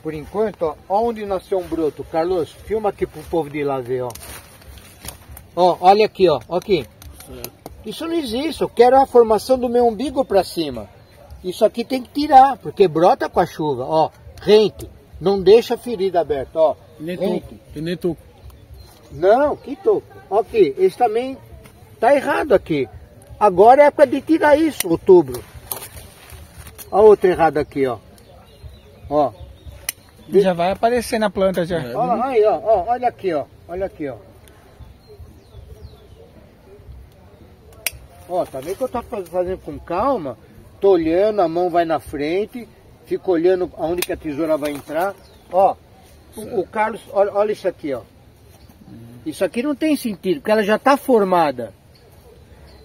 por enquanto, ó, onde nasceu um broto. Carlos, filma aqui pro povo de lá ver, ó. Ó, olha aqui, ó, aqui. Isso não existe, eu quero a formação do meu umbigo pra cima. Isso aqui tem que tirar, porque brota com a chuva, ó. Rente, não deixa a ferida aberta, ó. Nem Rente. toco. E nem toco. Não, que toco. Ok, esse também tá errado aqui. Agora é época de tirar isso, outubro. Ó outro errado aqui, ó. Ó. Já vai aparecer na planta já. Ó, aí, ó, ó, olha aqui, ó. Olha aqui, ó. Ó, tá vendo que eu tô faz- fazendo com calma? Tô olhando, a mão vai na frente, fico olhando aonde que a tesoura vai entrar. Ó, o, o Carlos, olha, olha isso aqui, ó. Isso aqui não tem sentido, porque ela já tá formada.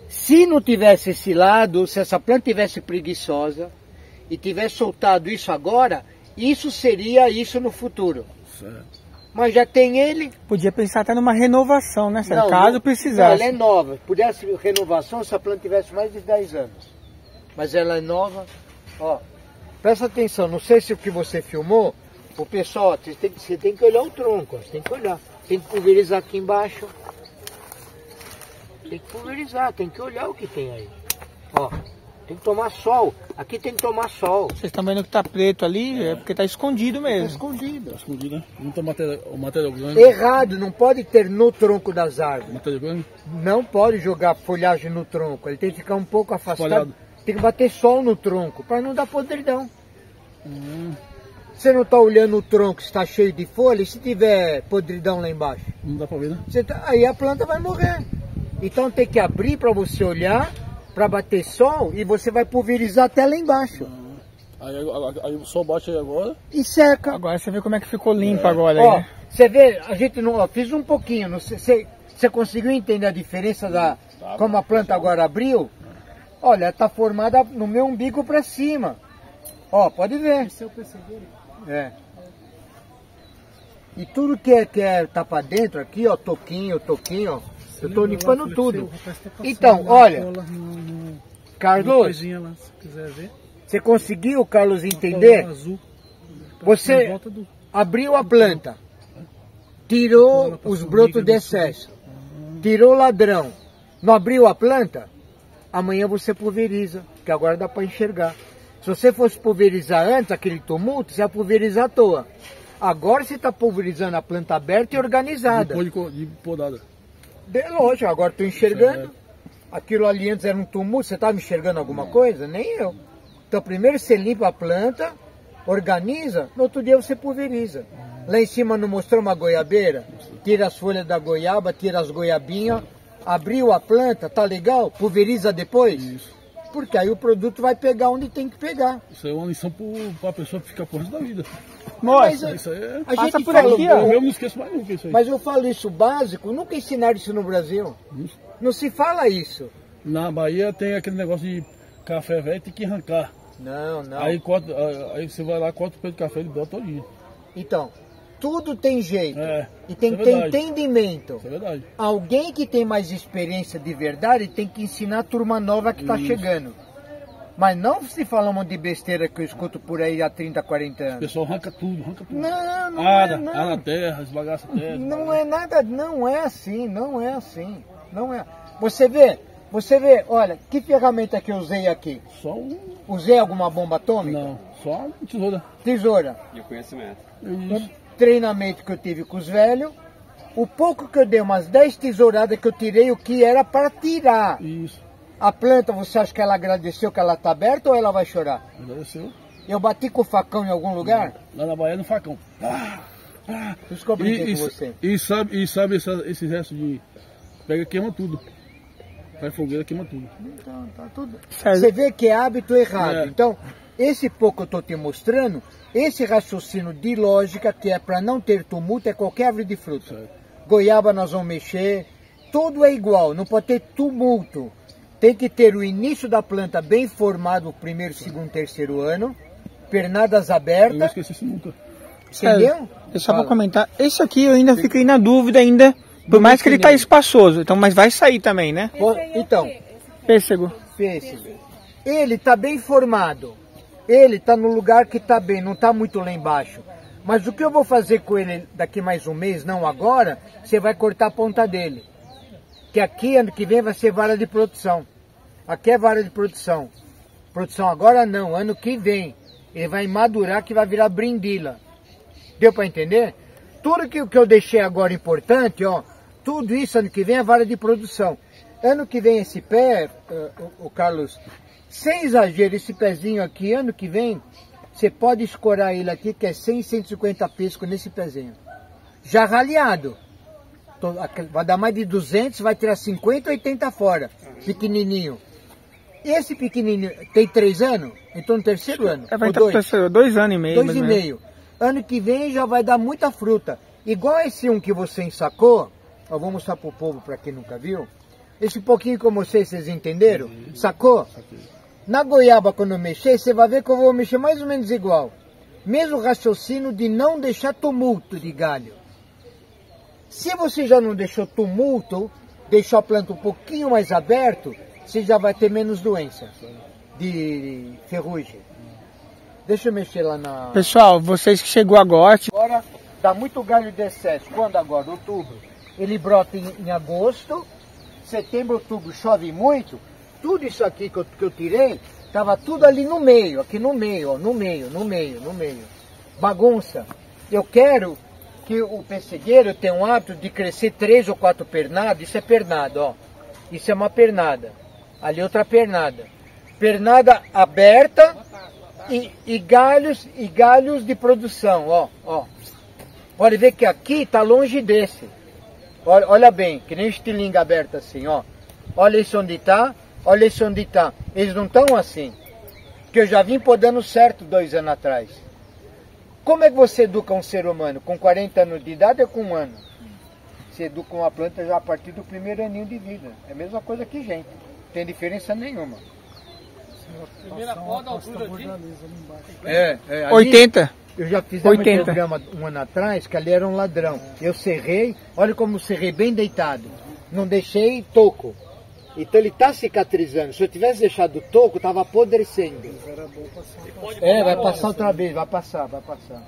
Se não tivesse esse lado, se essa planta tivesse preguiçosa e tivesse soltado isso agora, isso seria isso no futuro. Certo. Mas já tem ele. Podia pensar até numa renovação, né? Não, Caso não- precisasse. Não, ela é nova. Pudesse renovação se a planta tivesse mais de 10 anos. Mas ela é nova. Ó, presta atenção, não sei se o que você filmou, o pessoal, você tem, que- você tem que olhar o tronco, você tem que olhar. Tem que pulverizar aqui embaixo. Tem que pulverizar, tem que olhar o que tem aí. Ó, tem que tomar sol. Aqui tem que tomar sol. Vocês estão vendo que tá preto ali, é porque tá escondido mesmo. Tá escondido. Tá escondido, né? Muita matéria, o material grande. Errado, não pode ter no tronco das árvores. Matéria grande? Não pode jogar folhagem no tronco, ele tem que ficar um pouco afastado. Espalhado. Tem que bater sol no tronco, para não dar podridão. Você não está olhando o tronco, está cheio de folha, e se tiver podridão lá embaixo? Não dá pra ver, né? Você tá- aí a planta vai morrer. Então tem que abrir para você olhar, para bater sol, e você vai pulverizar até lá embaixo. Aí, aí, aí o sol bate aí agora. E seca. Agora você vê como é que ficou limpo agora. Ó, aí, você vê, a gente não, ó, fiz um pouquinho, não sei- você, você conseguiu entender a diferença da como a planta agora abriu? Olha, tá formada no meu umbigo para cima. Ó, pode ver. É. E tudo que é que é tá para dentro aqui, ó, toquinho, toquinho, ó. Eu tô limpando tudo. Então, olha, Carlos, você conseguiu, Carlos, entender? Você abriu a planta, tirou os brotos de excesso, tirou o ladrão, não abriu a planta, amanhã você pulveriza, que agora dá para enxergar. Se você fosse pulverizar antes, aquele tumulto, você ia pulverizar à toa. Agora você está pulverizando a planta aberta e organizada. Depois de podada. De, lógico, agora estou enxergando. Aquilo ali antes era um tumulto, você estava enxergando alguma coisa? Nem eu. Então primeiro você limpa a planta, organiza, no outro dia você pulveriza. Lá em cima não mostrou uma goiabeira? Tira as folhas da goiaba, tira as goiabinhas, abriu a planta, tá legal? Pulveriza depois? Porque aí o produto vai pegar onde tem que pegar. Isso aí é uma lição pro, pra pessoa ficar por resto da vida. Nossa, isso aí é... a gente por fala aqui, ó. Eu não esqueço mais nunca isso aí. Mas eu falo isso básico, nunca ensinaram isso no Brasil. Não se fala isso. Na Bahia tem aquele negócio de café velho, tem que arrancar. Não, não. Aí, corta, aí- aí você vai lá, corta o pé de café e bota todinho. Então, tudo tem jeito. É, e tem isso que é ter entendimento. Isso é verdade. Alguém que tem mais experiência de verdade tem que ensinar a turma nova que está Isso. chegando. Mas não se fala um monte de besteira que eu escuto por aí há 30, 40 O anos. pessoal arranca tudo, arranca tudo. Não, não Ada, é, não. na terra, esbagaça terra. Não é nada, não é assim, não é assim, não é. Você vê, você vê, olha, que ferramenta que eu usei aqui? Só um. Usei alguma bomba atômica? Não, só uma tesoura. Tesoura. E o conhecimento. Um treinamento que eu tive com os velhos, o pouco que eu dei, umas 10 tesouradas que eu tirei, o que era para tirar. Isso. A planta, você acha que ela agradeceu que ela está aberta ou ela vai chorar? Agradeceu. Eu bati com o facão em algum lugar? Lá na Bahia no facão. Ah, que eu brinquei e, com e- você. E sabe, e sabe essa, esse resto de. Pega e queima tudo. Faz fogueira, queima tudo. Então, tá tudo. Você vê que é hábito errado. É. Então, esse pouco que eu estou te mostrando, esse raciocínio de lógica, que é para não ter tumulto, é qualquer árvore de fruta. Goiaba nós vamos mexer, tudo é igual, não pode ter tumulto. Tem que ter o início da planta bem formado, o primeiro, segundo, terceiro ano, pernadas Eu abertas, esqueci isso nunca. entendeu? Eu só vou comentar. Esse aqui eu ainda fiquei na dúvida ainda. Por mais que ele tá espaçoso. Então, mas vai sair também, né? Então, Pêssego. pêssego. Ele está bem formado. Ele está no lugar que está bem, não está muito lá embaixo. Mas o que eu vou fazer com ele daqui mais um mês, não agora, você vai cortar a ponta dele. Que aqui, ano que vem, vai ser vara de produção. Aqui é vara de produção. Produção agora não, ano que vem. Ele vai madurar que vai virar brindila. Deu para entender? Tudo que, que eu deixei agora importante, ó, tudo isso ano que vem é vara de produção. Ano que vem esse pé, eh, o, o Carlos, sem exagero, esse pezinho aqui, ano que vem, você pode escorar ele aqui, que é 100, 150 pescos nesse pezinho. Já raleado. Aquele- Vai dar mais de 200, vai tirar 50, 80 fora. Pequenininho. Esse pequenininho tem três anos? Então no terceiro ano. É, vai entrar dois? terceiro, dois anos e meio. Dois e menos. meio. Ano que vem já vai dar muita fruta. Igual esse um que você ensacou, eu vou mostrar pro povo para quem nunca viu. Esse pouquinho como vocês, vocês entenderam? Sacou? Na goiaba, quando eu mexer, você vai ver que eu vou mexer mais ou menos igual. Mesmo raciocínio de não deixar tumulto de galho. Se você já não deixou tumulto, deixou a planta um pouquinho mais aberto, você já vai ter menos doença de ferrugem. Deixa eu mexer lá na... Pessoal, vocês que chegou agora, Agora dá muito galho de excesso. Quando agora? Outubro. Ele brota em, em agosto, setembro, outubro chove muito. Tudo isso aqui que eu, que eu tirei, estava tudo ali no meio, aqui no meio, ó, no meio, no meio, no meio. Bagunça. Eu quero que o pessegueiro tenha um hábito de crescer três ou quatro pernadas. Isso é pernada, ó. Isso é uma pernada. Ali outra pernada. Pernada aberta e, e galhos e galhos de produção, ó, ó. Pode ver que aqui está longe desse. Olha, olha bem, que nem estilinga aberta assim, ó. Olha isso onde está, olha isso onde está. Eles não estão assim. Que eu já vim podando certo dois anos atrás. Como é que você educa um ser humano? Com 40 anos de idade ou com um ano? Você educa uma planta já a partir do primeiro aninho de vida. É a mesma coisa que gente. Não tem diferença nenhuma. Primeira poda, altura de... É, é, ali 80. Eu já fiz 80. um programa um ano atrás que ali era um ladrão. Eu serrei, olha como eu serrei bem deitado. Não deixei toco. Então ele está cicatrizando. Se eu tivesse deixado toco, estava apodrecendo. É, vai passar outra vez, vai passar, vai passar.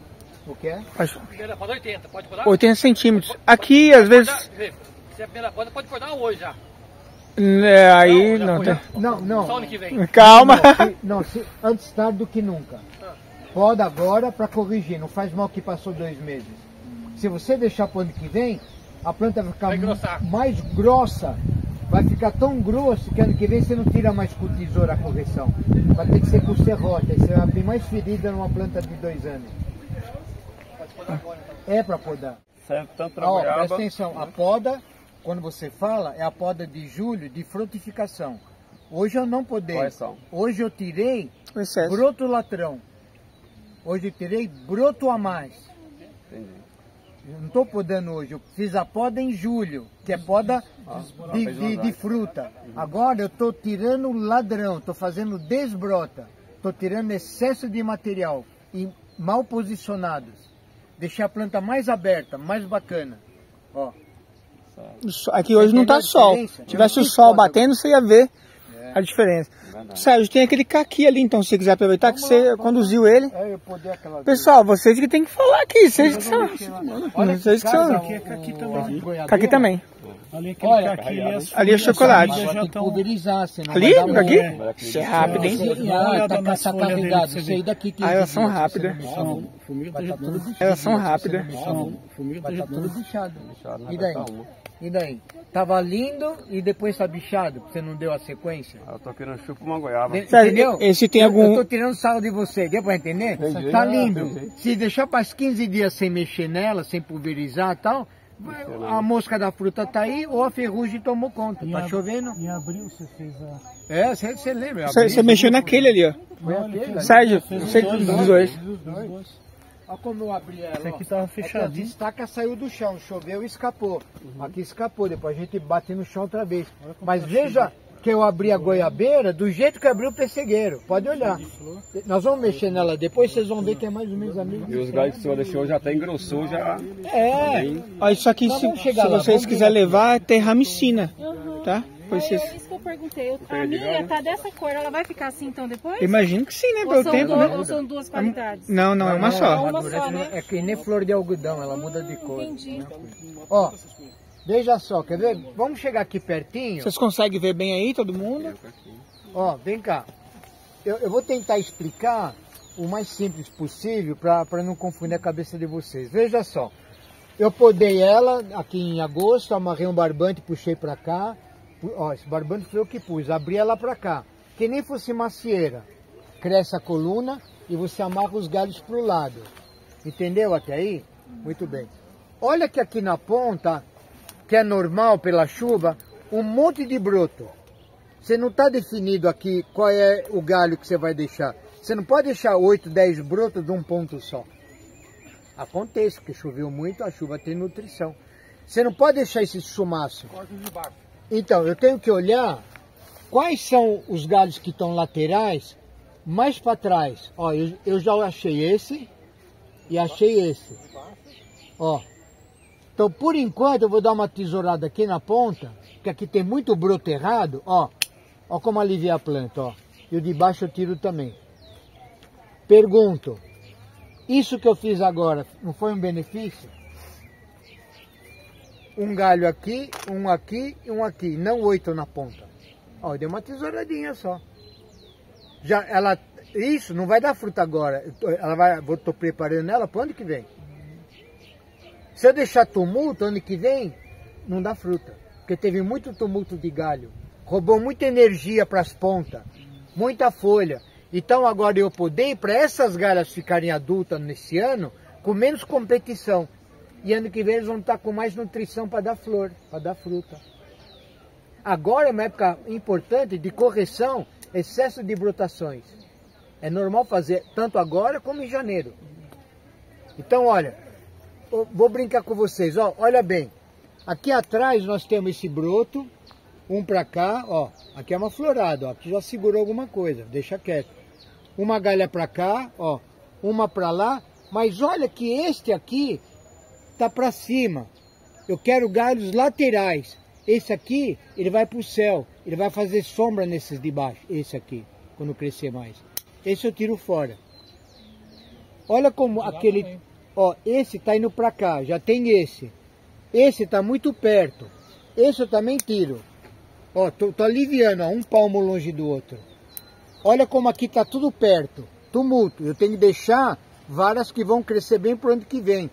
O que é? Primeira poda 80, pode podar? 80 centímetros. Aqui, às vezes, Vê, Se é a primeira poda, pode podar hoje já. é, aí não tem. Não, não. Só ano que vem. (laughs) Calma. Não, se- não, se- antes tarde do que nunca. Poda agora para corrigir, não faz mal que passou dois meses. Se você deixar para o ano que vem, a planta vai ficar Vai mais grossa. Vai ficar tão grosso que ano que vem você não tira mais com tesoura a correção. Vai ter que ser com serrote. Aí você vai abrir mais ferida numa planta de dois anos. É para podar. Pra Ó, presta atenção, a poda, quando você fala, é a poda de julho de frutificação. Hoje eu não podei. São? Hoje eu tirei broto latrão. Hoje eu tirei broto a mais. Entendi. Eu não estou podando hoje, eu fiz a poda em julho, que é poda de, fez de- de fruta. Agora eu estou tirando ladrão, estou fazendo desbrota, estou tirando excesso de material e mal posicionados. Deixar a planta mais aberta, mais bacana. Ó. Aqui hoje não tá a sol. Se tivesse o sol batendo, você ia ver. a diferença. Sérgio, tem aquele caqui ali, então, se você quiser aproveitar que você conduziu ele. É, eu poder aquela Pessoal, vocês que tem que falar aqui, vocês que são. Olha Vocês que são. Aqui é caqui também. Caqui também. Ali aquele Olha, caqui, as ali é chocolate. já Vai ter que pulverizar, senão Ali? vai dar aqui? um- Isso é rápido, hein? Ah, tá, tá carregado. Isso aí daqui que Ah, elas são rápidas. Tá. Elas são rápidas. Vai tá tudo bichado. né? E daí? E daí? Tava lindo e depois tá bichado, porque você não deu a sequência. Eu tô querendo chupa uma goiaba. De- Entendeu? esse tem Eu- algum- Eu tô tirando sarro de você, deu pra entender? Entendi. Tá Ah, lindo. entendi. Se deixar mais 15 dias sem mexer nela, sem pulverizar e tal, vai- a mosca da fruta tá aí ou a ferrugem tomou conta. Em Tá ab- chovendo? Em abril você fez a. É, você, você lembra? Você, mexeu naquele ali, ó. Foi aquele? Sérgio, Fez os você dois, dos dois. Fez os dois. Olha como eu abri ela. Esse aqui ó. tava É que a fechadinho. destaca saiu do chão, choveu e escapou. Aqui escapou, depois a gente bate no chão outra vez. Mas veja que eu abri a goiabeira do jeito que eu abri o pessegueiro. Pode olhar. Nós vamos mexer nela depois, vocês vão ver que é mais ou menos a mesma. E os galhos que o senhor deixou já até engrossou, já. É. Ó, isso aqui, se, se vocês quiserem levar, é terramicina. Tá? Pois É, é isso que eu perguntei. Eu- A minha tá dessa cor, ela vai ficar assim então depois? Imagino que sim, né? Ou Pelo são, tempo, duas, né? ou são duas qualidades? Não, não, é uma só. Uma só, né? É que nem flor de algodão, ela muda de cor. Entendi. Ó, veja só, quer ver? Vamos chegar aqui pertinho. Vocês conseguem ver bem aí, todo mundo? Ó, vem cá. Eu, eu vou tentar explicar o mais simples possível para não confundir a cabeça de vocês. Veja só. Eu podei ela aqui em agosto, amarrei um barbante, puxei para cá. Ó, esse barbante foi eu que pus. Abri ela para cá. Que nem fosse macieira. Cresce a coluna e você amarra os galhos para o lado. Entendeu até aí? Muito bem. Olha que aqui na ponta, que é normal pela chuva, um monte de broto. Você não está definido aqui qual é o galho que você vai deixar. Você não pode deixar 8, 10 brotos de um ponto só. Acontece, porque choveu muito, a chuva tem nutrição. Você não pode deixar esse chumaço. Então, eu tenho que olhar quais são os galhos que estão laterais mais para trás. Ó, eu, eu já achei esse e achei esse. Ó. Então, por enquanto, eu vou dar uma tesourada aqui na ponta, que aqui tem muito broto errado, ó. Ó como aliviar a planta, ó. E o de baixo eu tiro também. Pergunto, isso que eu fiz agora não foi um benefício? Um galho aqui, um aqui e um aqui, não oito na ponta. Ó, eu dei uma tesouradinha só. Já ela, isso não vai dar fruta agora. Ela vai, vou tô preparando ela para ano que vem. Se eu deixar tumulto ano que vem, não dá fruta, porque teve muito tumulto de galho, roubou muita energia para as pontas, muita folha. Então agora eu podei para essas galhas ficarem adultas nesse ano com menos competição. E ano que vem eles vão estar com mais nutrição para dar flor, para dar fruta. Agora é uma época importante de correção, excesso de brotações. É normal fazer tanto agora como em janeiro. Então, olha, vou brincar com vocês, ó, olha bem. Aqui atrás nós temos esse broto, um para cá, ó, aqui é uma florada, ó, aqui já segurou alguma coisa, deixa quieto. Uma galha para cá, ó, uma para lá, mas olha que este aqui tá para cima. Eu quero galhos laterais. Esse aqui, ele vai para o céu, ele vai fazer sombra nesses de baixo, esse aqui, quando crescer mais. Esse eu tiro fora. Olha como aquele, ó, esse tá indo para cá, já tem esse. Esse tá muito perto. Esse eu também tiro. Ó, tô, tô aliviando, ó, um palmo longe do outro. Olha como aqui tá tudo perto. Tumulto. Eu tenho que deixar varas que vão crescer bem pro ano que vem.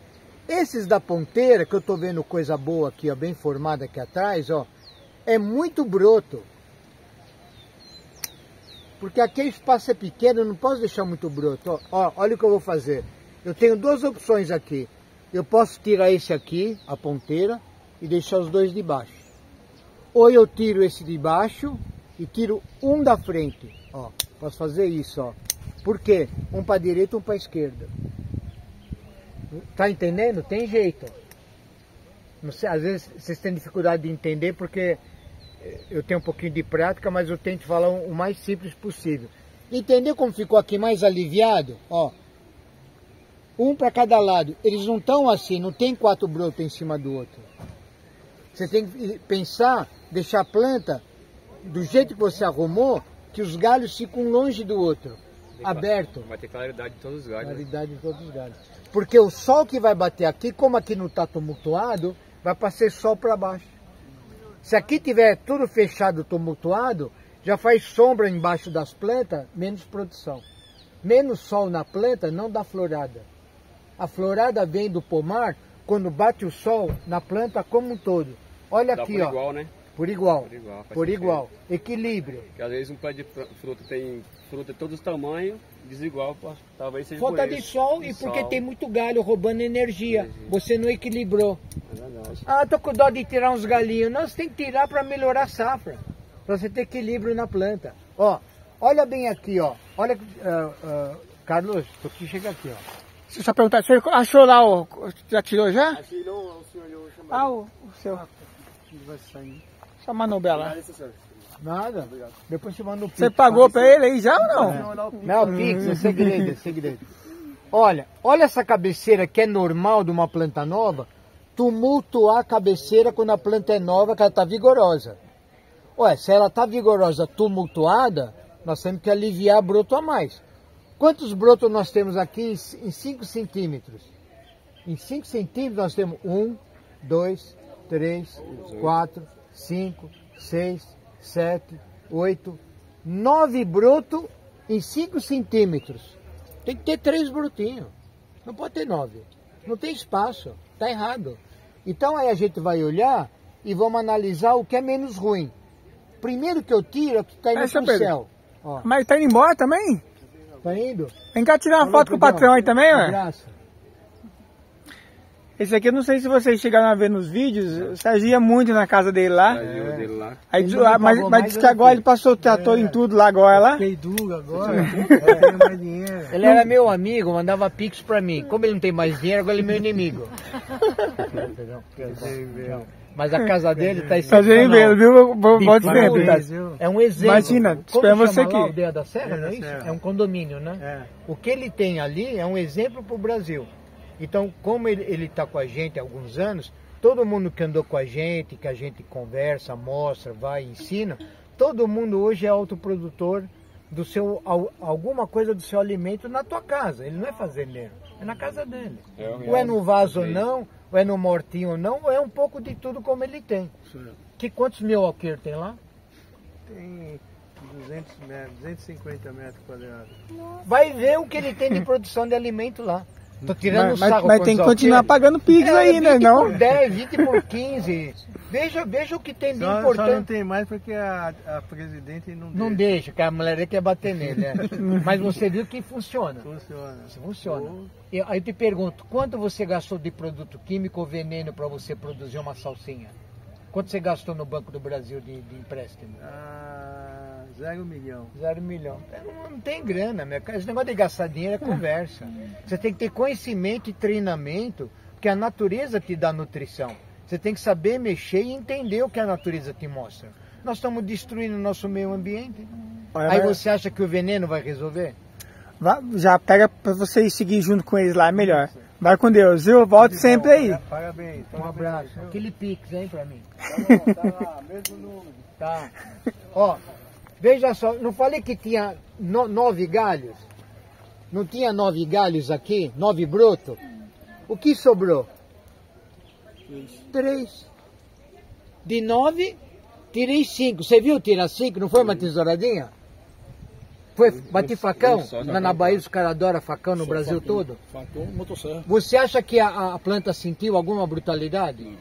Esses da ponteira, que eu tô vendo coisa boa aqui, ó, bem formada aqui atrás, ó, é muito broto. Porque aqui o espaço é pequeno, eu não posso deixar muito broto. Ó, ó, olha o que eu vou fazer. Eu tenho duas opções aqui. Eu posso tirar esse aqui, a ponteira, e deixar os dois de baixo. Ou eu tiro esse de baixo e tiro um da frente. Ó, posso fazer isso, ó. Por quê? Um para direita, um para esquerda. Tá entendendo? Tem jeito. Sei, às vezes vocês têm dificuldade de entender porque eu tenho um pouquinho de prática, mas eu tento falar o mais simples possível. Entendeu como ficou aqui mais aliviado? Ó, um para cada lado. Eles não estão assim, não tem quatro brotos em cima do outro. Você tem que pensar, deixar a planta do jeito que você arrumou, que os galhos ficam longe do outro, aberto. Vai ter claridade de todos os galhos. né? Claridade em todos os galhos. Porque o sol que vai bater aqui, como aqui não está tumultuado, vai passar sol para baixo. Se aqui tiver tudo fechado, tumultuado, já faz sombra embaixo das plantas, menos produção. Menos sol na planta não dá florada. A florada vem do pomar quando bate o sol na planta como um todo. Olha Dá aqui, ó. igual, né? Por igual. Por igual, Por igual. Equilíbrio. Porque às vezes um pé de fr- fruta tem fruta de todos os tamanhos, desigual, pô, talvez seja Falta de sol e De porque sol. tem muito galho roubando energia. Você não equilibrou. É verdade. Ah, tô com dó de tirar uns galinhos. Não, você tem que tirar para melhorar a safra. Para você ter equilíbrio na planta. Ó, olha bem aqui, ó. Olha, ah, ah, Carlos, tu que chega aqui, ó. Eu só perguntar, você achou lá o. Já tirou já? Não, o senhor olhou chamar. Ah, o, o seu. Ele vai sair. Só a manobela. Nada. Depois você manda o Você pagou pra ele aí já ou não? Não, não Pix, é segredo, é segredo. Olha, olha essa cabeceira que é normal de uma planta nova, tumultuar a cabeceira quando a planta é nova, que ela está vigorosa. Ué, se ela está vigorosa, tumultuada, nós temos que aliviar broto a mais. Quantos brotos nós temos aqui em 5 centímetros? Em 5 centímetros nós temos 1, 2, 3, 4, 5, 6, 7, 8, 9 brotos em 5 centímetros. Tem que ter 3 brotinhos. Não pode ter 9. Não tem espaço. Está errado. Então aí a gente vai olhar e vamos analisar o que é menos ruim. Primeiro que eu tiro é o que está indo pro Pedro. céu. Ó, Mas tá indo embora também? tá indo? Vem cá tirar uma Falou, foto com o patrão aí também, ué. abraço. Esse aqui eu não sei se vocês chegaram a ver nos vídeos, o Sérgio ia muito na casa dele lá. Saiu dele lá. Aí, não me ah, mas, mas diz que agora ele passou o trator em tudo lá agora lá. Fiquei duro agora. Mais (laughs) dinheiro. Ele era meu amigo, mandava pix pra mim. Como ele não tem mais dinheiro, agora ele é meu inimigo. Mas a casa dele tá Fazer excepcional. bem, viu? Bo- De Bote tudo. sempre? É um exemplo. Imagina, Como espera você aqui. lá, Aldeia da Serra, não é Aldeia isso? da Serra. É um condomínio, né? O que ele tem ali é um exemplo para o Brasil. Então, como ele está com a gente há alguns anos, todo mundo que andou com a gente, que a gente conversa, mostra, vai, ensina, todo mundo hoje é autoprodutor do seu al- alguma coisa do seu alimento na tua casa. Ele não é fazendeiro, é na casa dele. É o ou é no vaso ou não, ou é no mortinho ou não, ou é um pouco de tudo como ele tem. Que quantos mil tem lá? Tem 200 metros, 250 metros quadrados. Vai ver o que ele tem de produção de alimento lá. Tô tirando Mas- mas- sarro mas com tem que continuar pagando Pix É, aí, né, 20 não? por 10, 20 por 15. Veja, veja o que tem de Só, só não importante. tem mais porque a, a presidente não Não deixa, que a mulher quer bater nele, né? (laughs) Mas você viu que funciona. Funciona. Funciona. E aí eu te pergunto, quanto você gastou de produto químico ou veneno para você produzir uma salsinha? Quanto você gastou no Banco do Brasil de, de empréstimo? Ah, zero milhão. Zero milhão. É, Não, não tem grana, meu. cara. Esse negócio de gastar dinheiro é conversa. Você tem que ter conhecimento e treinamento, porque a natureza te dá nutrição. Você tem que saber mexer e entender o que a natureza te mostra. Nós estamos destruindo o nosso meio ambiente. Olha, Aí você acha que o veneno vai resolver? Já pega pra vocês seguir junto com eles lá, é melhor. Vai com Deus, viu? Volte sempre aí. Parabéns. Um abraço. Aquele pix, hein, pra mim. Tá lá, mesmo número. Tá. Ó, veja só, não falei que tinha no- nove galhos? Não tinha nove galhos aqui? Nove brotos? O que sobrou? Três. De nove, tirei cinco. Você viu tirar cinco? Não foi uma tesouradinha? Foi bati facão? Lá na Bahia os caras adoram facão no Só Brasil facão. todo? Facão, motosserra. Você acha que a, a planta sentiu alguma brutalidade?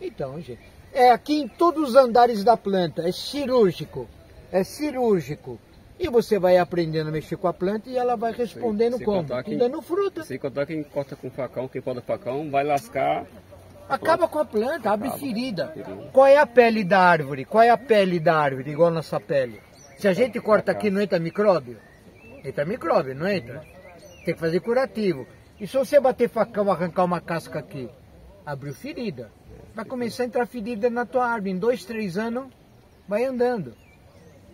Então, gente. É aqui em todos os andares da planta. É cirúrgico. É cirúrgico. E você vai aprendendo a mexer com a planta e ela vai respondendo Sem como? quem- dando fruta. Sem contar quem corta com facão, quem poda facão, vai lascar. Acaba com a planta, abre Acaba. ferida. Qual é a pele da árvore? Qual é a pele da árvore, igual a nossa pele? Se a gente corta aqui, não entra micróbio? Entra micróbio, não entra? Tem que fazer curativo. E se você bater facão, arrancar uma casca aqui? Abriu ferida. Vai começar a entrar ferida na tua árvore. Em dois, três anos, vai andando.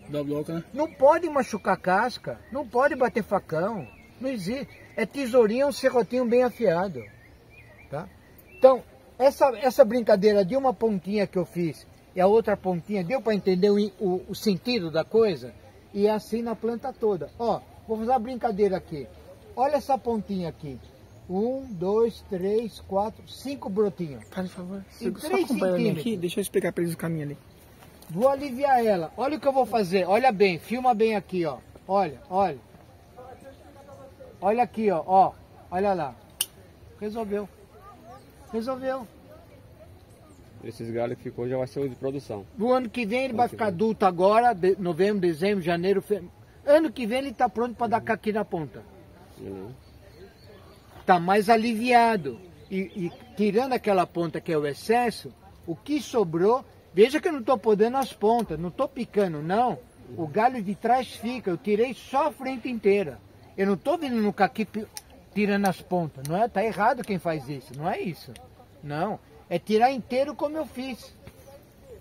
Dá bloca, né? Não pode machucar casca, não pode bater facão, não existe. É tesourinha, um serrotinho bem afiado. Tá? Então, essa, essa brincadeira de uma pontinha que eu fiz e a outra pontinha. Deu para entender o, o, o sentido da coisa? E é assim na planta toda. Ó, vou fazer uma brincadeira aqui. Olha essa pontinha aqui. Um, dois, três, quatro, cinco brotinhos. Por favor, Em só três acompanha aqui, deixa eu explicar pra eles o caminho ali. Vou aliviar ela. Olha o que eu vou fazer. Olha bem, filma bem aqui, ó. Olha, olha. Olha aqui, ó. ó. Olha lá. Resolveu. Resolveu. Esses galhos que ficou já vai ser de produção. No ano que vem ele vai ficar adulto agora, de- novembro, dezembro, janeiro, fe... Ano que vem ele está pronto para dar caqui na ponta. Está mais aliviado. E, e tirando aquela ponta que é o excesso, o que sobrou, veja que eu não estou podendo as pontas, não estou picando, não. O galho de trás fica, eu tirei só a frente inteira. Eu não estou vindo no caqui tirando as pontas, não é? Tá errado quem faz isso, não é isso. Não, é tirar inteiro como eu fiz.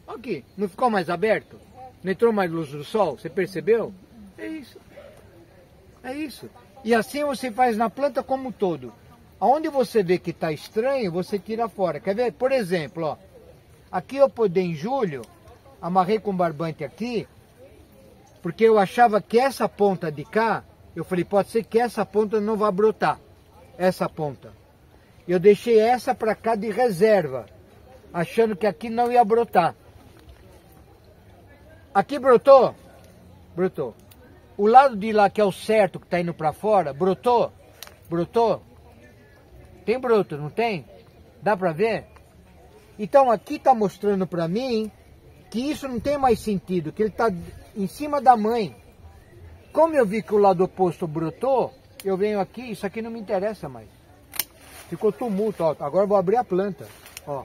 Aqui, não ficou mais aberto? Não entrou mais luz do sol? Você percebeu? É isso. É isso. E assim você faz na planta como um todo. Aonde você vê que está estranho, você tira fora. Quer ver? Por exemplo, ó. Aqui eu podei em julho, amarrei com barbante aqui, porque eu achava que essa ponta de cá, eu falei, pode ser que essa ponta não vá brotar. Essa ponta. Eu deixei essa para cá de reserva, achando que aqui não ia brotar. Aqui brotou? Brotou. O lado de lá, que é o certo, que está indo para fora, brotou? Brotou? Tem broto, não tem? Dá para ver? Então aqui está mostrando para mim que isso não tem mais sentido, que ele está em cima da mãe. Como eu vi que o lado oposto brotou, eu venho aqui, isso aqui não me interessa mais. Ficou tumulto, ó. Agora vou abrir a planta, ó.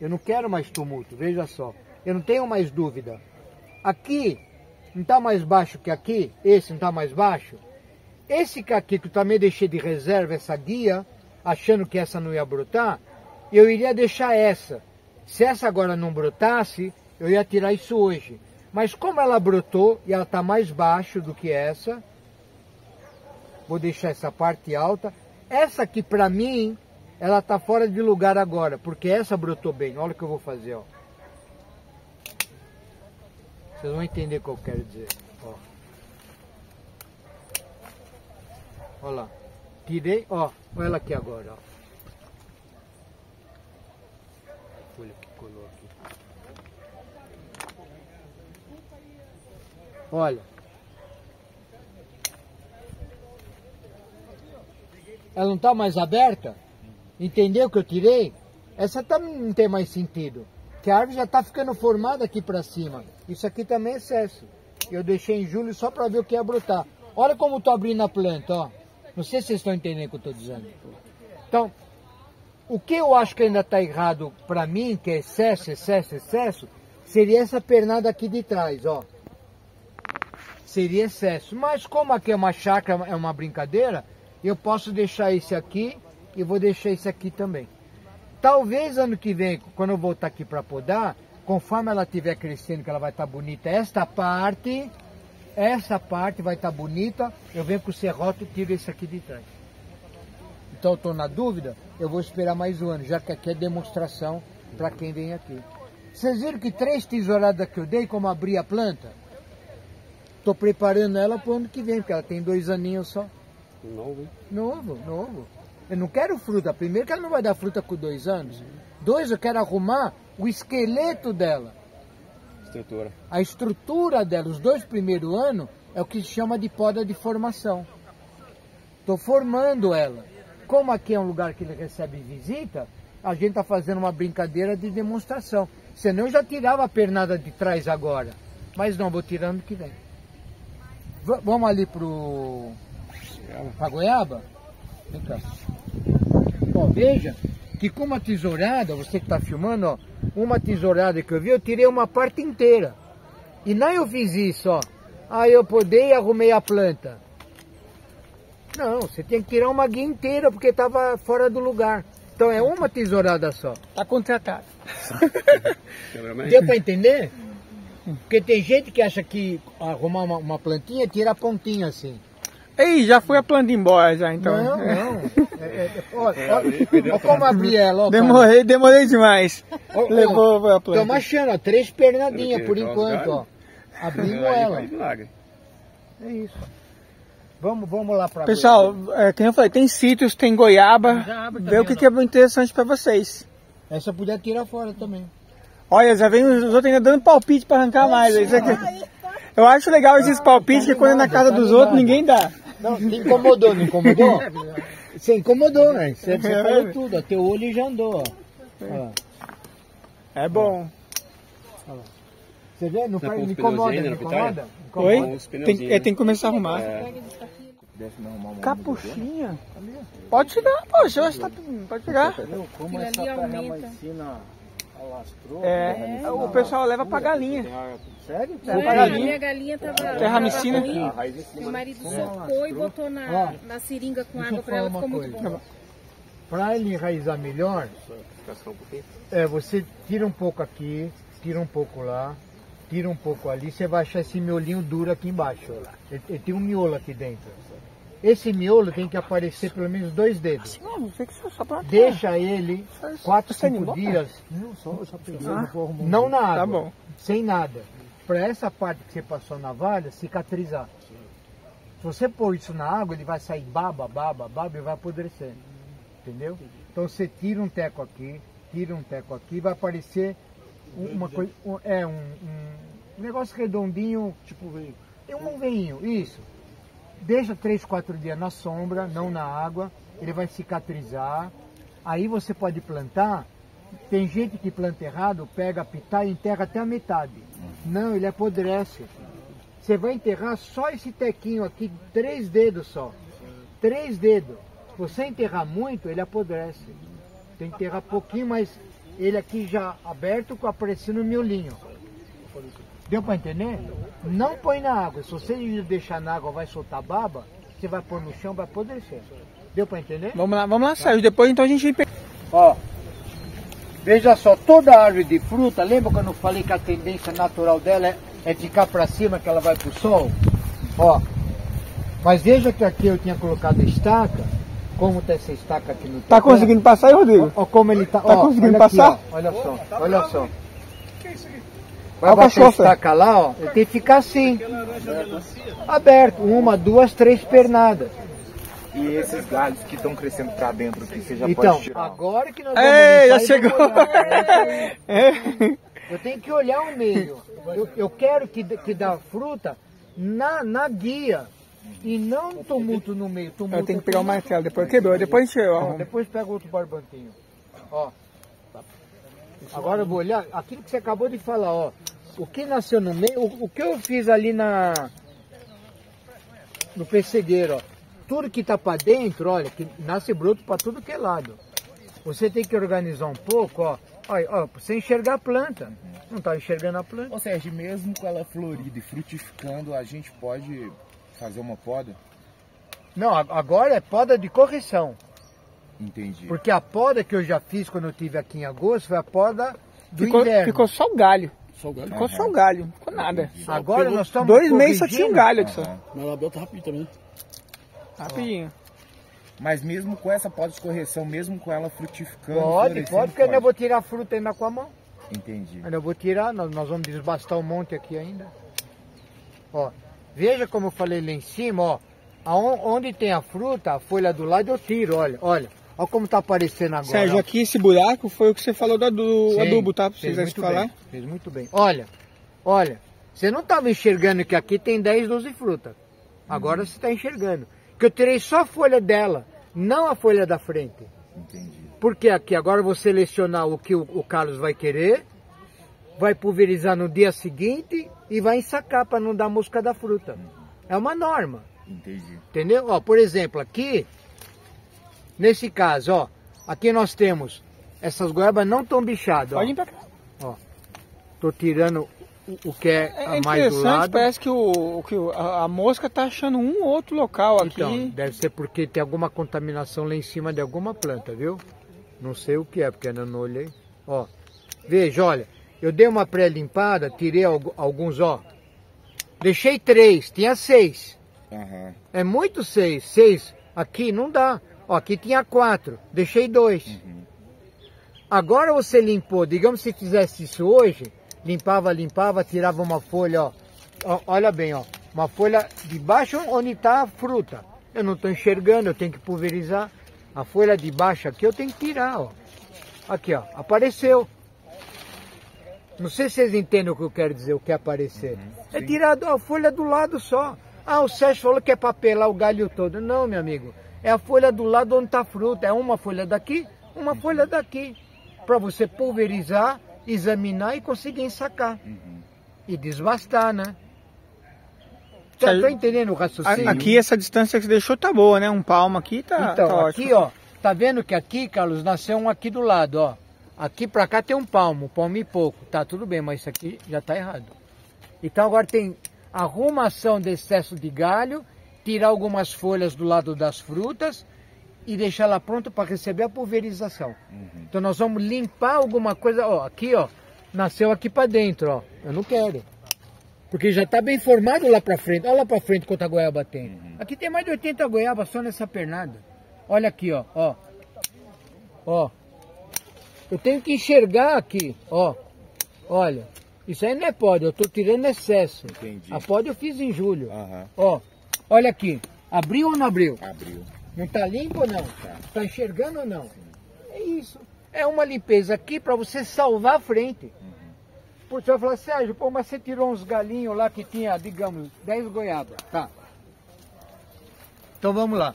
Eu não quero mais tumulto, veja só. Eu não tenho mais dúvida. Aqui não está mais baixo que aqui, esse não está mais baixo. Esse aqui que eu também deixei de reserva, essa guia, achando que essa não ia brotar, eu iria deixar essa. Se essa agora não brotasse, eu ia tirar isso hoje. Mas como ela brotou e ela está mais baixo do que essa, vou deixar essa parte alta. Essa aqui para mim, ela está fora de lugar agora, porque essa brotou bem. Olha o que eu vou fazer, ó. Vocês vão entender o que eu quero dizer. Ó. Olha lá. Tirei, ó. Olha ela aqui agora, ó. Folha que colou aqui. Olha. Ela não está mais aberta? Entendeu o que eu tirei? Essa também não tem mais sentido. Que a árvore já está ficando formada aqui para cima. Isso aqui também é excesso. Eu deixei em julho só para ver o que ia brotar. Olha como estou abrindo a planta, ó. Não sei se vocês estão entendendo o que eu estou dizendo. Então, o que eu acho que ainda está errado para mim, que é excesso, excesso, excesso, seria essa pernada aqui de trás, ó. Seria excesso. Mas como aqui é uma chácara, é uma brincadeira, eu posso deixar esse aqui e vou deixar esse aqui também. Talvez ano que vem, quando eu voltar aqui para podar, conforme ela estiver crescendo, que ela vai estar bonita, esta parte, essa parte vai estar bonita, eu venho com o serrote e tiro esse aqui de trás. Então eu estou na dúvida, eu vou esperar mais um ano, já que aqui é demonstração para quem vem aqui. Vocês viram que três tesouradas que eu dei, como abrir a planta? Estou preparando ela para o ano que vem, porque ela tem dois aninhos só. Novo, hein? Novo, novo. Eu não quero fruta. Primeiro que ela não vai dar fruta com dois anos. Dois, eu quero arrumar o esqueleto dela. Estrutura. A estrutura dela, os dois primeiros anos, é o que se chama de poda de formação. Estou formando ela. Como aqui é um lugar que ele recebe visita, a gente está fazendo uma brincadeira de demonstração. Senão eu já tirava a pernada de trás agora. Mas não, vou tirando que vem. V vamos ali pro. Pra goiaba? Vem cá. Veja que com uma tesourada, você que está filmando, ó, uma tesourada que eu vi, eu tirei uma parte inteira. E não eu fiz isso, ó. Aí eu podei e arrumei a planta. Não, você tem que tirar uma guia inteira porque estava fora do lugar. Então é uma tesourada só. Tá contratado. Deu para entender? Porque tem gente que acha que arrumar uma, uma plantinha tira a pontinha assim. Ei, já foi a planta embora já, então. Não, não. É, é, ó como abrir ela, ó. Demorei, demorei demais. Ó, ó, Levou a planta. Estamos achando, ó, três pernadinhas por enquanto, ó. Abrimos ela. É isso. Vamos, vamos lá pra Pessoal, é, como eu falei, tem sítios, tem goiaba. Goiaba Vê o que, que é interessante pra vocês. Essa podia tirar fora também. Olha, já vem os outros ainda dando palpite pra arrancar mais. Isso aqui. Eu acho legal esses palpites que quando é na casa dos outros ninguém dá. Não, te incomodou, não incomodou? Você incomodou, né? Você, você falou tudo, ó. Teu olho já andou, ó. É bom. Você vê? Não Tá faz, os incomoda, na pitaia? incomoda? Oi? Tem, é, tem que começar a arrumar. É. Capuchinha? Pode chegar, poxa, eu acho que tá, pode pegar. Como essa terra alastrou? É, o pessoal leva pra galinha. Sério? Leva É, pra a galinha. minha galinha tava, Terra tava medicina. ruim. A raiz em cima, Meu né? marido É. socou e botou na, na seringa com água pra ela, ficou muito bom. Para ele enraizar melhor, é, você tira um pouco aqui, tira um pouco lá, tira um pouco ali, você vai achar esse miolinho duro aqui embaixo. Ele, ele tem um miolo aqui dentro. Esse miolo tem que aparecer pelo menos dois dedos. Não, tem que ser só pra Deixa ele quatro, Você tá indo cinco embora? dias. Não, só, só pegando, não na água, Tá bom. sem nada. Para essa parte que você passou na valha cicatrizar. Se você pôr isso na água, ele vai sair baba, baba, baba e vai apodrecer. Entendeu? Então você tira um teco aqui, tira um teco aqui, vai aparecer uma coisa. um- é um, um negócio redondinho, tipo veio. É um veinho, isso. Deixa três, quatro dias na sombra, não na água. Ele vai cicatrizar. Aí você pode plantar. Tem gente que planta errado, pega a pitaia e enterra até a metade. Não, ele apodrece. Você vai enterrar só esse tequinho aqui, três dedos só. Três dedos. Se você enterrar muito, ele apodrece. Tem que enterrar pouquinho, mas ele aqui já aberto, com aparecendo o miolinho. Deu para entender? Não põe na água. Se você deixar na água, vai soltar baba, você vai pôr no chão, vai apodrecer. Deu para entender? Vamos lá, vamos lá, Sérgio. Depois então a gente. Ó, veja só, toda árvore de fruta, lembra quando eu falei que a tendência natural dela é, é ficar para cima, que ela vai pro sol? Ó, mas veja que aqui eu tinha colocado a estaca, como tá essa estaca aqui no Tá teu pé. conseguindo passar aí, Rodrigo? Ó, como ele tá. Tá ó, conseguindo olha aqui, passar? ó, olha só, olha só. Vai Olha o bater a estaca lá, ó. Ele tem que ficar assim. Aberto. Uma, duas, três pernadas. E esses galhos que estão crescendo pra dentro aqui, você já Então, pode tirar? agora que nós vamos (laughs) Ei, já chegou. Eu tenho que olhar o meio. Eu, eu quero que, que dá fruta na, na guia. E não tumulto no meio. Tumulto Eu tenho que pegar o martelo, depois quebrou. Depois Ó, arruma. depois pega outro barbantinho. Ó. Agora eu vou olhar aquilo que você acabou de falar, ó. O que nasceu no meio, o, o que eu fiz ali na no pessegueiro, ó. Tudo que tá para dentro, olha, que nasce broto para tudo que é lado. Você tem que organizar um pouco, ó. Olha, ó, pra você enxergar a planta. Não tá enxergando a planta. Ô Sérgio, mesmo com ela florida e frutificando, a gente pode fazer uma poda? Não, agora é poda de correção. Entendi. Porque a poda que eu já fiz quando eu estive aqui em agosto foi a poda do Ficou, inverno. ficou só o galho. Só o galho? Ficou só o galho, não ficou nada. Agora nós estamos Dois meses só tinha um galho aqui só. Mas ela brota rápido também. Rapidinho. Mas mesmo com essa poda de correção, mesmo com ela frutificando, Pode, pode, porque eu ainda vou tirar a fruta ainda com a mão. Entendi. Ainda vou tirar, nós, nós vamos desbastar um monte aqui ainda. Ó, veja como eu falei lá em cima, ó. Onde tem a fruta, a folha do lado eu tiro, olha, olha. Olha como tá aparecendo agora. Sérgio, ó. aqui esse buraco foi o que você falou do adu- Sim, adubo, tá? Pra vocês falar. bem, Fez muito bem. Olha, olha, você não estava enxergando que aqui tem 10, 12 frutas. Agora você está enxergando. Que eu tirei só a folha dela, não a folha da frente. Entendi. Porque aqui agora eu vou selecionar o que o, o Carlos vai querer, vai pulverizar no dia seguinte e vai ensacar para não dar mosca da fruta. É uma norma. Entendi. Entendeu? Ó, por exemplo, aqui, nesse caso, ó, aqui nós temos essas goiabas não estão bichadas. ó. Pode ir pra cá. Ó, tô tirando o, o que é, É a mais do interessante, lado. parece que, o, que a, a mosca tá achando um ou outro local aqui. Então, deve ser porque tem alguma contaminação lá em cima de alguma planta, viu? Não sei o que é, porque ainda não olhei. Ó, veja, olha, eu dei uma pré-limpada, tirei algu- alguns, ó. Deixei três, tinha seis. Aham. É muito seis. Seis aqui não dá. Ó, aqui tinha quatro, deixei dois. Agora você limpou, digamos se fizesse isso hoje, limpava, limpava, tirava uma folha, ó. Ó, olha bem, ó. Uma folha de baixo onde está a fruta. Eu não estou enxergando, eu tenho que pulverizar. A folha de baixo aqui eu tenho que tirar, ó. Aqui, ó, apareceu. Não sei se vocês entendem o que eu quero dizer, o que é aparecer. é tirar a folha do lado só. Ah, o Sérgio falou que é para pelar o galho todo. Não, meu amigo. É a folha do lado onde está a fruta. É uma folha daqui, uma folha daqui. Para você pulverizar, examinar e conseguir ensacar. E desbastar, né? Tá, tá entendendo o raciocínio? Aqui essa distância que você deixou tá boa, né? Um palmo aqui tá, Então, tá aqui, ótimo. ó, tá vendo que aqui, Carlos, nasceu um aqui do lado, ó. Aqui pra cá tem um palmo, palmo e pouco. Tá tudo bem, mas isso aqui já tá errado. Então agora tem arrumação de excesso de galho, tirar algumas folhas do lado das frutas e deixar ela pronta para receber a pulverização. Então nós vamos limpar alguma coisa, ó, aqui, ó, nasceu aqui para dentro, ó. Eu não quero. Porque já está bem formado lá para frente. Olha lá para frente quanta goiaba tem. Aqui tem mais de 80 goiabas só nessa pernada. Olha aqui, ó, ó. Ó. Eu tenho que enxergar aqui, ó. Olha. Isso aí não é pódio, eu estou tirando excesso. Entendi. A pódio eu fiz em julho. Ó. Olha aqui. Abriu ou não abriu? Abriu. Não está limpo ou não? Está enxergando ou não? É isso. É uma limpeza aqui para você salvar a frente. Pô, Você vai falar, Sérgio, pô, mas você tirou uns galinhos lá que tinha, digamos, 10 goiabas. Tá. Então vamos lá.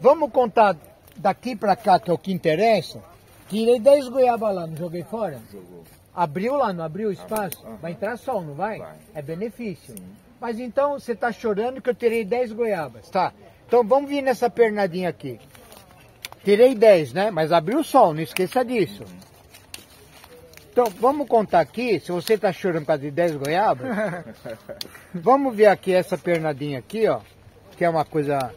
Vamos contar daqui para cá, que é o que interessa. Tirei 10 goiabas lá, não joguei fora? Jogou. Abriu lá, não abriu o espaço? Vai entrar sol, não vai? É benefício. Mas então você está chorando que eu tirei 10 goiabas. Tá. Então vamos vir nessa pernadinha aqui. Tirei 10, né? Mas abriu o sol, não esqueça disso. Então vamos contar aqui, se você está chorando por causa de 10 goiabas, (laughs) vamos ver aqui essa pernadinha aqui, ó. Que é uma coisa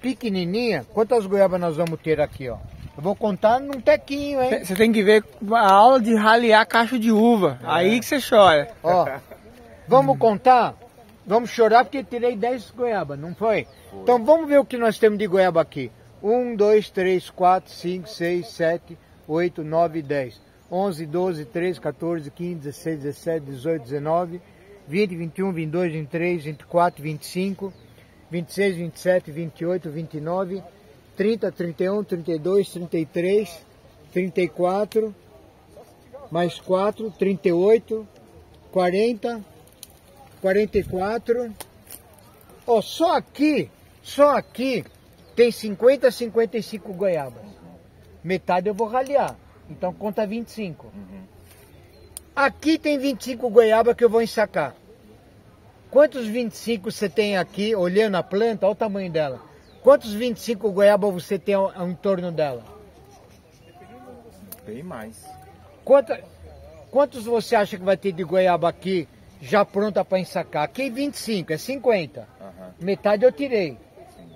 pequenininha. Quantas goiabas nós vamos ter aqui, ó? Eu vou contar num tequinho, hein? Você tem que ver a aula de ralear cacho de uva. Aí que você chora. Ó, vamos contar? Vamos chorar porque tirei 10 goiabas, não foi? Então vamos ver o que nós temos de goiaba aqui. 1, 2, 3, 4, 5, 6, 7, 8, 9, 10. 11, 12, 13, 14, 15, 16, 17, 18, 19, 20, 21, 22, 23, 24, 25, 26, 27, 28, 29, 30, 31, 32, 33, 34, mais 4, 38, 40, 44. Ó, só aqui, só aqui tem 50, 55 goiabas. Metade eu vou ralear. Então conta 25. Aqui tem 25 goiaba que eu vou ensacar. Quantos 25 você tem aqui, olhando a planta, olha o tamanho dela. Quantos 25 goiaba você tem ao, ao entorno dela? Bem mais. Quanta, quantos você acha que vai ter de goiaba aqui já pronta para ensacar? Aqui 25, é 50. Metade eu tirei.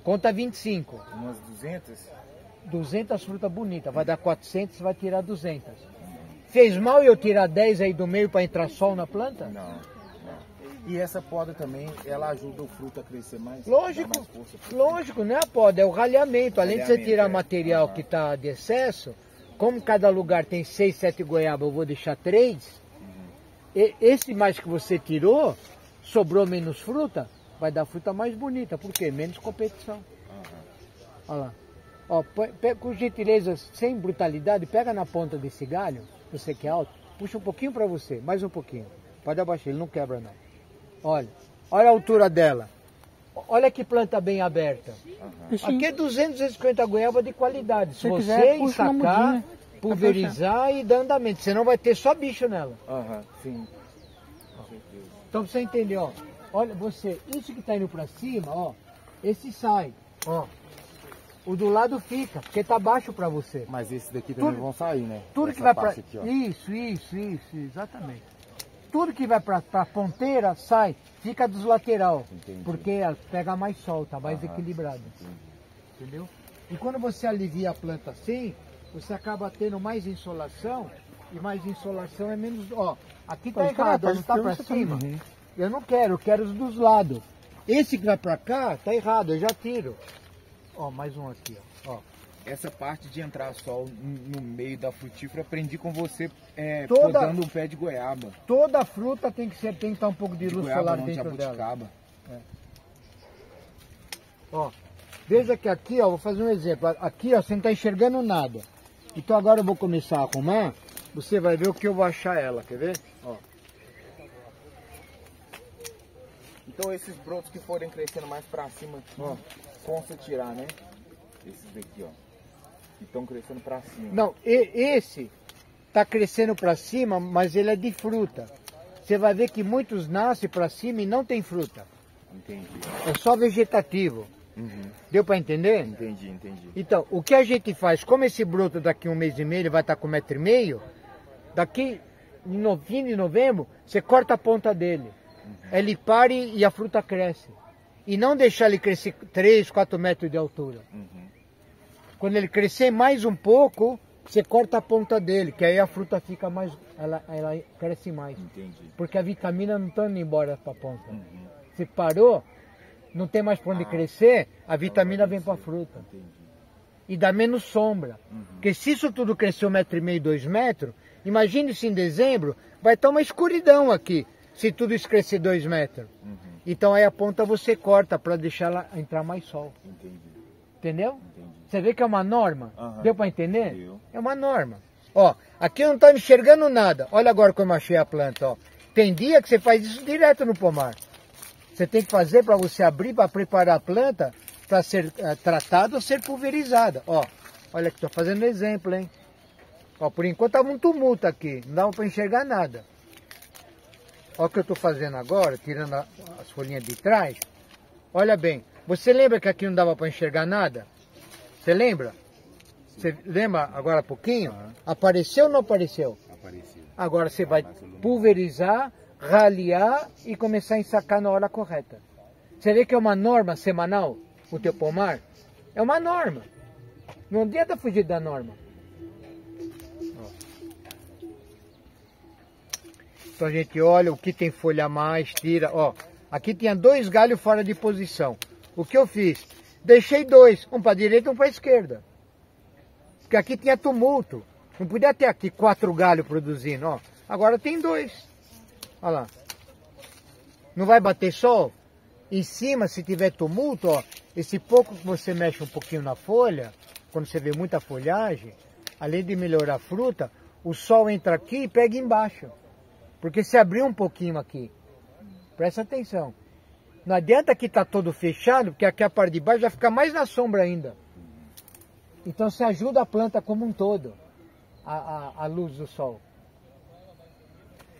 Conta 25. Umas 200? 200 frutas bonitas, vai dar 400, você vai tirar 200. Fez mal eu tirar 10 aí do meio para entrar sol na planta? Não. E essa poda também, ela ajuda o fruto a crescer mais? Lógico, mais força lógico, não é a poda, é o ralhamento. Além de você Ralhamento, tirar é. material que está de excesso, como cada lugar tem 6, 7 goiabas, eu vou deixar 3. esse mais que você tirou, sobrou menos fruta, vai dar fruta mais bonita. Por quê? Menos competição. Olha lá. Ó, pe- pe- com gentileza, sem brutalidade, pega na ponta desse galho, você que é alto, puxa um pouquinho para você, mais um pouquinho. Pode abaixar, ele não quebra não. Olha, olha a altura dela. Olha que planta bem aberta. Aqui é 250 goiaba de qualidade. Se Se você quiser, mudinha. pulverizar e dar andamento, senão vai ter só bicho nela. Aham, sim. Então pra você entender, ó. Olha, você, isso que tá indo pra cima, ó, esse sai, ó. O do lado fica, porque tá baixo pra você. Mas esses daqui também Tudo- vão sair, né? Tudo Essa que vai pra. aqui. Isso, isso, isso, exatamente. Tudo que vai pra, pra ponteira sai, fica dos lateral. Porque ó, pega mais sol, tá mais Aham, equilibrado. Entendeu? E quando você alivia a planta assim, você acaba tendo mais insolação, e mais insolação é menos. Ó, aqui tá errado, não tá pra você cima. Eu não quero, eu quero os dos lados. Esse que vai pra cá, tá errado, eu já tiro. Ó, mais um aqui, ó. ó. Essa parte de entrar sol no meio da frutífera, aprendi com você é, Toda- podando o pé de goiaba. Toda fruta tem que, ser, tem que estar um pouco de, De luz goiaba solar não, dentro dela. jabuticaba. É. Ó, veja que aqui, ó, vou fazer um exemplo. Aqui, ó, você não está enxergando nada. Então agora eu vou começar a arrumar. Você vai ver o que eu vou achar ela, quer ver? Ó. Então esses brotos que forem crescendo mais pra cima aqui, Ó. consta tirar, né? Esses daqui, ó. Que estão crescendo pra cima. Não, e- esse tá crescendo para cima, mas ele é de fruta. Você vai ver que muitos nascem para cima e não tem fruta. Entendi. É só vegetativo. Uhum. Deu para entender? Entendi, entendi. Então, o que a gente faz, como esse broto daqui um mês e meio, ele vai estar com um metro e meio, daqui no fim de novembro, você corta a ponta dele. Ele pare e a fruta cresce. E não deixar ele crescer 3, 4 metros de altura. Quando ele crescer mais um pouco, você corta a ponta dele, que aí a fruta fica mais, ela, ela cresce mais. Porque a vitamina não está indo embora para a ponta. Você parou, não tem mais para onde crescer, a vitamina vem para a fruta. E dá menos sombra. Porque se isso tudo crescer um metro e meio, dois metros, imagine se em dezembro vai estar uma escuridão aqui, se tudo isso crescer dois metros. Então aí a ponta você corta para deixar ela entrar mais sol. Entendeu? Você vê que é uma norma? Deu para entender? É uma norma. Ó, aqui eu não estou enxergando nada. Olha agora como eu achei a planta, ó. Tem dia que você faz isso direto no pomar. Você tem que fazer para você abrir, para preparar a planta para ser eh, tratada ou ser pulverizada. Ó, olha que estou fazendo exemplo, hein? Ó, por enquanto tá muito tumulto aqui, não dá para enxergar nada. Olha o que eu estou fazendo agora, tirando a- as folhinhas de trás. Olha bem, você lembra que aqui não dava para enxergar nada? Você lembra? Você lembra agora há pouquinho? Apareceu ou não apareceu? Apareceu. Agora você vai pulverizar, ralear e começar a ensacar na hora correta. Você vê que é uma norma semanal o teu pomar? É uma norma. Não adianta fugir da norma. Então a gente olha o que tem folha a mais, tira. Ó, aqui tinha dois galhos fora de posição. O que eu fiz? Deixei dois, um para a direita e um para a esquerda. Porque aqui tinha tumulto. Não podia ter aqui quatro galhos produzindo, ó. Agora tem dois. Olha lá. Não vai bater sol? Em cima, se tiver tumulto, ó, esse pouco que você mexe um pouquinho na folha, quando você vê muita folhagem, além de melhorar a fruta, o sol entra aqui e pega embaixo. Porque se abrir um pouquinho aqui, presta atenção. Não adianta que tá todo fechado, porque aqui a parte de baixo vai ficar mais na sombra ainda. Então você ajuda a planta como um todo, a, a, a luz do sol.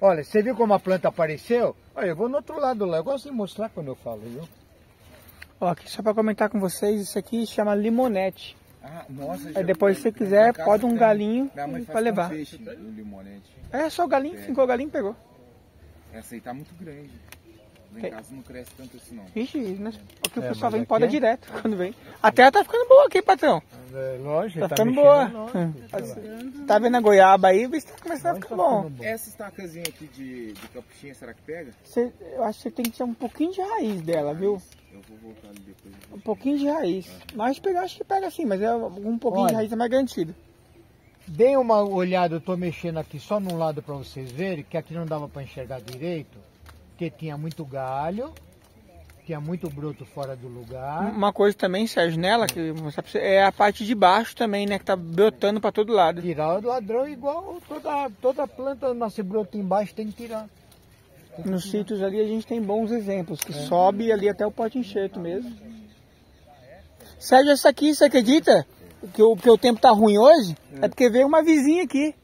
Olha, você viu como a planta apareceu? Olha, eu vou no outro lado lá, eu gosto de mostrar quando eu falo, viu? Ó, aqui só para comentar com vocês, isso aqui chama limonete. Ah, nossa, Aí já- depois, se você quiser, pode um galinho para levar. peixe. É, só o galinho, É. fincou o galinho e pegou. Essa aí tá muito grande. Lá em Tem- casa não cresce tanto assim não. Ixi, né? Porque o É, pessoal mas vem aqui poda é- direto quando vem. A terra tá ficando boa aqui, patrão. É, lógico, Tá, tá ficando boa. lógico. Hum. Tá vendo a goiaba aí, o bicho tá começando a ficar bom. Essa estacazinha aqui de, de capuchinha, será que pega? Você- eu acho que você tem que tirar um pouquinho de raiz dela, viu? Eu vou voltar ali depois. Um pouquinho de raiz. Mas pegar, acho que pega sim, mas é um pouquinho de Olha. raiz é mais garantido. Deem uma olhada, eu tô mexendo aqui só num lado para vocês verem, que aqui não dava para enxergar direito, porque tinha muito galho, tinha muito broto fora do lugar. Uma coisa também, Sérgio, nela, que eu vou mostrar pra você, é a parte de baixo também, né? Que tá brotando pra todo lado. Tirar o ladrão igual toda, toda planta nasce broto embaixo, tem que tirar. Nos sítios ali a gente tem bons exemplos, que sobe ali até o pote enxerto mesmo. Sérgio, essa aqui, você acredita? Que o, que o tempo tá ruim hoje? É, porque veio uma vizinha aqui.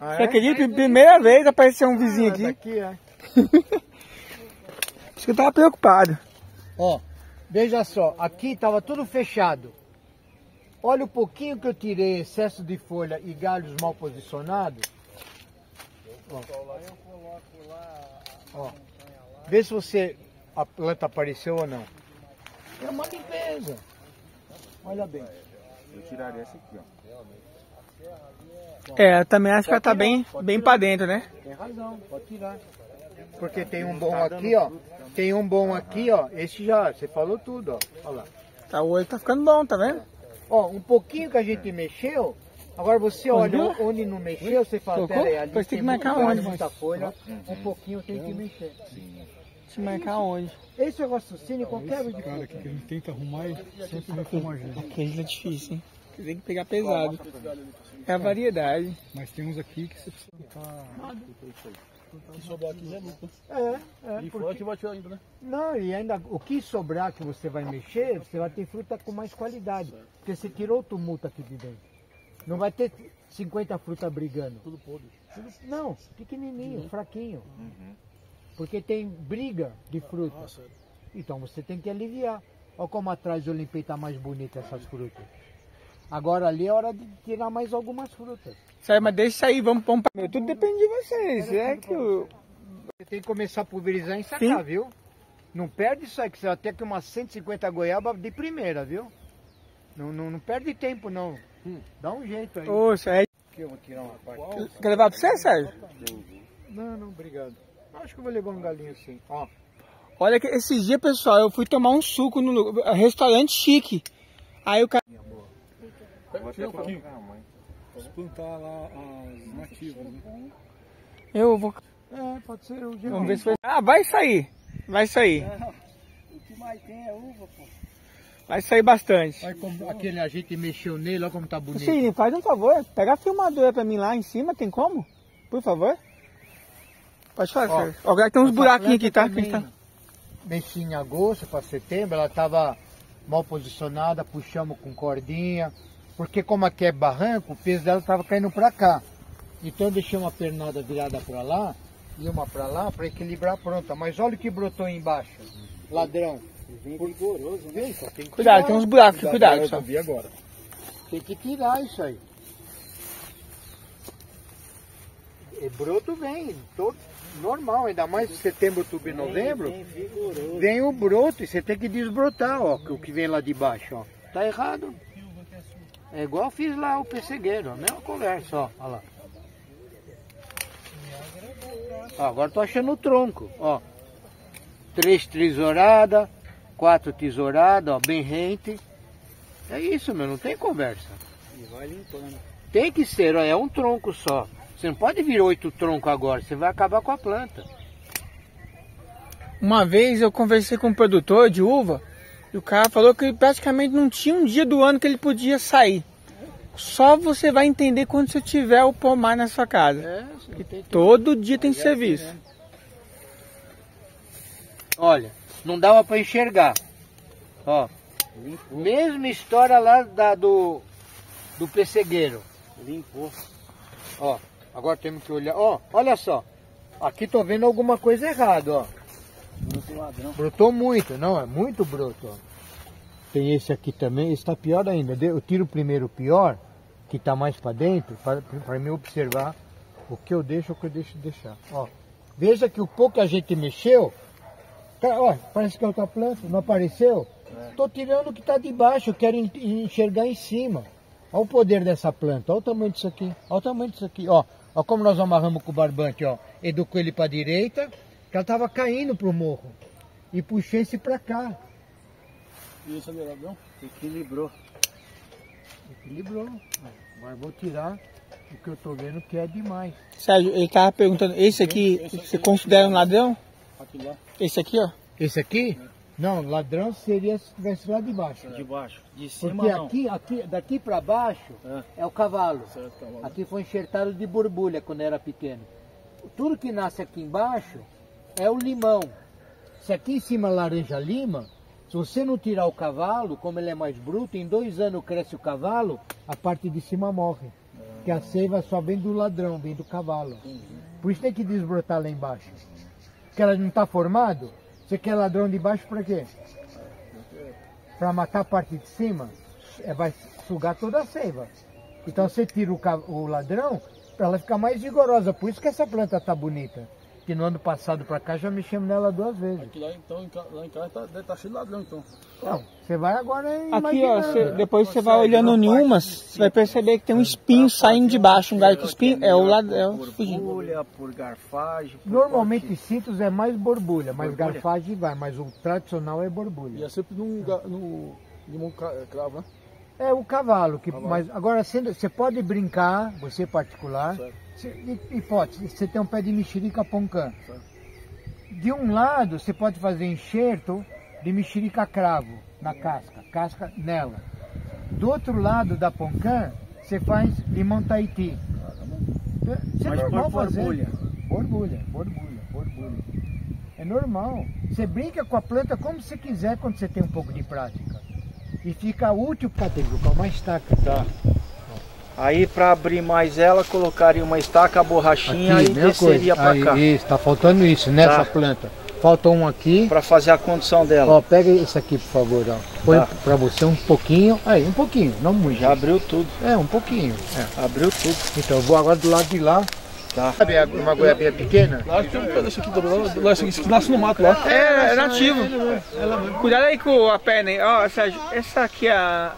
Ah, Você é? acredita? Primeira vez apareceu um vizinho Ah, aqui. daqui, é. (laughs) Que tava preocupado. Ó, veja só, aqui estava tudo fechado. Olha o pouquinho que eu tirei, excesso de folha e galhos mal posicionados. Ó. Ó. Vê se você a planta apareceu ou não. É uma limpeza. Olha bem. Eu tiraria essa aqui, ó. É, eu também acho que ela tá bem, bem pra dentro, né? Tem razão, pode tirar. Porque tem um bom aqui, ó. Tem um bom aqui, ó. Esse já, você falou tudo, ó. Olha lá. Tá, o olho tá ficando bom, tá vendo? Ó, um pouquinho que a gente mexeu, agora você olha Entendeu? onde não mexeu, você fala, Tocou? pera aí, ali Depois tem que muita- marcar onde, muita mas- folha, um pouquinho tem que mexer. Te marcar onde? Esse é o raciocínio qualquer Esse cara aqui que a gente tenta arrumar e sempre reclama a gente. Aquele é difícil, hein? Tem que pegar pesado. É a variedade. Mas tem uns aqui que você precisa estar... Se sobrar aqui já é lucro. É, é. E porque- fora que vai tirar ainda, né? Não, e ainda o que sobrar que você vai mexer, você vai ter fruta com mais qualidade. Porque você tirou o tumulto aqui de dentro. Não vai ter 50 frutas brigando. Tudo podre. Não, pequenininho, Uhum. fraquinho. Porque tem briga de fruta. Então você tem que aliviar. Olha como atrás eu limpei tá mais bonita essas frutas. Agora ali é hora de tirar mais algumas frutas. Sério, mas deixa aí, vamos pôr um pa- Tudo depende de vocês. É que o. Você tem que começar a pulverizar e sacar, Sim. viu? Não perde isso aí, que você vai ter que umas 150 goiaba de primeira, viu? Não, não, não perde tempo, não. Dá um jeito aí. Poxa, é. Aqui eu vou tirar uma parte. Quer levar pra você, Sérgio? Não, não, obrigado. Acho que eu vou levar um galinho assim. Ó. Olha que esses dias, pessoal, eu fui tomar um suco no restaurante chique. Aí o cara. Pega tira um pouquinho. Posso plantar lá as nativas, né? Eu vou. É, pode ser o Vamos ver se vai. Ah, vai sair. Vai sair. O que mais tem é uva, pô. Vai sair bastante. Olha como aquele a gente mexeu nele, olha como tá bonito. Sim, faz um favor. Pega a filmadora pra mim lá em cima, tem como? Por favor. Pode falar, Ó, Agora tem uns buraquinhos aqui, tá? tá- Mexi em agosto para setembro, ela estava mal posicionada, puxamos com cordinha, porque como aqui é barranco, o peso dela estava caindo para cá. Então eu deixei uma pernada virada para lá e uma para lá para equilibrar a pronta. Mas olha o que brotou aí embaixo. Ladrão. Vem vigoroso, vem, só tem que Cuidado, tirar. tem uns buracos cuidado, eu só. vi agora. Tem que tirar isso aí. E broto vem, todo normal, ainda mais em setembro, outubro e novembro. Vem o broto e você tem que desbrotar, ó, o que vem lá de baixo, ó. Tá errado. É igual eu fiz lá o pessegueiro, a mesma conversa, ó, ó lá. Ó, agora tô achando o tronco, ó. Três tesouradas, quatro tesouradas, ó, bem rente. É isso, meu, não tem conversa. E vai limpando. Tem que ser, ó, é um tronco só. Você não pode vir oito troncos agora, você vai acabar com a planta. Uma vez eu conversei com um produtor de uva e o cara falou que praticamente não tinha um dia do ano que ele podia sair. Só você vai entender quando você tiver o pomar na sua casa. É, tem que- Todo dia tem serviço. Olha, não dava para enxergar. Ó, mesma história lá da, do, do pessegueiro. Limpou. Ó, agora temos que olhar. Ó, olha só. Aqui tô vendo alguma coisa errada, ó. Brotou ladrão. Brotou muito, não, é muito broto, ó. Tem esse aqui também, esse tá pior ainda. Eu tiro primeiro o pior, que tá mais para dentro, para mim observar o que eu deixo, o que eu deixo de deixar. Ó, veja que o pouco que a gente mexeu, tá, ó, parece que é outra planta, não apareceu? Tô tirando o que tá de baixo, eu quero en- enxergar em cima. Olha o poder dessa planta, olha o tamanho disso aqui, olha o tamanho disso aqui, ó. Ó como nós amarramos com o barbante, ó. Educou ele para direita, que ela tava caindo pro morro. E puxei esse para cá. E esse aceleradão? Equilibrou. Equilibrou. Agora vou tirar o que eu tô vendo que é demais. Sérgio, ele tava perguntando, esse aqui você considera um ladrão? Aqui lá. Esse aqui, ó. Esse aqui? Não, ladrão seria se tivesse lá de baixo. De baixo. De cima Porque não. aqui, aqui, daqui para baixo é. o cavalo. Aqui foi enxertado de borbulha quando era pequeno. Tudo que nasce aqui embaixo é o limão. Se aqui em cima é laranja lima, se você não tirar o cavalo, como ele é mais bruto, em dois anos cresce o cavalo, a parte de cima morre. Que a seiva só vem do ladrão, vem do cavalo. Por isso tem que desbrotar lá embaixo. Porque ela não está formado. Você quer ladrão de baixo para quê? Para matar a parte de cima, é, vai sugar toda a seiva. Então você tira o, o ladrão para ela ficar mais vigorosa. Por isso que essa planta está bonita. Que no ano passado para cá já mexemos nela duas vezes. Aqui lá, então, em lá em casa tá, deve estar cheio de ladrão, então. Não, você vai agora Aqui, ó, imaginando. você- depois você vai olhando em umas, você vai perceber que tem um espinho saindo de baixo. Um galho com espinho é o ladrão. Borbulha, por garfagem. por Normalmente cintos é mais borbulha, mas Borbulha? garfagem vai, mas o tradicional é borbulha. E é sempre num, no limão cravo, né? É o cavalo, que, mas agora sendo, você pode brincar, você particular, você, hi- hipótese, você tem um pé de mexerica poncã. De um lado você pode fazer enxerto de mexerica cravo na casca, casca nela. Do outro lado da poncã você faz limão Tahiti. É Mas normal por fazer. borbulha. Borbulha, borbulha, borbulha. É normal. Você brinca com a planta como você quiser quando você tem um pouco de prática. E fica útil para ter colocar uma estaca. Tá. Aí para abrir mais ela, colocaria uma estaca, a borrachinha e mesma desceria para cá. Isso, tá faltando isso nessa Tá. planta. Falta um aqui. Para fazer a condição dela. Ó, pega esse aqui, por favor. Ó. Põe Tá. pra você um pouquinho. Aí, um pouquinho, não muito. Já abriu tudo. É, um pouquinho. É. Abriu tudo. Então eu vou agora do lado de lá. Tá. Sabe a- uma goiabinha pequena? Lá tem um pedaço aqui, do- lá, isso aqui nasce no mato lá. É, é nativo. Cuidado aí com a perna aí. Ó, Sérgio, essa aqui é a.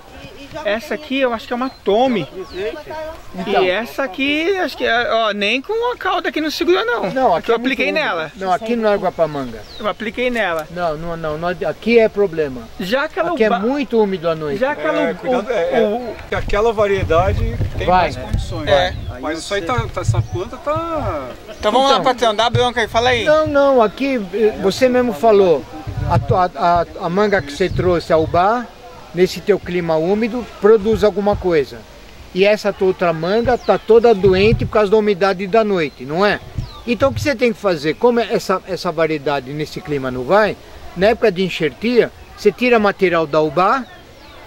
Essa aqui eu acho que é uma tome. Então. E essa aqui, acho que é, ó, nem com a cauda aqui não segura não. Não, aqui eu é muito apliquei úmido. nela. Não, aqui não é guapamanga. Eu apliquei nela. Não, não, não, não. Aqui é problema. Já que ela Aqui é muito úmido à noite. Já que ela É, cuidado, é, é, que aquela variedade tem Vai. mais condições. É. Mas isso aí tá, tá- essa planta tá. Então vamos lá, Então. patrão, dá a bronca aí, fala aí. Não, não, aqui eh, você mesmo falou, a, a- a manga que você trouxe, a ubá, nesse teu clima úmido, produz alguma coisa. E essa tua outra manga tá toda doente por causa da umidade da noite, não é? Então o que você tem que fazer? Como essa, essa variedade nesse clima não vai, na época de enxertia, você tira material da ubá,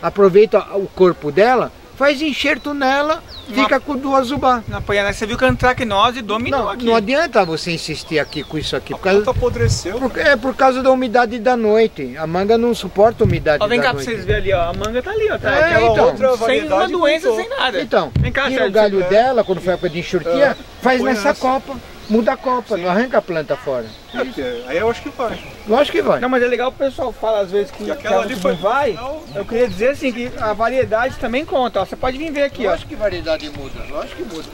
aproveita o corpo dela, faz enxerto nela, fica com duas ubá. Na Poiana, você viu que a antracnose dominou aqui. Não adianta você insistir aqui com isso aqui. Por causa, planta apodreceu. por- é por causa da umidade da noite. A manga não suporta a umidade Ó, vem da cá pra noite. vocês verem ali, ó. A manga tá ali, ó. Tá? É, Aquela então. outra sem uma doença, pintou. sem nada. Então, vem cá, tira o galho você- dela quando foi época de enxurtia, É, faz nessa. copa. Muda a copa, não arranca a planta fora. É, aí eu acho que vai. Lógico que vai. Não, mas é legal o pessoal fala às vezes que, que aquela ela ali não foi- vai. Eu queria dizer assim que a variedade também conta, ó. Você pode vir ver aqui, ó. Lógico que variedade muda, lógico que muda.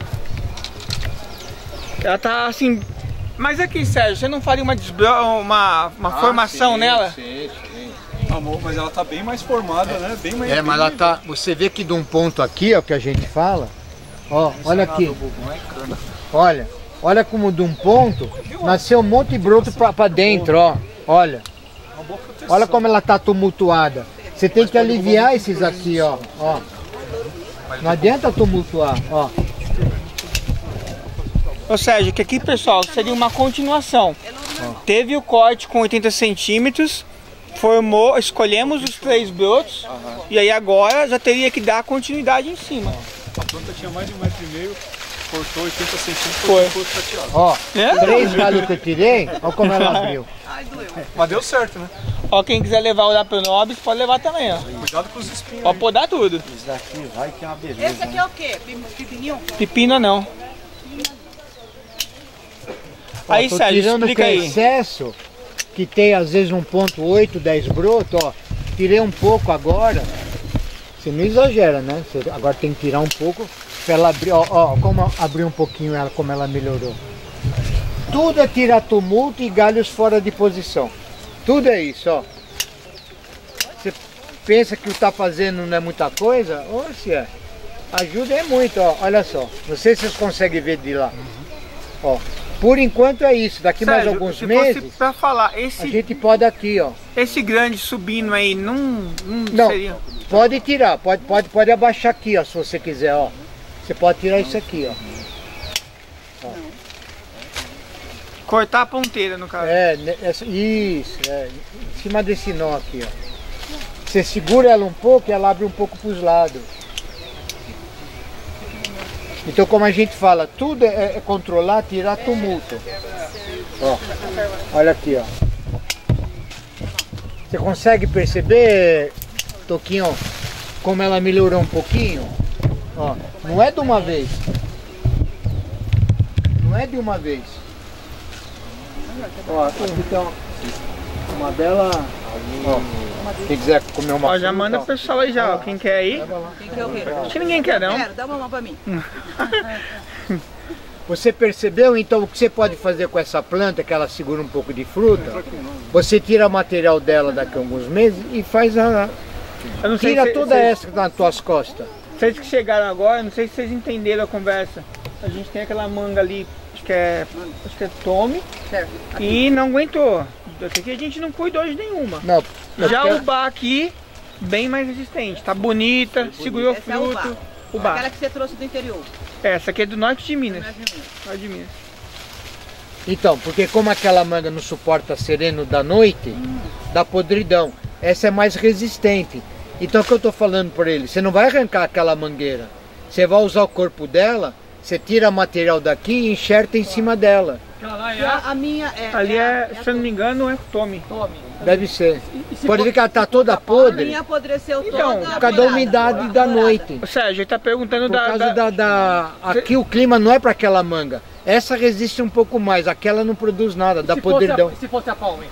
Ela tá assim. Mas aqui, Sérgio, você não faria uma, desbro... uma, uma Ah, formação nela? Sim, sim. Amor, mas ela tá bem mais formada, né? Bem mais. É, mas ela tá. Você vê que de um ponto aqui, ó, que a gente fala. Ó, olha aqui. Olha, olha como de um ponto nasceu um monte de broto pra, pra dentro, ó. Olha. Olha como ela tá tumultuada. Você tem que aliviar esses aqui, ó. ó. Não adianta tumultuar, ó. Ou seja, que aqui, pessoal, seria uma continuação. Teve o corte com 80 centímetros, formou, escolhemos os três brotos, e aí agora já teria que dar continuidade em cima. A planta tinha mais de um metro e meio, cortou 80 centímetros Foi. e ficou prateado. Ó, É? três galhos que eu tirei, olha como ela abriu. Mas deu certo, né? Ó, quem quiser levar o lá pro Nobis, pode levar também, ó. Cuidado com os espinhos. Pode podar tudo. Esse aqui é o quê? Pepininho? Pepino não. Aí, Ó, tô Sérgio, tirando explica que é aí. excesso, que tem às vezes 1.8, 10 broto, ó. Tirei um pouco agora. Você não exagera, né? Você agora tem que tirar um pouco ela abrir. Ó, ó, como abriu um pouquinho ela, como ela melhorou. Tudo é tirar tumulto e galhos fora de posição. Tudo é isso, ó. Você pensa que o tá fazendo não é muita coisa? Ou se é. Ajuda é muito, ó. Olha só. Não sei se vocês conseguem ver de lá. Ó. Por enquanto é isso. Daqui mais Sérgio, alguns se meses, pra falar, a esse, gente pode aqui, ó. esse grande subindo aí, não, não, Não, seria... pode tirar, pode, pode, pode abaixar aqui, ó, se você quiser, ó. Você pode tirar isso aqui, ó. Cortar a ponteira, no caso. É, ne- essa- isso, é, em cima desse nó aqui, ó. Você segura ela um pouco e ela abre um pouco para os lados. Então, como a gente fala, tudo é, é controlar, tirar tumulto. Ó, olha aqui, ó. Você consegue perceber, Toquinho, como ela melhorou um pouquinho? Ó, não é de uma vez. Não é de uma vez. Ó, aqui tem uma, uma bela. Ó, quem quiser comer uma Ó, já manda o pessoal aí já, ó. Quem quer aí? Quem quer o quê? Acho que ninguém quer, não. Quero, dá uma mão pra mim. (laughs) Você percebeu então o que você pode fazer com essa planta que ela segura um pouco de fruta? Você tira o material dela daqui a alguns meses e faz a, Tira toda se- essa tá nas tuas costas. Vocês que chegaram agora, não sei se vocês entenderam a conversa. A gente tem aquela manga ali, acho que é, acho que é tome, e não aguentou. Essa aqui a gente não cuidou de nenhuma. Não, Já o bar aqui, bem mais resistente. Tá bonita, segurou Essa é o fruto. bar. o bar. Aquela que você trouxe do interior. Essa aqui é do norte de Minas. Norte de Minas. Então, porque como aquela manga não suporta sereno da noite, dá podridão. Essa é mais resistente. Então o que eu estou falando para ele? Você não vai arrancar aquela mangueira. Você vai usar o corpo dela, você tira o material daqui e enxerta em cima dela. A, a minha é. Ali é, é, se eu não me engano, é tome. Deve ser. se Pode for- ver que ela está toda A podre minha apodreceu Então, toda. por causa da umidade da noite. Sérgio, ele tá perguntando Por da, causa da- da, da- Aqui o clima não é para aquela manga. Essa resiste um pouco mais, aquela não produz nada, dá podridão. a, se fosse a palma, hein?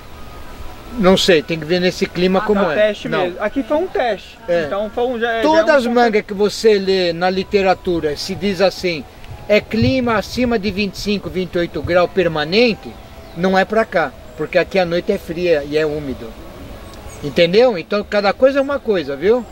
Não sei, tem que ver nesse clima como É um é. teste Não. mesmo. Aqui foi um teste. É. Então foi um já, já Todas é um as mangas que você lê na literatura, se diz assim, é clima acima de 25, 28 graus permanente, não é pra cá, porque aqui a noite é fria e é úmido. Entendeu? Então cada coisa é uma coisa, viu?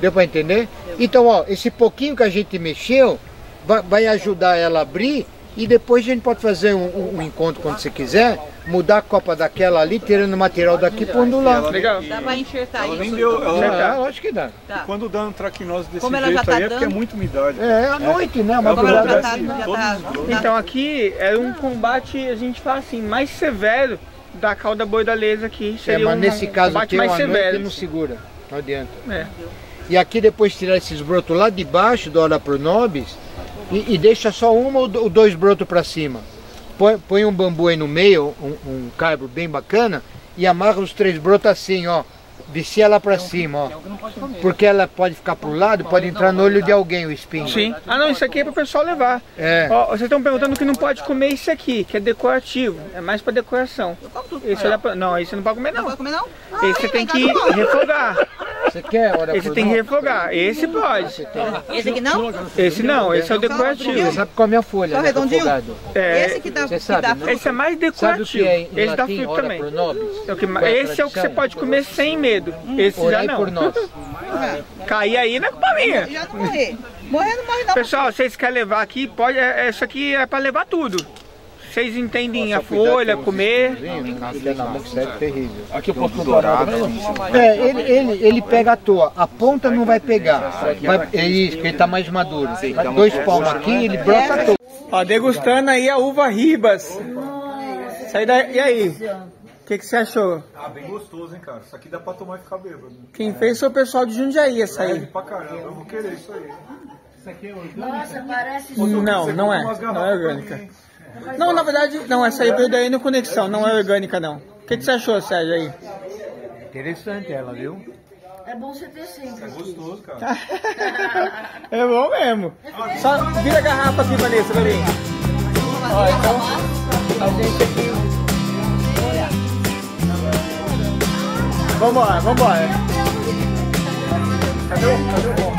Deu pra entender? Então, ó, esse pouquinho que a gente mexeu vai, vai ajudar ela a abrir e depois a gente pode fazer um, um- um encontro quando você quiser, mudar a copa daquela ali, tirando o material daqui e pondo lá. Legal. Dá pra enxertar Ela isso? deu. Ah, Ela, acho que dá. Tá. Quando dá antracnose desse Como ela já jeito tá aí é porque é dando- muita umidade. É, à noite, né? Uma Como ela já coisa tá, assim. já tá. Então aqui era um combate, a gente fala assim, mais severo da cauda bordaleza aqui. É, Seria mas um, nesse um caso aqui, mais uma noite severo. não segura. Não adianta. É. E aqui depois tirar esses brotos lá de baixo do Ora pro Nobis e, e deixa só uma ou do- ou dois brotos para cima. Põe, põe um bambu aí no meio, um, um caibro bem bacana, e amarra os três brotos assim, ó. Descia lá para cima, ó. Porque ela pode ficar pro lado, pode entrar no olho de alguém o espinho. Sim. Ah não, isso aqui é para o pessoal levar. É. Ó, vocês estão perguntando que não pode comer isso aqui, que é decorativo. É mais para decoração. Esse dá pra... Não, esse você não pode comer não. Não pode comer não? Esse você tem que refogar. Você quer Ora Esse pro tem que refogar. Esse pode. Esse aqui não? Esse não, esse é o Você decorativo. sabe come a folha, Só né? refogado. É, Esse que dá, Você que sabe, dá né? fruta. esse é mais Sabe o decorativo. que é em Esse dá latim, fruto Ora também. pro? É o que é esse é o que você pode comer sem medo. Esse já não. por nós. (laughs) Cair aí não é culpa minha. Já não morrer. Morrer não morre não. Pessoal, vocês querem levar aqui, pode. é- é- Isso aqui é pra levar tudo. Vocês entendem a folha, comer. É. Aqui eu posso comprar. É, ele, ele, ele pega à toa. A ponta não vai pegar. Vai, é isso, porque ele tá mais maduro. Dois palmos aqui, ele brota à toa. Ó, degustando aí a uva Ribas. Isso aí da- E aí? O que, que você achou? Ah, bem gostoso, hein, cara. Isso aqui dá pra tomar e ficar bêbado. Quem fez foi o pessoal de Jundiaí, essa aí. Pra caramba, eu vou querer isso aí. Nossa, parece Não, não é. Não é orgânica. Não, na verdade, não, essa aí veio daí no Conexão, não é orgânica não. O que, que você achou, Sérgio, aí? Interessante ela, viu? É bom você ter sempre. É gostoso, cara. (laughs) É bom mesmo. Só vira a garrafa aqui, Vanessa, pra mim. Ó, então, a gente Vambora, vambora. Cadê o, cadê o